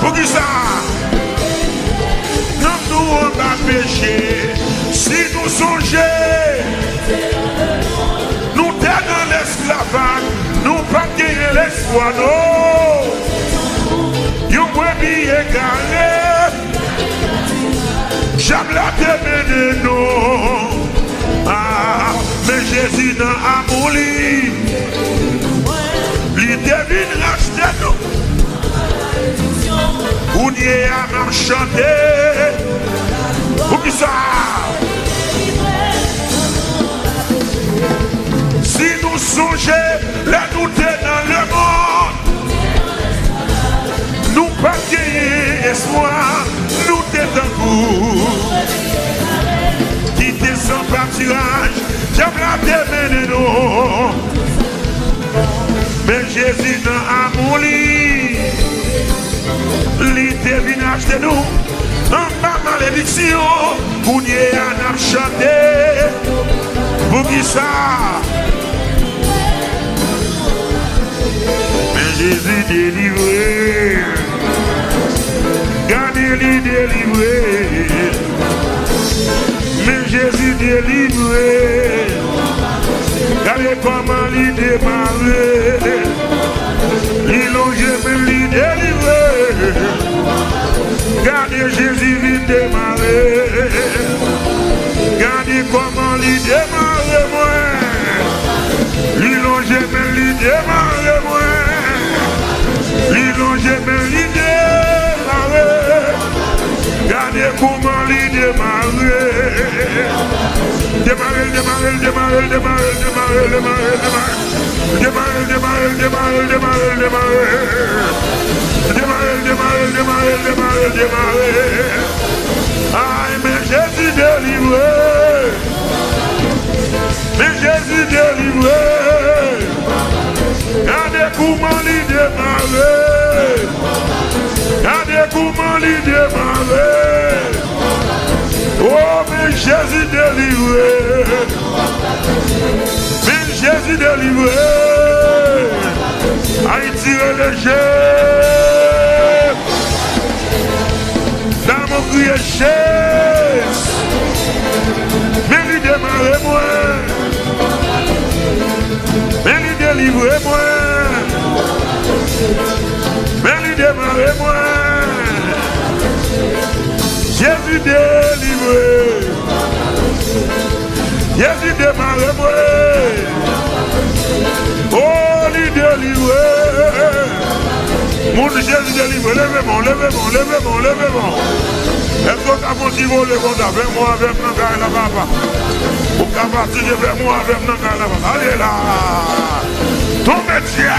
Speaker 3: Pou ki sa Nan nou an pa peche Si nou sonje Nou te nan l'esklavan Nou pa keye l'eskwano Yon mwen biye gare Jab la te mene nou A ah. Men Jezi nan amou li Li devin rachete nou Ou nye a nan chante Ou ki sa Si nou sonje Le nou te nan le moun Nou pa kyeye eswa Nou te tan kou Ki te san patiraj Jam la te mene nou Men Jezi nan amou li Li te vin achete nou An pa malediksyon Kounye an ap chante Pou ki sa Men Jezi delivre Gade li delivre Men Jezi delivre Gade koman li demare Li longe men li delivre Gade Jezi vin demare Gade koman li demare mwen Li longe men li demare mwen Li longe men li demare Regardez comment il démarre. Démarre, démarre, démarre, démarre, démarre, démarre, démarre. Démarre, démarre, démarre, démarre, démarre. Démarre, démarre, démarre, démarre, démarre. Aïe, mais Jésus délivré. Mais Jésus délivré. Gade kouman li demare Gade kouman li demare Oh, men Jésus délivre Men Jésus délivre Haïti releje Nan moun kriye ches Men li demare mwen Men li delivre mwen Men li demare mwen Jezu delivre Jezu demare mwen Oh li delivre Moun Jezu delivre Leve bon, leve bon, leve bon, leve bon Esko ka fonsi vo le konta, vem mou avem nan kare la papa. Ou ka fasi je vem mou avem nan kare la papa. Ale la! Tombe tia!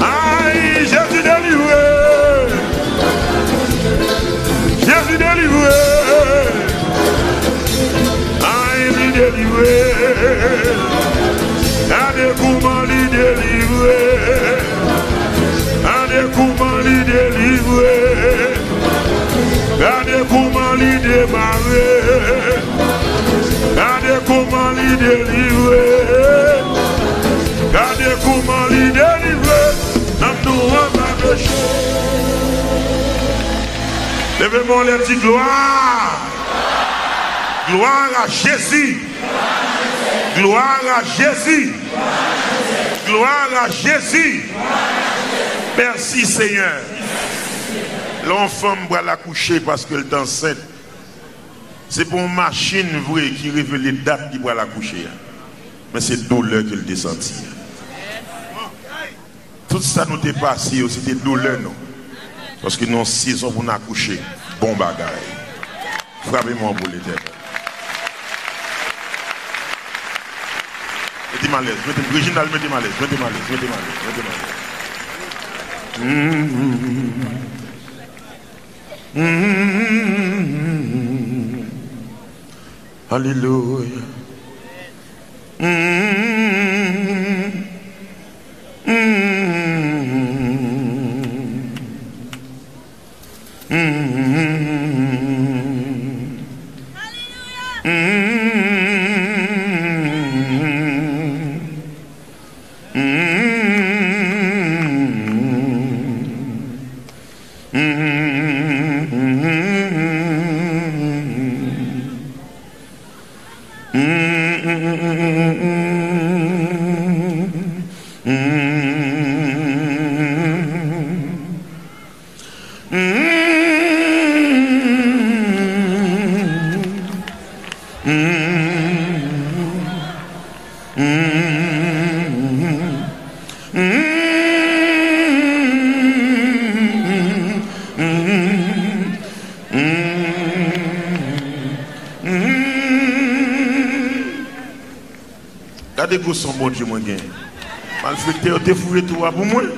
Speaker 3: Aïe, Jésus délivré! Jésus délivré! Aïe, lui délivré! Adé comment lui délivré! kouman li demare? Gade kouman li delivre? Gade kouman li delivre? Nam nou an pa peche Leve moun lèm di gloire. Gloire a Jésus. Gloire a Jésus. Gloire a Jésus. Merci Seigneur. L'enfant va la coucher parce qu'elle est enceinte. C'est pour une machine vraie qui révèle les dates qui va la coucher. Mais c'est douleur qu'elle senti. Tout ça nous est passé, c'était douleur, non? Parce que nous, six ans pour nous accoucher. Bon bagaille. Frappez-moi pour l'éternel. Mettez mal à l'aise. Mettez, Réginal, mettez mal à l'aise. Mettez mal à l'aise. Mettez mal à l'aise. Mettez mal à l'aise. Mm-hmm. Hallelujah. Mm-hmm. mm-hmm. mm-hmm. mm-hmm. son bon Dieu mwen gen. Malfekte yo te fure tou wap pou mwen,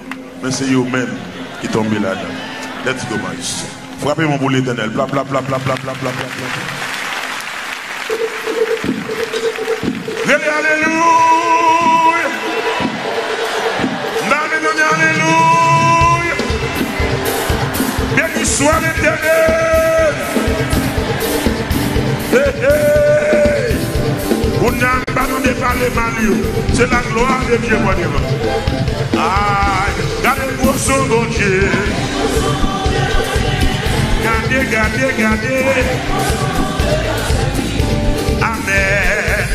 Speaker 3: men se yo men ki tombe la dan. Let's go my son. Frappe mwen pou l'Eternel. Bla bla bla bla bla bla bla bla bla. Lele aleluya. Nane nane aleluya. Bien ki swa l'Eternel. Hey hey. parler mal C'est la gloire de Dieu, moi, Dieu. Aïe, gardez pour son bon Dieu. Gardez, gardez, gardez. Amen.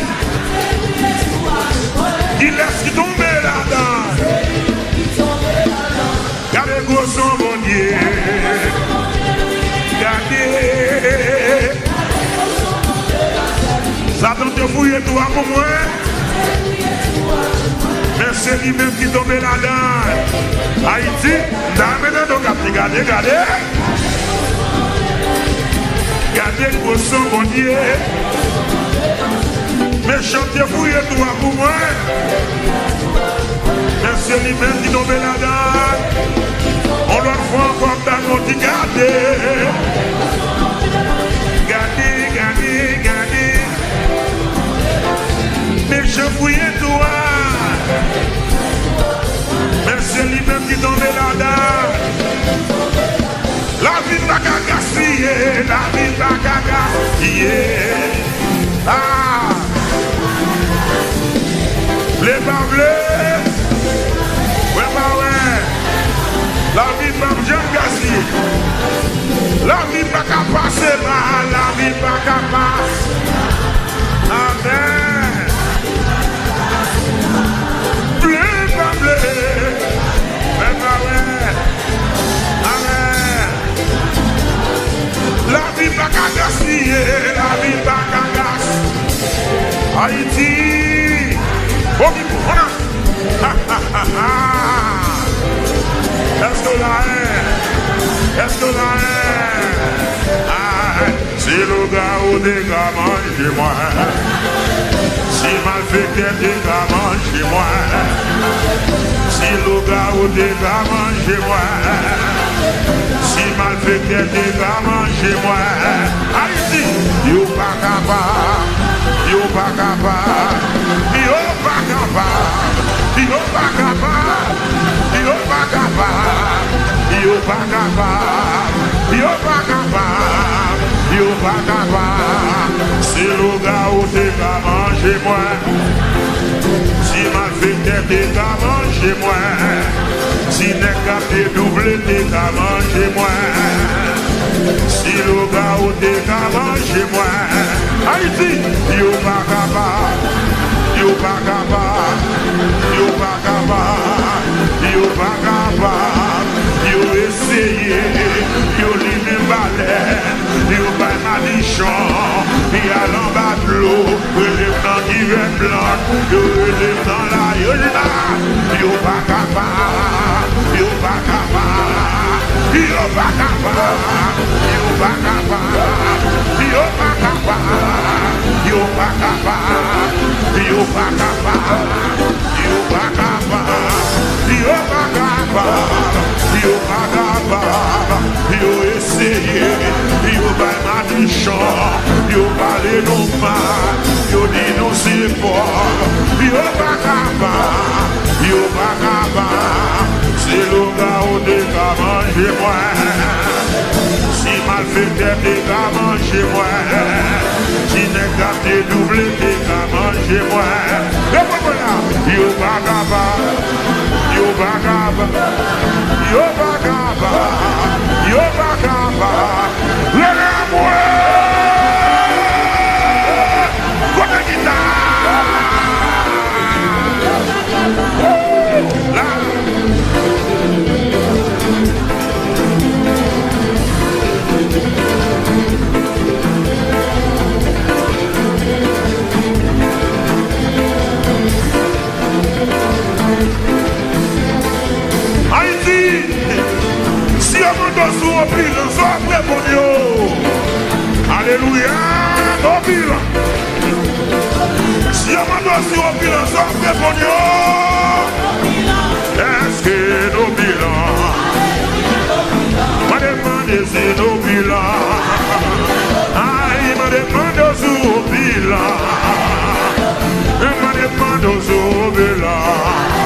Speaker 3: Il laisse qui tombe là-dedans. Gardez pour son bon Dieu. Gardez. Satan te fouille toi pour moi. se li men ki tombe la dan. Haiti, nan menan do kapte gade gade. Gade koso bonye Men chante fouye tou apou mwen Men se li men ki tombe la dan. On lor fwa kon dan kon ti gade. Gade, gade, gade. Men chante fouye tou apou mwen Mèm se li mèm ki tombe la dan La vi baka gaspye eh, eh, La vi baka gaspye eh, Ah. Ble pa ble Wè pa wè La vi baka jen gaspye La vi baka pase La vi baka pase Amen. Haiti Boki Bouna Ha ha ha ha Esko la e Esko la e Si louga ou dega manje mwen Si ma fèkè de ka manje mwen Si luga ou te ka é manje mwen Si ma fèkè te ka manje mwen Haiti, yo pa kapa Yo pa kapa Yo pa kapa Yo pa kapa Yo pa kapa Yo pa Yo pa capable, yo pas capable. Si le gars ou t'es qu'à manger moi, si ma fille t'es qu'à manger moi, si n'est qu'à te doublé t'es qu'à manger moi, si le gars ou t'es qu'à manger moi, pas capable, yo pas capable, yo pas capable, yo pas capable, yo essayé, yo limé balè, yo bay madichon Pi alan bat lo, relèv nan kire blan Yo relèv Eu la yon nan Yo pa kapa, yo pa kapa Yo pa kapa, yo pa kapa Yo pa kapa, yo pa kapa Yo pa kapa, yo pa kapa Yo pa kapa, yo pa kapa Yo e seye Yo bay matrichan Yo pale nou man Yo di nou se for Yo bakaban Yo bakaban Se loga ou de ka manje mwen Si mal fete de ka manje mwen Si nek ap te double de ka manje mwen e Yo bakaban Yo bakaban Yo bakaban Let him win! Gonna! Dieu nous donne sous au pile, nous sommes prêts pour Dieu. Alléluia, au pile. Dieu nous donne sous au pile, nous sommes prêts pour Dieu. Est-ce que nos bilans? M'a demandé si nos bilans. Aïe, m'a demandé sous au pile. M'a demandé sous au pile.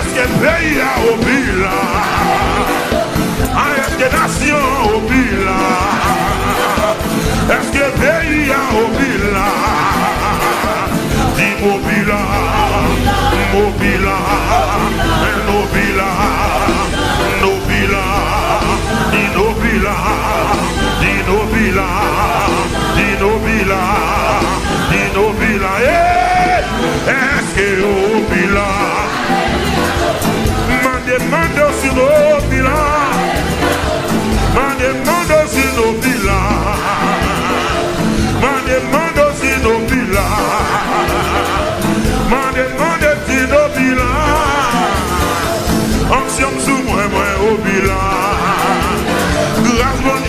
Speaker 3: Eskepeya obila A eske nasyon obila Eskepeya obila Di mobila Mobila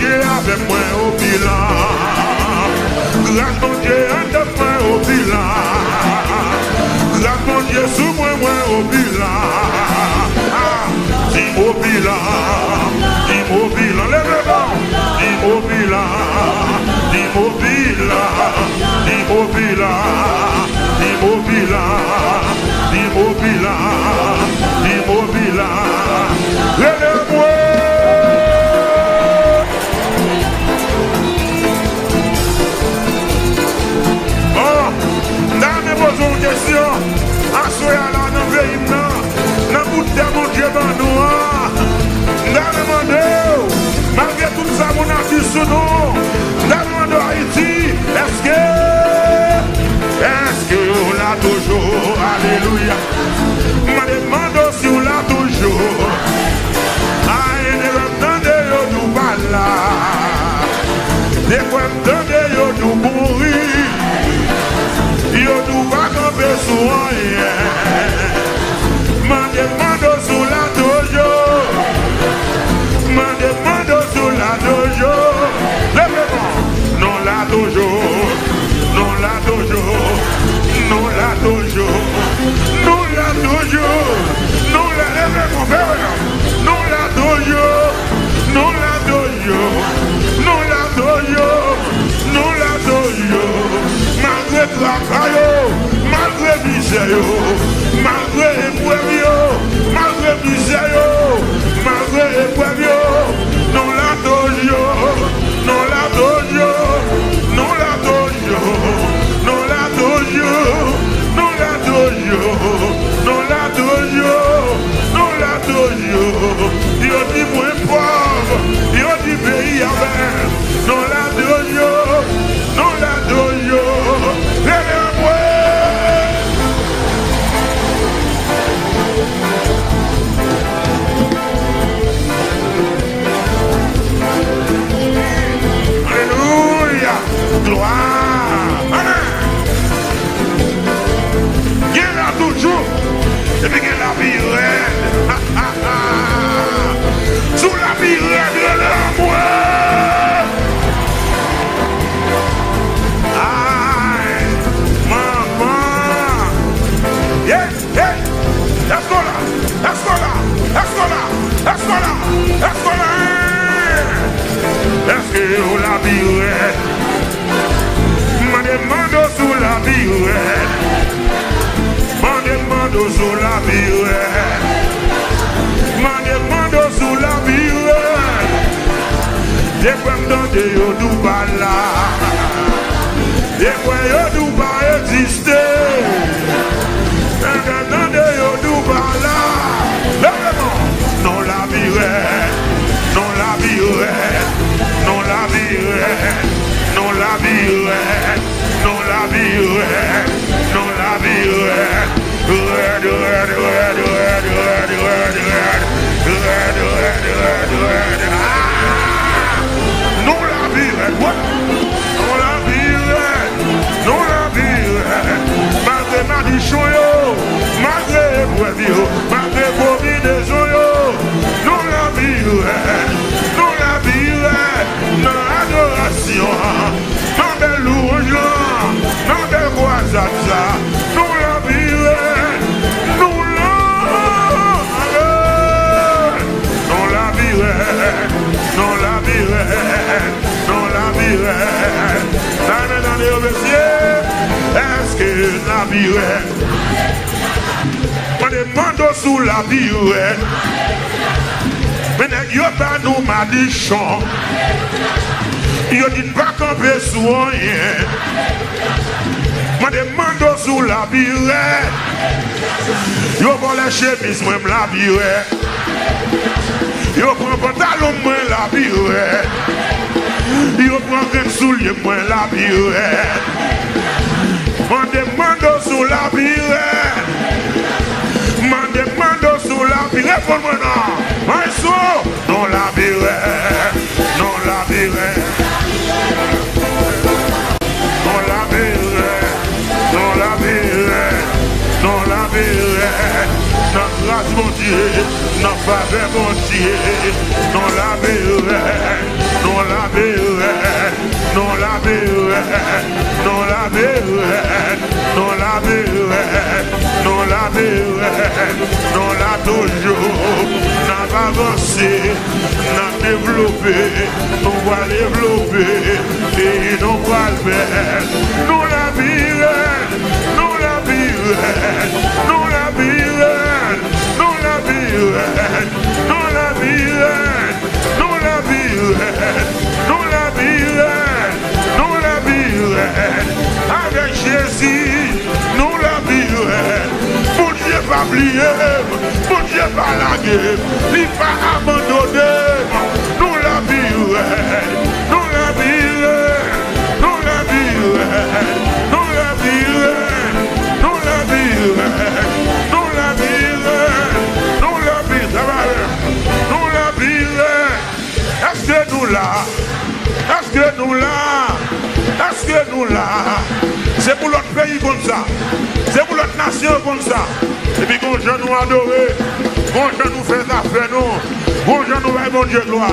Speaker 3: Dieu avec. Grâce mon Dieu, un au bilan. Grâce mon Dieu, sous moi, moi au bilan. Dis au bilan, dis au bilan, levez dis au bilan, dis au bilan, dis au bilan. manje yim nan, nan bout de moun dje ban nou ah. an. Nda remande ou, magre tout sa moun asis sou nou, nda remande ou Haiti, eske, eske ou la toujou, aleluya. Ma demande ou si ou la toujou, a ene remdande yo nou bala, de kwen dande yo nou mouri, Yo nou bagan pe sou anye Mande mando sou la dojo Mande mando sou la dojo Leve bon Non la dojo Non la dojo Non la dojo Non la dojo Non la leve bon Leve bon Non la dojo Non la dojo Non la dojo Non la dojo Malgre krakay yo, malgre mizè yo, malgre epwèm yo, malgre mizè yo, non malgre epwèm yo, nou la doj yo, nou la doj yo, nou la doj yo, nou la doj yo, nou la doj yo, nou la doj yo, nou la doj yo, yo di mwen pov, yo di peyi avèm, nou la doj yo, gloa. Amen. Gen la toujou. Epi gen la pi red. Ha ha ha. Sou la pi red de la mouè. Ay. Maman. Yes. Hey. Esko la. Esko la. Esko la. Esko la. Esko la. Eske ou la pi red. Mande mando sou la bi wè Mande mando sou la bi wè Mande mando sou la bi wè Dekwen donde yo duba la Dekwen yo duba egziste Dekwen donde yo duba la Non la bi wè Non la bi wè Non la bi wè la vie ouais, non la vie ouais, non la vie ouais. Red, red, red, red, red, red, red, red, red, red, red. Ah! Non la vie ouais, what? Non la vie ouais, non la vie ouais. Malgré ma dichon yo, malgré moi yo, malgré vos vies des yo, non la vie ouais, non la vie ouais, non adoration. nabire Nan nan nan yo besye Eske nabire Mane mando sou labire Mene yo pa nou madichon Yo dit pa kampe sou anyen Mane mando sou labire Yo bon le chemis mwen mlabire Yo pran pantalon mwen labire Yo pran ken sou liye mwen la bire. Mande mando sou la bire. Mande mando sou la bire Fon mwen nan. Mwen sou Non la bire. Non la bire. Non la bire. Non la bire. Non la bire. grâce mon Dieu, dans faveur mon Dieu, dans la meilleure, dans non, la meilleure, dans non, la meilleure, dans non, la meilleure, dans la meilleure, dans la meilleure, dans la toujours, n'a pas avancé, n'a développé, on va développer, et on va le faire, dans la meilleure, dans viuen, nous la viuen, nous la viuen, nous la viuen, nous la viuen, nous la viuen, nous la viuen, avec Jésus, nous la viuen, pour Dieu pas oublier, pour Dieu pas laguer, il pas abandonner, nous la viuen. la? Eske nou la? Eske nou la? Se pou lot peyi kon sa. Se pou lot nasyon kon sa. E pi kon jen nou adore. Kon jen nou fè ta fè nou. Kon jen nou vey moun je gloa.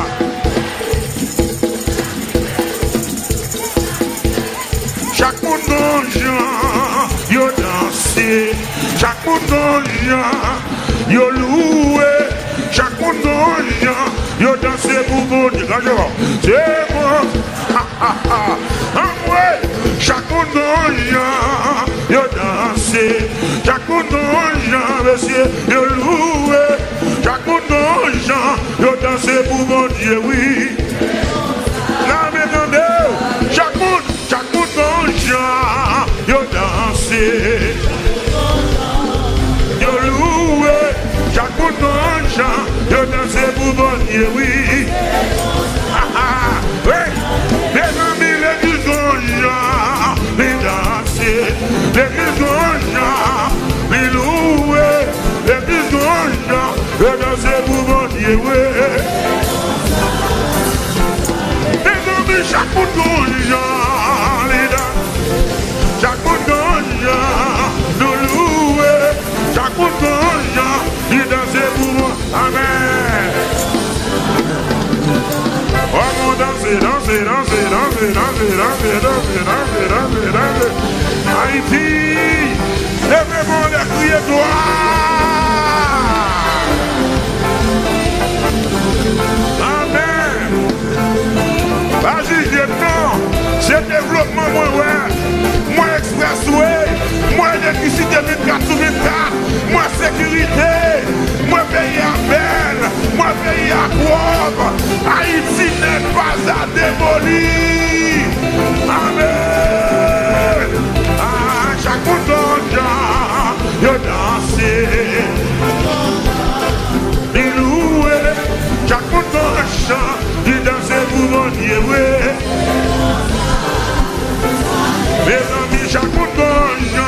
Speaker 3: Chak moun don jan yo dansi. Chak moun don jan yo louwe. Yo danse pou moun, rajevan, se moun, ha ha ha, amwe, chakoun moun jan, yo danse, chakoun moun jan, besye, yo loue, chakoun moun jan, yo danse pou moun jewi. La men kande, chakoun, chakoun moun jan, yo danse, yo loue, chakoun moun jan, yo danse, souvent dit oui. Mes amis, l'église ont Jean, les danser, l'église ont Jean, les louer, l'église ont Jean, les danser pour bon Dieu, oui. Mes amis, chaque bout de Jean, les danser, chaque bout de Jean, nous louer, chaque bout de Jean, les danser pour Amen. Vamos danser, danser, danser, danser, danser, danser, danser, danser, danser, danser. Haïti, levez-moi la crier gloire. Amen. Vas-y, non, c'est développement, moi, ouais. Moi, express, ouais. elektrisite 24 sou 24, mwen sekurite, mwen peyi a bel, mwen peyi a kouab, Haiti nen pas a demoli. Amen! A chak mouton jan, yo dansi, di loue, chak mouton jan, di dansi pou moun yewe. Me zan mi chak mouton jan,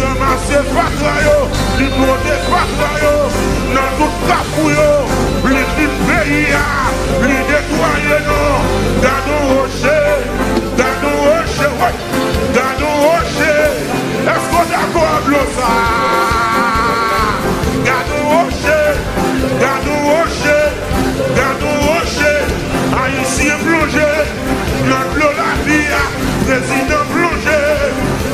Speaker 3: Ramase patla yo, li prote patla yo, nan tout kapou yo. li di peyi ya, li detwaye nou, dadou roche, dadou roche, woy, dadou roche, esko dako ablosa, dadou roche, dadou roche, dadou roche, a yisi plonje, nan blo la viya, prezident plonje,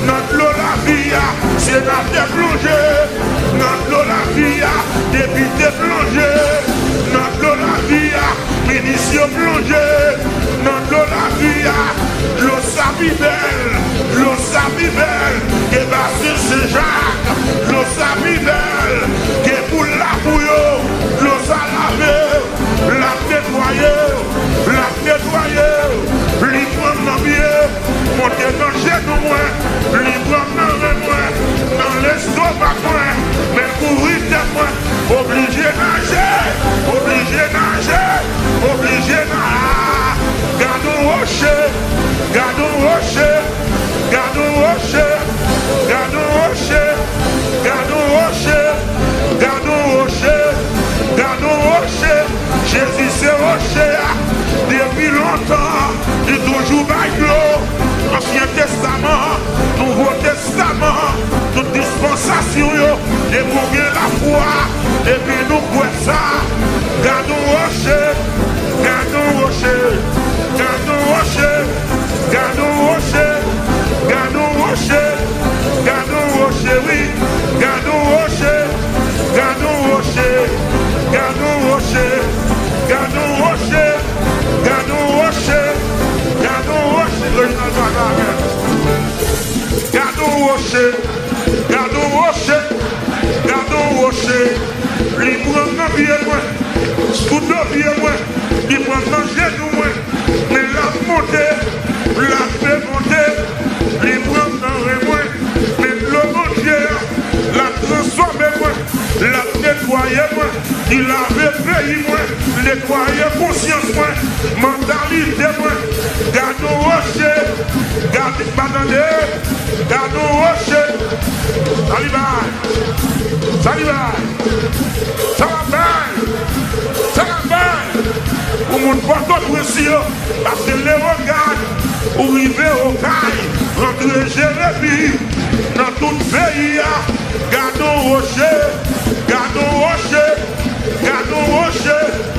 Speaker 3: nan blo la viya, senate plonje, nan blo la viya, depite plonje, Finisyon plonje nan do la viya Lo sa mi bel, lo sa mi bel Ke basi se jak, lo sa mi bel Ke pou la pouyo, lo sa lave La pnetwaye, la pnetwaye bram nan biye, monte nan jenou mwen, li bram nan ren mwen, nan l'estomak mwen, men kouri ten mwen, oblige nanje, oblige nanje, oblige nan, gadon roche, gadon roche, gadon roche, gadon roche, gadon roche, gadon roche, gadon roche, Jésus se roche a, depuis longtemps, il toujours bail l'eau, Ancien Testament, Nouveau Testament, toute dispensation, et pour la foi, et puis nous quoi ça, gardons rocher, gardons rocher, gardons rocher, gardons rocher, original Bagara. Gardons rocher, gardons rocher, gardons rocher. Li pran nan piye mwen, sou nan piye mwen, li pran nan genou mwen, men la monte, la fe monte, li pran nan re mwen, men le monte, la transforme mwen, la netwaye mwen, il ave peyi mwen, le kwaye konsyans mwen, mentalite mwen, gado roche, gado batande, gado roche, salibay, salibay, salabay, salabay, ou moun porto presyo, paske le regade, ou rive okay, rentre jerebi, nan tout peyi ya, gado roche, gado roche, gado roche,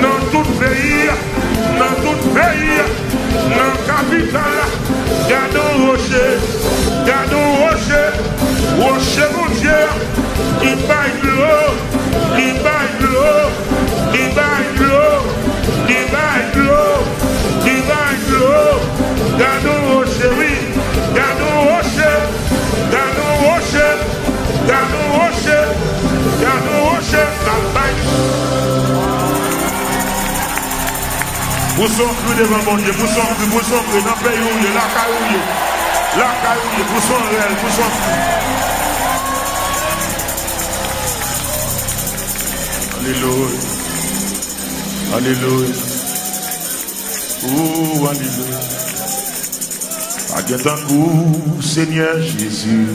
Speaker 3: Nan tout peyi, nan tout peyi, nan kapital Gardons rocher, gardons rocher, rocher mon Dieu, qui baille de l'eau, qui baille de l'eau, qui baille de l'eau, qui baille de l'eau, qui baille de l'eau. Gardons rocher, oui, gardons rocher, gardons rocher, gardons rocher, gardons rocher, la baille. Bouson clou devant bon Dieu, bouson clou, bouson clou, dans le pays où il la caille la caille bouson réel, bouson clou. Alléluia. Alléluia. Oh, Alléluia. Aguetan goût, Seigneur Jésus,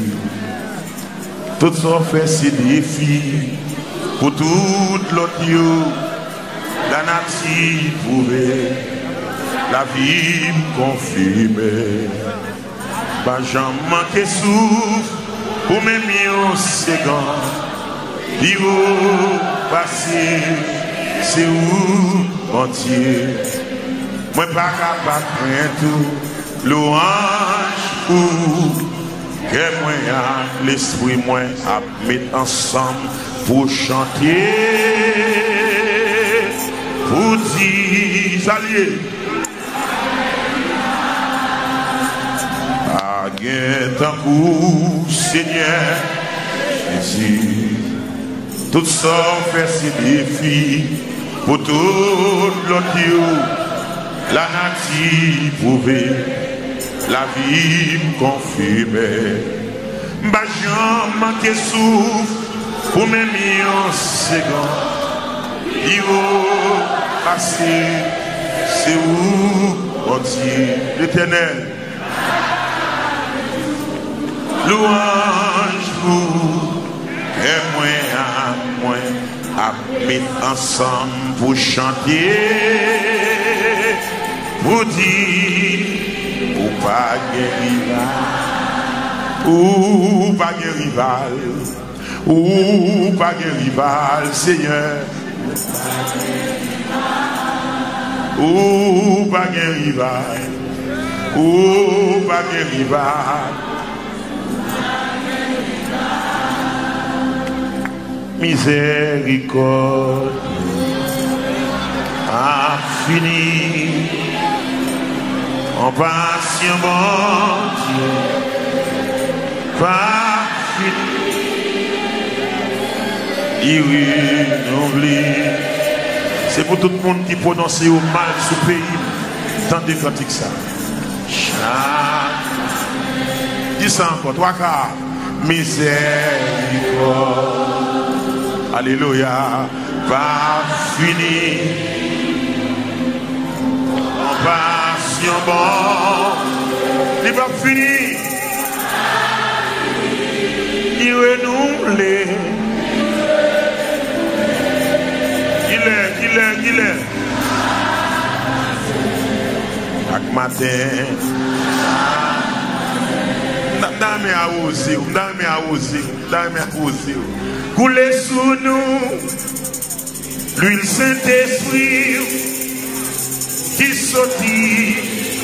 Speaker 3: toutes sont fait ses défis pour toute l'autre si pouve, la vi m konfime, ba jan manke souf, pou men mi yon segan, li ou pase, se ou antye, mwen pa kapak mwen tou, louanj ou, ke mwen a, l'esprit mwen ap met ansam, pou chantye, Ou di salye A gen tan kou Senyen Jezi Tout san fè se defi Po tout lot yo La nati pouve La vi m'konfime Mba jan manke souf Pou mè mi an segan Yo assis, c'est vous, mon Dieu, l'éternel. Louange vous, et moi à moi, à mettre ensemble pour chanter, pour dire, pour pas rival ou pas guérir rival, ou pas guérir rival, Seigneur. Ou pa gen rival Ou pa gen rival. Misericorde Infini Compassion bon Dieu Pas fini. Irrénouvelé C'est pour tout le monde qui prononce au mal sous pays. Tant de cantiques ça. Dis ça encore, trois quarts. Miséricorde. Alléluia, va finir. En passion bon, il va finir. Il renouvelé. gilè, gilè. Ak maten. Mdame a ozi ou, mdame a ozi ou, mdame a ozi ou. Koule sou nou, l'huil Saint-Esprit ki soti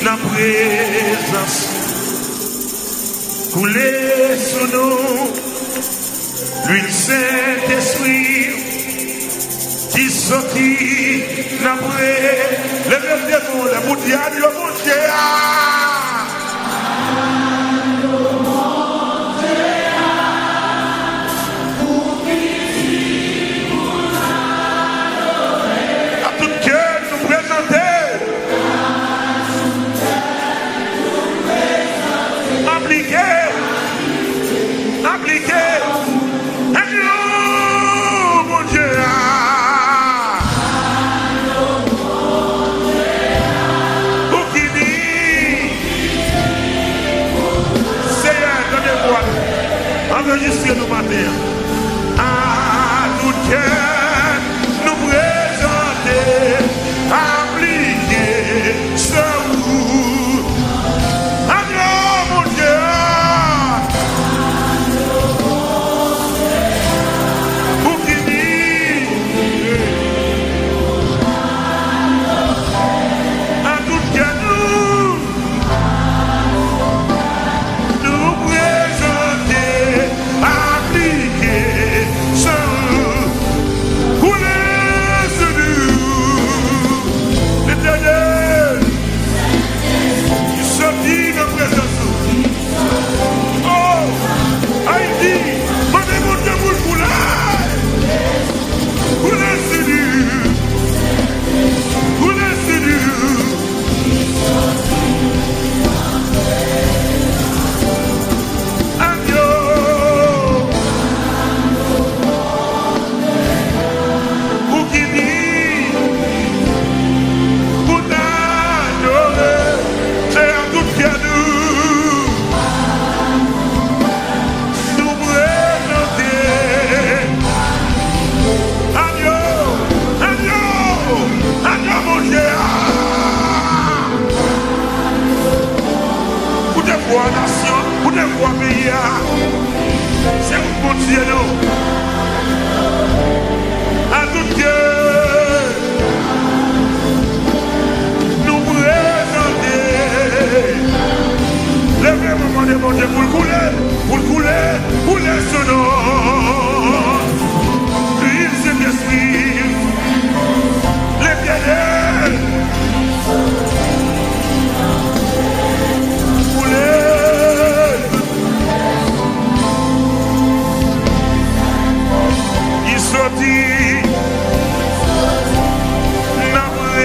Speaker 3: nan prezans. Koule sou nou, l'huil Saint-Esprit soti nan mwen, le mèm de moun, le moun diyan yo moun chè a. bon Dieu nous. À tout Dieu. Nous présenter. Levez mon de mon Dieu pour le couler, pour le couler, couler ce nom. Vive cet esprit. Les bien soti Napwe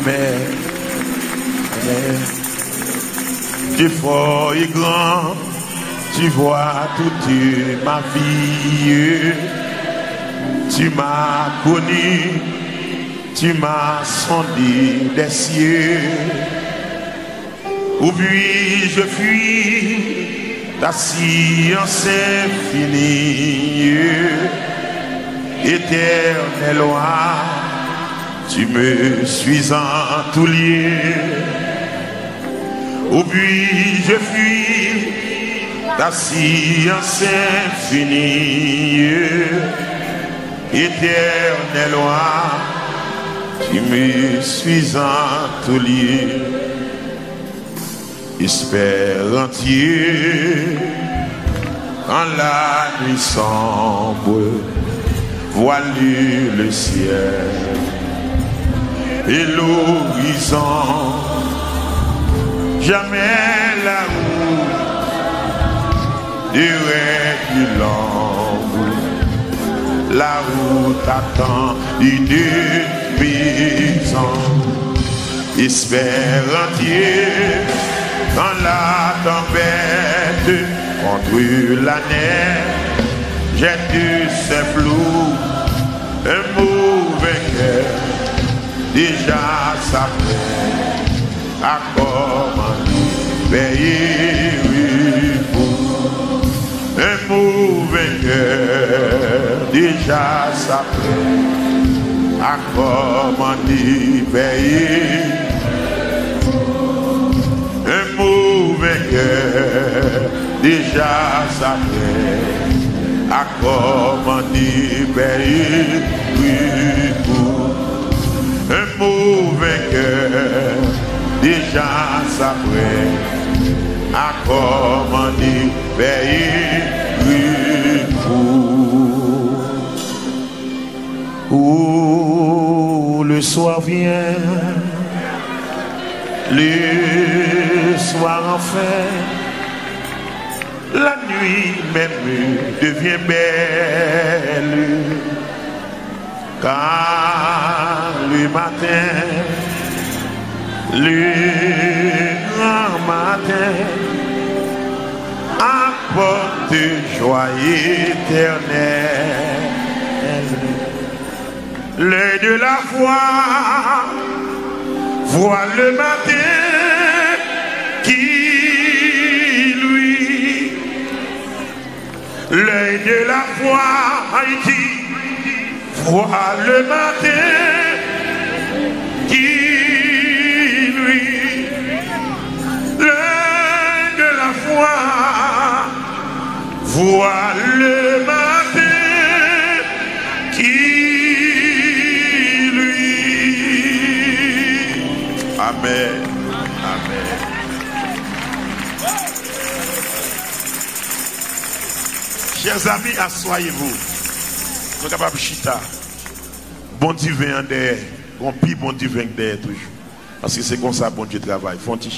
Speaker 3: Amen. Tu es fort et grand, tu vois toute ma vie. Tu m'as connu, tu m'as sondé des cieux. Où puis-je fuis ta science infinie? Éternel roi, tu me suis en tout lieu. Où puis-je fuis ta science infinie? Éternel roi, tu me suis en tout. Espère entier, quand la nuit sombre voilu le ciel et l'horizon. Jamais la route irrégulant. La route attend une puissante. Espère entier dans la tempête contre la neige. J'ai dû ces flou un mauvais cœur. Déjà ça fait à comment payer cœur déjà s'apprête à commander pays. Un mauvais cœur déjà s'apprête à commander pays. Oui, jan sa pre, a komande peyi rifou. Ou le soir vient, le soir enfin, la nuit même devient belle, car le matin, le grand matin, apporte joie éternelle. L'œil de la foi voit le matin qui lui. L'œil de la foi Haïti voit le matin Vois le matin qui lui. Amen. Amen. Chers amis, assoyez-vous. Nous capables chita. Bon divin en derrière. Bon pi bon divin en derrière toujours. Parce que c'est comme ça bon Dieu travaille.
Speaker 11: Font-il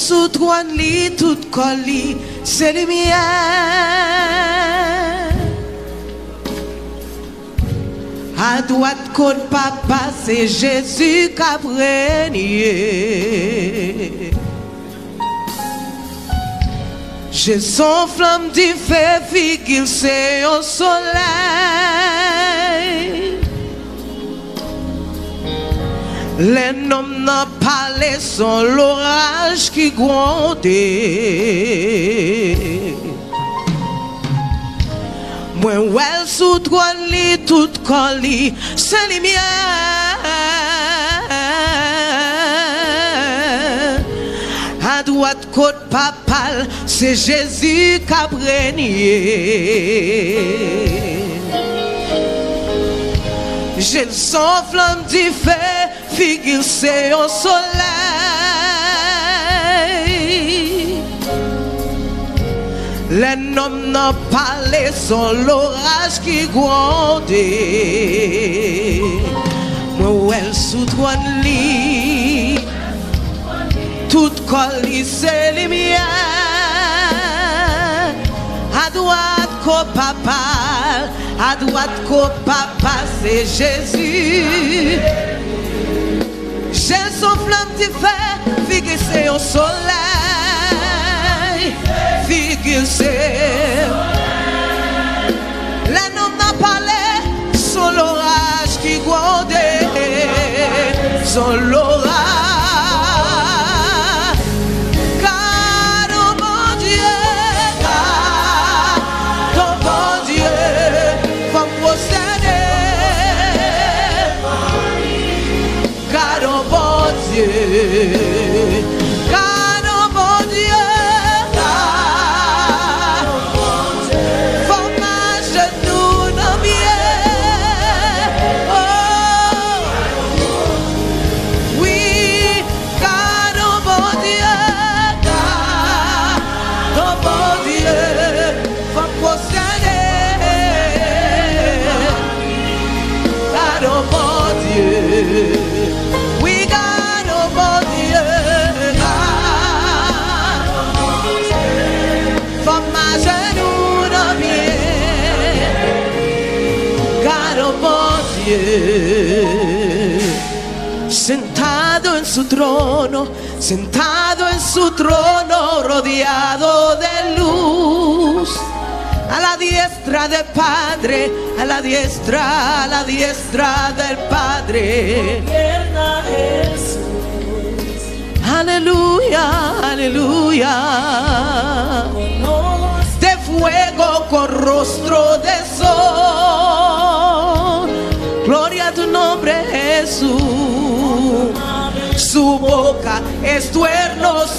Speaker 11: sou tron li, tout kol li, se lumiè. A doat kon papa, se Jésus ka prenye. Je son flam di fe fikil se yon soley. Le nom nan sans l'orage qui grondait. Moi, ouais, sous toi, lit, tout colis, c'est miens. À droite, côte papale, c'est Jésus qui a régné. J'ai le sang flamme du feu, figil se yon soley Le nom nan pale son loraj ki gwande Mwen wel sou twan li Tout kol li se li miye A doat ko papal A doat ko papal se Jezu Jel son flam ti fe, figil se yon soley Figil se Le nom nan pale, son loraj ki gwande Son loraj trono, sentado en su trono, rodeado de luz. A la diestra del Padre, a la diestra, a la diestra del Padre. Aleluya, aleluya. De fuego con rostro de sol. Gloria a tu nombre, Jesús su boca es
Speaker 12: tu
Speaker 13: hermosura.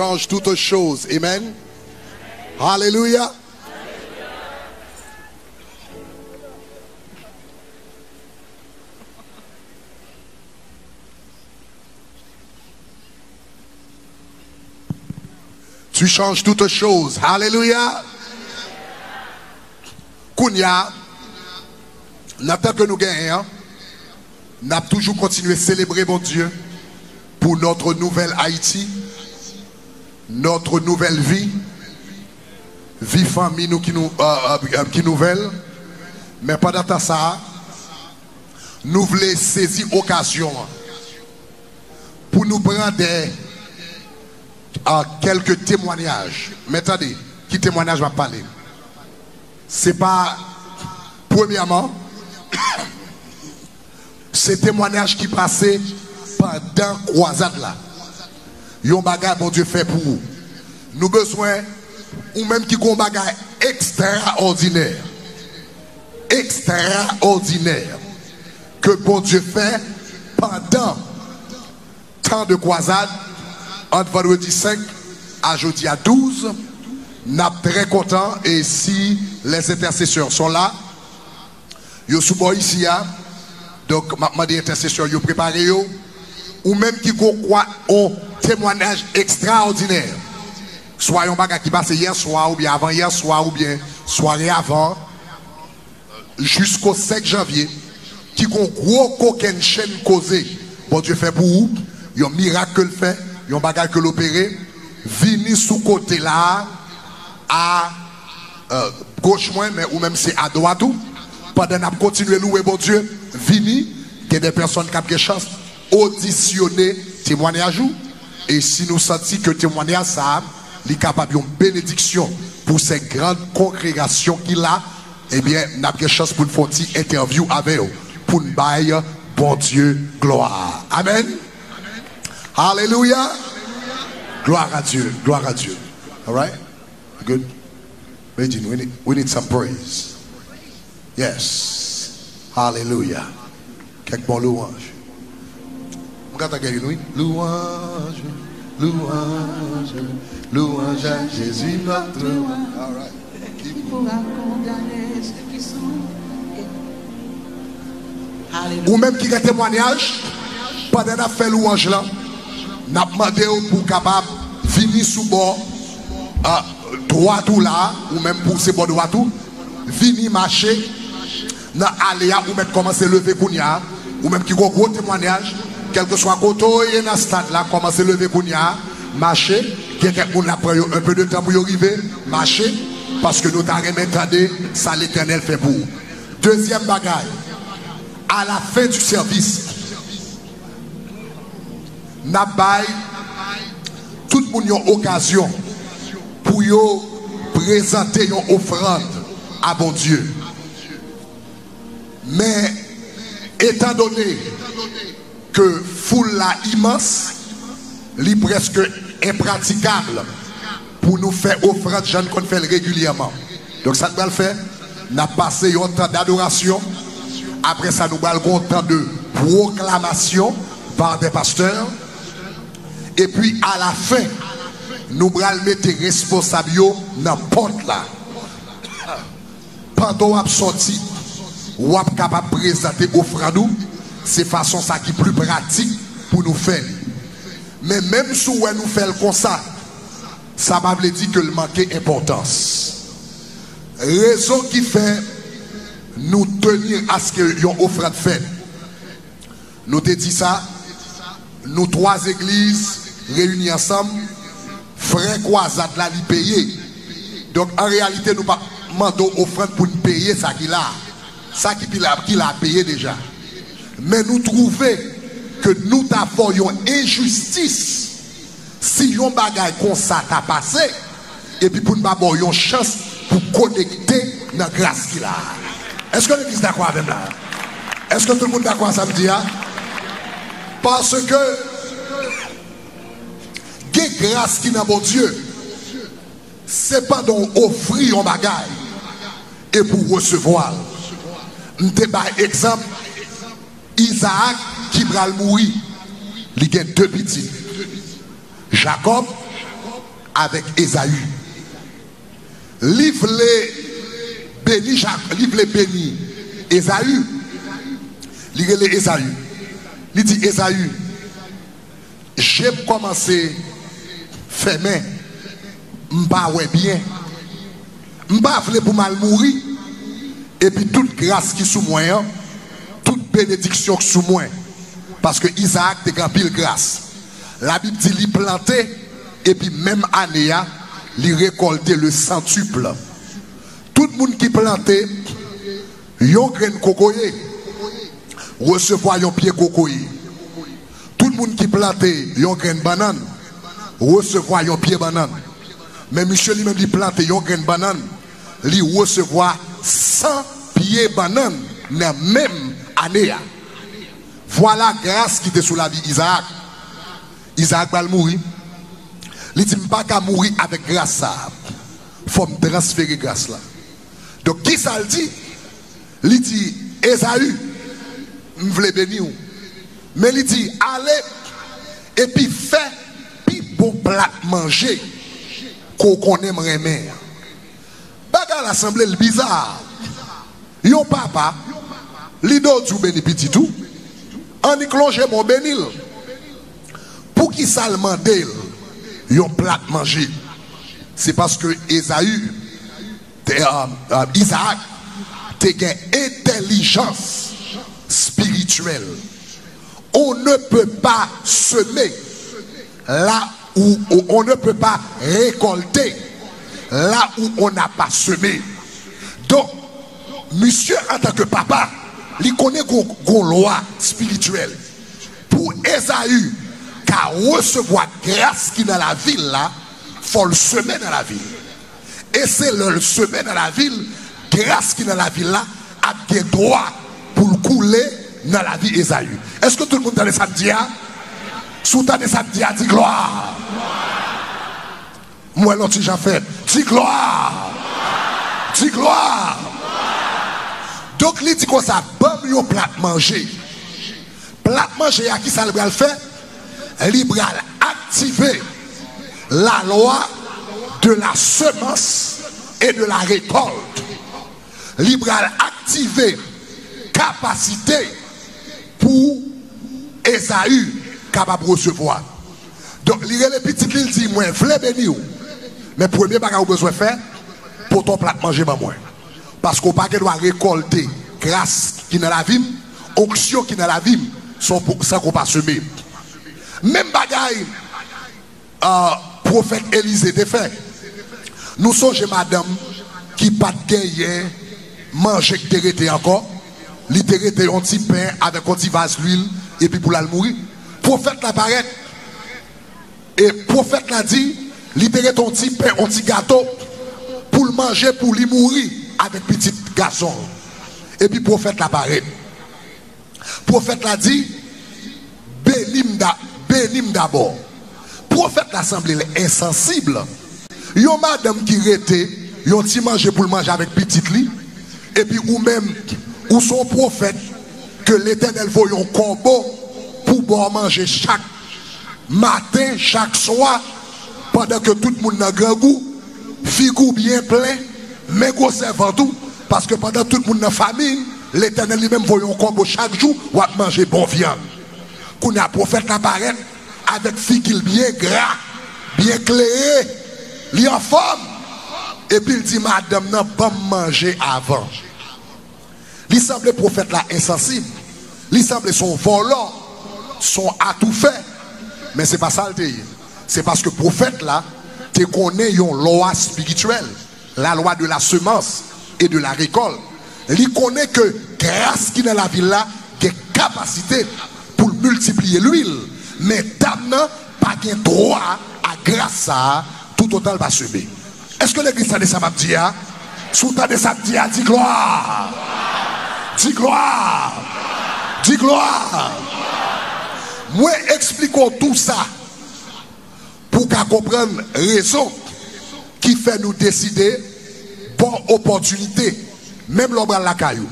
Speaker 12: Tu
Speaker 4: changes toutes choses. Amen. Alléluia. Tu changes toutes choses. Alléluia. Kounia, n'attend que nous gagnons, n'a toujours continué à célébrer mon Dieu pour notre nouvelle Haïti, notre nouvelle vie, vie famille nous qui nous euh, euh, nouvelle. Mais pendant ça, nous voulons saisir l'occasion pour nous prendre euh, quelques témoignages. Mais attendez, qui témoignage va parler C'est pas, premièrement, ces témoignages qui passaient pendant croisade là. Yon bagay bon Dieu fait pour vous. Nous besoin, ou même qui ont bagay extraordinaire. Extraordinaire. Que bon Dieu fait pendant tant de croisade entre vendredi 5 à jeudi à 12. N'a très content et si les intercesseurs sont là, yo souvent ici donc ma des intercesseurs yo préparé yo ou même qui croit au témoignage extraordinaire. Soit un bagage qui passe hier soir ou bien avant hier soir ou bien soirée avant jusqu'au 5 janvier qui ont gros coquin chaîne causée. Bon Dieu fait pour vous, il y un miracle que fait, il y un bagage que l'opéré, vini sous côté là à euh, gauche moins mais ou même c'est à droite tout pendant qu'on continue à louer bon Dieu, vini, il y a des personnes qui ont des chance auditionner témoignage et si nous sentons que témoignage ça est capable une bénédiction pour ces grandes congrégations qu'il a eh bien nous avons chance pour une faire interview avec eux pour nous bailler bon Dieu gloire. Amen. Alléluia. Gloire à Dieu gloire à Dieu. All right? Good. We need, we need some praise. Yes. Hallelujah quelques bons louanges oui? Louange, Louange, louange à Jésus notre roi. All right. Pourra condamner ceux qui sont. Ou même qui a témoignage, pendant la fait louange là, n'a demandé pour capable venir sous bord euh, droit ou là, ou même pour ce bord droit tout, venir marcher dans l'aléa ou même commencer à lever kounya, ou même qui a gros témoignage. kelke swa koto ye nan stad la, koman se leve koun ya, mache, gen kek moun apre yo, un peu de tan pou yo rive, mache, paske nou tan remen tande, sa l'Eternel fe pou. Dezyem bagay, a la fin du servis, na bay, tout moun yon okasyon, pou yo prezante yon ofrande, a bon Diyo. Men, etan donè, ke foule la imans, li preske impratikable pou nou fè ofrat jan kon fèl regulyaman. Donk sa nou bal fè, na pase yon tan d'adorasyon, apre sa nou bal kon tan de proklamasyon par de pasteur, epi a la fè, nou bal mette responsabyo nan pont la. Pando wap soti, wap kapap prezante ofradou, de c'est façon ça qui est plus pratique pour nous faire. Mais même si nous faisons comme ça, ça m'a dit que le manquait importance. Raison qui fait nous tenir à ce que yon offrande fait. Nous te dit ça, nous trois églises réunies ensemble, frère croisade là, li payer. Donc en réalité, nous pas demandons offrande pour nous payer ça qu'il a. Ça qu'il a, qu'il a payé men nou trouve ke nou ta fon yon injustis si yon bagay kon sa ta pase epi pou nou ba bon yon chans pou konekte nan glas ki la eske l'Eglise da kwa avem la eske tout moun da kwa samdi ya parce ke ge glas ki nan bon Diyo se pa don ofri yon bagay e pou resevoal mte ba ekzamp Isaac ki pral mouri, li gen de piti. Jacob avèk Esaü. Li vle beni, li vle beni Esaü. Li rele Esaü. Li di Esaü, jèm komanse fèmen, mba wè byen, mba vle pou mal mouri, epi tout grâs ki sou mwen yon, bénédiction sous moi, parce que Isaac te grand pile grâce. La Bible dit il planté, et puis même année, hein, il récolté le centuple. Tout le monde qui planté, yon grain cocoyer, recevoir yon pied cocoyer. Tout le monde qui planté yon grain banane, recevoir yon pied banane. Mais monsieur lui-même dit planté yon grain banane, lui recevoir 100 pieds banane même Voilà grâce qui était sous la vie d'Isaac. Isaac va mourir. Il dit pas mourir avec grâce ça. Faut me transférer grâce là. Donc qui ça le dit? Il dit Esaü, me vle bénir. Mais il dit allez et puis fais puis bon plat manger qu'on connaît remer. Bagarre l'assemblée le bizarre. Yon papa, li do djou beni pititou, an iklonje moun benil, pou ki salman del, yon plat manje. Se paske Ezaü, te um, um, Isaac, te gen entelijans spirituel. On ne peut pas semer là où on ne peut pas récolter là où on n'a pas semé. Donc, monsieur en tant que papa, li konen gon loa spirituel. Pou Ezaü, ka resevoa grase ki nan la vil la, fol semen nan la vil. E se lor semen nan la vil, grase ki nan la vil la, ap gen doa pou l koule nan la vil Ezaü. Eske tout moun tane samdia? Sou tane samdia, di gloa! Mwen lò ti jan fèd, di gloa! Di gloa! Dok li di kon sa, bom yo plat manje. Plat manje a ki sa li bral fe? Li bral aktive la loa de la semans e de la rekolte. Li bral aktive kapasite pou Esaü kapab resevoa. Donk li rele pitit li li di mwen vle beni ou. Men premye baga ou bezwe fe, poton plat manje ba mwen. Parce qu'on pas doit récolter grâce qui est dans la vie, onction qui est dans la vie, sans qu'on pas semer. Même bagaille, euh, prophète Élisée te fait. Nous sommes madame qui pas de manger t'es encore, li te rete un petit pain avec un petit vase d'huile et puis pour la mourir. Prophète la paraît et prophète l'a dit, li te rete un petit pain, un petit gâteau pour le manger, pour lui mourir avec petit garçon. Et puis prophète la paraît. Prophète l'a dit, bénim d'abord. Prophète l'assemblée est insensible. Yon madame qui rete, yon ti manger pour le manger avec petit lit. Et puis ou même, ou son prophète, que l'éternel voit un combo pour boire manger chaque matin, chaque soir, pendant que tout le monde n'a grand goût, figou bien plein, mais gros servant tout, parce que pendant tout le monde n'a famine, l'éternel lui-même voit un combo chaque jour, ou à manger bon viande. Qu'on a prophète apparaît avec figil bien gras, bien clairé, li en forme. Et puis il dit, madame, n'a pas manger avant. Il semble prophète là insensible. Il semble son volant, son à tout fait. Mais c'est pas ça le. C'est parce que prophète là, tu connais une loi spirituelle, la loi de la semence et de la récolte. Il connaît que grâce qui dans la ville là, il a capacité pour multiplier l'huile. Mais dame pas de droit à grâce ça, tout autant va semer. Est-ce que l'église a des samedis Sous ta des samedis, dis gloire. Dis gloire. Dis gloire. Moi, expliquons tout ça pour qu'à comprendre raison qui fait nous décider opportunité, même l'ombre à la caillou.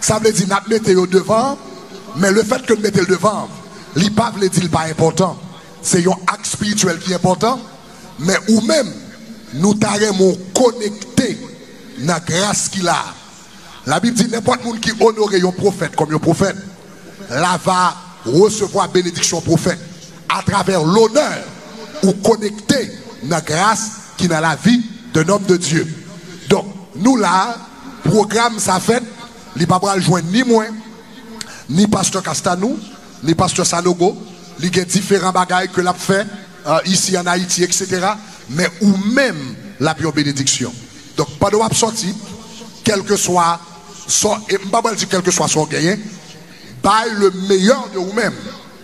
Speaker 4: Ça veut dire nous mettez au devant, mais le fait que nous mettez le devant, pas veut dire pas important. c'est un acte spirituel qui est important, mais ou même, nous t'arrêtons connecté dans la grâce qu'il a. La Bible dit n'importe qui qui honore un prophète comme un prophète, là va recevoir bénédiction prophète à travers l'honneur ou connecté dans la grâce qui est dans la vie d'un homme de Dieu. Donc, nous là, programme ça fait, il pas joindre ni moi, ni pasteur Castanou, ni pasteur Sanogo, il y a différents bagages que l'a fait euh, ici en Haïti, etc. Mais ou même la bénédiction. Donc, pas de sortir, quel que soit son, et pas dire quel que soit son gain, bail le meilleur de vous-même,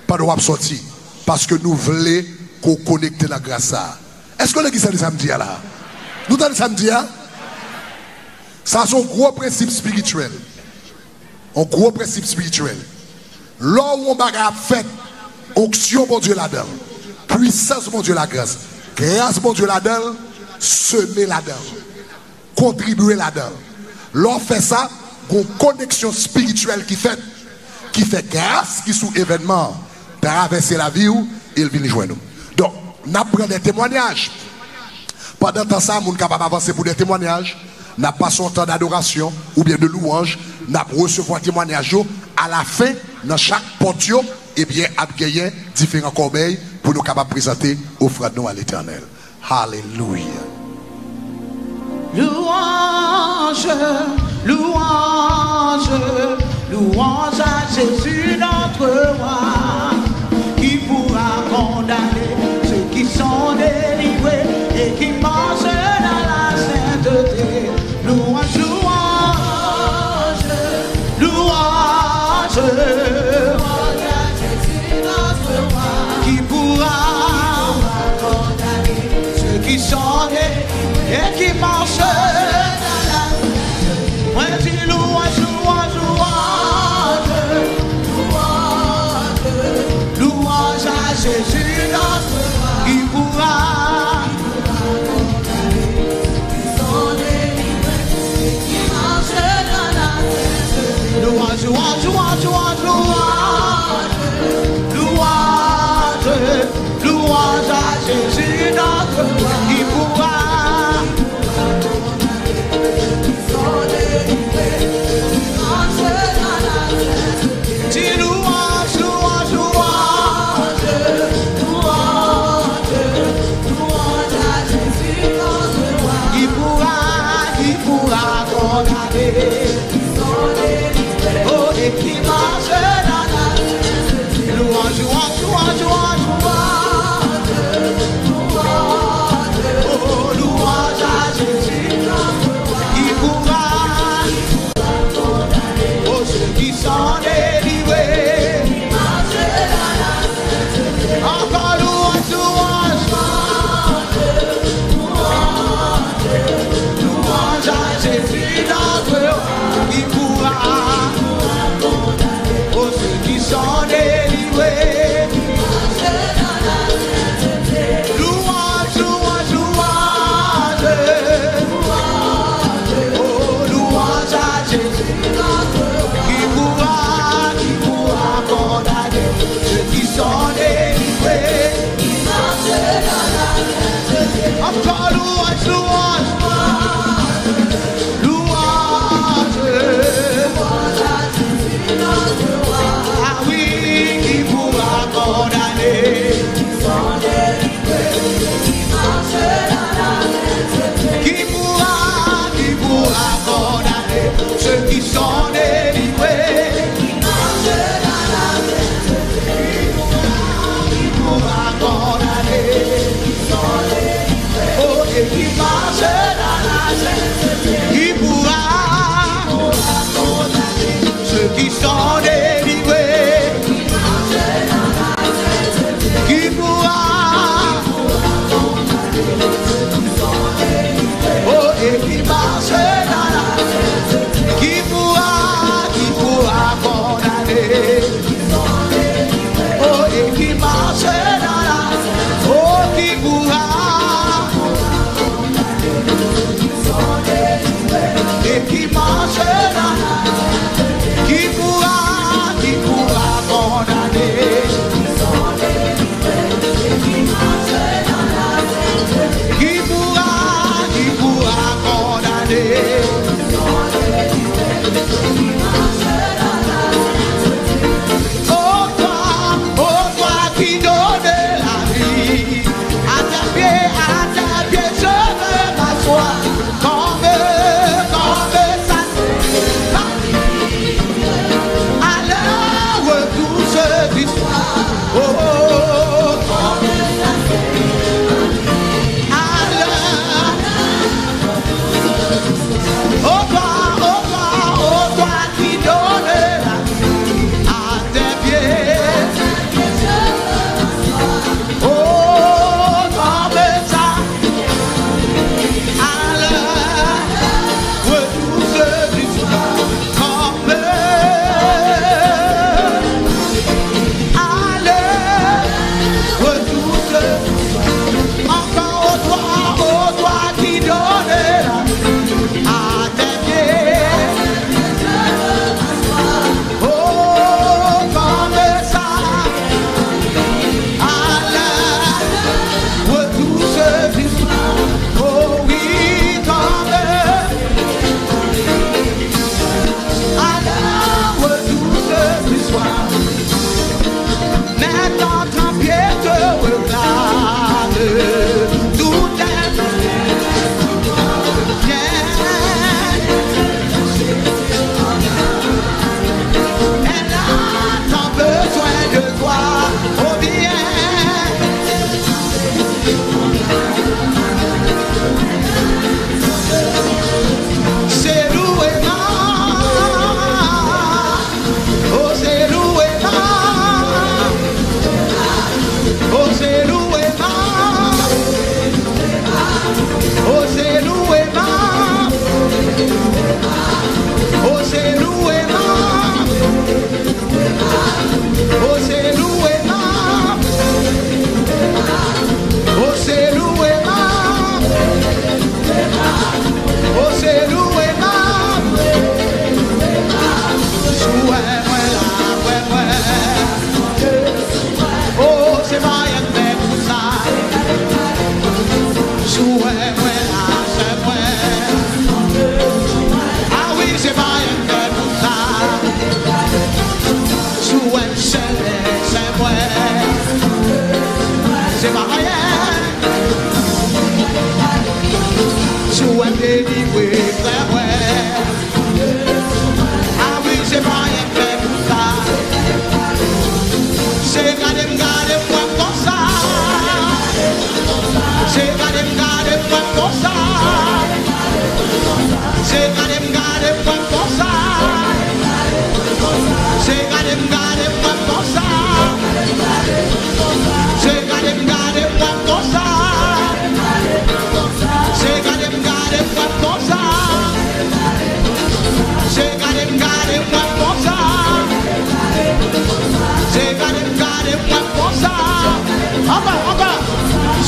Speaker 4: pas de sortir. Parce que nous voulons qu'on connecte la grâce à. Est-ce que l'église dit samedi là? Nous avons samedi hein? Ça, c'est un gros principe spirituel. Un gros principe spirituel. Là où on va fait, onction, mon Dieu, là-dedans. Puissance, mon Dieu, la grâce. Grâce, mon Dieu, là-dedans. Semer là-dedans. Contribuer là-dedans. L'on fait ça, une connexion spirituelle qui fait, qui fait grâce, qui sous événement, traverser la vie il vient joindre nous. Donc, nous prenons des témoignages. Pendant temps, ça, nous sommes capables d'avancer pour des témoignages. Nous passons un temps d'adoration ou bien de louange. Nous recevons un témoignage à la fin, dans chaque portio, et bien, gagné différents corbeilles pour nous capables de présenter offre nous à l'éternel. Alléluia.
Speaker 14: Louange, louange, louange à Jésus notre roi, délivrés et qui marchent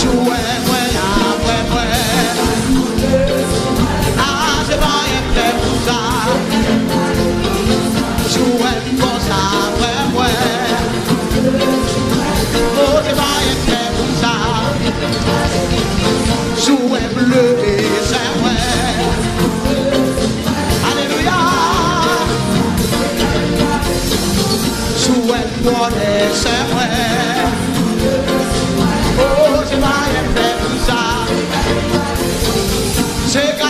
Speaker 14: Jouez-moi, après-moi. Ah, c'est pas un pour ça. Jouez-moi, ça, après-moi. Oh, c'est pas un père pour ça. Jouez-moi, bleu et c'est vrai. Alléluia. Jouez-moi, c'est vrai.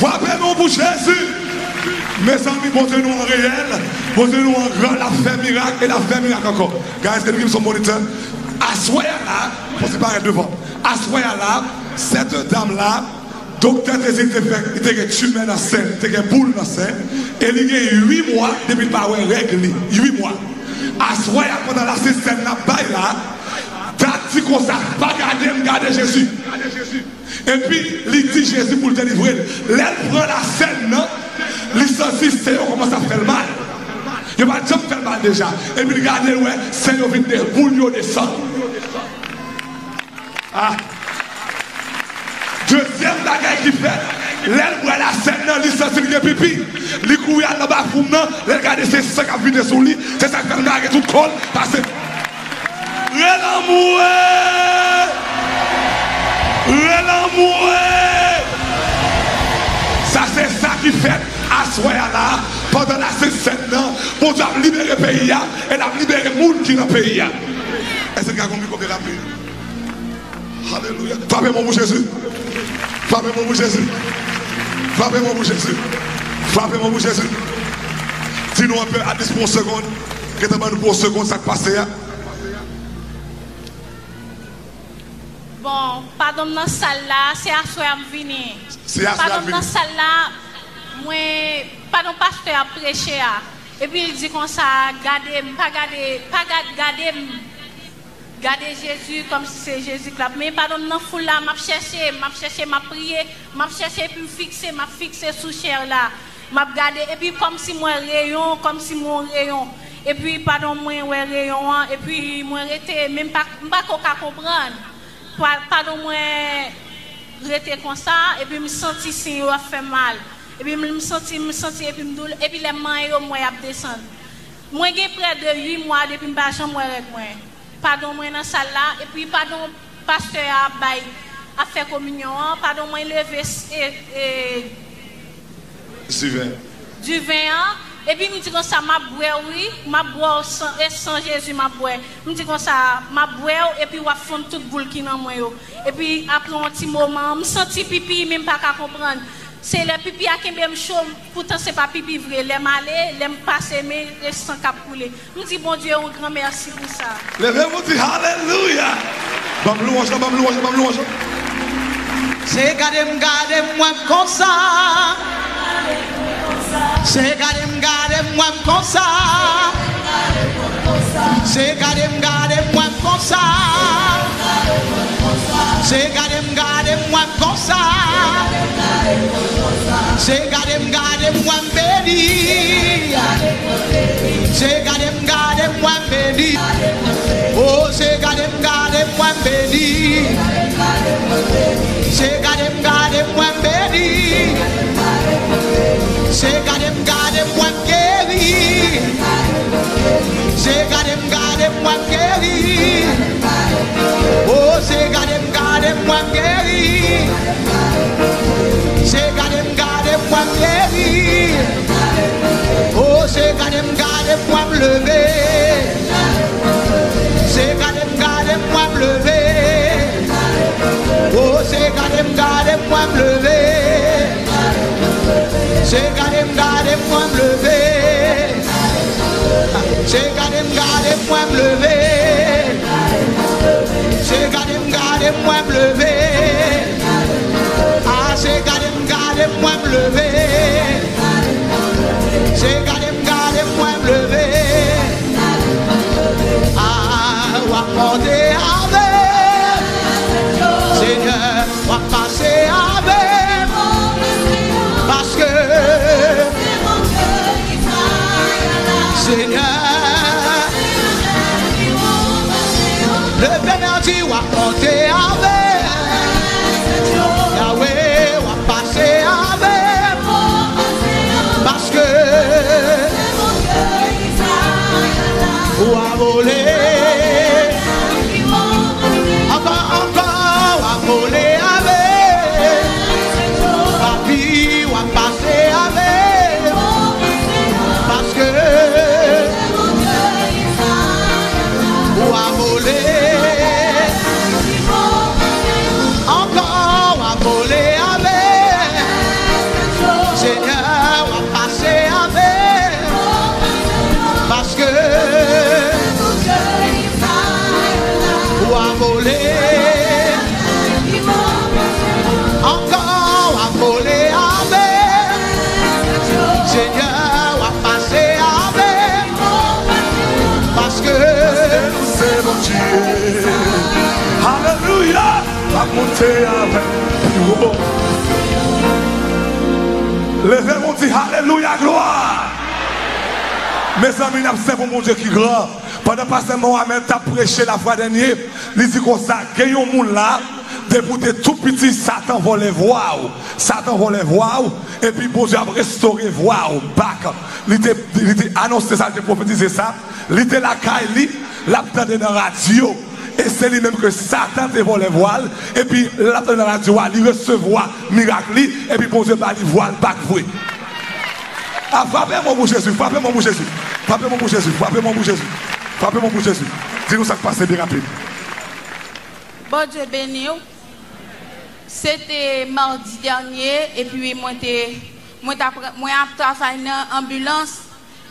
Speaker 2: Frappez-moi pour Jésus. Mes amis, posez-nous en réel. Posez-nous en grand. La fait miracle et la fait miracle encore. Guys, can you give me some monitor? Assoyez là. Posez pas devant. Assoyez là. Cette dame-là. Docteur te dit il te fait tumeur dans la scène, il te fait boule dans la scène, et il y a 8 mois depuis le pas règle, 8 mois. Assoyez pendant la scène là, bas là, t'as dit comme ça, pas garder Jésus. Epi, li di Jezi pou lte livre, lèl pran la sen nan, li sosi se yo koman sa fel mal. Yo pa jom fel mal deja. Epi, li gade wè, se yo vin de boul yo de san. Ha! Dezyem bagay ki fè, lèl wè la sen nan, li sosi li de pipi. Li kou yal nan bakoum nan, lèl gade se se ka vide sou li, se sa fel mal ge tout kol, pase. Lèl an mouè! relan mouè. Sa se sa ki fet aswe ya la, pandan la se sen nan, moun ap libere peyi ya, el ap libere moun ki nan peyi ya. E se gagon mi kote la peyi. Haleluya. Fapè moun mou Jésus. Fapè moun mou Jésus. Fapè moun mou Jésus. Fapè moun mou Jésus. Ti nou an pe atis pou sekonde, kete ban nou pou sekonde sak pase ya.
Speaker 15: Bon, pardon dans salle là, c'est à soi à venir.
Speaker 2: C'est à soi
Speaker 15: Pardon dans salle là, moi, pardon pasteur à. Et puis il dit comme ça, gardez, pas garder, pas garder, garder, Gardez Jésus comme si c'est Jésus qui l'a. Mais pardon, dans foule là, m'a cherché, m'a cherché, m'a prié, m'a cherché puis fixer, m'a fixé sous chair là. M'a regardé et puis comme si moi rayon, comme si mon rayon. Et puis pardon moi rayon hein, et puis moi était même pas pas qu'on comprendre. pa nou mwen rete kon sa, epi mi senti si yo a fe mal, epi mi senti, mi senti, epi mi doul, epi le man yo mwen ap desen. Mwen gen pre de 8 mwa depi mba jan mwen rek mwen. Padon mwen nan sal la, epi padon paste a bay, a fe kominyon
Speaker 5: an,
Speaker 15: padon mwen leve e... e Duven. Duven an, epi mwen di kon sa mabwe wè, mabwe wè san e Jezu mabwe, mwen di kon sa mabwe wè epi wap fon tout boul ki nan mwen yo, epi apre an ti mouman, mwen santi pipi mwen pa ka kompran, se le pipi akembe m chou, poutan se pa pipi vre, lè m ale, lè m pase me, lè san kap koule, mwen di bon Diyo, mwen gran mersi
Speaker 5: pou sa. Le vè mwen di haleluya, bam louan
Speaker 14: chan, bam louan chan, bam louan chan. Se gade m gade m wap konsa, Se gade m gade mwen konsa Se gade m gade mwen konsa Se gade m gade mwen konsa Se gade m gade mwen bedi Se gade m gade mwen bedi Oh se gade m gade mwen bedi Se gade m gade mwen bedi Se gade m gade m wap keri. Se gade m gade m wap keri. Oh se gade m gade m wap keri. Se gade m gade m wap keri. Oh se gade m gade m wap leve. Gade Seye amen Yon bon Leve moun di haleluya gloa. Me zami nap se pou moun die ki gran Padan pase moun amen tap preche la fwa denye Li di kon sa genyon moun la Depoute tout piti satan von le vwa ou Satan von le vwa ou E pi bon die ap restore vwa ou
Speaker 3: Bak Li te anons te sa, te profetize sa Li te lakay li Lap tade nan radyo Et c'est lui-même que Satan te volé voile. Et puis, l'a dans la radio, il recevoir miracle. Et puis, bon Dieu va lui voile, back vrai. Ah, frappez-moi pour Jésus, frappez-moi pour Jésus. Frappez-moi pour Jésus, frappez-moi pour Jésus. Frappez-moi pour Jésus. Dis-nous ça qui passe bien rapide.
Speaker 15: Bon Dieu béni. C'était mardi dernier et puis moi a travaillé dans ambulance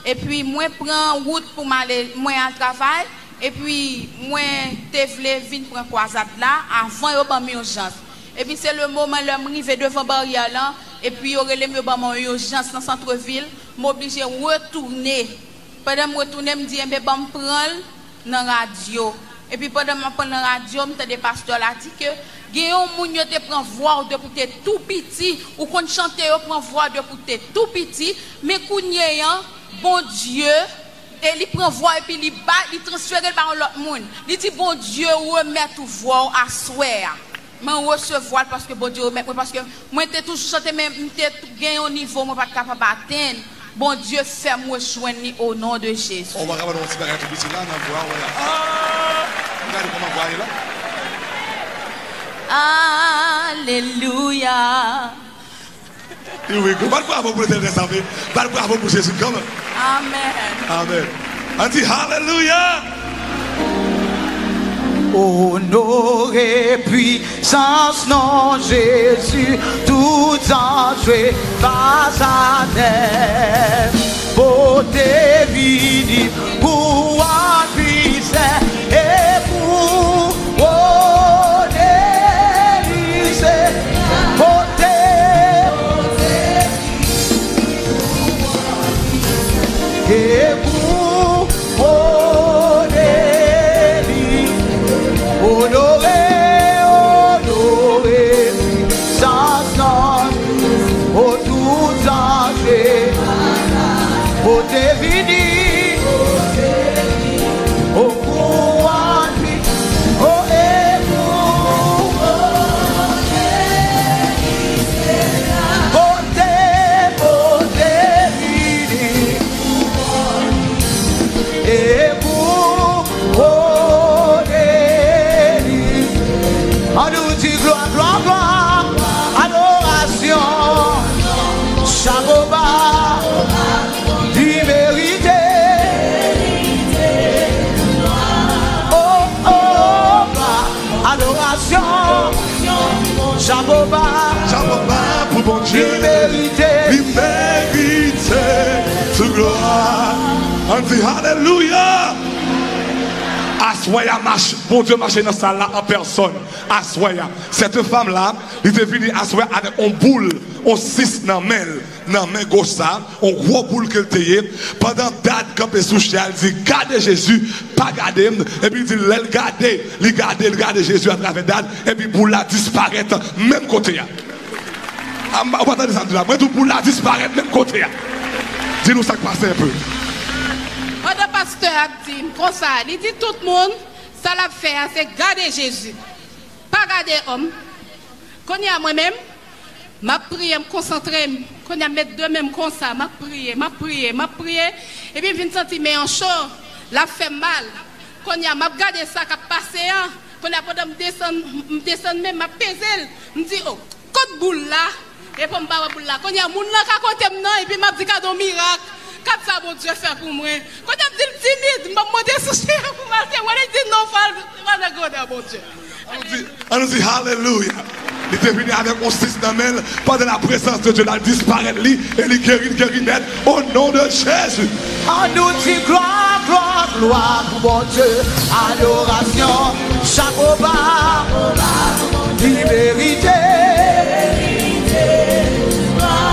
Speaker 15: et puis moi prends route pour m'aller moi à travail E pi mwen te vle vin pran kwa zat la, avan yo ban mi urjans. E pi se le mouman lèm rive devan barya lan, e pi yo relèm yo ban mwen urjans nan santrevil, m'oblije retourne. Pèdè m retourne m diye mbe ban m pran nan radyo.
Speaker 16: E pi pèdè m pran nan radyo, m te de pastor la di ke, gen yon moun yo te pran vwa ou de pou te tout piti, ou kon chante yo pran vwa ou de pou te tout piti, me kounye yon, bon Diyo, e li prenvwa epi li ba, li transfere ba an lot moun. Li ti bon Diyo remet ou vwa ou aswer. Man resevwal paske bon Diyo remet. Mwen te toujou sote men, mwen te gen yon nivou mwen pat kapabaten. Bon Diyo fè mwen chwen ni o nan de Jésus.
Speaker 17: On wakaba nou ti bagay tou biti la nan vwa wala. Mwen gade koman vwa yon la. Aleluya. Là.
Speaker 16: Alléluia.
Speaker 17: Here we go. Pas de bravo pour l'éternel sauvé. Pas de bravo pour Jésus. Come on.
Speaker 16: Amen.
Speaker 17: Amen. On dit Hallelujah.
Speaker 14: Honoré, puissance, non Jésus, tout enjoué, pas à terre. Beauté vini, pour puissance On dit
Speaker 17: Hallelujah.
Speaker 2: Aswaya marche, bon Dieu marche dans ça là en personne. Aswaya. Cette femme-là, il est venu Aswaya avec une boule, on six dans la main, dans main gauche ça, un gros boule qu'elle était. Pendant date elle sous elle dit, gardez Jésus, pas garder. Et puis il dit, elle garder, il garder, il garder Jésus à travers date. Et puis boule là disparaît, même côté. là. Ah, On va attendre ça là. Moi, tout boule là disparaît, même côté. là. Dis-nous ça qui passe un peu.
Speaker 16: Votre pasteur a dit comme ça, il dit tout le monde, ça l'a fait, c'est garder Jésus. Pas garder homme. Quand il y a moi-même, m'a prié, me concentrer, quand il y a mettre deux mêmes comme ça, m'a prié, m'a prié, m'a prié, et puis je viens sentir mais en chaud, la fait mal. Quand il y a m'a regardé ça qui a passé, hein, quand il y a pendant me descendre, me même, m'a pesé, me dit oh, côte boule là, et puis me boule là. Quand il y a moun là maintenant, et puis m'a dit cadeau miracle. kap sa bon Diyo fè pou mwen. Kote m di l timid, m ap mwode sou chè pou malte, wale di non fal, wale gode bon Diyo.
Speaker 2: An nou di hallelujah. Li te vini avèk on sis nan men, pa de la presens de Diyo la disparèd li, e li gerin gerin net, o non de Jésus.
Speaker 14: An nou di gloa, gloa, gloa pou bon Diyo, adorasyon, chakoba, li merite. Gloa,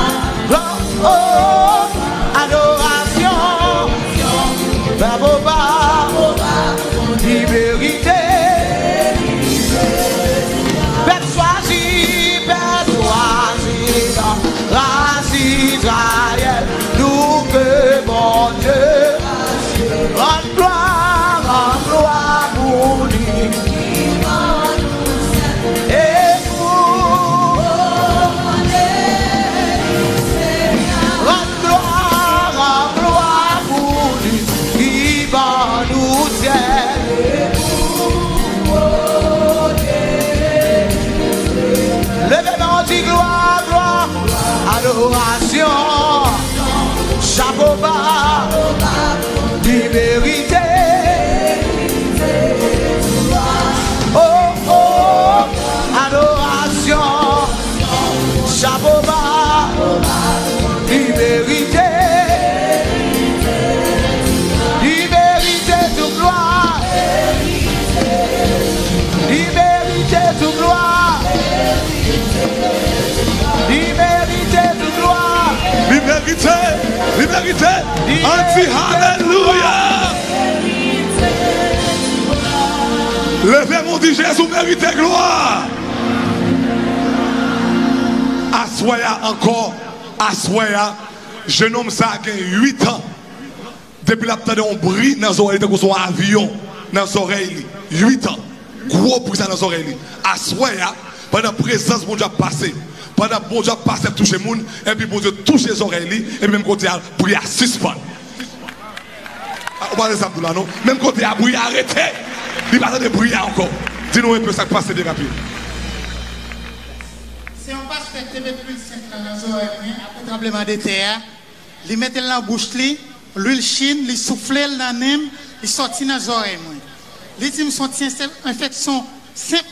Speaker 14: gloa, gloa. Chapeau bas, liberté,
Speaker 2: on dit Alléluia. Levez mon dit Jésus mérite gloire. Assoya encore, assoya. Jeune homme ça a 8 ans. Depuis la tête on brille dans les oreilles, son avion dans les oreilles. 8 ans. Gros bruit ça dans les oreilles. Assoya, pendant la présence, mon Dieu a passé. Pendant bon Dieu passe toucher les gens, et puis bon Dieu touche les oreilles, et même côté à prier à suspendre. Vous parlez ça là, non Même côté à prier arrêter, il va de prier encore. Dis-nous un peu ça qui passe bien rapide.
Speaker 18: Si on passe le TV plus 5 dans les oreilles, après le tremblement de terre, il met dans la bouche, l'huile chine, il souffle dans le nez, il sortit dans les oreilles. Il dit, je suis infection simple.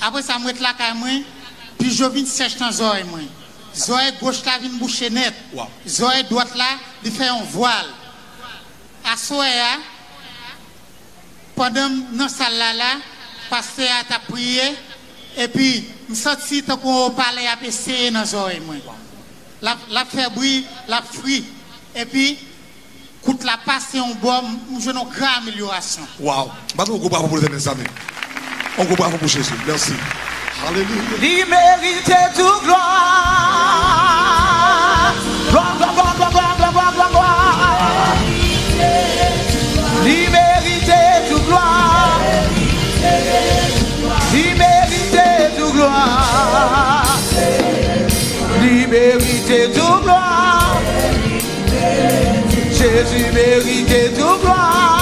Speaker 18: Après ça, je suis là, puis je viens sèche dans les. Les oreilles gauche là, viennent boucher net. Oreilles droite là, il fait un voile. À pendant dans salle là, là, pasteur a prié, et puis, je senti qu'on parlait à dans moi. La, la fait bruit, la fruit. Et puis, coûte la passe et on boit, je amélioration.
Speaker 2: Waouh. Maintenant, on comprend pour les amis. On comprend pour Jésus. Merci.
Speaker 14: Il mérite toute gloire. Gloire, gloire, gloire, gloire, gloire, gloire, gloire, gloire. Il mérite toute gloire. Gloire. Il mérite toute gloire. Jésus mérite toute gloire.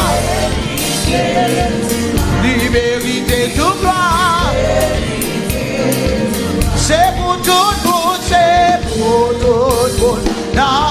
Speaker 14: Il mérite toute gloire. Tout le monde dans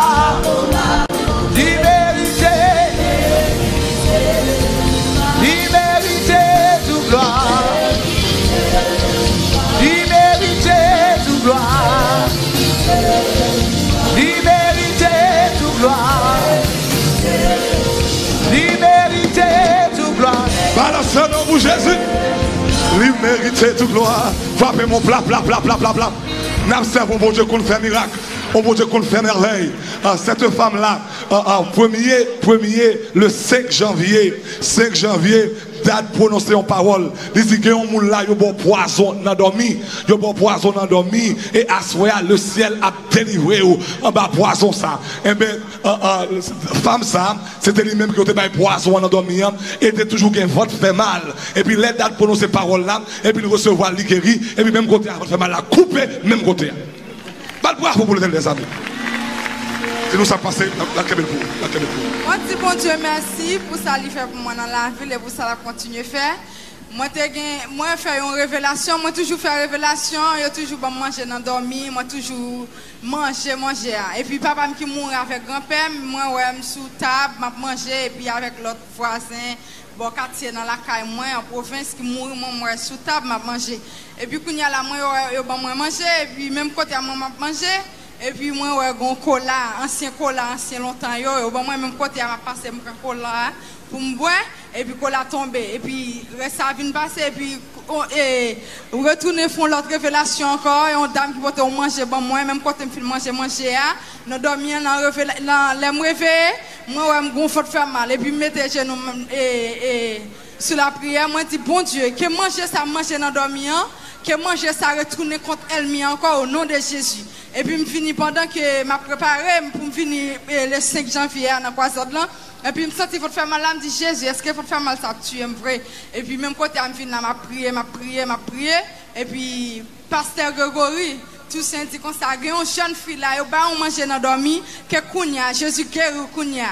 Speaker 2: Jésus. Lui mérite toute gloire. Frappez mon plat, plat, plat, plat, plat, plat. N'observons bon Dieu qu'on fait miracle. On bon Dieu qu'on fait merveille. Ah, cette femme-là, ah, ah, premier, premier, le 5 janvier, 5 janvier, date prononcée en parole. Il dit que un monde là, il bon poison dans dormi, il bon poison dans dormi et soir le ciel a délivré ou en bas poison ça. Et ben ah, ah, femme ça, c'était lui-même qui était pas poison dans dormi hein, et était toujours qu'un vote fait mal. Et puis les dates prononcer parole là et puis recevoir li guéri et puis même côté fait mal la couper même côté. Bal bravo pour les amis. C'est nous ça passé la cabine pour la cabine pour.
Speaker 19: Moi, dis bon Dieu merci pour ça qu'il fait pour moi dans la ville et pour ça qu'il continue à faire. Moi, moi, faire une révélation, moi, toujours faire révélation, yo toujours bon manger dans dormir, moi, toujours manger, manger. Et puis, papa qui mourit avec grand-père, moi, ouais, je sous table, m'a manger, et puis avec l'autre voisin, bon quartier dans la caille, moi, en province, qui mourit, moi, moi, sous table, m'a manger. Et puis, quand y a la moi, moi, manger, et puis, même côté moi, m'a manger, et puis moi, ouais, gon cola, ancien cola, ancien longtemps, yo, yo, bon, moi, même côté, à passé mon cola pour me boire, et puis cola tombé. Et puis, ça vient passer, et puis, on, et, retourner font l'autre révélation encore, et on dame qui porte au manger, bon, moi, même côté, me manger, manger, hein, nous dormions dans les me réveiller, moi, ouais, me gonfle faire mal, et puis, mettez genoux, et, et, sur la prière, moi, dis, bon Dieu, que manger ça, manger dans dormir, hein, que manger ça retourner contre elle encore au nom de Jésus. Et puis, je finis pendant que m'a préparé pour me finir eh, le 5 janvier dans la croisade là. Et puis, je me sens qu'il faut faire mal je me dis Jésus, est-ce qu'il faut faire mal ça, tu aimes vrai? Et puis, même côté, je finis là, m'a prié, m'a prié, m'a prié. Et puis, pasteur Grégory, tout ça dit comme ça, une jeune fille là, il va manger dans dormi, que Kounia, Jésus guérit Kounia.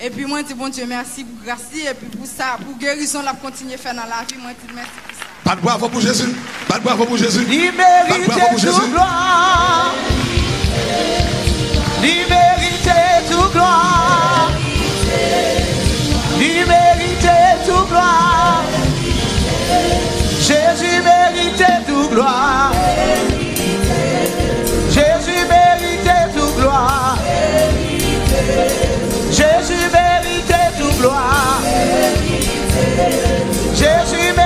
Speaker 19: Et puis, moi, je dis bon Dieu, merci pour grâce, et puis pour ça, pour guérison, la continuer à faire dans la vie, moi, je dis merci pour ça.
Speaker 2: Pas de bravo pour Jésus. Pas de bravo pour Jésus.
Speaker 14: Il
Speaker 2: Jésus.
Speaker 14: toute gloire. Il toute gloire. Il méritait toute gloire. Jésus méritait toute gloire. Jésus méritait toute gloire. Jésus méritait toute gloire. Jésus méritait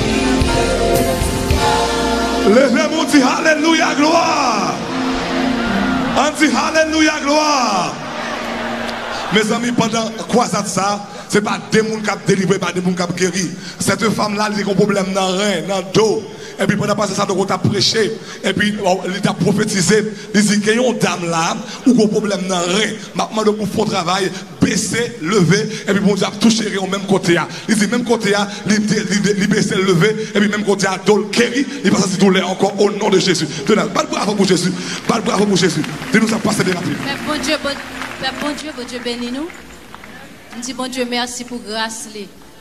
Speaker 2: Leve moun di hallelujah gloa An di hallelujah gloa Me zami pandan kwa zat sa Se pa demoun kap delibwe, pa demoun kap geri Sete fam la li kon problem nan ren, nan do Et puis pendant passer ça, donc on t'a prêché. Et puis il t'a prophétisé. Il dit qu'il y a une dame là, ou un problème dans rein. Maintenant, pour faire travail, baisser, lever. Et puis bon Dieu a touché au même côté. Il dit même côté, il baisser, lever. Et puis même côté, il dol guéri. Il passe à douleur encore au nom de Jésus. Pas de bravo pour Jésus. Pas de bravo pour Jésus. Dis-nous ça passe de rapide.
Speaker 20: Bon Dieu, bon, Dieu, bon Dieu bénis nous. On dit bon Dieu merci pour grâce.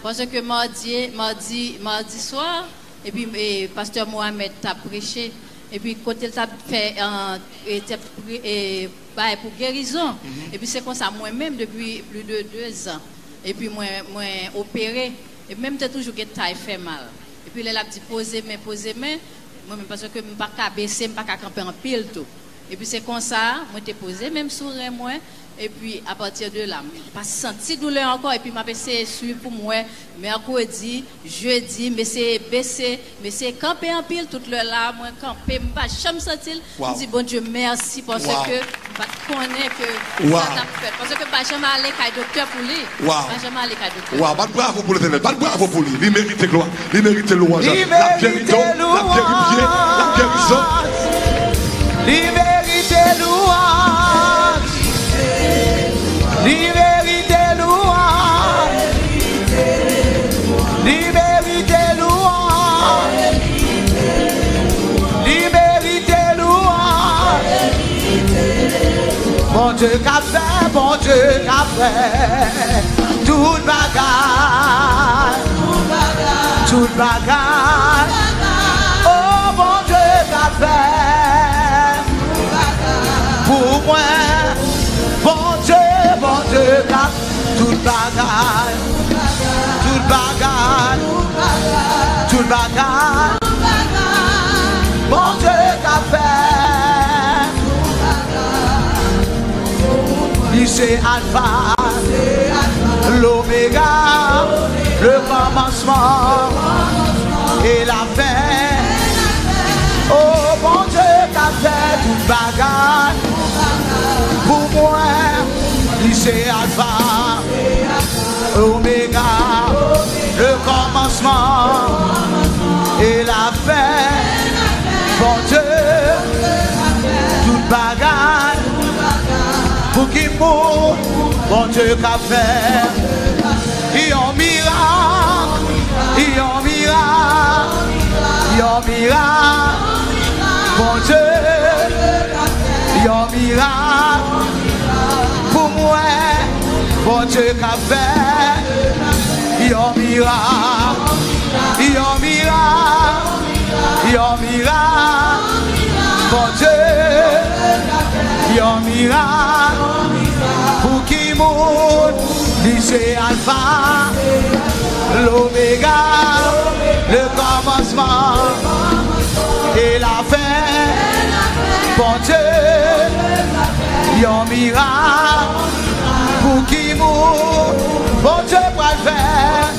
Speaker 20: Parce que mardi, mardi, mardi soir, et puis et, pasteur Mohamed t'a prêché. Et puis quand il t'a fait un et, bah, pour guérison. Et puis c'est comme ça moi-même depuis plus de deux ans. Et puis moi, moi opéré. Et même t'as toujours que taille fait mal. Et puis là, a dit poser main, poser main. Moi-même parce que je ne peux pas baisser, je ne peux pas camper en pile tout. Et puis c'est comme ça, moi t'ai posé, même sourire moi. Et puis à partir de là, je pas senti douleur encore. Et puis m'a essayé suivre pour moi, mercredi, jeudi, mais c'est baissé, mais c'est camper en pile toute le là, moi camper, je pas jamais senti.
Speaker 2: Wow.
Speaker 20: Je dis bon Dieu merci parce
Speaker 2: Wow.
Speaker 20: que je connais que
Speaker 2: Wow.
Speaker 20: ça t'a fait. Parce que je pas jamais aller à docteur pour lui.
Speaker 2: Wow.
Speaker 20: Pas jamais aller à docteur.
Speaker 2: Waouh, pas de bravo pour l'éternel, pas de bravo pour lui. Il mérite gloire, il mérite louange. La guérison, la guérison, la guérison.
Speaker 14: Il mérite louange. Il mérite louange. Il mérite louange. Louange. Bon Dieu qu'a fait, bon Dieu qu'a fait. Toute bagarre. Toute bagarre. Oh bon Dieu qu'a fait. Pour moi. Toute bagarre. Toute bagarre. Toute bagarre. Bon Dieu qu'a fait. Il c'est Alpha, l'Oméga, le commencement et la fin. Oh bon Dieu, t'as fait toute bagarre pour moi. Il c'est Alpha, Oméga, le commencement et la fin. Bon Dieu, toute bagarre pour qui mourent, bon Dieu qu'a fait. Il y a un miracle, il y a un miracle, il y a un miracle, bon Dieu, il y a un miracle pour bon Dieu qu'a fait. Il un miracle, il un miracle, il un miracle, bon Dieu. Il un miracle pour qui monte, c'est Alpha, l'Oméga, le commencement et la fin. Bon Dieu, Yon miracle pour qui mourent, bon Dieu va le faire.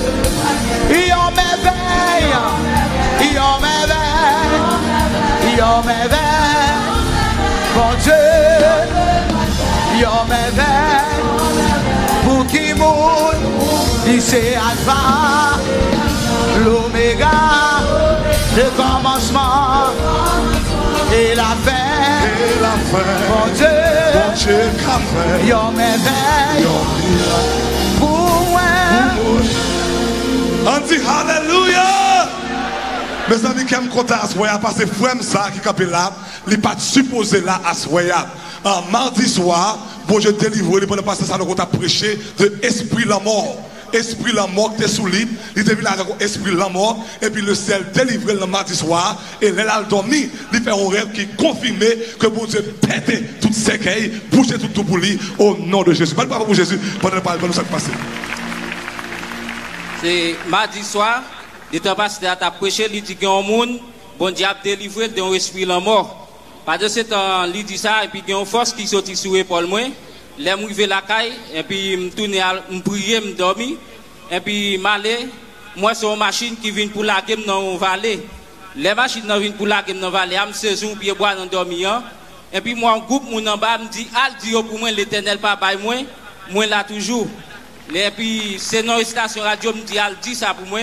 Speaker 14: Yon merveille, yon merveille, yon merveille, bon Dieu, yon merveille pour qui il c'est Alpha, l'Oméga, le commencement. Et la fin.
Speaker 2: Et la fin.
Speaker 14: Bon Dieu,
Speaker 2: Bonche ka
Speaker 14: fè Yo mè vey
Speaker 2: Yo mira. Pou mwen An di hallelujah. Me zami kem konta aswayap Ase fwem sa ki kapilap Li pat suppose bon, bon, la aswayap An mardi swa Bonje delivre li pou ne pase sa nou konta preche De espri la mor Esprit la mort, t'es sous lit, il était là avec esprit la mort, et puis le ciel délivré le mardi soir, et là, il a dormi, il fait un rêve qui confirmait que bon Dieu pétait toutes ses cailles, boucher tout, tout pour lui, au nom de Jésus. Pas pas pour Jésus, pendant le parler, nous ça passer.
Speaker 21: C'est mardi soir, le temps pasteur a prêché, il dit qu'il y a un monde, bon Dieu a délivré d'un esprit la mort. De ce temps, il dit ça, et puis il y a une force qui sortit sur l'épaule moi. Je suis la caille, et puis je tourne, je prie, je dormi, et puis je m'allais. Moi, c'est une machine qui vient pour la game dans la vallée. Les machines qui viennent pour la game dans la vallée, je me saison, je bois dans dormi. Et puis moi, un groupe, mon en bas, me dit, Al, dit pour moi, l'éternel papa, moi, moi là toujours. Et puis, c'est notre station radio me dit, elle dit ça pour moi.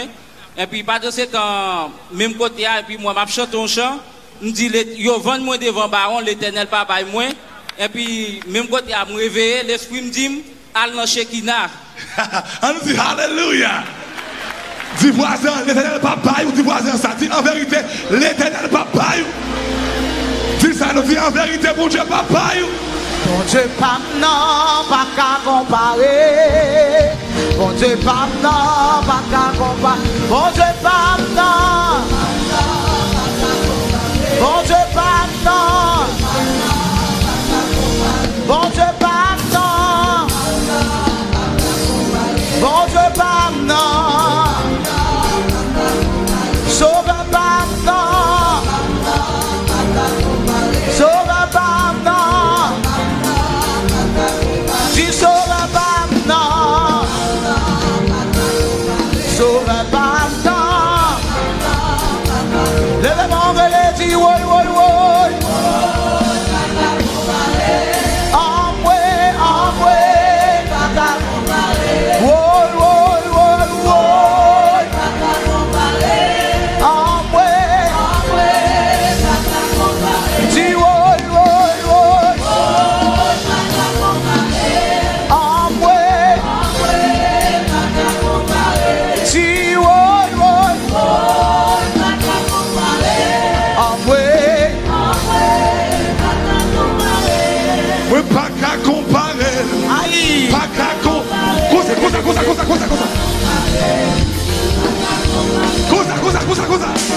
Speaker 21: Et puis, pas de ce quand, même côté, et puis moi, je chante un chant, me dit, yo, vend moi devant baron, l'éternel papa et moi. epi menm kote a m reveye, l'esprit m dim, al nan chekina.
Speaker 2: An nou di hallelujah! Di voisin, l'Eternel pa bayou, di voisin sa, di an verite, l'Eternel pa bayou! Di sa nou di an verite, bon Dje pa bayou!
Speaker 14: Bon Dje pa nan, pa ka kompare, bon Dje pa nan, pa ka kompare, bon Dje pa nan, bon Dje pa nan, Bon Dieu, pas non. Bon Dieu, pas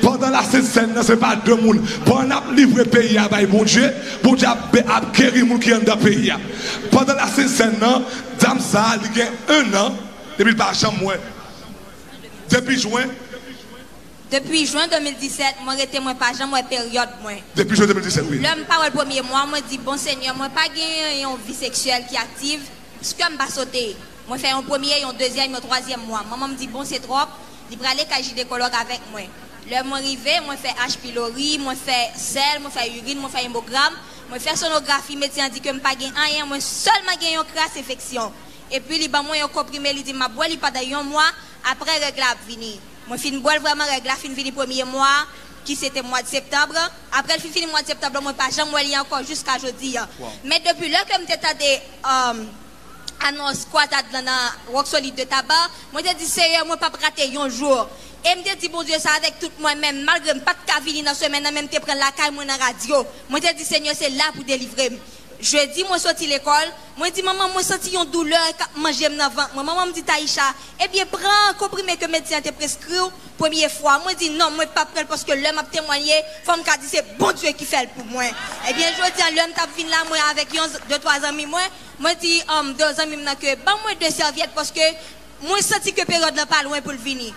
Speaker 2: Pendan la sèd sèd nan se pa dè moun. Pendan ap livre peyi a bay bon dje, bon dje ap, ap keri moun ki an da peyi a. Pendan la sèd sèd nan, dam sa li gen un an, depi par chan mwen. Depi jwen?
Speaker 22: Depi jwen 2017, mwen rete mwen pa jan mwen peryode
Speaker 2: mwen. Depi jwen 2017, oui.
Speaker 22: Lè mwen parol pwemye mwen, mwen di, bon seigneur, mwen pa gen yon vi seksuel ki aktive, skè mwen pa sote. Mwen fè yon pwemye, yon dezyen, yon troasyen mwen. Mwen mwen di, bon se trop, li prale kaji dekolog avèk mwen. Moi. L'homme arrivé, moi fais H pylori, moi fais sel, moi fais urine, moi fais hémogramme, moi fais sonographie, médecin dit que me pas gagné rien, moi seulement gagné une crasse infection. Et puis il ba moi un comprimé, il dit m'a boire, il pas d'ailleurs un mois après règle a fini. Moi fin boire vraiment règle a fin fini premier mois qui c'était mois de septembre. Après le fini mois de septembre, moi pas jamais moi encore jusqu'à aujourd'hui. Mais depuis là que m'étais euh, annonce quoi dans la rock solide de tabac, moi j'ai dit sérieux, moi pas rater un jour. Et me dit bon Dieu ça avec tout moi-même malgré pas de venir dans semaine même te prendre la caille moi dans radio. Moi j'ai dit Seigneur c'est là pour délivrer. Jeudi, moi sorti l'école, moi dis maman, moi senti une douleur quand manger dans ventre. Moi maman me dit Taïcha, eh bien prends comprimé que médecin te prescrit première fois. Moi dis non, moi pas prendre parce que l'homme a témoigné, femme qui dit c'est bon Dieu qui fait pour moi. Eh bien je dis l'homme t'a venu là moi avec deux trois amis moi, moi dis um, deux amis que bah moi deux serviettes parce que moi senti que période n'est pas loin pour le venir.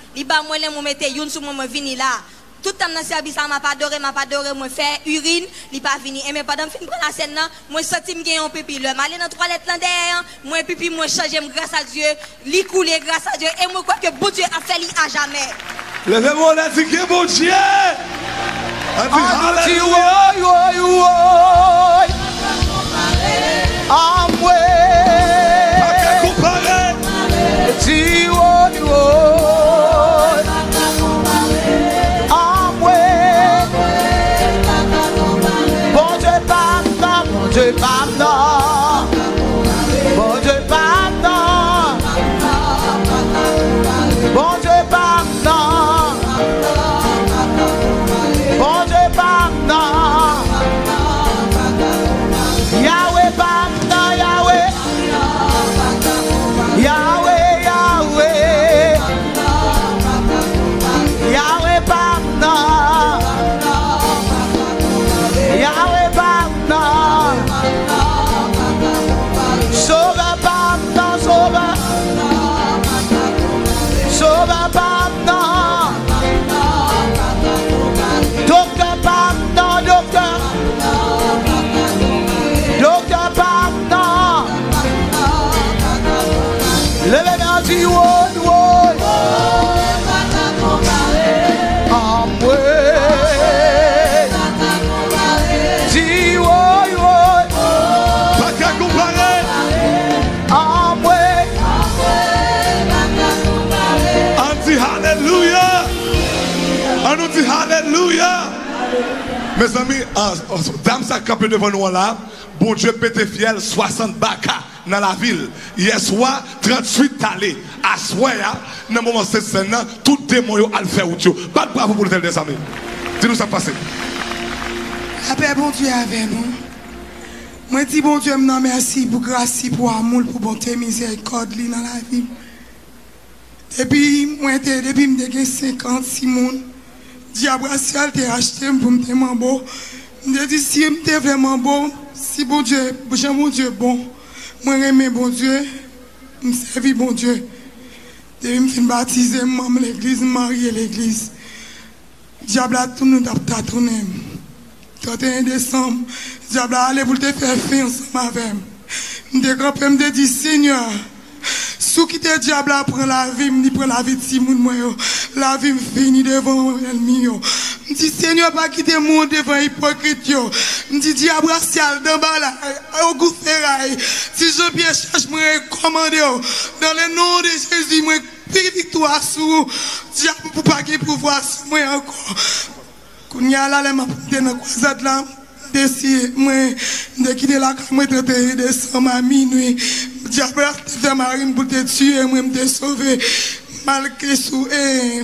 Speaker 22: Moi mettais une sur moi venir là. Tout le temps dans le service, ça m'a pas adoré, m'a pas adoré, moi faire urine, il pas. Et mais pendant que je prends la scène, là, moi senti me gagner un pipi. Le aller dans la toilette là derrière, moi pipi, moi changer grâce à Dieu, li couler grâce à Dieu. Et moi crois que bon Dieu a fait li à jamais.
Speaker 2: Levez-moi, on a dit que bon Dieu.
Speaker 14: See what you are. Mes amis, ah, oh, dame ça campé devant nous là. Bon Dieu pété fiel 60 baka dans la ville. Hier soir, 38 talés. À soir, dans le moment de cette scène, tout démon al faire out yo. Pas de bravo pour le des amis. Dis-nous ça passe.
Speaker 23: La paix, bon Dieu, avec nous. Moi, dis bon Dieu, merci pour grâce, pour amour, pour bonté, miséricorde dans la vie. Depuis, moi, depuis, je 56 racial te acheté pour me tellement beau. Je dis, si je suis vraiment bon, si bon Dieu, j'aime bon Dieu bon. Moi, j'aime bon Dieu, je servis bon Dieu. Depuis, je suis baptisé, je suis l'église, je marié l'église. Diable a tout nous t'a tourné. 31 décembre, diable a allé pour te ensemble avec moi. Je grand me dit, Seigneur, sous qui te diable a prend la vie, me prend la vie de Simon, la vie me finit devant l'ennemi. Me dit, Seigneur, pas quitter mon devant hypocrite. Me dit, diable racial, dans bas là, au goût. Si Jean-Pierre cherche, moi, commande, yo. dans le nom de Jésus, moi, prie victoire sur diable pour pas qu'il pouvoir sur moi encore. Kounya la le m'a pris dans croisade là. Desi, moi, de quitter la cam, moi, 31 décembre à minuit. Diable a fait marine pour te tuer, moi, me te sauver. Malgré sous, eh,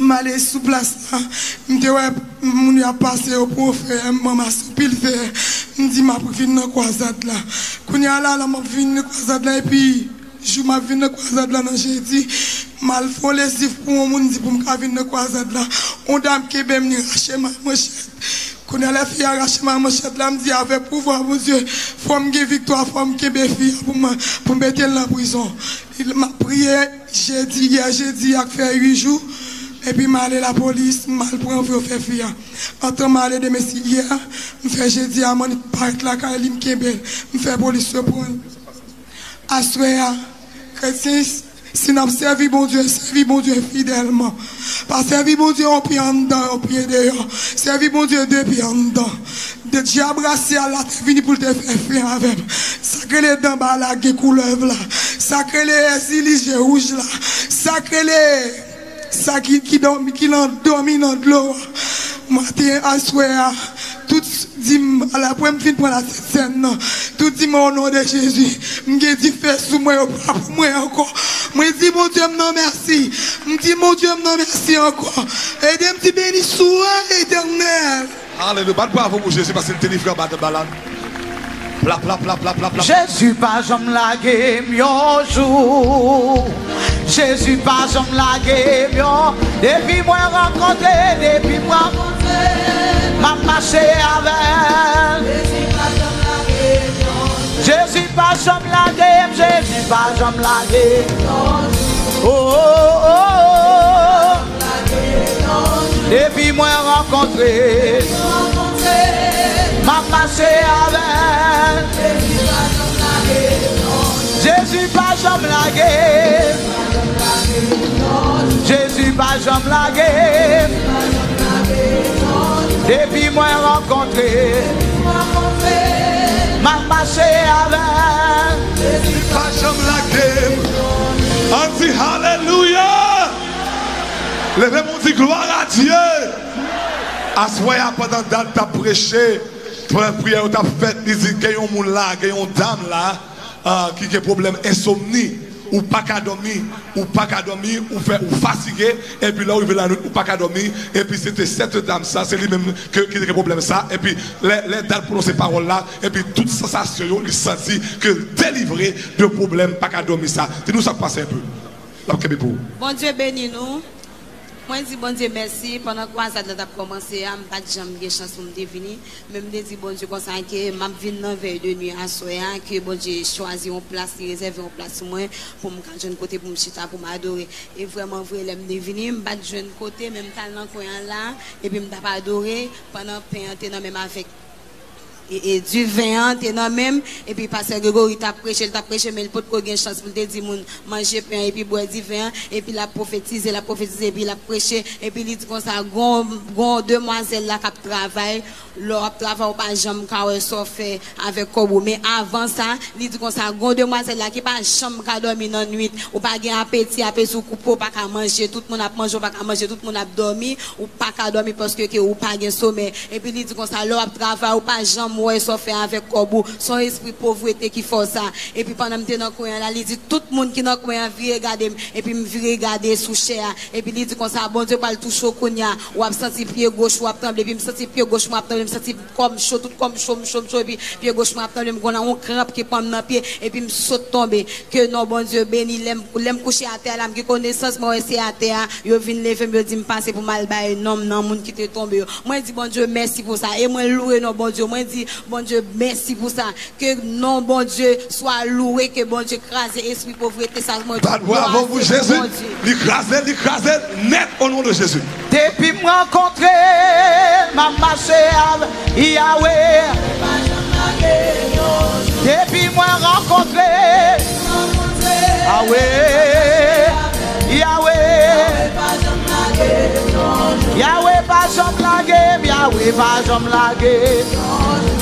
Speaker 23: malé sous place là. M'te ouais, moun a passé au pour faire, maman sous pile faire. M'di m'a pris dans croisade là. Kounya la, la m'a dans croisade là et puis, je m'a venu dans croisade là, dans jeudi. Mal font les sif pour mon dit pour me venir dans croisade là. On dame qui ben me racher ma elle a fait arracher ma manchette là, me dit avec pouvoir mon Dieu, faut me victoire, faut me fille pour me pour me mettre la prison. Il m'a prié jeudi, il a fait huit jours. Et puis, m'a allé la police, m'a prendre pour faire fille. Entre m'a allé de mes hier, me fait jeudi à mon parc il me kebel, me fait police prendre. Assoya, chrétien, si nous servi bon Dieu, servi bon Dieu fidèlement. Pas servi bon Dieu en pied en dedans, en pied dehors. Servi bon Dieu deux pieds en dedans. De diable racial là, t'es venu pour te faire faire avec. Sacré les dents bas qui couleuvre là. Sacré les éliges rouges là. Sacré les, ça qui, qui qui l'en domine dans l'eau. Matin, assoya, tout Dim, ala pou m fin pou la sen non. nan Tout di man o nan de Jezi M gen di fè sou mwen yo pa pou mwen anko. Mwen di moun die m nan mersi. M di moun die m nan mersi anko. E dem ti
Speaker 14: beni sou an eternel Ale nou bat bravo mou Jezi Basen teni fran
Speaker 2: bat de balan Plap, plap, plap,
Speaker 14: plap, plap, plap. Jésus pa jom lage myonjou. Jésus pa jom lage myon. Depi mwen renkonte, depi mwen renkonte. Ma mache avel. Jésus pa jom lage myonjou. Jésus pa jom lage myonjou. Jésus pa jom lage myonjou. Oh, oh, oh, oh. oh. Depi mwen renkonte. Depi mwen renkonte. m'a marché avec. Jésus pas jamais lagué. Jésus pas jamais lagué. Depuis moi rencontré, m'a marché avec.
Speaker 2: Jésus pas jamais lagué. On dit Alléluia. Levez-moi, dit gloire à Dieu. À ce pendant date, t'as prêché. Prière tu as fait Il dit qu'il y a un monde là y a une dame là ah, Qui a un problème insomnie ou pas qu'à dormir, ou pas qu'à dormir, ou fait ou fatigué, et puis là il veut la nuit, ou pas qu'à dormir, et puis c'était cette dame ça, c'est lui-même qui a le problème ça, et puis les, dames prononcent ces paroles là, et puis toute sensation, il sentit que délivré de problème, pas qu'à dormir ça. Dis-nous ça passe un peu. Pour.
Speaker 24: Bon Dieu bénis nous. Je dis bon Dieu merci. Pendant que ça a commencé, je n'ai pas de jamais chance pour me je dis bon Dieu comme ça, que je viens dans veille de nuit à soir, que bon Dieu choisi une place, réservé une place pour moi, pour me un côté pour me chita, pour m'adorer. Et vraiment, vrai, je me devenir, je vais un côté, même le coin là, et puis je me adorer pendant que je suis avec et, et du vin, t'es dans même, et puis pasteur Grégory t'a prêché, t'a prêché, mais peut pas une chance pour te dire, moun, manger pain, et puis boire du vin, et puis la prophétiser, la prophétiser, et puis la prêché, et puis il dit comme ça, gon, gon demoiselle là qui travaille, leur travail pas jamais quand ça fait avec Kobo, mais avant ça, il dit comme ça, gon demoiselle là qui pas jamais qu'à dormir dans nuit, ou pas gain appétit, appétit sous coupeau, pas qu'à manger, tout le monde a mangé, pas manger, tout le monde a dormi, ou pas qu'à dormir parce que, ou pas gain sommeil, et puis il dit comme ça, leur travail, ou pas jamais ouais, ça fait avec Kobo, son esprit pauvreté qui fait ça. Et puis pendant que je dans le coin, là, il dit tout le monde qui est dans coin, vient regarder, et puis me vient regarder sous chair. Et puis il dit comme ça, bon Dieu, pas le toucher au cognac, ou a senti pied gauche, ou a tremblé, puis me senti pied gauche, ou tremblé, me senti comme chaud, tout comme chaud, chaud, chaud, et puis pied gauche, moi a tremblé, me un crampe qui prend dans pied, et puis me saute tomber. Que non, bon Dieu, béni, l'aime, l'aime coucher à terre, là, me connaissance, moi, c'est à terre, yo vin lever, me dit me passer pour mal bailler, non, non, moun qui te tombé. Moi, je dis, bon Dieu, merci pour ça. Et moi, loué, non, bon Dieu, moi, je dis, Bon Dieu, merci pour ça. Que non, bon Dieu, soit loué, que bon Dieu crase esprit pauvreté. Ça, mon
Speaker 2: Bravo vous, Jésus. Il crase, net au nom de Jésus.
Speaker 14: Depuis me rencontrer, ma marché à Yahweh. Depuis moi rencontrer, Yahweh, Yahweh. Yahweh pa jom lage, Yahweh pa jom lage,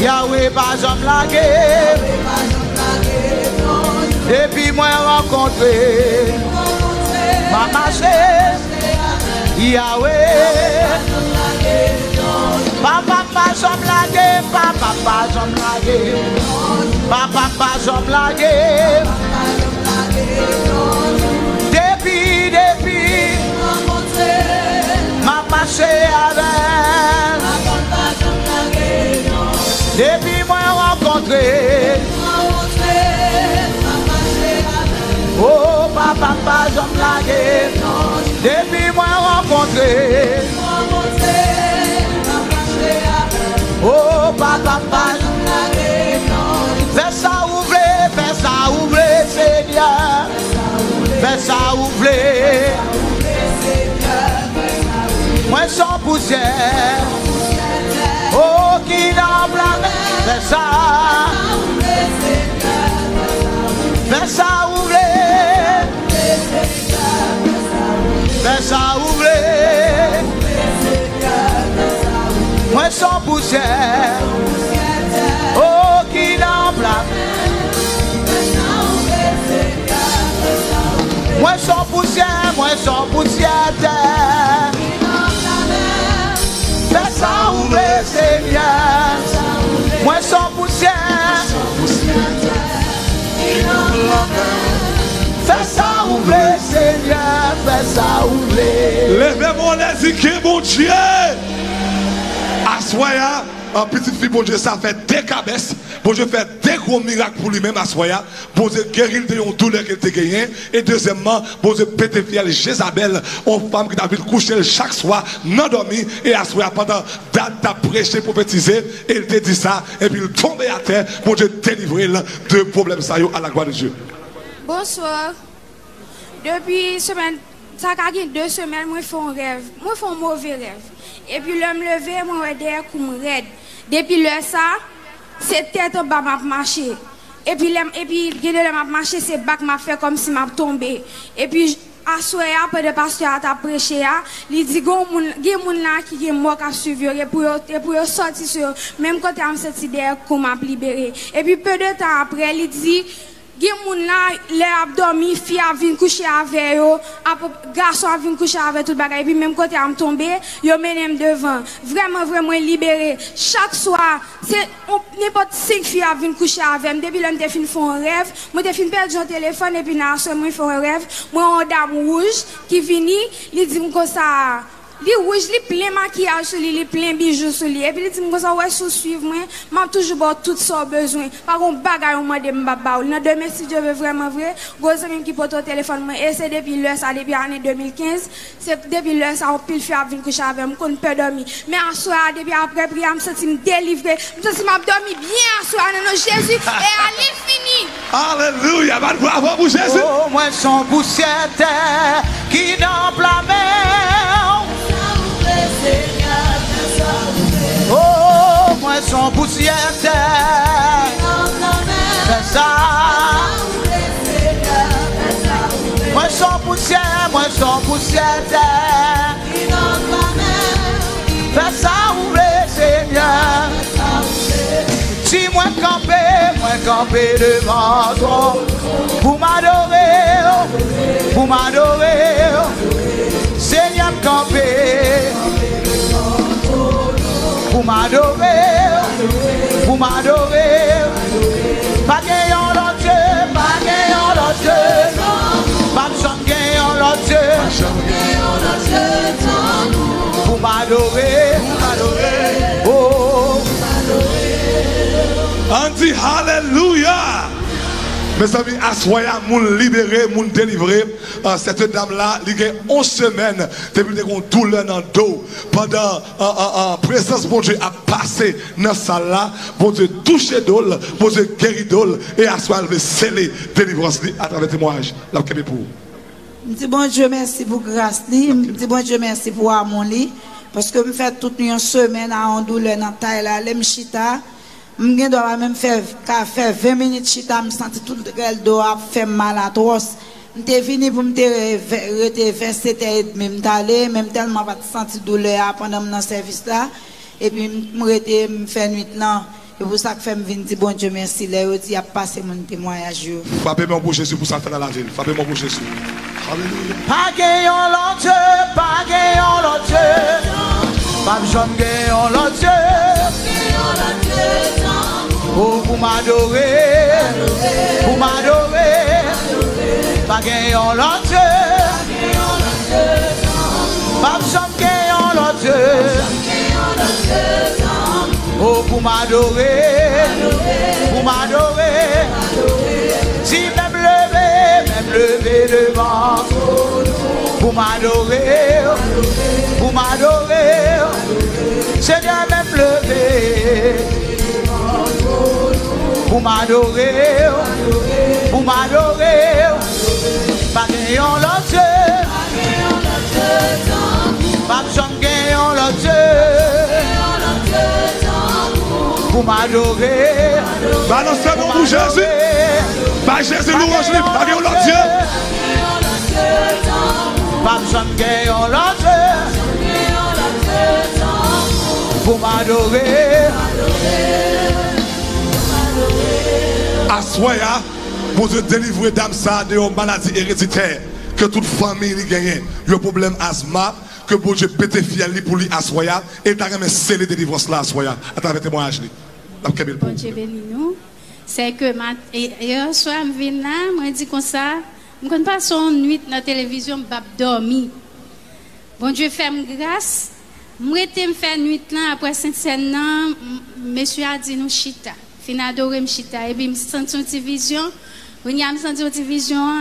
Speaker 14: Yahweh pa jom lage, Depi mwen renkontre, Ma mache, Yahweh, Papa pa jom lage, Papa pa jom lage, Papa pa jom lage, Depi mwen renkontre. Oh papa pa jom lage. Depi mwen renkontre. Oh papa pa jom lage. Fè sa ou vle, fè sa ou vle Senya Fè sa ou vle. Mwen son pousyè Oh ki nan Fais ça. Fais ça ouvrir. Fais ça ouvrir. Moi sans poussière. Oh, qui l'emblème. Moi sans poussière, moi sans poussière terre. Fais ça ouvrir, Seigneur. Mwen son pousyè Fè sa ou vle, sènyè Fè sa
Speaker 2: ou vle Leve moun ezike moun chye Aswaya en petite fille, bon Dieu, ça fait des cabesses. Bon Dieu fait des gros miracles pour lui-même à soya. Bon Dieu, guérir de douleur qu'elle t'a gagné. Et deuxièmement, bon Dieu, pété fiel Jézabel, une femme qui a vu coucher chaque soir, non dormi, et à soya pendant date t'as prêché, prophétisé, et t'a dit ça, et puis il tombé à terre, bon Dieu, délivrer de problèmes ça à la gloire de Dieu.
Speaker 25: Bonsoir. Depuis semaine, ça a gagné deux semaines, moi fais un rêve. Moi fais un mauvais rêve. Et puis là, me lever, moi je derrière comme raide. Depuis là, ça, c'est tête en bas m'a marché. Et puis, là, et puis, gagné le m'a marché, c'est bac m'a fait comme si m'a tombé. Et puis, à soir, après le pasteur a prêché, il dit, gon moun, gen moun là qui est mort à suivre, pour, pour sortir sur, même quand on s'est derrière, qu'on m'a libéré. Et puis, peu de temps après, il dit, Gen moun la, le ap dormi, fi a vin coucher avec yo, ap garçon a vin coucher avec tout bagay, puis même côté am tombé, yo menem devant. Vraiment, vraiment libéré. Chaque soir, n'importe cinq filles a vin coucher avec moi. Depuis là, je fin font un rêve, moi je fin perdre mon téléphone et moi font un rêve, moi une dame rouge qui vini, il dit comme ça Li rouge, li plein maquillage sur lui, li plein bijoux sur lui. Et puis il dit comme ça ouais sous suivre moi, m'a toujours bon tout. Par contre bagaille on m'a demandé m'ba Non demain si Dieu veut vraiment vrai, gros ami qui porte au téléphone moi et c'est depuis là ça depuis année 2015, c'est depuis là ça on pile faire venir coucher avec moi qu'on peut dormir. Mais en soir depuis après prière, me senti me délivrer, me senti m'a dormi bien en soir non Jésus et à l'infini.
Speaker 2: Alléluia, bravo pour Jésus.
Speaker 14: Oh, moi son terre qui dans la mer. Oh, moi son poussière terre. Fais ça. Moi son poussière, moi son poussière terre. Fais ça ouvrir, Seigneur. Si mwen kampe, mwen kampe devan ton Pou m'adore, pou m'adore. Seigneur kampe. Pou m'adore, pou m'adore. Pa gen yon lot je, pa gen yon lot je Pa chan gen yon lot je Pou m'adore, pou m'adore.
Speaker 2: On dit Alléluia. Mes amis, assoya, moun libéré, moun délivré. Euh, cette dame-là, il y a 11 semaines, depuis qu'elle a douleur dans le dos. Pendant la présence, bon Dieu a passé dans cette salle-là. Bon Dieu touché d'ol, bon Dieu guéri d'ol. Et assoya, elle veut sceller délivrance à travers le témoignage. Est pour.
Speaker 26: Je dis bon Dieu merci pour grâce. Je dis bon Dieu merci pour amour. Parce que je fais toute une semaine à en douleur dans la taille là, les chita. Je dois même faire qu'à faire 20 minutes chita, me sentir tout le dos a fait mal à atroce. Je suis venu pour me rester 27 et même d'aller, même tellement pas sentir douleur pendant mon service là. Et puis je me faire nuit là. Et pour ça que je viens dire bon Dieu merci. Là, je dis a passé mon témoignage.
Speaker 2: Frappez-moi pour Jésus pour ça faire dans la ville. Frappez-moi pour Jésus. Alléluia.
Speaker 14: Pas gagnant l'autre Dieu, pas gagnant l'autre Pab jom gen yon lot je Ou pou m'adore Pou m'adore Pa gen yon lot je Pab jom gen yon lot je Ou pou m'adore Pou m'adore Si mèm leve, mèm leve devan Pou m'adore m'adorer. Seigneur, même lever. Pour m'adorer, pour m'adorer. Pas gagnant l'autre Dieu. Pas besoin de gagnant l'autre Dieu. Pour m'adorer.
Speaker 2: Balancez mon pour Jésus. Pas Jésus louange libre. Pas gagnant l'autre Dieu.
Speaker 14: Pas besoin de gagnant l'autre Pour m'adorer.
Speaker 2: Assoya, pour te délivrer d'âme ça de une maladie héréditaire que toute famille gagne. Le problème asthma, que bon Dieu pété fiel pour lui assoya et t'as même scellé délivrance là assoya à travers témoignage.
Speaker 15: Bon Dieu béni nous. C'est que hier soir, je viens là, je dis comme ça, je ne pas son nuit dans la télévision, je dormir. Bon Dieu fait grâce, Moi, je me fait nuit là, après Sainte-Seine, là, m- monsieur a dit nous chita. Fin adoré chita. Et puis, je senti une petite vision. On y a senti.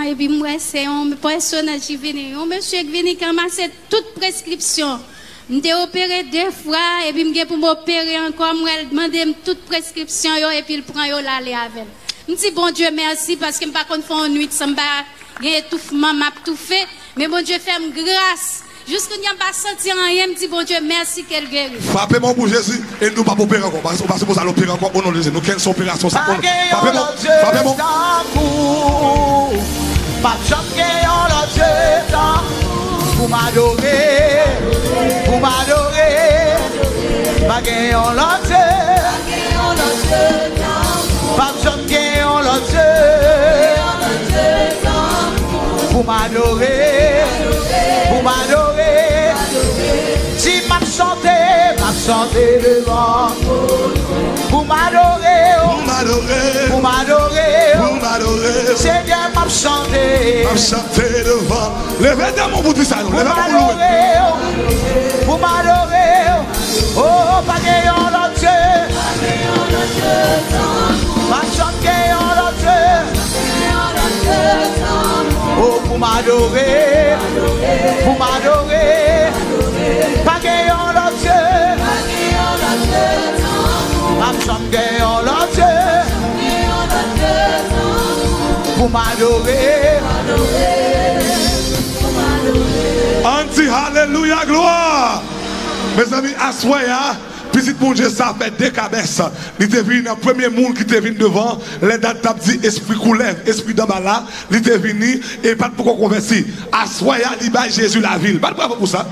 Speaker 15: Et puis, moi, c'est un personnage qui vient. Un monsieur qui vient ramasser toute prescription. Je opéré deux fois. Et puis, je pour m'opérer encore. Moi, elle demande toute prescription. yo, puis, il prend yo. Je dis, bon Dieu, merci. Parce que je ne pas faire une nuit. Ça me un étouffement, m'a tout fait. Mais bon fais-moi grâce. Juske nyan pa senti an yem di bon
Speaker 2: Diyo mersi kel geri. Fape moun pou Jezi, en nou pa pou pere ankon. Pase pou sa l'opere ankon, pou nou Jezi. Nou ken son operasyon sa
Speaker 14: kon. Fape moun, fape moun. Pap chanp gen yon lot Jezi d'amour. Pou m'adore, pou m'adore. Pa gen yon lot Jezi. Pap chanp gen yon lot Jezi. Pou m'adore. chante devant. Pour m'adorer,
Speaker 2: pour oh. m'adorer,
Speaker 14: pour m'adorer,
Speaker 2: pour oh. m'adorer oh.
Speaker 14: Seigneur m'a chanté,
Speaker 2: m'a chanté devant. Levez ta main pour tout ça,
Speaker 14: non.
Speaker 2: levez ta main pour
Speaker 14: m'adorer, oh, pas gagnant l'autre. Dieu M'a chanté en l'autre. Dieu Oh, pour m'adorer, pour m'adorer, pas gagnant l'autre Sam gen yon lante.
Speaker 2: Pou m'adore An ti haleluya gloa Me zami aswe ya Pisit moun je sa fè dekabès Li te vini nan premye moun ki te vini devan Lè dat tap di espri koulev Espri damala Li te vini E pat pou kon konversi Aswe ya li bay Jésus la vil Pat pou apè pou sa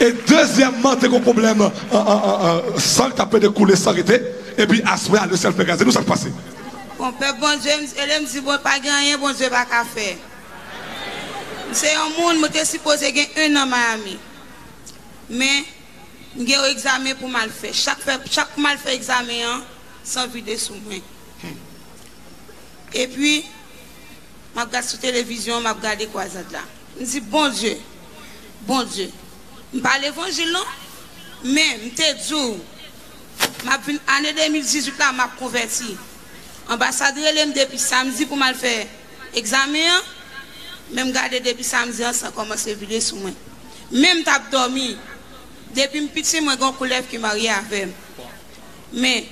Speaker 2: Et deuxièmement, t'as un problème, euh, euh, euh, qui a de couler sans arrêter. Et puis assoya, le self gazé. Nous, ça passe.
Speaker 27: Bon, peuple, bon Dieu, elle me dit, bon, pas gagner, bon Dieu, pas qu'à faire. C'est un monde, je suis supposé gagner un an à Miami. Mais, j'ai un examen pour mal faire. Chaque, chaque mal fait examen, hein, sans vider sous moi. Et puis, je regarde sur la télévision, je regarde quoi là. Je dis, bon Dieu, bon Dieu. Parle l'évangile, non? Mais, je dis, l'année 2018, là, je converti. Ambassadeur, elle depuis samedi pour mal faire examen. Même garder depuis samedi, ça commence à vider sur moi. Même t'as dormi. Depuis petit, moi, un collègue qui marie avec. Mais,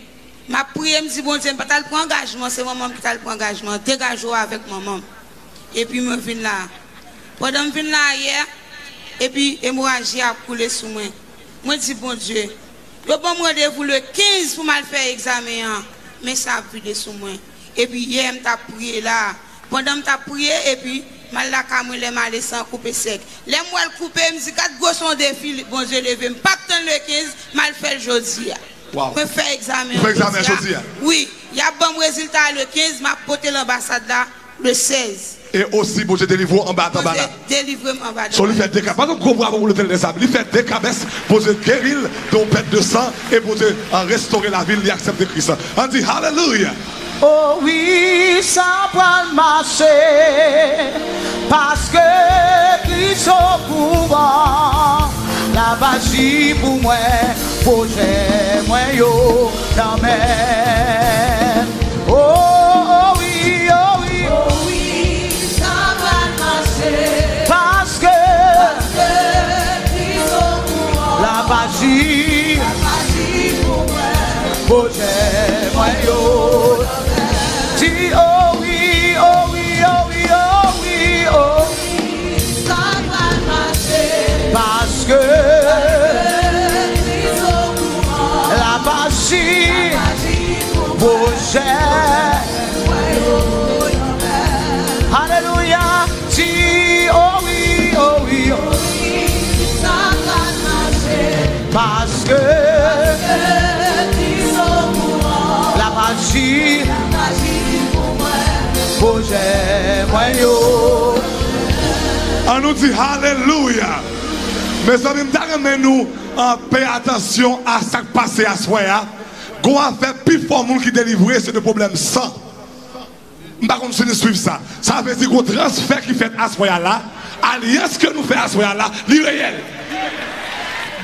Speaker 27: ma prière me dit, bon Dieu, je ne pas prendre engagement, c'est maman qui prend engagement. Dégage-toi avec maman. Et puis, je viens là. Pendant que je viens là hier, et puis, hémorragie a coulé sur moi. Moi, je dis, bon Dieu, je vais me rendez-vous le 15 pour mal faire examen. hein. Mais ça a vidé sur moi. Et puis, hier, je prié là. Pendant que je prié, et puis, mal la camou les mal sans couper sec. Les moi le couper, me dit quatre gosses sont défilé, bon Dieu levé, pas attendre le 15, mal fait le jeudi.
Speaker 2: Wow.
Speaker 27: Je fais examen.
Speaker 2: Vous faites examen
Speaker 27: jeudi, ah. Oui, il y a bon résultat le 15, m'a porté l'ambassade là le 16.
Speaker 2: Et aussi, bon Dieu, délivre en bas, en bas là.
Speaker 27: Délivrez-moi en bas. de
Speaker 2: Sur lui fait des cabesses, pas comme bravo pour le tel des sables. Il fait des cabesses pour se guérir de perte de sang et pour se euh, restaurer la ville, il accepte Christ. On dit Alléluia.
Speaker 14: Oh oui, ça va marcher parce que Christ au pouvoir. La magie pour moi, projet moi yo, oh Alléluia, dis oh oh oh la magie, projet, moi.
Speaker 2: On nous dit Alléluia. Mes amis, nous en attention à ce qui passe à soi. Qu'on a fait plus fort monde qui délivre c'est le problème sans. Par contre, si nous suivons ça, ça veut dire qu'on transfert qui fait à soi là, alliance que nous fait à soi là, l'irréel.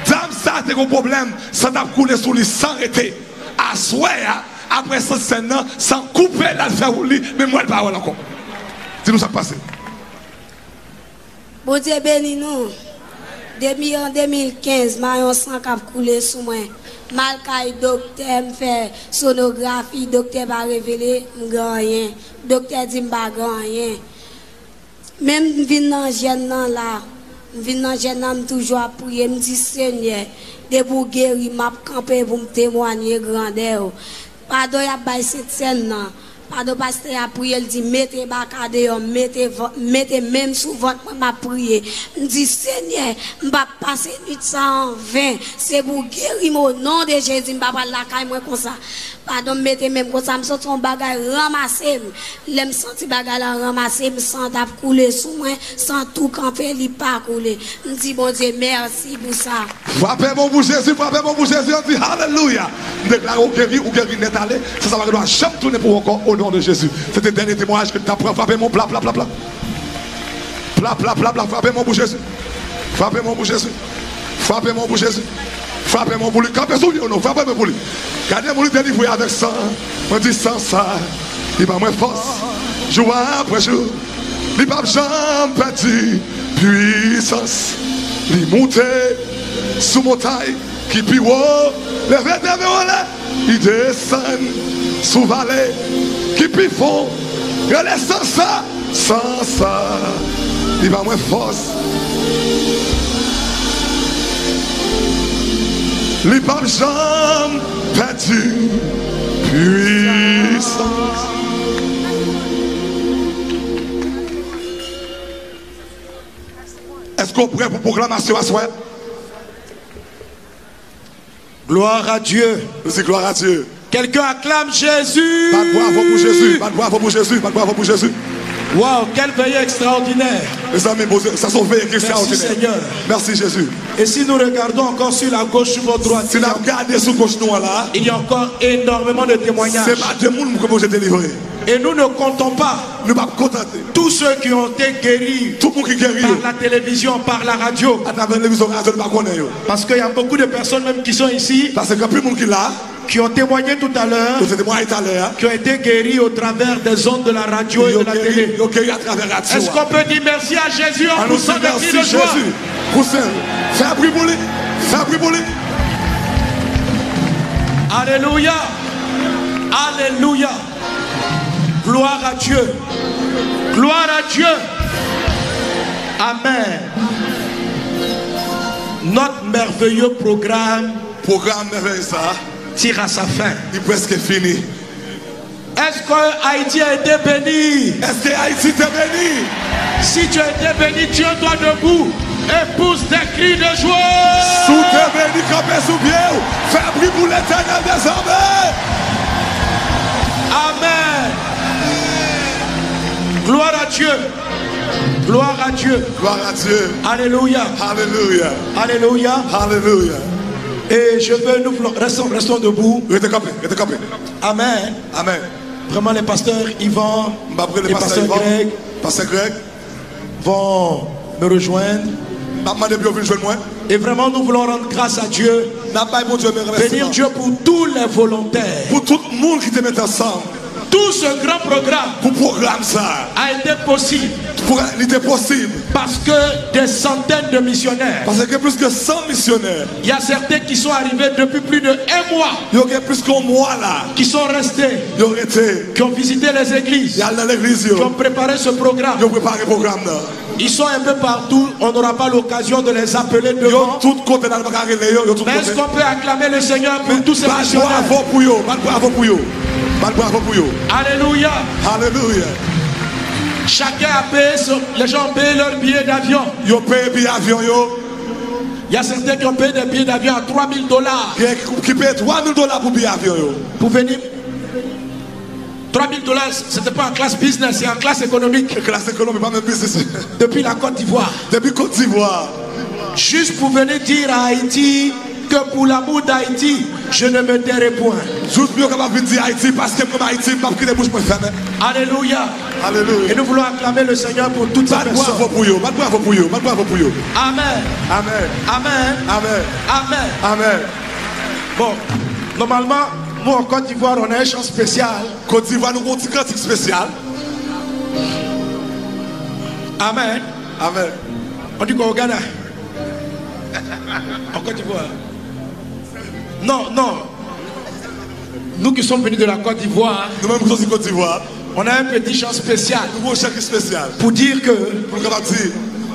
Speaker 2: Dans ça, t'es un problème, ça t'a coulé sous lui sans arrêter. À soir, après cette scène, sans couper la rouler, mais moi, le parole encore. Dis-nous ça passe.
Speaker 28: Bon Dieu béni nous. Debi an 2015, ma yon san kap koule sou mwen. Mal kay dokte m fè sonografi, dokte ba revele m ganyen. Dokte di m ba ganyen. Men m vin nan jen nan la, m vin nan jen nan m toujwa pouye, m di senye. Debou geri map kampe pou m temwanye grande yo. Pado ya bay set sen nan. Pardon, pasteur a prié, il dit, mettez bacade, mettez, mettez même sous votre m'a prié. Il dit, Seigneur, je vais passer nuit 120. C'est pour guérir au nom de Jésus, je vais pas la caille comme ça. Pardon, mettez même comme ça, je sens un bagage ramassé. Je senti bagage la ramassé, je sens tap couler sous moi, sans tout camper, il pas couler. Je dis, bon Dieu, merci pour ça.
Speaker 2: Frappez mon pour Jésus, frappez mon pour Jésus, on dit Alléluia. Déclarez au guéri, ou guéri n'est allé. Ça, ça va doit jamais tourner pour encore au nom de Jésus. C'était dernier témoignage que tu as. Frappez mon plat, plat, plat, plat. Plat, plat, plat, plat. Frappez mon pour Jésus. Frappez mon pour Jésus. Frappez mon pour Jésus. Frappez mon. Campez sous lui, non. Frappez mon lui. Gardez mon délivré avec ça. On dit sans ça. Il va moins force. Jour après jour. Il va puissance. Il monte sous montagne qui haut. Les. Il descend sous vallée qui puis fond. Il sans ça. Sans ça. Il va moins force. Les papes jambes perdu puissance. Est-ce qu'on prêt pour proclamation à soi?
Speaker 9: Gloire à Dieu.
Speaker 2: C'est gloire à Dieu.
Speaker 9: Quelqu'un acclame Jésus.
Speaker 2: Pas de bravo pour Jésus. Pas de bravo pour Jésus. Pas de bravo pour Jésus.
Speaker 9: Waouh, quelle veillée extraordinaire.
Speaker 2: Les amis, ça sont veillées extraordinaires.
Speaker 9: Merci Seigneur.
Speaker 2: Merci Jésus.
Speaker 9: Et si nous regardons encore sur la gauche, sur votre droite,
Speaker 2: si nous regardons sur gauche nous là,
Speaker 9: il y a encore énormément de témoignages.
Speaker 2: C'est pas de monde que vous délivré.
Speaker 9: Et nous ne comptons pas
Speaker 2: nous pas contenter.
Speaker 9: tous ceux qui ont été guéris
Speaker 2: Tout le monde qui guérit.
Speaker 9: par la télévision, par la radio.
Speaker 2: À la télévision, radio.
Speaker 9: Parce qu'il y a beaucoup de personnes même qui sont ici.
Speaker 2: Parce que plus de monde qui là,
Speaker 9: qui ont témoigné tout à l'heure, qui ont été guéris au travers des ondes de la radio et de la télé. Est-ce qu'on peut dire merci à Jésus en poussant des cris de joie? Alléluia. Alléluia. Gloire à Dieu. Gloire à Dieu. Amen. Notre merveilleux programme.
Speaker 2: Programme merveilleux ça.
Speaker 9: Tire à sa fin.
Speaker 2: Il est presque fini.
Speaker 9: Est-ce que Haïti a été béni?
Speaker 2: Est-ce que Haïti est béni?
Speaker 9: Si tu as été béni, tiens-toi debout et pousse des cris de joie.
Speaker 2: Sous t'es béni, campé sous pied. Fais bruit pour l'éternel des armées.
Speaker 9: Amen. Gloire à Dieu. Gloire à Dieu.
Speaker 2: Gloire à Dieu.
Speaker 9: Alléluia.
Speaker 2: Alléluia.
Speaker 9: Alléluia.
Speaker 2: Alléluia.
Speaker 9: Et je veux nous restons, restons debout. Amen.
Speaker 2: Amen.
Speaker 9: Vraiment les pasteurs Yvan
Speaker 2: les
Speaker 9: et pasteur
Speaker 2: Yvan,
Speaker 9: Greg,
Speaker 2: pasteur Greg
Speaker 9: vont me rejoindre. Et vraiment nous voulons rendre grâce à Dieu. Bénir Dieu pour tous les volontaires.
Speaker 2: Pour tout le monde qui te met ensemble.
Speaker 9: Tout ce grand programme
Speaker 2: pour programme ça
Speaker 9: a été possible.
Speaker 2: Pour, il était possible.
Speaker 9: Parce que des centaines de missionnaires.
Speaker 2: Parce que plus de 100 missionnaires.
Speaker 9: Il y a certains qui sont arrivés depuis plus de un mois.
Speaker 2: Il y a plus qu'un mois là.
Speaker 9: Qui sont restés.
Speaker 2: Ils ont été.
Speaker 9: Qui ont visité les églises.
Speaker 2: Il y a dans l'église.
Speaker 9: Qui ont préparé ce programme.
Speaker 2: Ils ont préparé le programme là.
Speaker 9: Ils sont un peu partout. On n'aura pas l'occasion de les appeler devant. Mais est-ce qu'on peut acclamer le Seigneur pour tous ces missionnaires?
Speaker 2: Bravo pour eux. Bravo pour eux.
Speaker 9: Alléluia.
Speaker 2: Alléluia.
Speaker 9: Chacun a payé, les gens ont payé leur billet d'avion.
Speaker 2: Ils ont payé billet d'avion.
Speaker 9: Il y a certains qui ont payé des billets d'avion à 3000 dollars.
Speaker 2: Qui payent 3000 dollars pour billet d'avion.
Speaker 9: Pour venir. 3000 dollars, ce n'était pas en classe business, c'est en classe économique.
Speaker 2: Classe économique, pas même business.
Speaker 9: Depuis la Côte d'Ivoire.
Speaker 2: Depuis Côte d'Ivoire.
Speaker 9: Juste pour venir dire à Haïti que pour l'amour d'Haïti, je ne me tairai point.
Speaker 2: Juste mieux capable de dire Haïti parce que pour Haïti, je ne vais pas bouche pour fermer.
Speaker 9: Alléluia.
Speaker 2: Alléluia.
Speaker 9: Et nous voulons acclamer le Seigneur pour toutes ces personnes.
Speaker 2: Bravo pour vous, bravo pour vous, bravo pour vous.
Speaker 9: Amen.
Speaker 2: Amen.
Speaker 9: Amen.
Speaker 2: Amen.
Speaker 9: Amen.
Speaker 2: Amen.
Speaker 9: Bon, normalement, nous en Côte d'Ivoire, on a un chant spécial.
Speaker 2: Côte d'Ivoire, nous avons un cantique spécial.
Speaker 9: Amen.
Speaker 2: Amen.
Speaker 9: On dit quoi au Ghana En Côte d'Ivoire Non, non. Nous qui sommes venus de la Côte d'Ivoire,
Speaker 2: nous-mêmes qui sommes de Côte d'Ivoire,
Speaker 9: on a un petit chant spécial.
Speaker 2: Un chant spécial.
Speaker 9: Pour dire que
Speaker 2: pour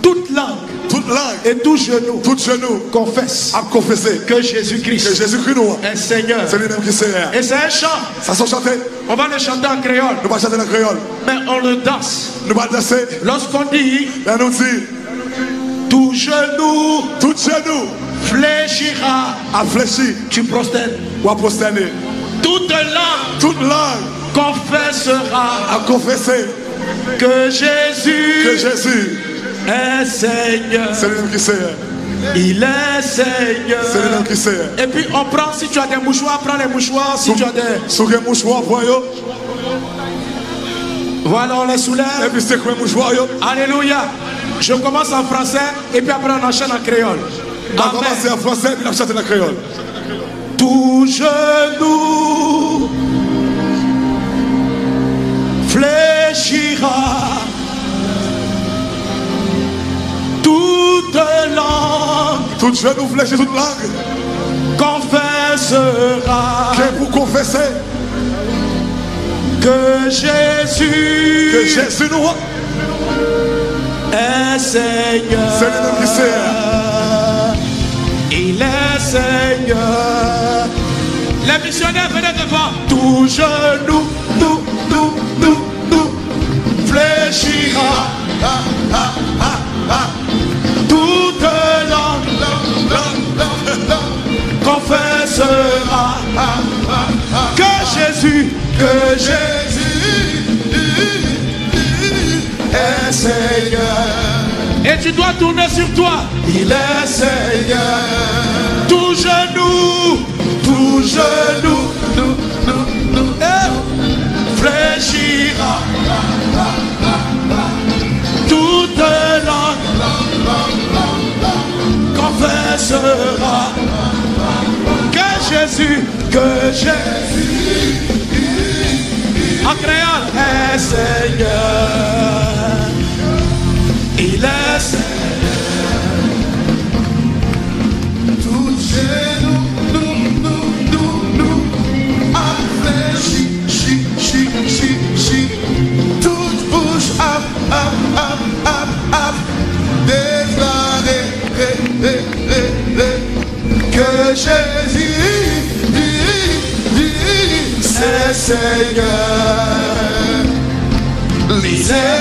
Speaker 9: toute langue,
Speaker 2: toute langue
Speaker 9: et tout genou,
Speaker 2: tout genou
Speaker 9: confesse
Speaker 2: à confesser
Speaker 9: que Jésus-Christ
Speaker 2: que Jésus-Christ
Speaker 9: est Seigneur.
Speaker 2: C'est lui-même qui Seigneur.
Speaker 9: Et c'est un chant.
Speaker 2: Ça sont chanté.
Speaker 9: On va le chanter en créole.
Speaker 2: Nous va chanter en créole.
Speaker 9: Mais on le danse.
Speaker 2: Nous va danser.
Speaker 9: Lorsqu'on dit,
Speaker 2: là nous dit,
Speaker 9: tout genou,
Speaker 2: tout genou
Speaker 9: fléchira,
Speaker 2: à fléchir,
Speaker 9: tu prosternes
Speaker 2: ou à prosterner.
Speaker 9: Toute langue,
Speaker 2: toute langue
Speaker 9: confessera,
Speaker 2: à confesser
Speaker 9: que Jésus,
Speaker 2: que Jésus
Speaker 9: est Seigneur.
Speaker 2: C'est lui-même qui Seigneur.
Speaker 9: Il est Seigneur.
Speaker 2: C'est lui-même qui Seigneur.
Speaker 9: Et puis on prend, si tu as des mouchoirs, prends les mouchoirs. Si tu as des.
Speaker 2: Sur les mouchoirs, voyons.
Speaker 9: Voilà, on les soulève.
Speaker 2: Et puis c'est quoi les mouchoirs,
Speaker 9: Alléluia. Je commence en français et puis après on enchaîne en créole.
Speaker 2: On commence en français puis on chante en créole.
Speaker 9: Tout genou fléchira. Toute langue,
Speaker 2: toute genou fléchit, toute langue
Speaker 9: confessera
Speaker 2: que vous confessez
Speaker 9: que Jésus,
Speaker 2: que Jésus nous
Speaker 9: est Seigneur.
Speaker 2: C'est qui Seigneur.
Speaker 9: Seigneur. Les missionnaires venaient devant. Tout genou, nous, nous, nous, nous, fléchira.
Speaker 2: Ah, ah, ah, ah.
Speaker 9: Toute langue, confessera que Jésus, que Jésus est Seigneur. Et tu dois tourner sur toi. Il est Seigneur. Tout genou, tout genou, nous, nous, nous, eh, fléchira. Toute langue confessera que Jésus, que Jésus en créole est Seigneur. Il est Seigneur.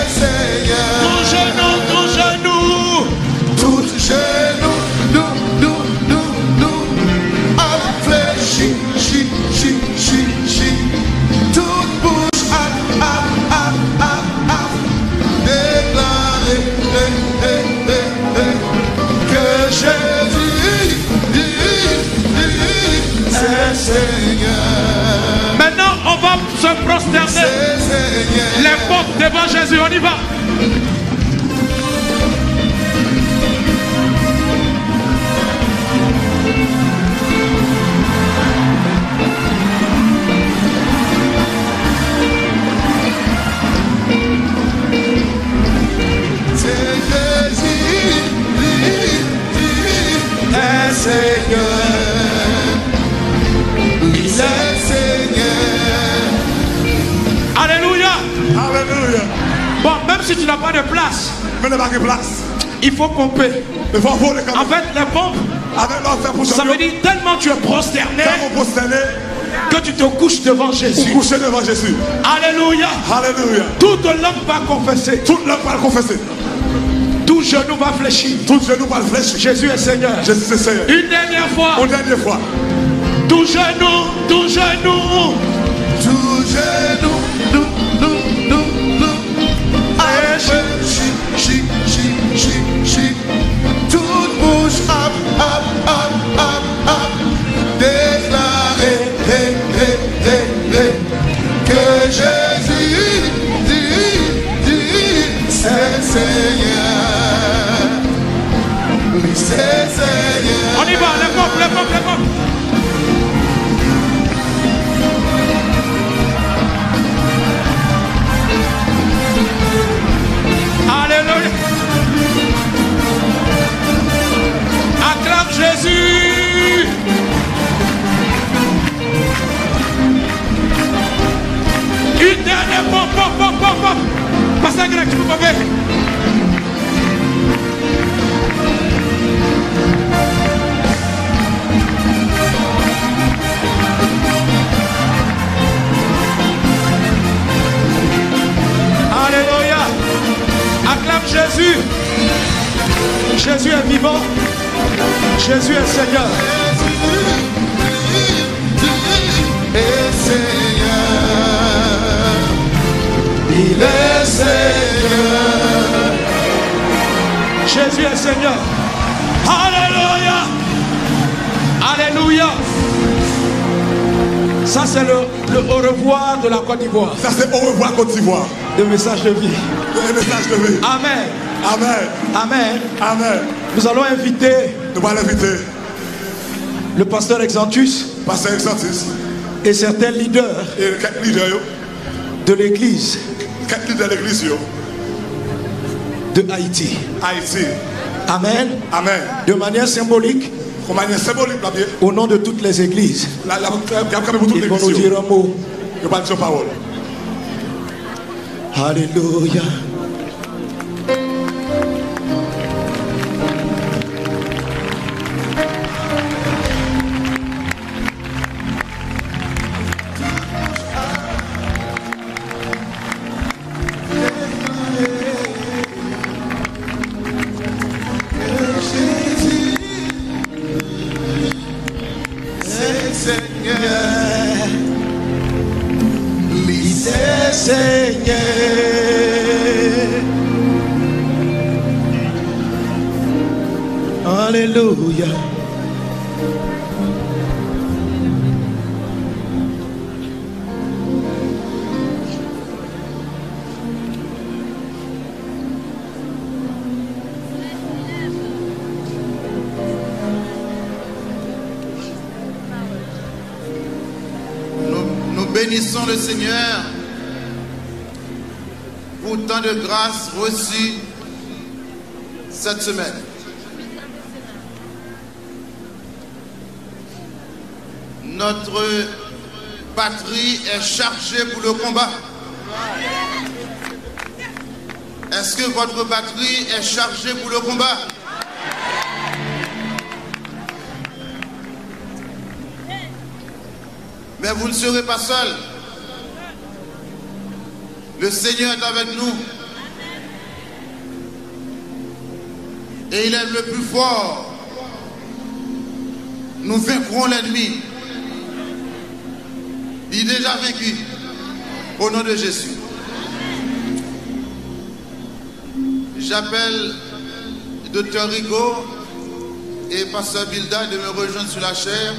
Speaker 2: Seigneur.
Speaker 9: Tout genou, tout genou,
Speaker 2: tout genou, Seigneur.
Speaker 9: Maintenant, on va se prosterner. Les portes devant Jésus, on y va. Bon, même si tu n'as pas de place,
Speaker 2: Mais pas de place.
Speaker 9: il faut pomper.
Speaker 2: Il faut
Speaker 9: En fait, les pompes,
Speaker 2: Avec pour
Speaker 9: ça veut dire tellement tu es prosterné
Speaker 2: prosterné
Speaker 9: que tu te couches devant Jésus.
Speaker 2: Ou coucher devant Jésus.
Speaker 9: Alléluia.
Speaker 2: Alléluia.
Speaker 9: Toute langue va confesser.
Speaker 2: Toute langue va confesser.
Speaker 9: Tout genou va fléchir.
Speaker 2: Tout genou va fléchir.
Speaker 9: Jésus est Seigneur.
Speaker 2: Jésus est Seigneur.
Speaker 9: Une dernière fois.
Speaker 2: Une dernière fois.
Speaker 9: Tout genou, tout genou.
Speaker 2: Tout genou, Une dernière bombe, bombe, bombe, bombe, bombe.
Speaker 9: Passez à Grec, tu peux pas faire. Alléluia. Acclame Jésus. Jésus est vivant. Jésus est Seigneur. Il est Seigneur. Jésus est Seigneur. Alléluia. Alléluia. Ça, c'est le, le au revoir de la Côte d'Ivoire.
Speaker 2: Ça, c'est au revoir Côte d'Ivoire.
Speaker 9: Le message de vie.
Speaker 2: Le message de vie.
Speaker 9: Amen.
Speaker 2: Amen.
Speaker 9: Amen.
Speaker 2: Amen.
Speaker 9: Nous allons inviter
Speaker 2: Nous allons inviter
Speaker 9: le pasteur Exantus
Speaker 2: Pasteur Exantus
Speaker 9: et certains leaders
Speaker 2: et quatre leaders,
Speaker 9: de l'église
Speaker 2: quatre leaders de l'église,
Speaker 9: de Haïti.
Speaker 2: Haïti.
Speaker 9: Amen.
Speaker 2: Amen.
Speaker 9: De manière symbolique,
Speaker 2: De manière symbolique,
Speaker 9: au nom de toutes les églises,
Speaker 2: La, la, la,
Speaker 9: ils vont nous dire un mot.
Speaker 2: Dire parole.
Speaker 29: Hallelujah. Cette semaine. Notre patrie est chargée pour le combat. Est-ce que votre batterie est chargée pour le combat? Mais vous ne serez pas seul. Le Seigneur est avec nous. Le plus fort. Nous vaincrons l'ennemi. Il est déjà vaincu. Au nom de Jésus. J'appelle Dr Rigaud et Pasteur Bilda de me rejoindre sur la chaire.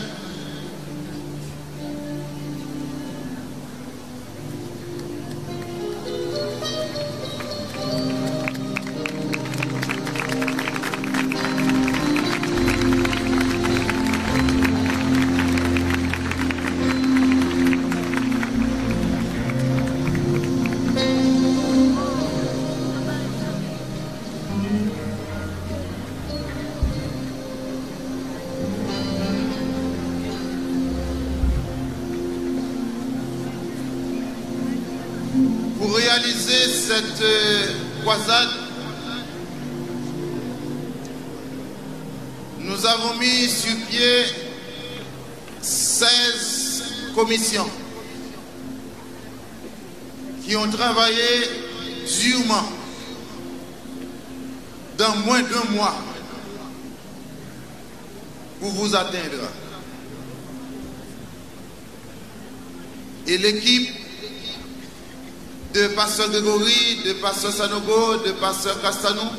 Speaker 29: De Pasteur Sanogo, de Pasteur Castanou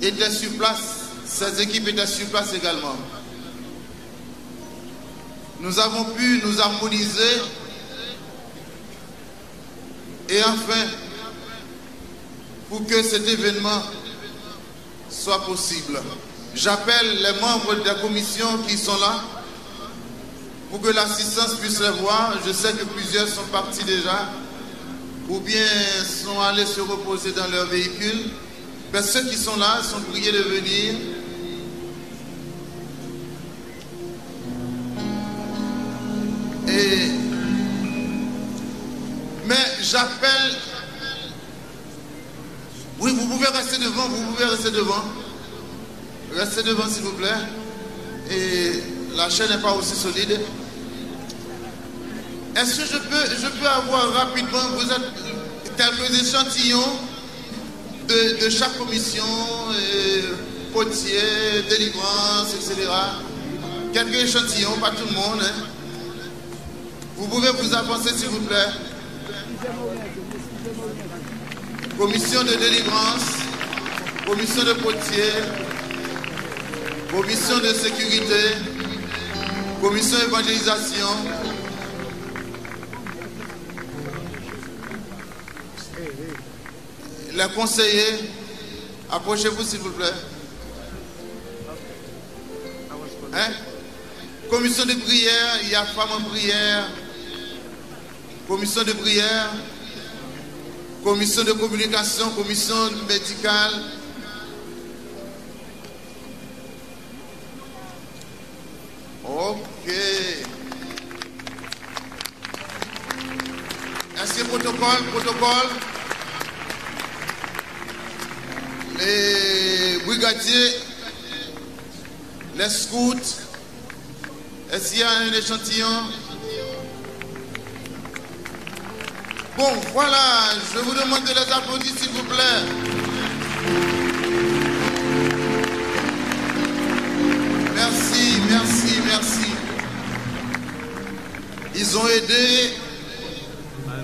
Speaker 29: étaient sur place. Ces équipes étaient sur place également. Nous avons pu nous harmoniser et enfin, pour que cet événement soit possible, j'appelle les membres de la commission qui sont là pour que l'assistance puisse les voir. Je sais que plusieurs sont partis déjà ou bien sont allés se reposer dans leur véhicule. Mais ceux qui sont là sont priés de venir. Et mais j'appelle Oui, vous pouvez rester devant, vous pouvez rester devant. Restez devant, s'il vous plaît. Et la chaîne n'est pas aussi solide. Est-ce que je peux, je peux avoir rapidement, vous êtes quelques échantillons de, chaque commission, euh, potier, délivrance, etc. Quelques échantillons, pas tout le monde. hein. Vous pouvez vous avancer, s'il vous plaît. Commission de délivrance, commission de potier, commission de sécurité, commission d'évangélisation. Les conseillers, approchez-vous s'il vous plaît. Hein? Commission de prière, il y a femme en prière. Commission de prière. Commission de communication, commission médicale. Ok. Est-ce que protocole, protocole? Les brigadiers, les scouts, est-ce qu'il y a un échantillon? Bon, voilà, je vous demande de les applaudir, s'il vous plaît. Merci, merci, merci. Ils ont aidé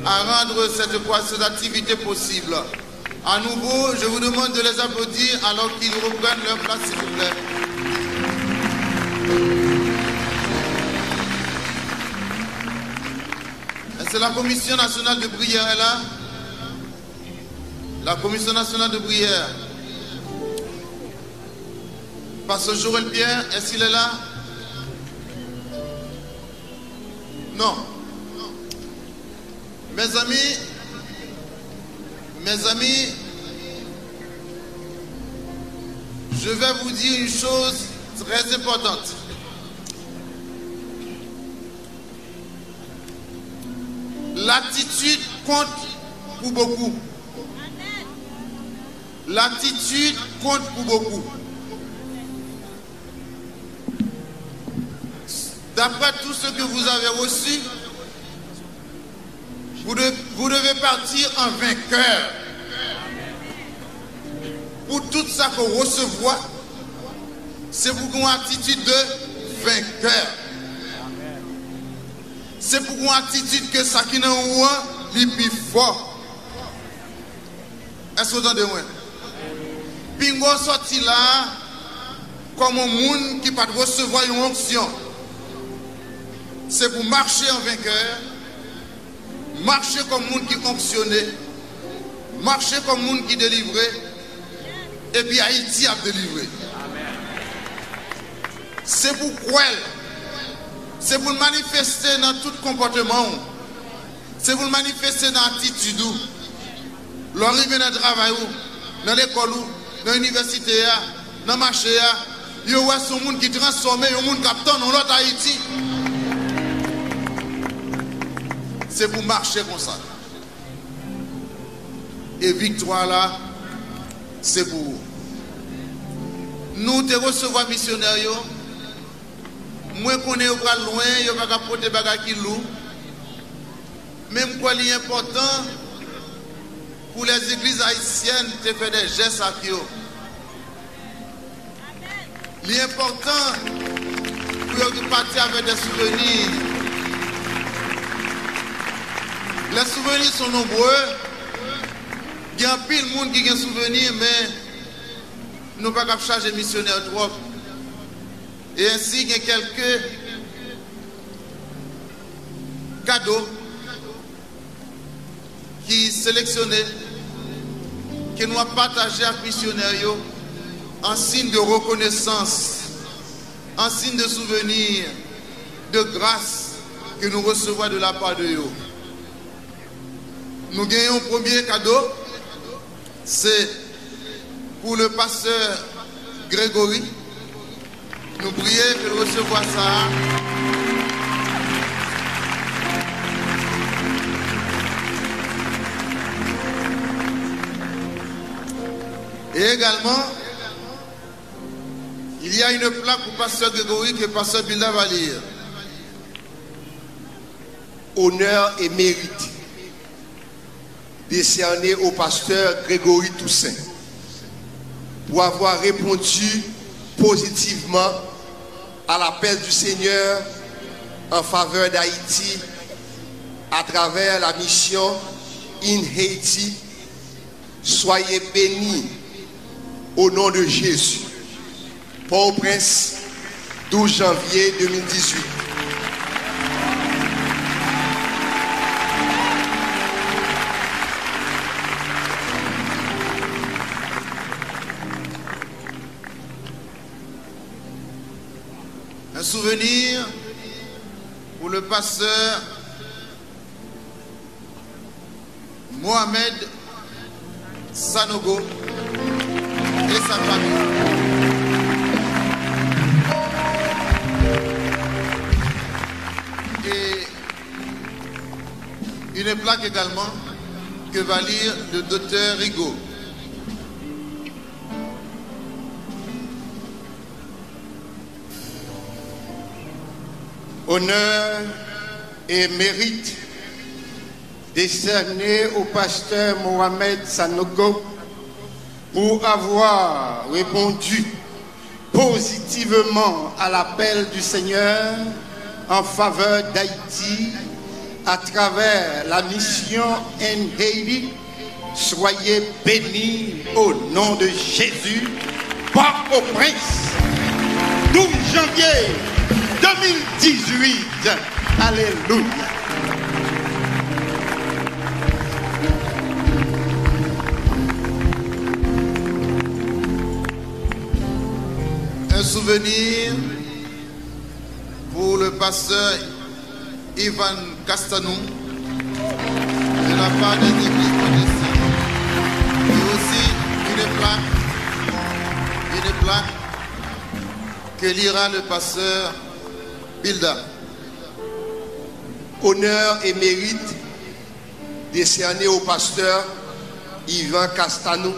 Speaker 29: à rendre cette, cette activité possible. À nouveau, je vous demande de les applaudir alors qu'ils reprennent leur place, s'il vous plaît. Est-ce que la Commission nationale de prière est là La Commission nationale de prière. Pasteur Joël Pierre, est-ce qu'il est là? Non. Mes amis, mes amis, je vais vous dire une chose très importante. L'attitude compte pour beaucoup. L'attitude compte pour beaucoup. D'après tout ce que vous avez reçu, vous devez, partir en vainqueur. pou tout sa kon recevwa, se pou kon atitude de venkèr. Se pou kon atitude ke sa ki nan wè, li pi fò. Es wotan de wè? Pingo soti la, komon moun ki pat recevwa yon onksyon. Se pou marchè an venkèr, marchè kon moun ki onksyonè, marchè kon moun ki delivrè, epi Haiti ap delivre. Se pou kouel, se pou manifeste nan tout komporteman ou, se pou manifeste nan atitude ou, lor rive nan travay ou, nan ekol ou, nan universite ya, nan mache ya, yo wè sou moun ki transforme, yo moun kapton nan lot Haiti. Se pou marche kon sa. E victwa la, se pou ou nou te resevo a misioner yo mwen konen yo pral loin yo baga pote baga ki lou menm kwa li important pou les eglises haïtiennes te fè de jès ak yo Li important pou yo ki pati avè de souvenir. Le souvenir son nombreux. Il y a pile de monde qui a des souvenirs, mais nous ne pouvons pas charger missionnaire trop. Et ainsi, il y a quelques cadeaux qui sélectionnés, que nous avons partagé avec missionnaires en signe de reconnaissance, en signe de souvenir, de grâce que nous recevons de la part de eux. Nous gagnons un premier cadeau, c'est pour le pasteur Grégory. Nous prions de recevoir ça. Et également, il y a une plaque pour Pasteur Grégory que Pasteur Bilda va lire.
Speaker 6: Honneur et mérite décerné au pasteur Grégory Toussaint pour avoir répondu positivement à l'appel du Seigneur en faveur d'Haïti à travers la mission In Haiti. Soyez bénis au nom de Jésus. Port-au-Prince, 12 janvier 2018.
Speaker 29: Pour le pasteur Mohamed Sanogo et sa famille. Et une plaque également que va lire le docteur Rigaud.
Speaker 6: Honneur et mérite décerné au pasteur Mohamed Sanogo pour avoir répondu positivement à l'appel du Seigneur en faveur d'Haïti à travers la mission Haiti. Soyez bénis au nom de Jésus, par au Prince, 12 janvier 2018. Alléluia.
Speaker 29: Un souvenir pour le pasteur Ivan Castanou de la part des églises connaissantes. Et aussi une plaque, une plaque que lira le pasteur Bilda.
Speaker 6: Honneur et mérite décerné au pasteur Ivan Castanou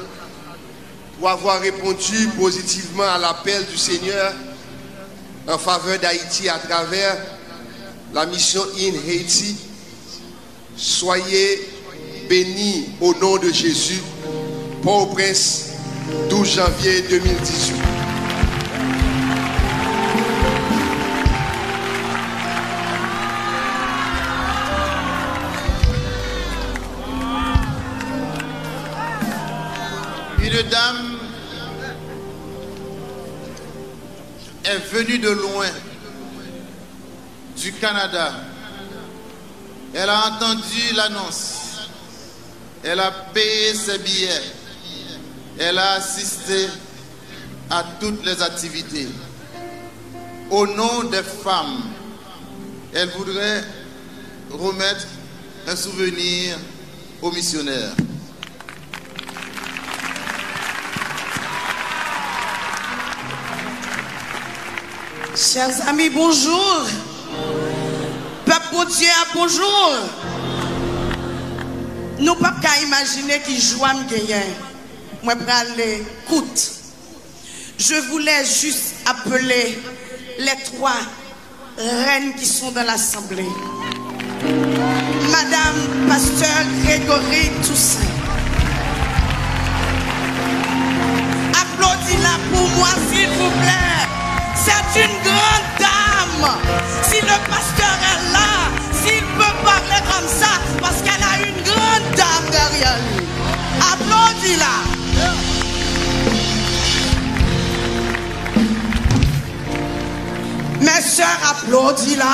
Speaker 6: pour avoir répondu positivement à l'appel du Seigneur en faveur d'Haïti à travers la mission In Haiti. Soyez bénis au nom de Jésus. Port-au-Prince, 12 janvier 2018.
Speaker 29: Une dame est venue de loin, du Canada. Elle a entendu l'annonce. Elle a payé ses billets. Elle a assisté à toutes les activités. Au nom des femmes, elle voudrait remettre un souvenir aux missionnaires.
Speaker 30: Chers amis, bonjour. Peuple bonjour. Nous ne pouvons pas imaginer qui joue à me gagner. Moi, je écoute. Je voulais juste appeler les trois reines qui sont dans l'assemblée. Madame Pasteur Grégory Toussaint. Applaudis-la pour moi, s'il vous plaît. Grande dame. Si le pasteur est là, s'il peut parler comme ça, parce qu'elle a une grande dame derrière lui. Applaudis-la. Mes soeurs, applaudis-la.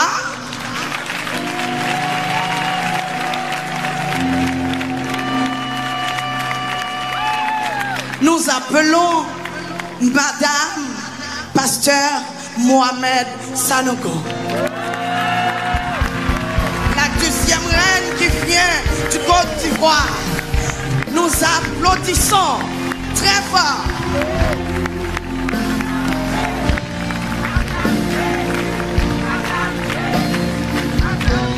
Speaker 30: Nous appelons Madame Pasteur Mohamed Sanogo. La deuxième reine qui vient du Côte d'Ivoire. Nous applaudissons très fort.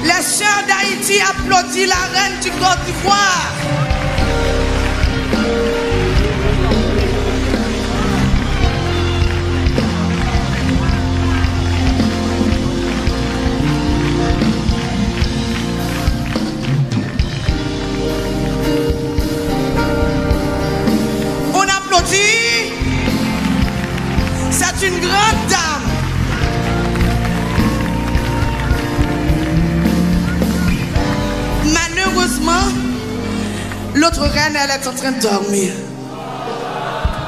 Speaker 30: Les sœurs d'Haïti applaudissent la reine du Côte d'Ivoire. Notre reine, elle est en train de dormir.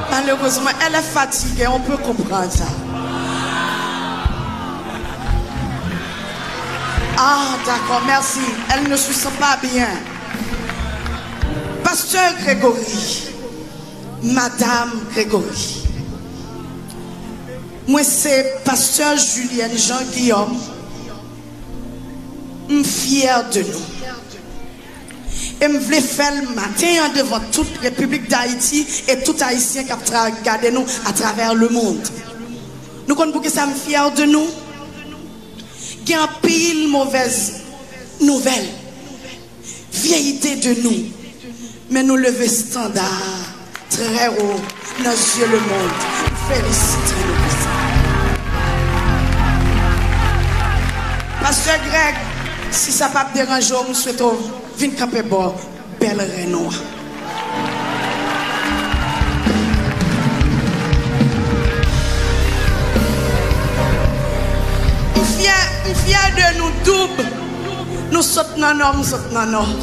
Speaker 30: Malheureusement, elle est fatiguée, on peut comprendre ça. Ah, d'accord, merci. Elle ne se sent pas bien. Pasteur Grégory, Madame Grégory, moi c'est Pasteur Julienne Jean-Guillaume. Je suis fier de nous. Et je voulais faire le matin devant toute la République d'Haïti et tout Haïtien qui a regardé nous à travers le monde. Nous comptons pour que ça me fier de nous. Il y a pile mauvaise nouvelle. Vieillité de nous. Mais nous lever standard très haut dans yeux le monde. Félicitez-nous. Pasteur Greg, si ça ne pas déranger, je souhaite vin kapè bo bel renwa. M fye, m fye de nou doub, nou sot nan om, sot nan om.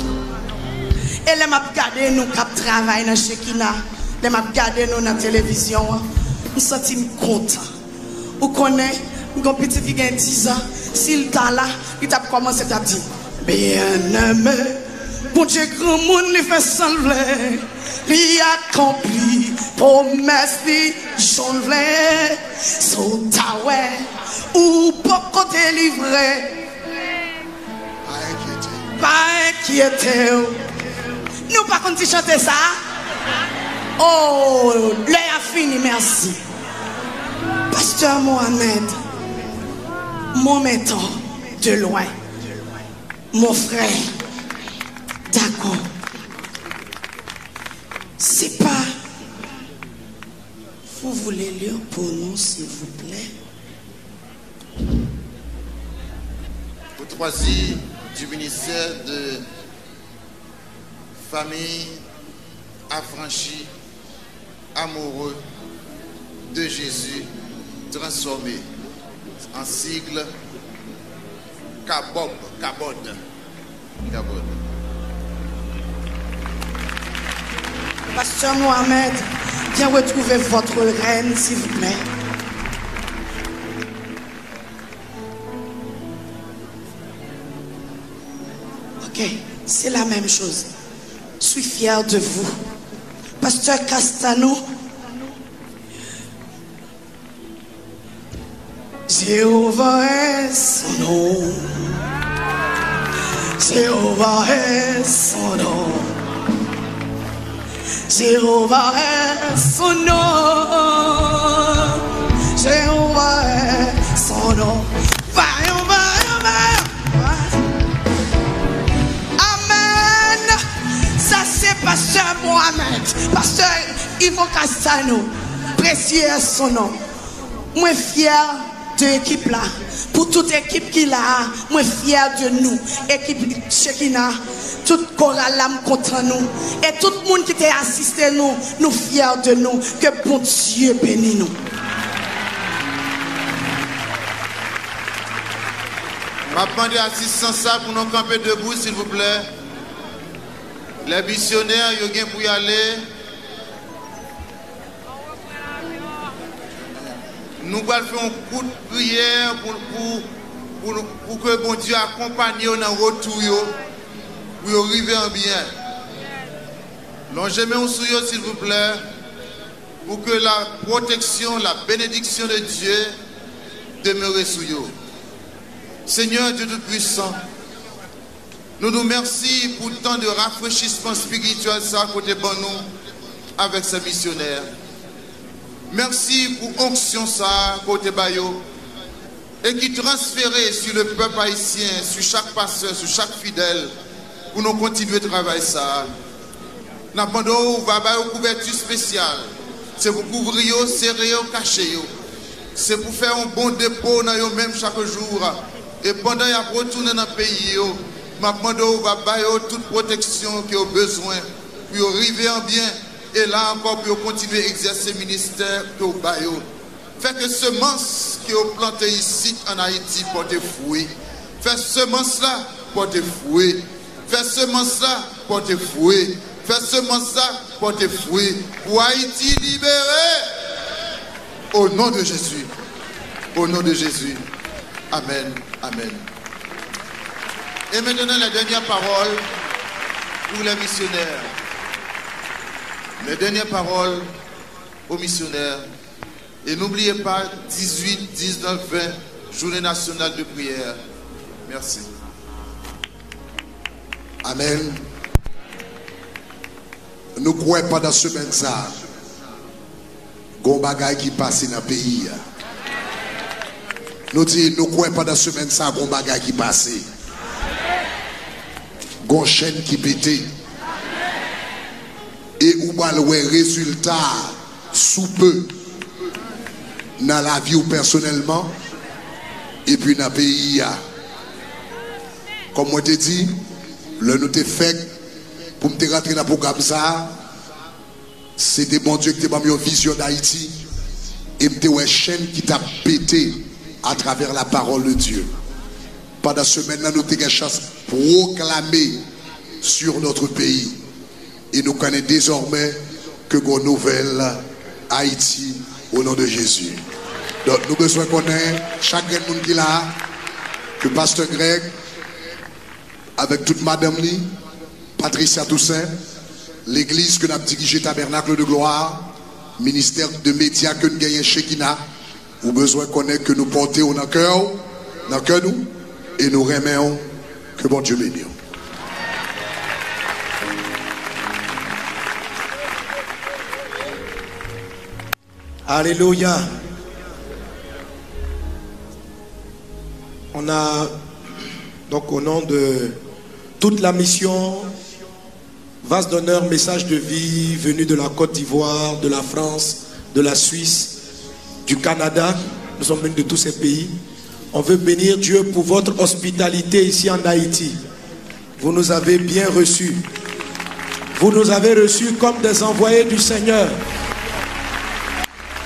Speaker 30: E lem ap gade nou kap travay nan chekina, lem ap gade nou nan televizyon, m soti m kontan. Ou konen, m kon piti fi gen 10 an, sil ta la, li tap koman se tap di, Bien-aimé bon Dieu, grand monde, il fait sembler. Il accompli promesse, il jonglait. Son taoué, ou pas qu'on délivré. Pas inquiété. Nous pas qu'on chanter ça. Oh, l'heure a fini, merci. Pasteur Mohamed, mon maître de loin, mon frère, d'accord. C'est pas. Vous voulez lire pour nous, s'il vous plaît?
Speaker 29: Troisième du ministère de Famille affranchis, amoureux de Jésus, transformé en sigle Kabob, Kabod. Kabod.
Speaker 30: Pasteur Mohamed, viens retrouver votre reine, s'il vous plaît. Ok, c'est la même chose. Je suis fier de vous. Pasteur Castano, Jéhovah est son nom. Jéhovah est son nom. Jéhovah est son nom. Jéhovah est son nom. Amen. Ça, c'est Pasteur Mohamed. Pasteur Yvon Castano. Précieux son nom. Moi, fier de l'équipe là. Pour toute équipe qui l'a, moi, fier de nous. Équipe Chekina. Tout koral am kontra nou. Et tout moun ki te asiste nou. Nou fyer de nou. Ke bon Diyo beni nou.
Speaker 29: Mapman de asistans sa pou nou kampe debou s'il vous plè. Le bisyonèr yo gen pou yale. Nou bal fè yon kou de priyer pou, pou, pou, pou ke bon Diyo akompany yo nan rotou yo. Pour arriver en bien. Longez-moi sur yo, s'il vous plaît, pour que la protection, la bénédiction de Dieu demeure sur vous. Seigneur Dieu Tout-Puissant, nous nous remercions pour tant de rafraîchissement spirituel ça côté nous avec ces missionnaires. Merci pour onction ça côté Bayo et qui transférait sur le peuple haïtien, sur chaque pasteur, sur chaque fidèle pou nou kontinuye travay sa. Nan pando ou vaba ou kouvertu spesyal, se pou kouvri yo, sere yo, kache yo. Se pou fè un bon depo nan yo mèm chak jour. E pandan ya protounen nan peyi yo, nan pando ou vaba yo tout proteksyon ki yo bezwen, pou yo rive an bien, e la ankon pou yo kontinuye egzese minister ki yo bayo. Fè ke semans ki yo plante yisi an Haiti pote fwoui. Fè semans la pote fwoui. Fruit. Fait semence là porte fruit. Fais seulement ça pour tes fruits. Pour Haïti libéré. Au nom de Jésus. Au nom de Jésus. Amen. Amen. Et maintenant, la dernière parole pour les missionnaires. Les dernières paroles aux missionnaires. Et n'oubliez pas, 18, 19, 20, journée nationale de prière. Merci.
Speaker 4: Amen. Nous croyons pas dans ce semaine ça. Gon bagay qui passe dans le pays. Nous disons, nous croyons pas dans ce semaine ça, gon bagay qui passe. Gon chaîne qui pète. Et ou va le résultat sous peu? Dans la vie ou personnellement? Et puis dans le pays. Comme moi te dit, le nous te fait pour me rentrer dans le programme ça, c'était bon Dieu qui t'a mis une vision d'Haïti et me une chaîne qui t'a pété à travers la parole de Dieu. Pendant ce semaine, nous avons une chance proclamer sur notre pays. Et nous connaissons désormais que nos nouvelle Haïti au nom de Jésus. Donc nous besoin ait chaque monde qui est là, que Pasteur Greg, avec toute Madame Lee, Patricia Toussaint, l'église que nous avons dirigée Tabernacle de Gloire, ministère de médias que nous gagnons chez Kina, ou besoin ait que nous portions dans cœur, dans cœur nous, et nous remercions que bon Dieu bénisse.
Speaker 9: Alléluia. On a donc au nom de toute la mission, vase d'honneur, message de vie venu de la Côte d'Ivoire, de la France, de la Suisse, du Canada. Nous sommes venus de tous ces pays. On veut bénir Dieu pour votre hospitalité ici en Haïti. Vous nous avez bien reçus. Vous nous avez reçus comme des envoyés du Seigneur.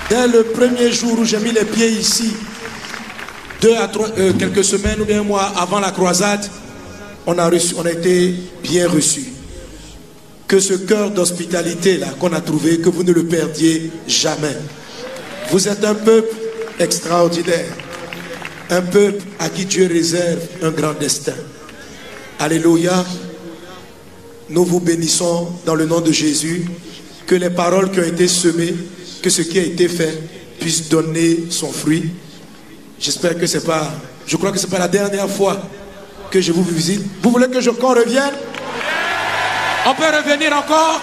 Speaker 9: Dès le premier jour où j'ai mis les pieds ici, deux à trois, euh, quelques semaines ou bien un mois avant la croisade, on a, été bien reçus. Que ce cœur d'hospitalité là qu'on a trouvé, que vous ne le perdiez jamais. Vous êtes un peuple extraordinaire, un peuple à qui Dieu réserve un grand destin. Alléluia. Nous vous bénissons dans le nom de Jésus. Que les paroles qui ont été semées, que ce qui a été fait puisse donner son fruit. J'espère que c'est pas, je crois que c'est pas la dernière fois que je vous visite. Vous voulez que je qu'on revienne? On peut revenir encore?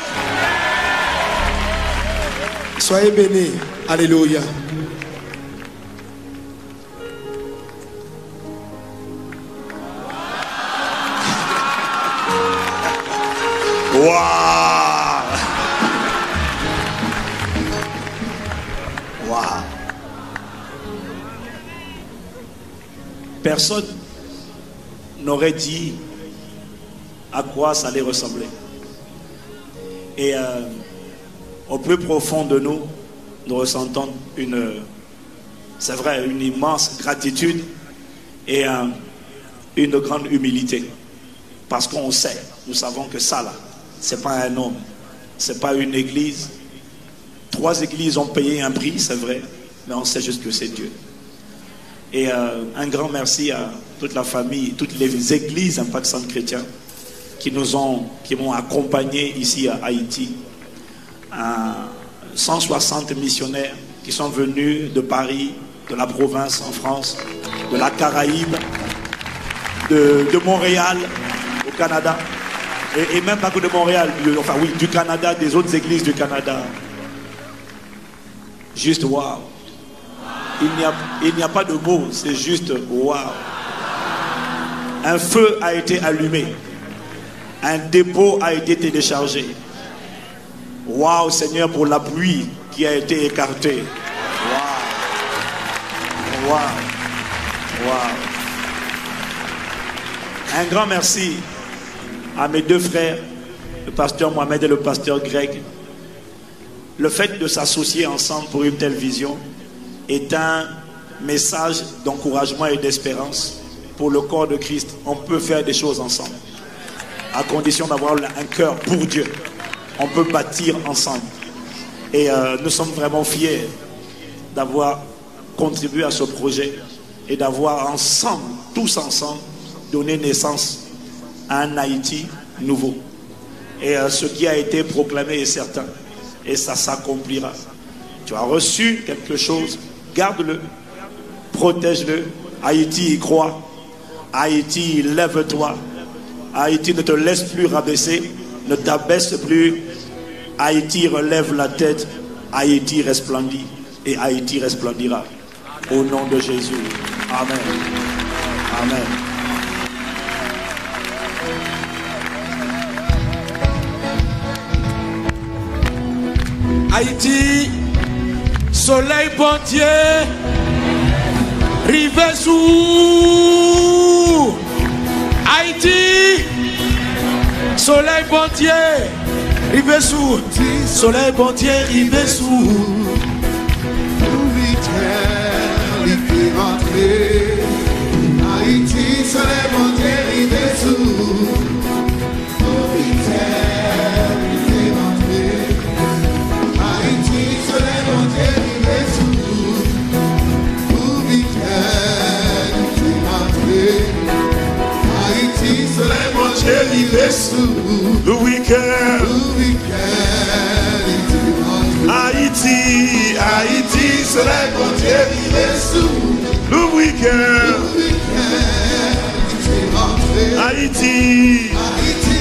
Speaker 9: Soyez bénis. Alléluia.
Speaker 10: Waouh Waouh Personne n'aurait dit à quoi ça allait ressembler. Et euh, au plus profond de nous, nous ressentons une, c'est vrai, une immense gratitude et euh, une grande humilité. Parce qu'on sait, nous savons que ça là, c'est pas un homme, c'est pas une église. Trois églises ont payé un prix, c'est vrai, mais on sait juste que c'est Dieu. Et euh, un grand merci à toute la famille, toutes les églises Impact Centre Chrétien qui nous ont, qui m'ont accompagné ici à Haïti. À 160 missionnaires qui sont venus de Paris, de la province en France, de la Caraïbe, de, Montréal au Canada, et, même pas que de Montréal, enfin oui, du Canada, des autres églises du Canada. Juste waouh. Il n'y a, a, pas de mots, c'est juste waouh. Un feu a été allumé. Un dépôt a été téléchargé. Waouh, Seigneur, pour la pluie qui a été écartée. Waouh. Waouh. Waouh. Un grand merci à mes deux frères, le pasteur Mohamed et le pasteur Greg. Le fait de s'associer ensemble pour une telle vision est un message d'encouragement et d'espérance pour le corps de Christ. On peut faire des choses ensemble, à condition d'avoir un cœur pour Dieu. on peut bâtir ensemble. Et euh, nous sommes vraiment fiers d'avoir contribué à ce projet et d'avoir ensemble, tous ensemble, donné naissance à un Haïti nouveau. Et euh, ce qui a été proclamé est certain. Et ça s'accomplira. Tu as reçu quelque chose, garde-le, protège-le. Haïti y croit. Haïti, lève-toi. Haïti ne te laisse plus rabaisser, ne t'abaisse plus. Haïti relève la tête. Haïti resplendit. Et Haïti resplendira. Au nom de Jésus. Amen. Amen.
Speaker 9: Haïti, soleil bon rive sous. Haïti, soleil bon Dieu, rive sous. Soleil bon Dieu, rive sous.
Speaker 8: Haïti, soleil bon Dieu, rive sous.
Speaker 10: Le week-end. Haïti, Haïti, Dieu,
Speaker 8: rive sous.
Speaker 10: Le week-end. Haïti.
Speaker 8: Haïti,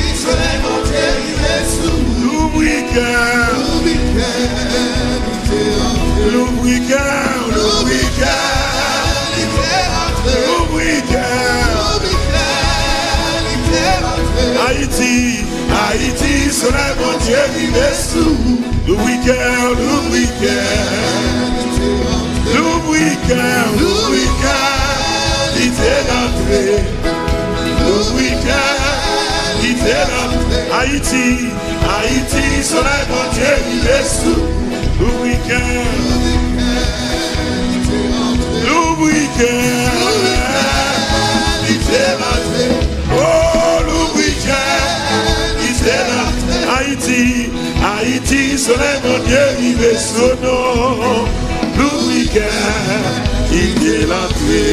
Speaker 8: Dieu, rive sous.
Speaker 10: Le week-end. Le week-end. Le week-end. Le week-end. Haïti, Haïti, soleil bon Dieu, rive sous. Le week-end, le week-end. Le week-end, le week-end, il est rentré. Le week-end, il est rentré. Haïti, Haïti, soleil bon Dieu, il est sous. Le week-end, le week-end, il est rentré. Haïti, Haïti, soleil bon Dieu, il sous. Non, le week-end, il est rentré.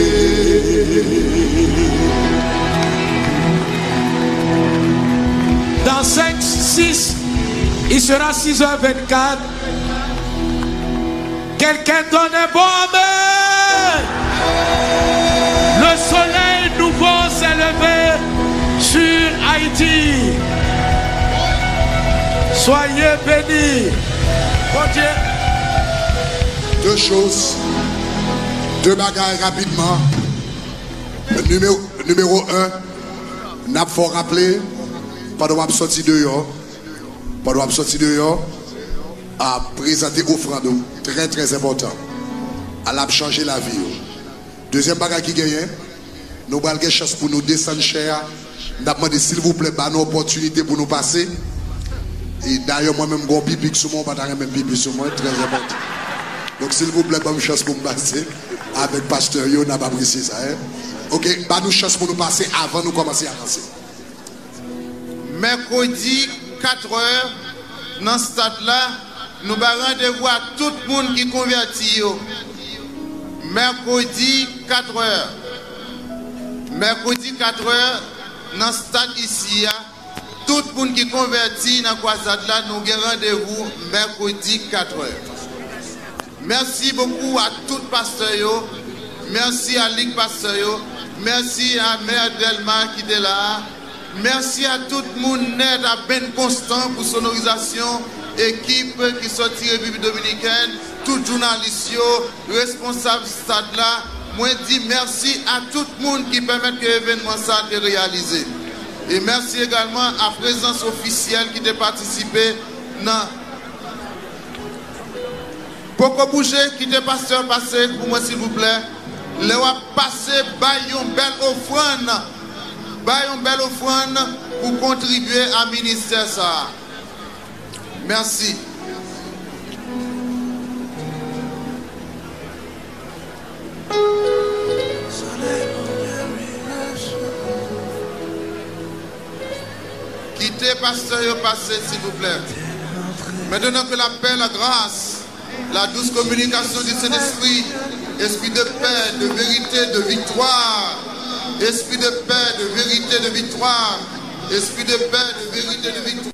Speaker 9: Dans 5, 6, il sera 6h24. Quelqu'un donne un bon amen. Le soleil nouveau s'est levé sur Haïti. Soyez bénis.
Speaker 4: Deux choses. Deux bagages rapidement. Numéro, numéro un, n'a faut rappeler, pendant que je sorti dehors, pendant que je sorti dehors, à présenter offrande. Très très important. Elle a changé la vie. Deuxième bagage qui gagne, nous avons une chance pour nous descendre cher. Nous demandé s'il vous plaît, une opportunité pour nous passer. Et d'ailleurs, moi-même, j'ai un biblique sur moi, pas d'ailleurs, même biblique sur moi, très important. Donc, s'il vous plaît, pas me chasse pour me passer. Avec Pasteur Yo, n'a pas apprécié ça. Hein? Ok, pas nous chasse pour nous passer avant de nous commencer à avancer.
Speaker 29: Mercredi, 4 heures, dans ce stade-là, nous allons rendez-vous à tout le monde qui convertit. Mercredi, 4 heures. Mercredi, 4 heures, dans ce stade ici, Tout moun ki konverti nan kwa sadla nou gen randevou mèrkoudi 4 èr. Mersi boku a tout pastoyo, mersi a lig pastoyo, mersi a mèr Delman ki de la. Mersi a tout moun nèd a ben konstant pou sonorizasyon, ekip ki soti Republi Dominikèn, tout jounalist yo, responsable sadla. Mwen di mersi a tout moun ki pèmèt ke evenman sa te realize. Et merci également à la présence officielle qui a participé dans Pourquoi bouger, quittez pasteur passé pour moi s'il vous plaît. Le va passer baillon belle offrande. Baillon belle offrande pour contribuer à ministère ça. Merci. invité pasteur à passer, s'il vous plaît. Maintenant que la paix, la grâce, la douce communication du Saint-Esprit, esprit de paix, de vérité, de victoire, esprit de paix, de vérité, de victoire, esprit de paix, de vérité, de victoire.